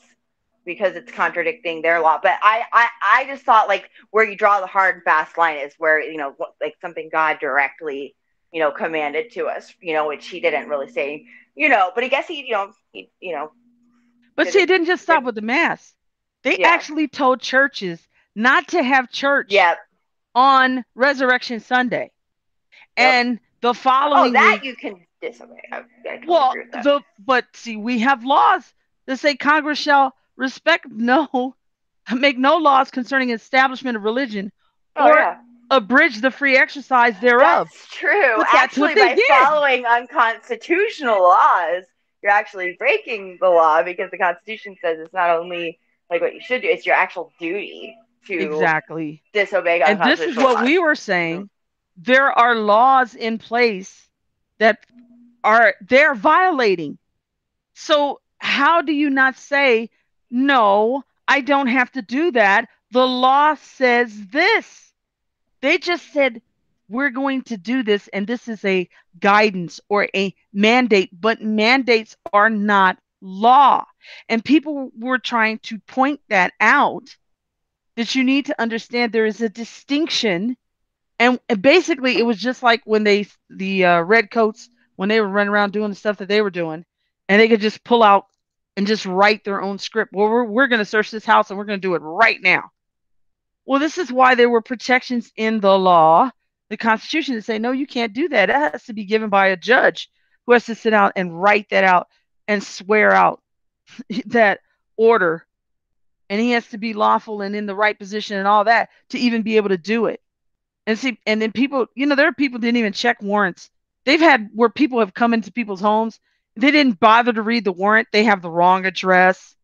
because it's contradicting their law but i i i just thought like where you draw the hard and fast line is where you know like something god directly you know commanded to us you know which he didn't really say you know but i guess he you know he you know But see, it- it didn't just stop did- with the mass. They Yeah. actually told churches not to have church yeah on Resurrection Sunday. And the following. oh following that week, you can disobey I, I well, agree with that. the but see, we have laws that say Congress shall respect no, make no laws concerning establishment of religion oh or yeah abridge the free exercise thereof. That's true. But that's what actually, they by did. following unconstitutional laws, you're actually breaking the law because the Constitution says it's not only like what you should do; it's your actual duty to Exactly. disobey And this is what laws. we were saying. There are laws in place that are they're violating. So how do you not say, no, I don't have to do that? The law says this. They just said, we're going to do this, and this is a guidance or a mandate, but mandates are not law. And people were trying to point that out that you need to understand there is a distinction. And, basically, it was just like when they, the uh, red coats, when they were running around doing the stuff that they were doing, and they could just pull out and just write their own script. Well, we're, we're going to search this house and we're going to do it right now. Well, this is why there were protections in the law, the Constitution, to say, no, you can't do that. That has to be given by a judge who has to sit out and write that out and swear out that order. And he has to be lawful and in the right position and all that to even be able to do it. And see, and then people, you know, there are people didn't even check warrants. They've had where people have come into people's homes, they didn't bother to read the warrant. They have the wrong address,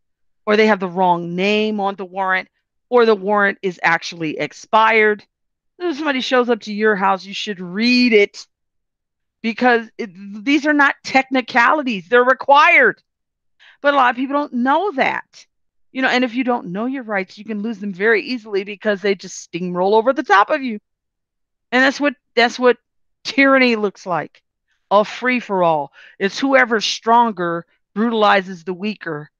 or they have the wrong name on the warrant, or the warrant is actually expired. If somebody shows up to your house, you should read it because it, these are not technicalities, they're required. But a lot of people don't know that. You know, and if you don't know your rights, you can lose them very easily because they just steamroll over the top of you. And that's what that's what tyranny looks like. A free for all. It's whoever's stronger brutalizes the weaker.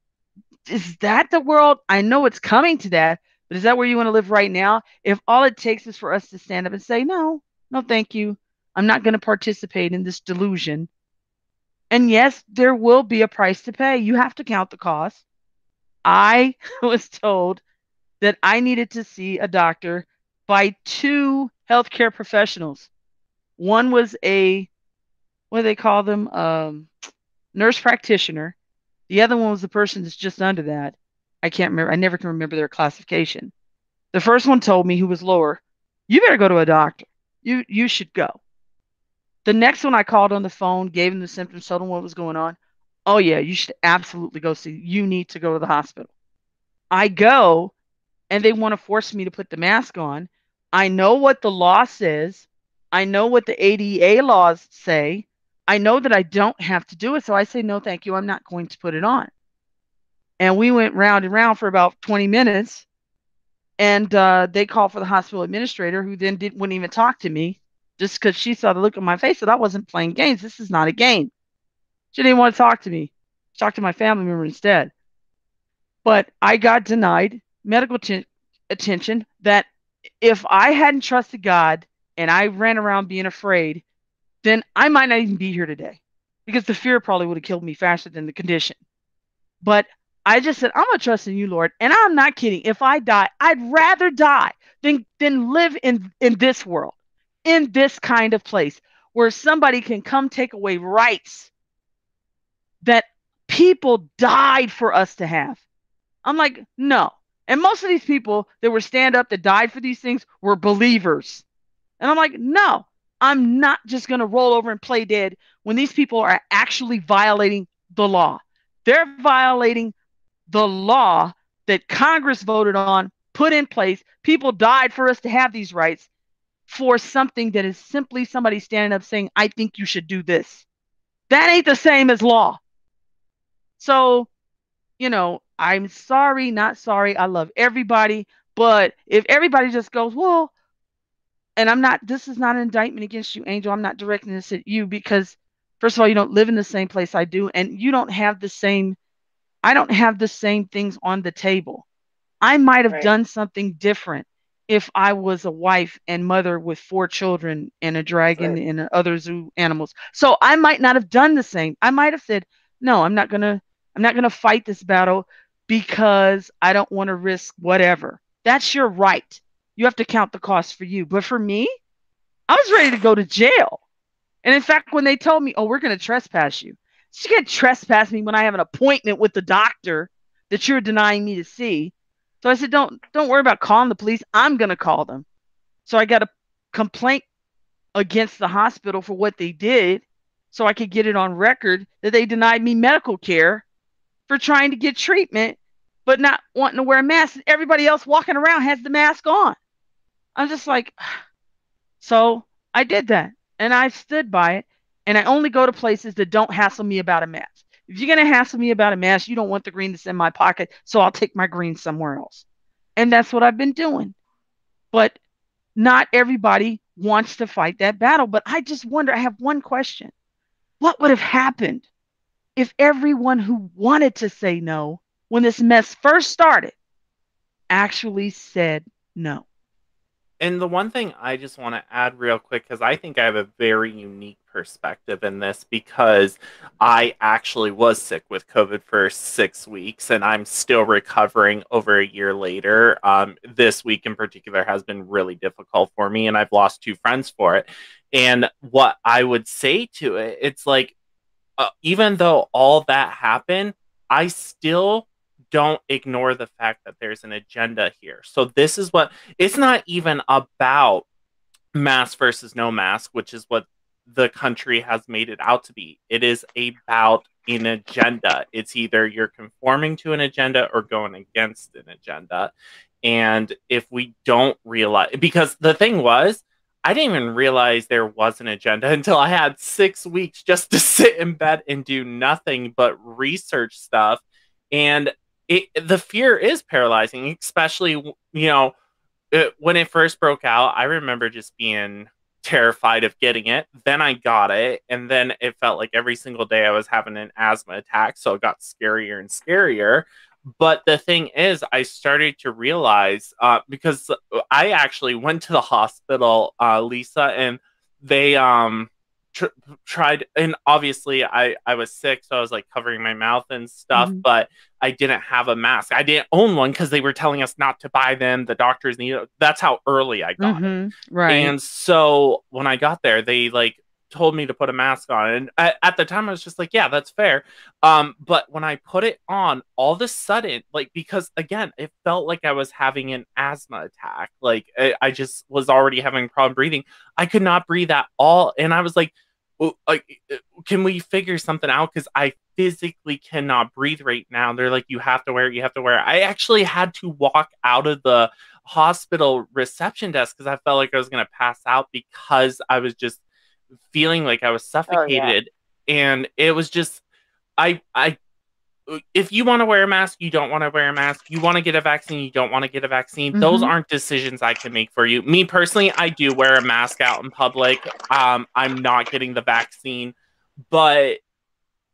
Is that the world? I know it's coming to that, but is that where you want to live right now? If all it takes is for us to stand up and say, no, no, thank you. I'm not going to participate in this delusion. And yes, there will be a price to pay. You have to count the cost. I was told that I needed to see a doctor by two healthcare professionals. One was a, what do they call them? Um, nurse practitioner. The other one was the person that's just under that. I can't remember. I never can remember their classification. The first one told me who was lower, you better go to a doctor. You you should go. The next one I called on the phone, gave him the symptoms, told him what was going on. Oh yeah, you should absolutely go see. You need to go to the hospital. I go, and they want to force me to put the mask on. I know what the law says. I know what the ADA laws say. I know that I don't have to do it. So I say, no, thank you. I'm not going to put it on. And we went round and round for about 20 minutes. And uh, they called for the hospital administrator, who then didn't wouldn't even talk to me, just because she saw the look on my face that I wasn't playing games. This is not a game. She didn't want to talk to me. She talked to my family member instead. But I got denied medical t- attention that if I hadn't trusted God and I ran around being afraid, then I might not even be here today because the fear probably would have killed me faster than the condition. But I just said, I'm going to trust in you, Lord. And I'm not kidding. If I die, I'd rather die than, than live in, in this world, in this kind of place where somebody can come take away rights that people died for us to have. I'm like, no. And most of these people that were stand up that died for these things were believers. And I'm like, no, I'm not just going to roll over and play dead when these people are actually violating the law. They're violating the law that Congress voted on, put in place. People died for us to have these rights. for something that is simply somebody standing up saying, I think you should do this. That ain't the same as law. So, you know, I'm sorry, not sorry. I love everybody. But if everybody just goes, well, and I'm not, this is not an indictment against you, Angel. I'm not directing this at you because, first of all, you don't live in the same place I do, and you don't have the same, I don't have the same things on the table. I might have Right. done something different if I was a wife and mother with four children and a dragon Right. and other zoo animals. So I might not have done the same. I might have said, no, I'm not going to, I'm not going to fight this battle because I don't want to risk whatever. That's your right. You have to count the cost for you. But for me, I was ready to go to jail. And in fact, when they told me, oh, we're going to trespass you, you can't trespass me when I have an appointment with the doctor that you're denying me to see. So I said, don't don't worry about calling the police. I'm going to call them. So I got a complaint against the hospital for what they did so I could get it on record that they denied me medical care for trying to get treatment but not wanting to wear a mask. Everybody else walking around has the mask on. I'm just like, so I did that and I stood by it. And I only go to places that don't hassle me about a mask. If you're going to hassle me about a mask, you don't want the green that's in my pocket. So I'll take my green somewhere else. And that's what I've been doing. But not everybody wants to fight that battle. But I just wonder I have one question What would have happened if everyone who wanted to say no when this mess first started actually said no? And the one thing I just want to add real quick, because I think I have a very unique perspective in this, because I actually was sick with COVID for six weeks and I'm still recovering over a year later. Um, this week in particular has been really difficult for me, and I've lost two friends for it. And what I would say to it, it's like, uh, even though all that happened, I still don't ignore the fact that there's an agenda here. So this is what it's not even about mask versus no mask, which is what the country has made it out to be. It is about an agenda. It's either you're conforming to an agenda or going against an agenda. And if we don't realize, because the thing was, I didn't even realize there was an agenda until I had six weeks just to sit in bed and do nothing but research stuff. And it, the fear is paralyzing, especially, you know, it, when it first broke out. I remember just being terrified of getting it. Then I got it. And then it felt like every single day I was having an asthma attack. So it got scarier and scarier. But the thing is, I started to realize uh, because I actually went to the hospital, uh, Lisa, and they um tr- tried, and obviously I I was sick, so I was like covering my mouth and stuff, Mhm. but I didn't have a mask. I didn't own one because they were telling us not to buy them. The doctors need. That's how early I got it. Mhm, Right. And so when I got there, they like told me to put a mask on. And at, at the time, I was just like, yeah, that's fair. Um, but when I put it on, all of a sudden, like, because again, it felt like I was having an asthma attack. Like, I, I just was already having a problem breathing. I could not breathe at all. And I was like, "Well, like, uh, can we figure something out? Because I physically cannot breathe right now. They're like, you have to wear it, you have to wear it. I actually had to walk out of the hospital reception desk because I felt like I was going to pass out because I was just feeling like I was suffocated. And it was just, I, I, if you want to wear a mask, you don't want to wear a mask. You want to get a vaccine, you don't want to get a vaccine. Those Mhm. aren't decisions I can make for you. Me personally, I do wear a mask out in public. Um, I'm not getting the vaccine, but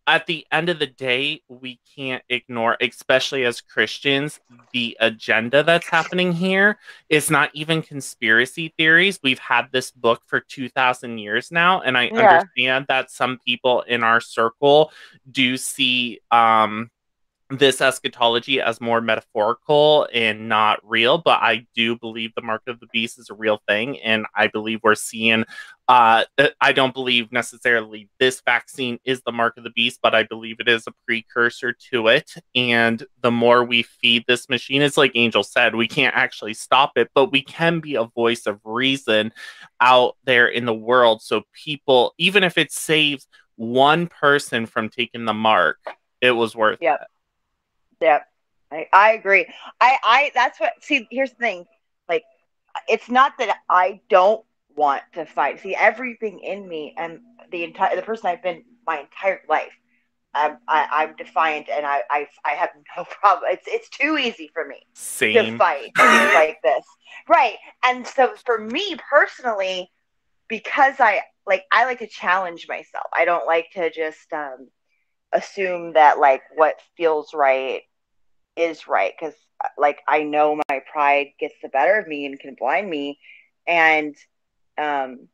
at the end of the day, we can't ignore, especially as Christians, the agenda that's happening here. It's not even conspiracy theories. We've had this book for 2,000 years now, and I Yeah. understand that some people in our circle do see um, this eschatology as more metaphorical and not real, but I do believe the mark of the beast is a real thing, and I believe we're seeing. Uh, I don't believe necessarily this vaccine is the mark of the beast, but I believe it is a precursor to it. And the more we feed this machine, it's like Angel said, we can't actually stop it, but we can be a voice of reason out there in the world. So people, even if it saves one person from taking the mark, it was worth Yep. it. Yep. I, I agree. I, I that's what see here's the thing. Like it's not that I don't want to fight. See, everything in me and the entire the person I've been my entire life. I'm, I, I'm defiant and I, I, I have no problem. It's, it's too easy for me to fight like this. Right. And so for me personally, because I like I like to challenge myself. I don't like to just um assume that like what feels right is right because like I know my pride gets the better of me and can blind me. And um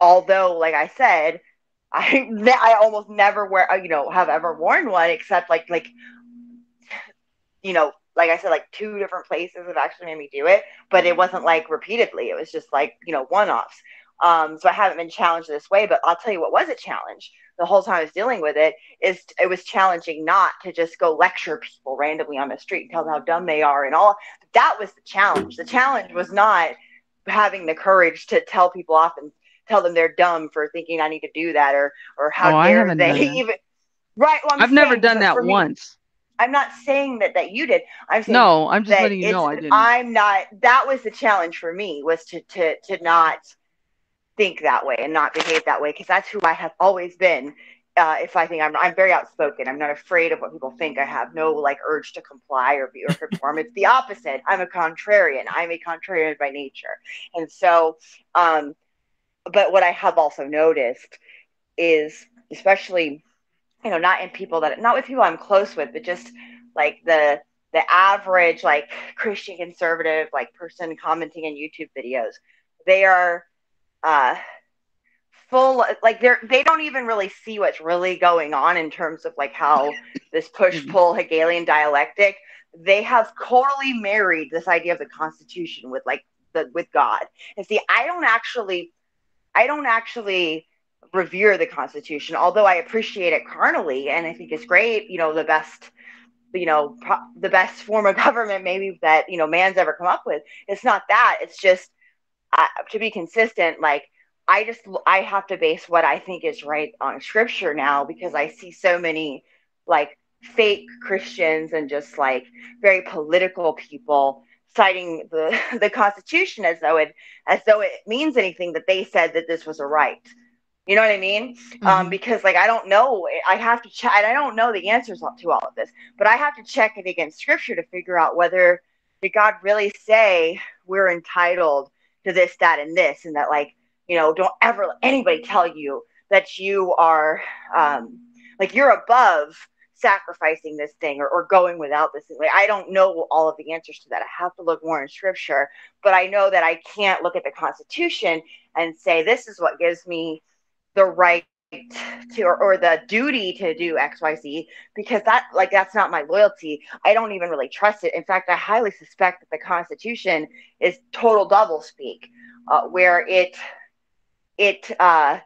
although like I said, I I almost never wear uh, you know have ever worn one except like like you know like I said like two different places have actually made me do it, but it wasn't like repeatedly. It was just like you know one offs. Um, so I haven't been challenged this way, but I'll tell you what was a challenge the whole time I was dealing with it is it was challenging not to just go lecture people randomly on the street and tell them how dumb they are and all. That was the challenge. The challenge was not having the courage to tell people off and tell them they're dumb for thinking I need to do that or or how Oh, dare they even. Right. Well, I'm I've never done that me- once. I'm not saying that that you did. I'm saying No, I'm just letting you know I didn't. I'm not. That was the challenge for me was to to to not think that way and not behave that way because that's who I have always been. Uh, if I think I'm, I'm very outspoken. I'm not afraid of what people think. I have no like urge to comply or be or conform. it's the opposite. I'm a contrarian. I'm a contrarian by nature, and so. Um, but what I have also noticed is, especially, you know, not in people that not with people I'm close with, but just like the the average like Christian conservative like person commenting in YouTube videos, they are uh full like they're they don't even really see what's really going on in terms of like how this push pull Hegelian dialectic. They have totally married this idea of the constitution with like the with God. And see I don't actually I don't actually revere the constitution although I appreciate it carnally and I think it's great you know the best you know pro- the best form of government maybe that you know man's ever come up with. It's not that. It's just uh, to be consistent like i just i have to base what i think is right on scripture now because i see so many like fake christians and just like very political people citing the the constitution as though it as though it means anything that they said that this was a right. You know what i mean? Um, Mhm. because like I don't know, I have to check, I don't know the answers to all of this, but I have to check it against Scripture to figure out whether did God really say we're entitled to this, that, and this, and that like you know, don't ever let anybody tell you that you are um, like you're above sacrificing this thing or, or going without this thing. Like I don't know all of the answers to that. I have to look more in Scripture, but I know that I can't look at the Constitution and say this is what gives me the right to or, or the duty to do xyz because that like that's not my loyalty. I don't even really trust it. In fact i highly suspect that the constitution is total double speak uh, where it it uh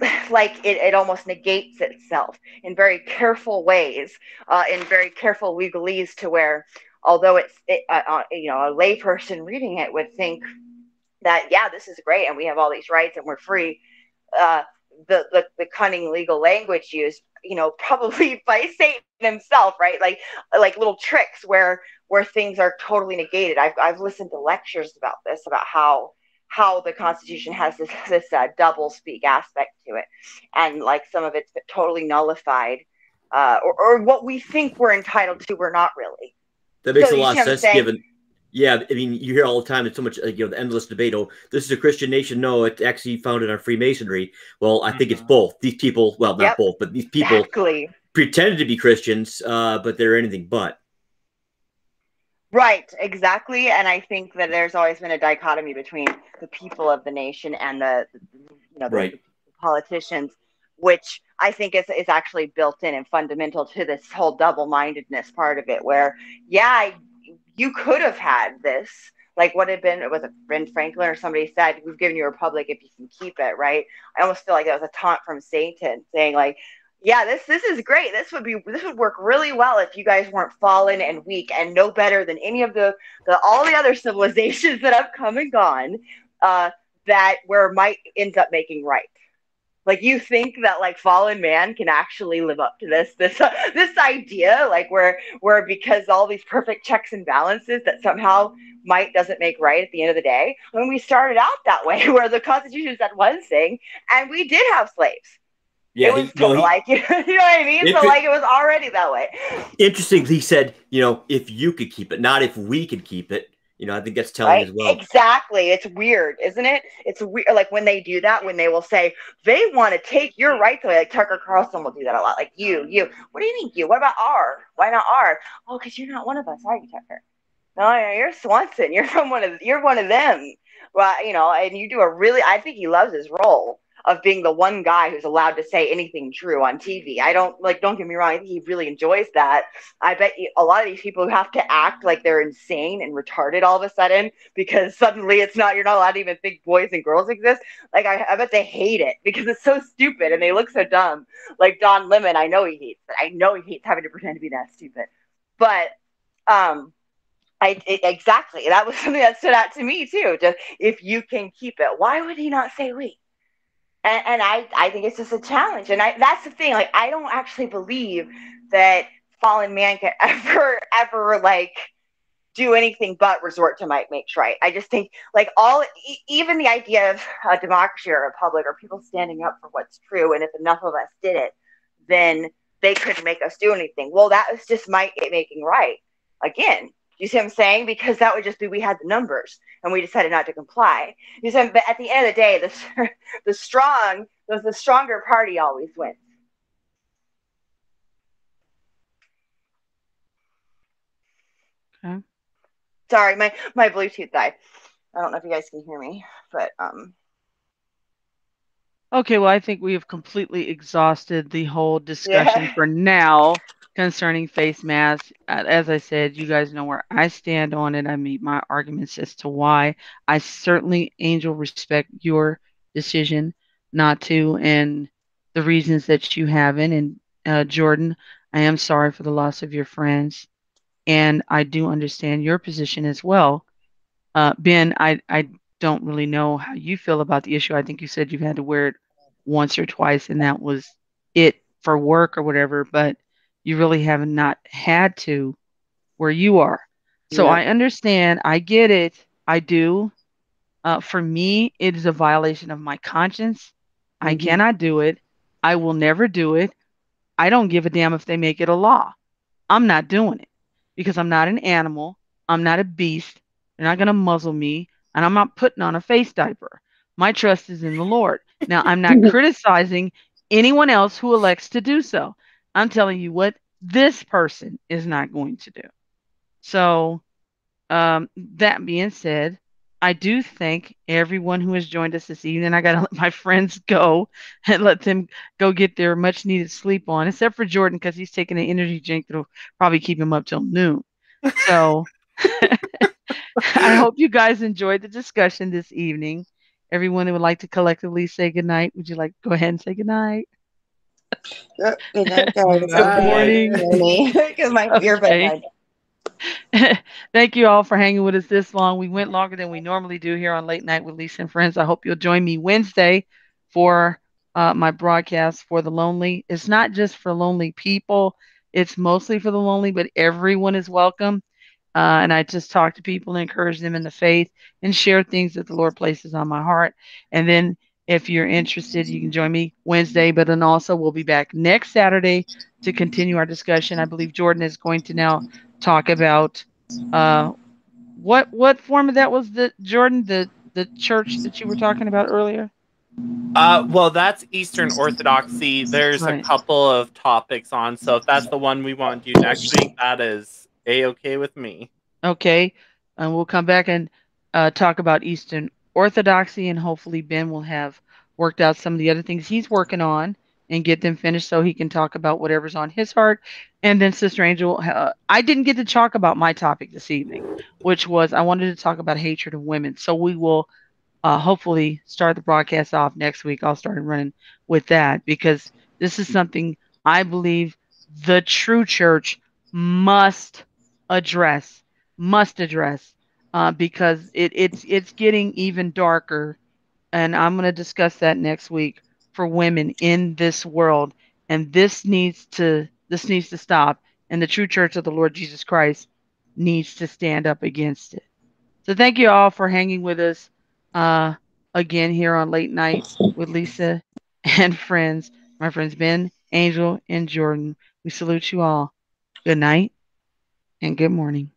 like it, it almost negates itself in very careful ways uh, in very careful legalese to where although it's it, uh, uh, you know a layperson reading it would think that yeah this is great and we have all these rights and we're free uh, the, the the cunning legal language used, you know, probably by Satan himself, right? Like like little tricks where where things are totally negated. I've I've listened to lectures about this about how how the Constitution has this this uh, double speak aspect to it, and like some of it's totally nullified, uh, or or what we think we're entitled to, we're not really. That makes So a lot of sense given. Yeah, I mean, you hear all the time. It's so much, like, you know, the endless debate. Oh, this is a Christian nation. No, it's actually founded on Freemasonry. Well, I think it's Mhm. both. These people, well, not Yep. both, but these people Exactly. pretended to be Christians, uh, but they're anything but. Right, exactly. And I think that there's always been a dichotomy between the people of the nation and the, the you know, the, Right. politicians, which I think is, is actually built in and fundamental to this whole double mindedness part of it, where, yeah, you could have had this. Like what had been, was it Ben Franklin or somebody said, we've given you a republic if you can keep it, right? I almost feel like that was a taunt from Satan saying, like, yeah, this this is great. This would be this would work really well if you guys weren't fallen and weak and no better than any of the, the all the other civilizations that have come and gone. Uh, that where might ends up making right. Like you think that like fallen man can actually live up to this this uh, this idea like where where because all these perfect checks and balances that somehow might doesn't make right at the end of the day. When we started out that way, where the Constitution said one thing, and we did have slaves. Yeah, it was he- no, he- like you know what I mean. So like it was already that way. interesting. He said, you know, if you could keep it, not if we could keep it. You know, I think that's telling right? as well. Exactly. It's weird, isn't it? It's weird. Like when they do that, when they will say they want to take your mm-hmm. rights away. Like Tucker Carlson will do that a lot. Like you, you. What do you mean you? What about R? Why not R? Oh, because you're not one of us, are you, Tucker? No, no, you're Swanson. You're from one of. You're one of them. Well, you know, and you do a really. I think he loves his role of being the one guy who's allowed to say anything true on TV. I don't like. Don't get me wrong. I think he really enjoys that. I bet you, a lot of these people who have to act like they're insane and retarded all of a sudden because suddenly it's not. You're not allowed to even think boys and girls exist. Like I, I bet they hate it because it's so stupid and they look so dumb. Like Don Lemon, I know he hates it. I know he hates having to pretend to be that stupid. But um, I it, exactly that was something that stood out to me too. Just if you can keep it, why would he not say we? And, and I I think it's just a challenge. And I that's the thing. Like I don't actually believe that fallen man can ever ever like do anything but resort to might makes right. I just think like all e- even the idea of a democracy or a republic or people standing up for what's true, and if enough of us did it, then they couldn't make us do anything. Well, that was just might making right again. You see what I'm saying? Because that would just be we had the numbers and we decided not to comply. You see, but at the end of the day, the the strong, the, the stronger party always wins. Okay. Sorry, my my Bluetooth died. I don't know if you guys can hear me, but um, Okay, well, I think we have completely exhausted the whole discussion Yeah. for now concerning face masks. As I said, you guys know where I stand on it. I made my arguments as to why. I certainly, Angel, respect your decision not to and the reasons that you haven't. And uh, Jordan, I am sorry for the loss of your friends. And I do understand your position as well. Uh, ben, I, I don't really know how you feel about the issue. I think you said you've had to wear it once or twice, and that was it for work or whatever, but you really have not had to where you are. So Yeah. I understand. I get it. I do. Uh, for me, it is a violation of my conscience. I Mhm. cannot do it. I will never do it. I don't give a damn if they make it a law. I'm not doing it because I'm not an animal. I'm not a beast. They're not going to muzzle me, and I'm not putting on a face diaper. My trust is in the Lord. Now, I'm not criticizing anyone else who elects to do so. I'm telling you what this person is not going to do. So, um, that being said, I do thank everyone who has joined us this evening. I got to let my friends go and let them go get their much needed sleep on, except for Jordan because he's taking an energy drink that'll probably keep him up till noon. So, I hope you guys enjoyed the discussion this evening. Everyone that would like to collectively say goodnight, would you like go ahead and say goodnight? Good. Good morning. Because my earbud. Thank you all for hanging with us this long. We went longer than we normally do here on Late Night with Lisa and Friends. I hope you'll join me Wednesday for uh, my broadcast for the lonely. It's not just for lonely people, it's mostly for the lonely, but everyone is welcome. Uh, and I just talk to people and encourage them in the faith and share things that the Lord places on my heart. And then if you're interested, you can join me Wednesday, but then also we'll be back next Saturday to continue our discussion. I believe Jordan is going to now talk about uh what what form of that was the Jordan the the church that you were talking about earlier? Uh, well, that's Eastern Orthodoxy. There's Right. a couple of topics on, so if that's the one we want to do next week, that is a okay with me. Okay, and we'll come back and uh, talk about Eastern Orthodoxy, and hopefully Ben will have worked out some of the other things he's working on and get them finished so he can talk about whatever's on his heart. And then Sister Angel, uh, I didn't get to talk about my topic this evening, which was I wanted to talk about hatred of women. So we will uh, hopefully start the broadcast off next week. I'll start running with that because this is something I believe the true church must address, must address, uh, because it, it's it's getting even darker, and I'm going to discuss that next week for women in this world. And this needs to this needs to stop. And the true church of the lord jesus christ needs to stand up against it. So thank you all for hanging with us uh, again here on late night with lisa and friends. My friends ben angel and jordan. We salute you all. Good night and good morning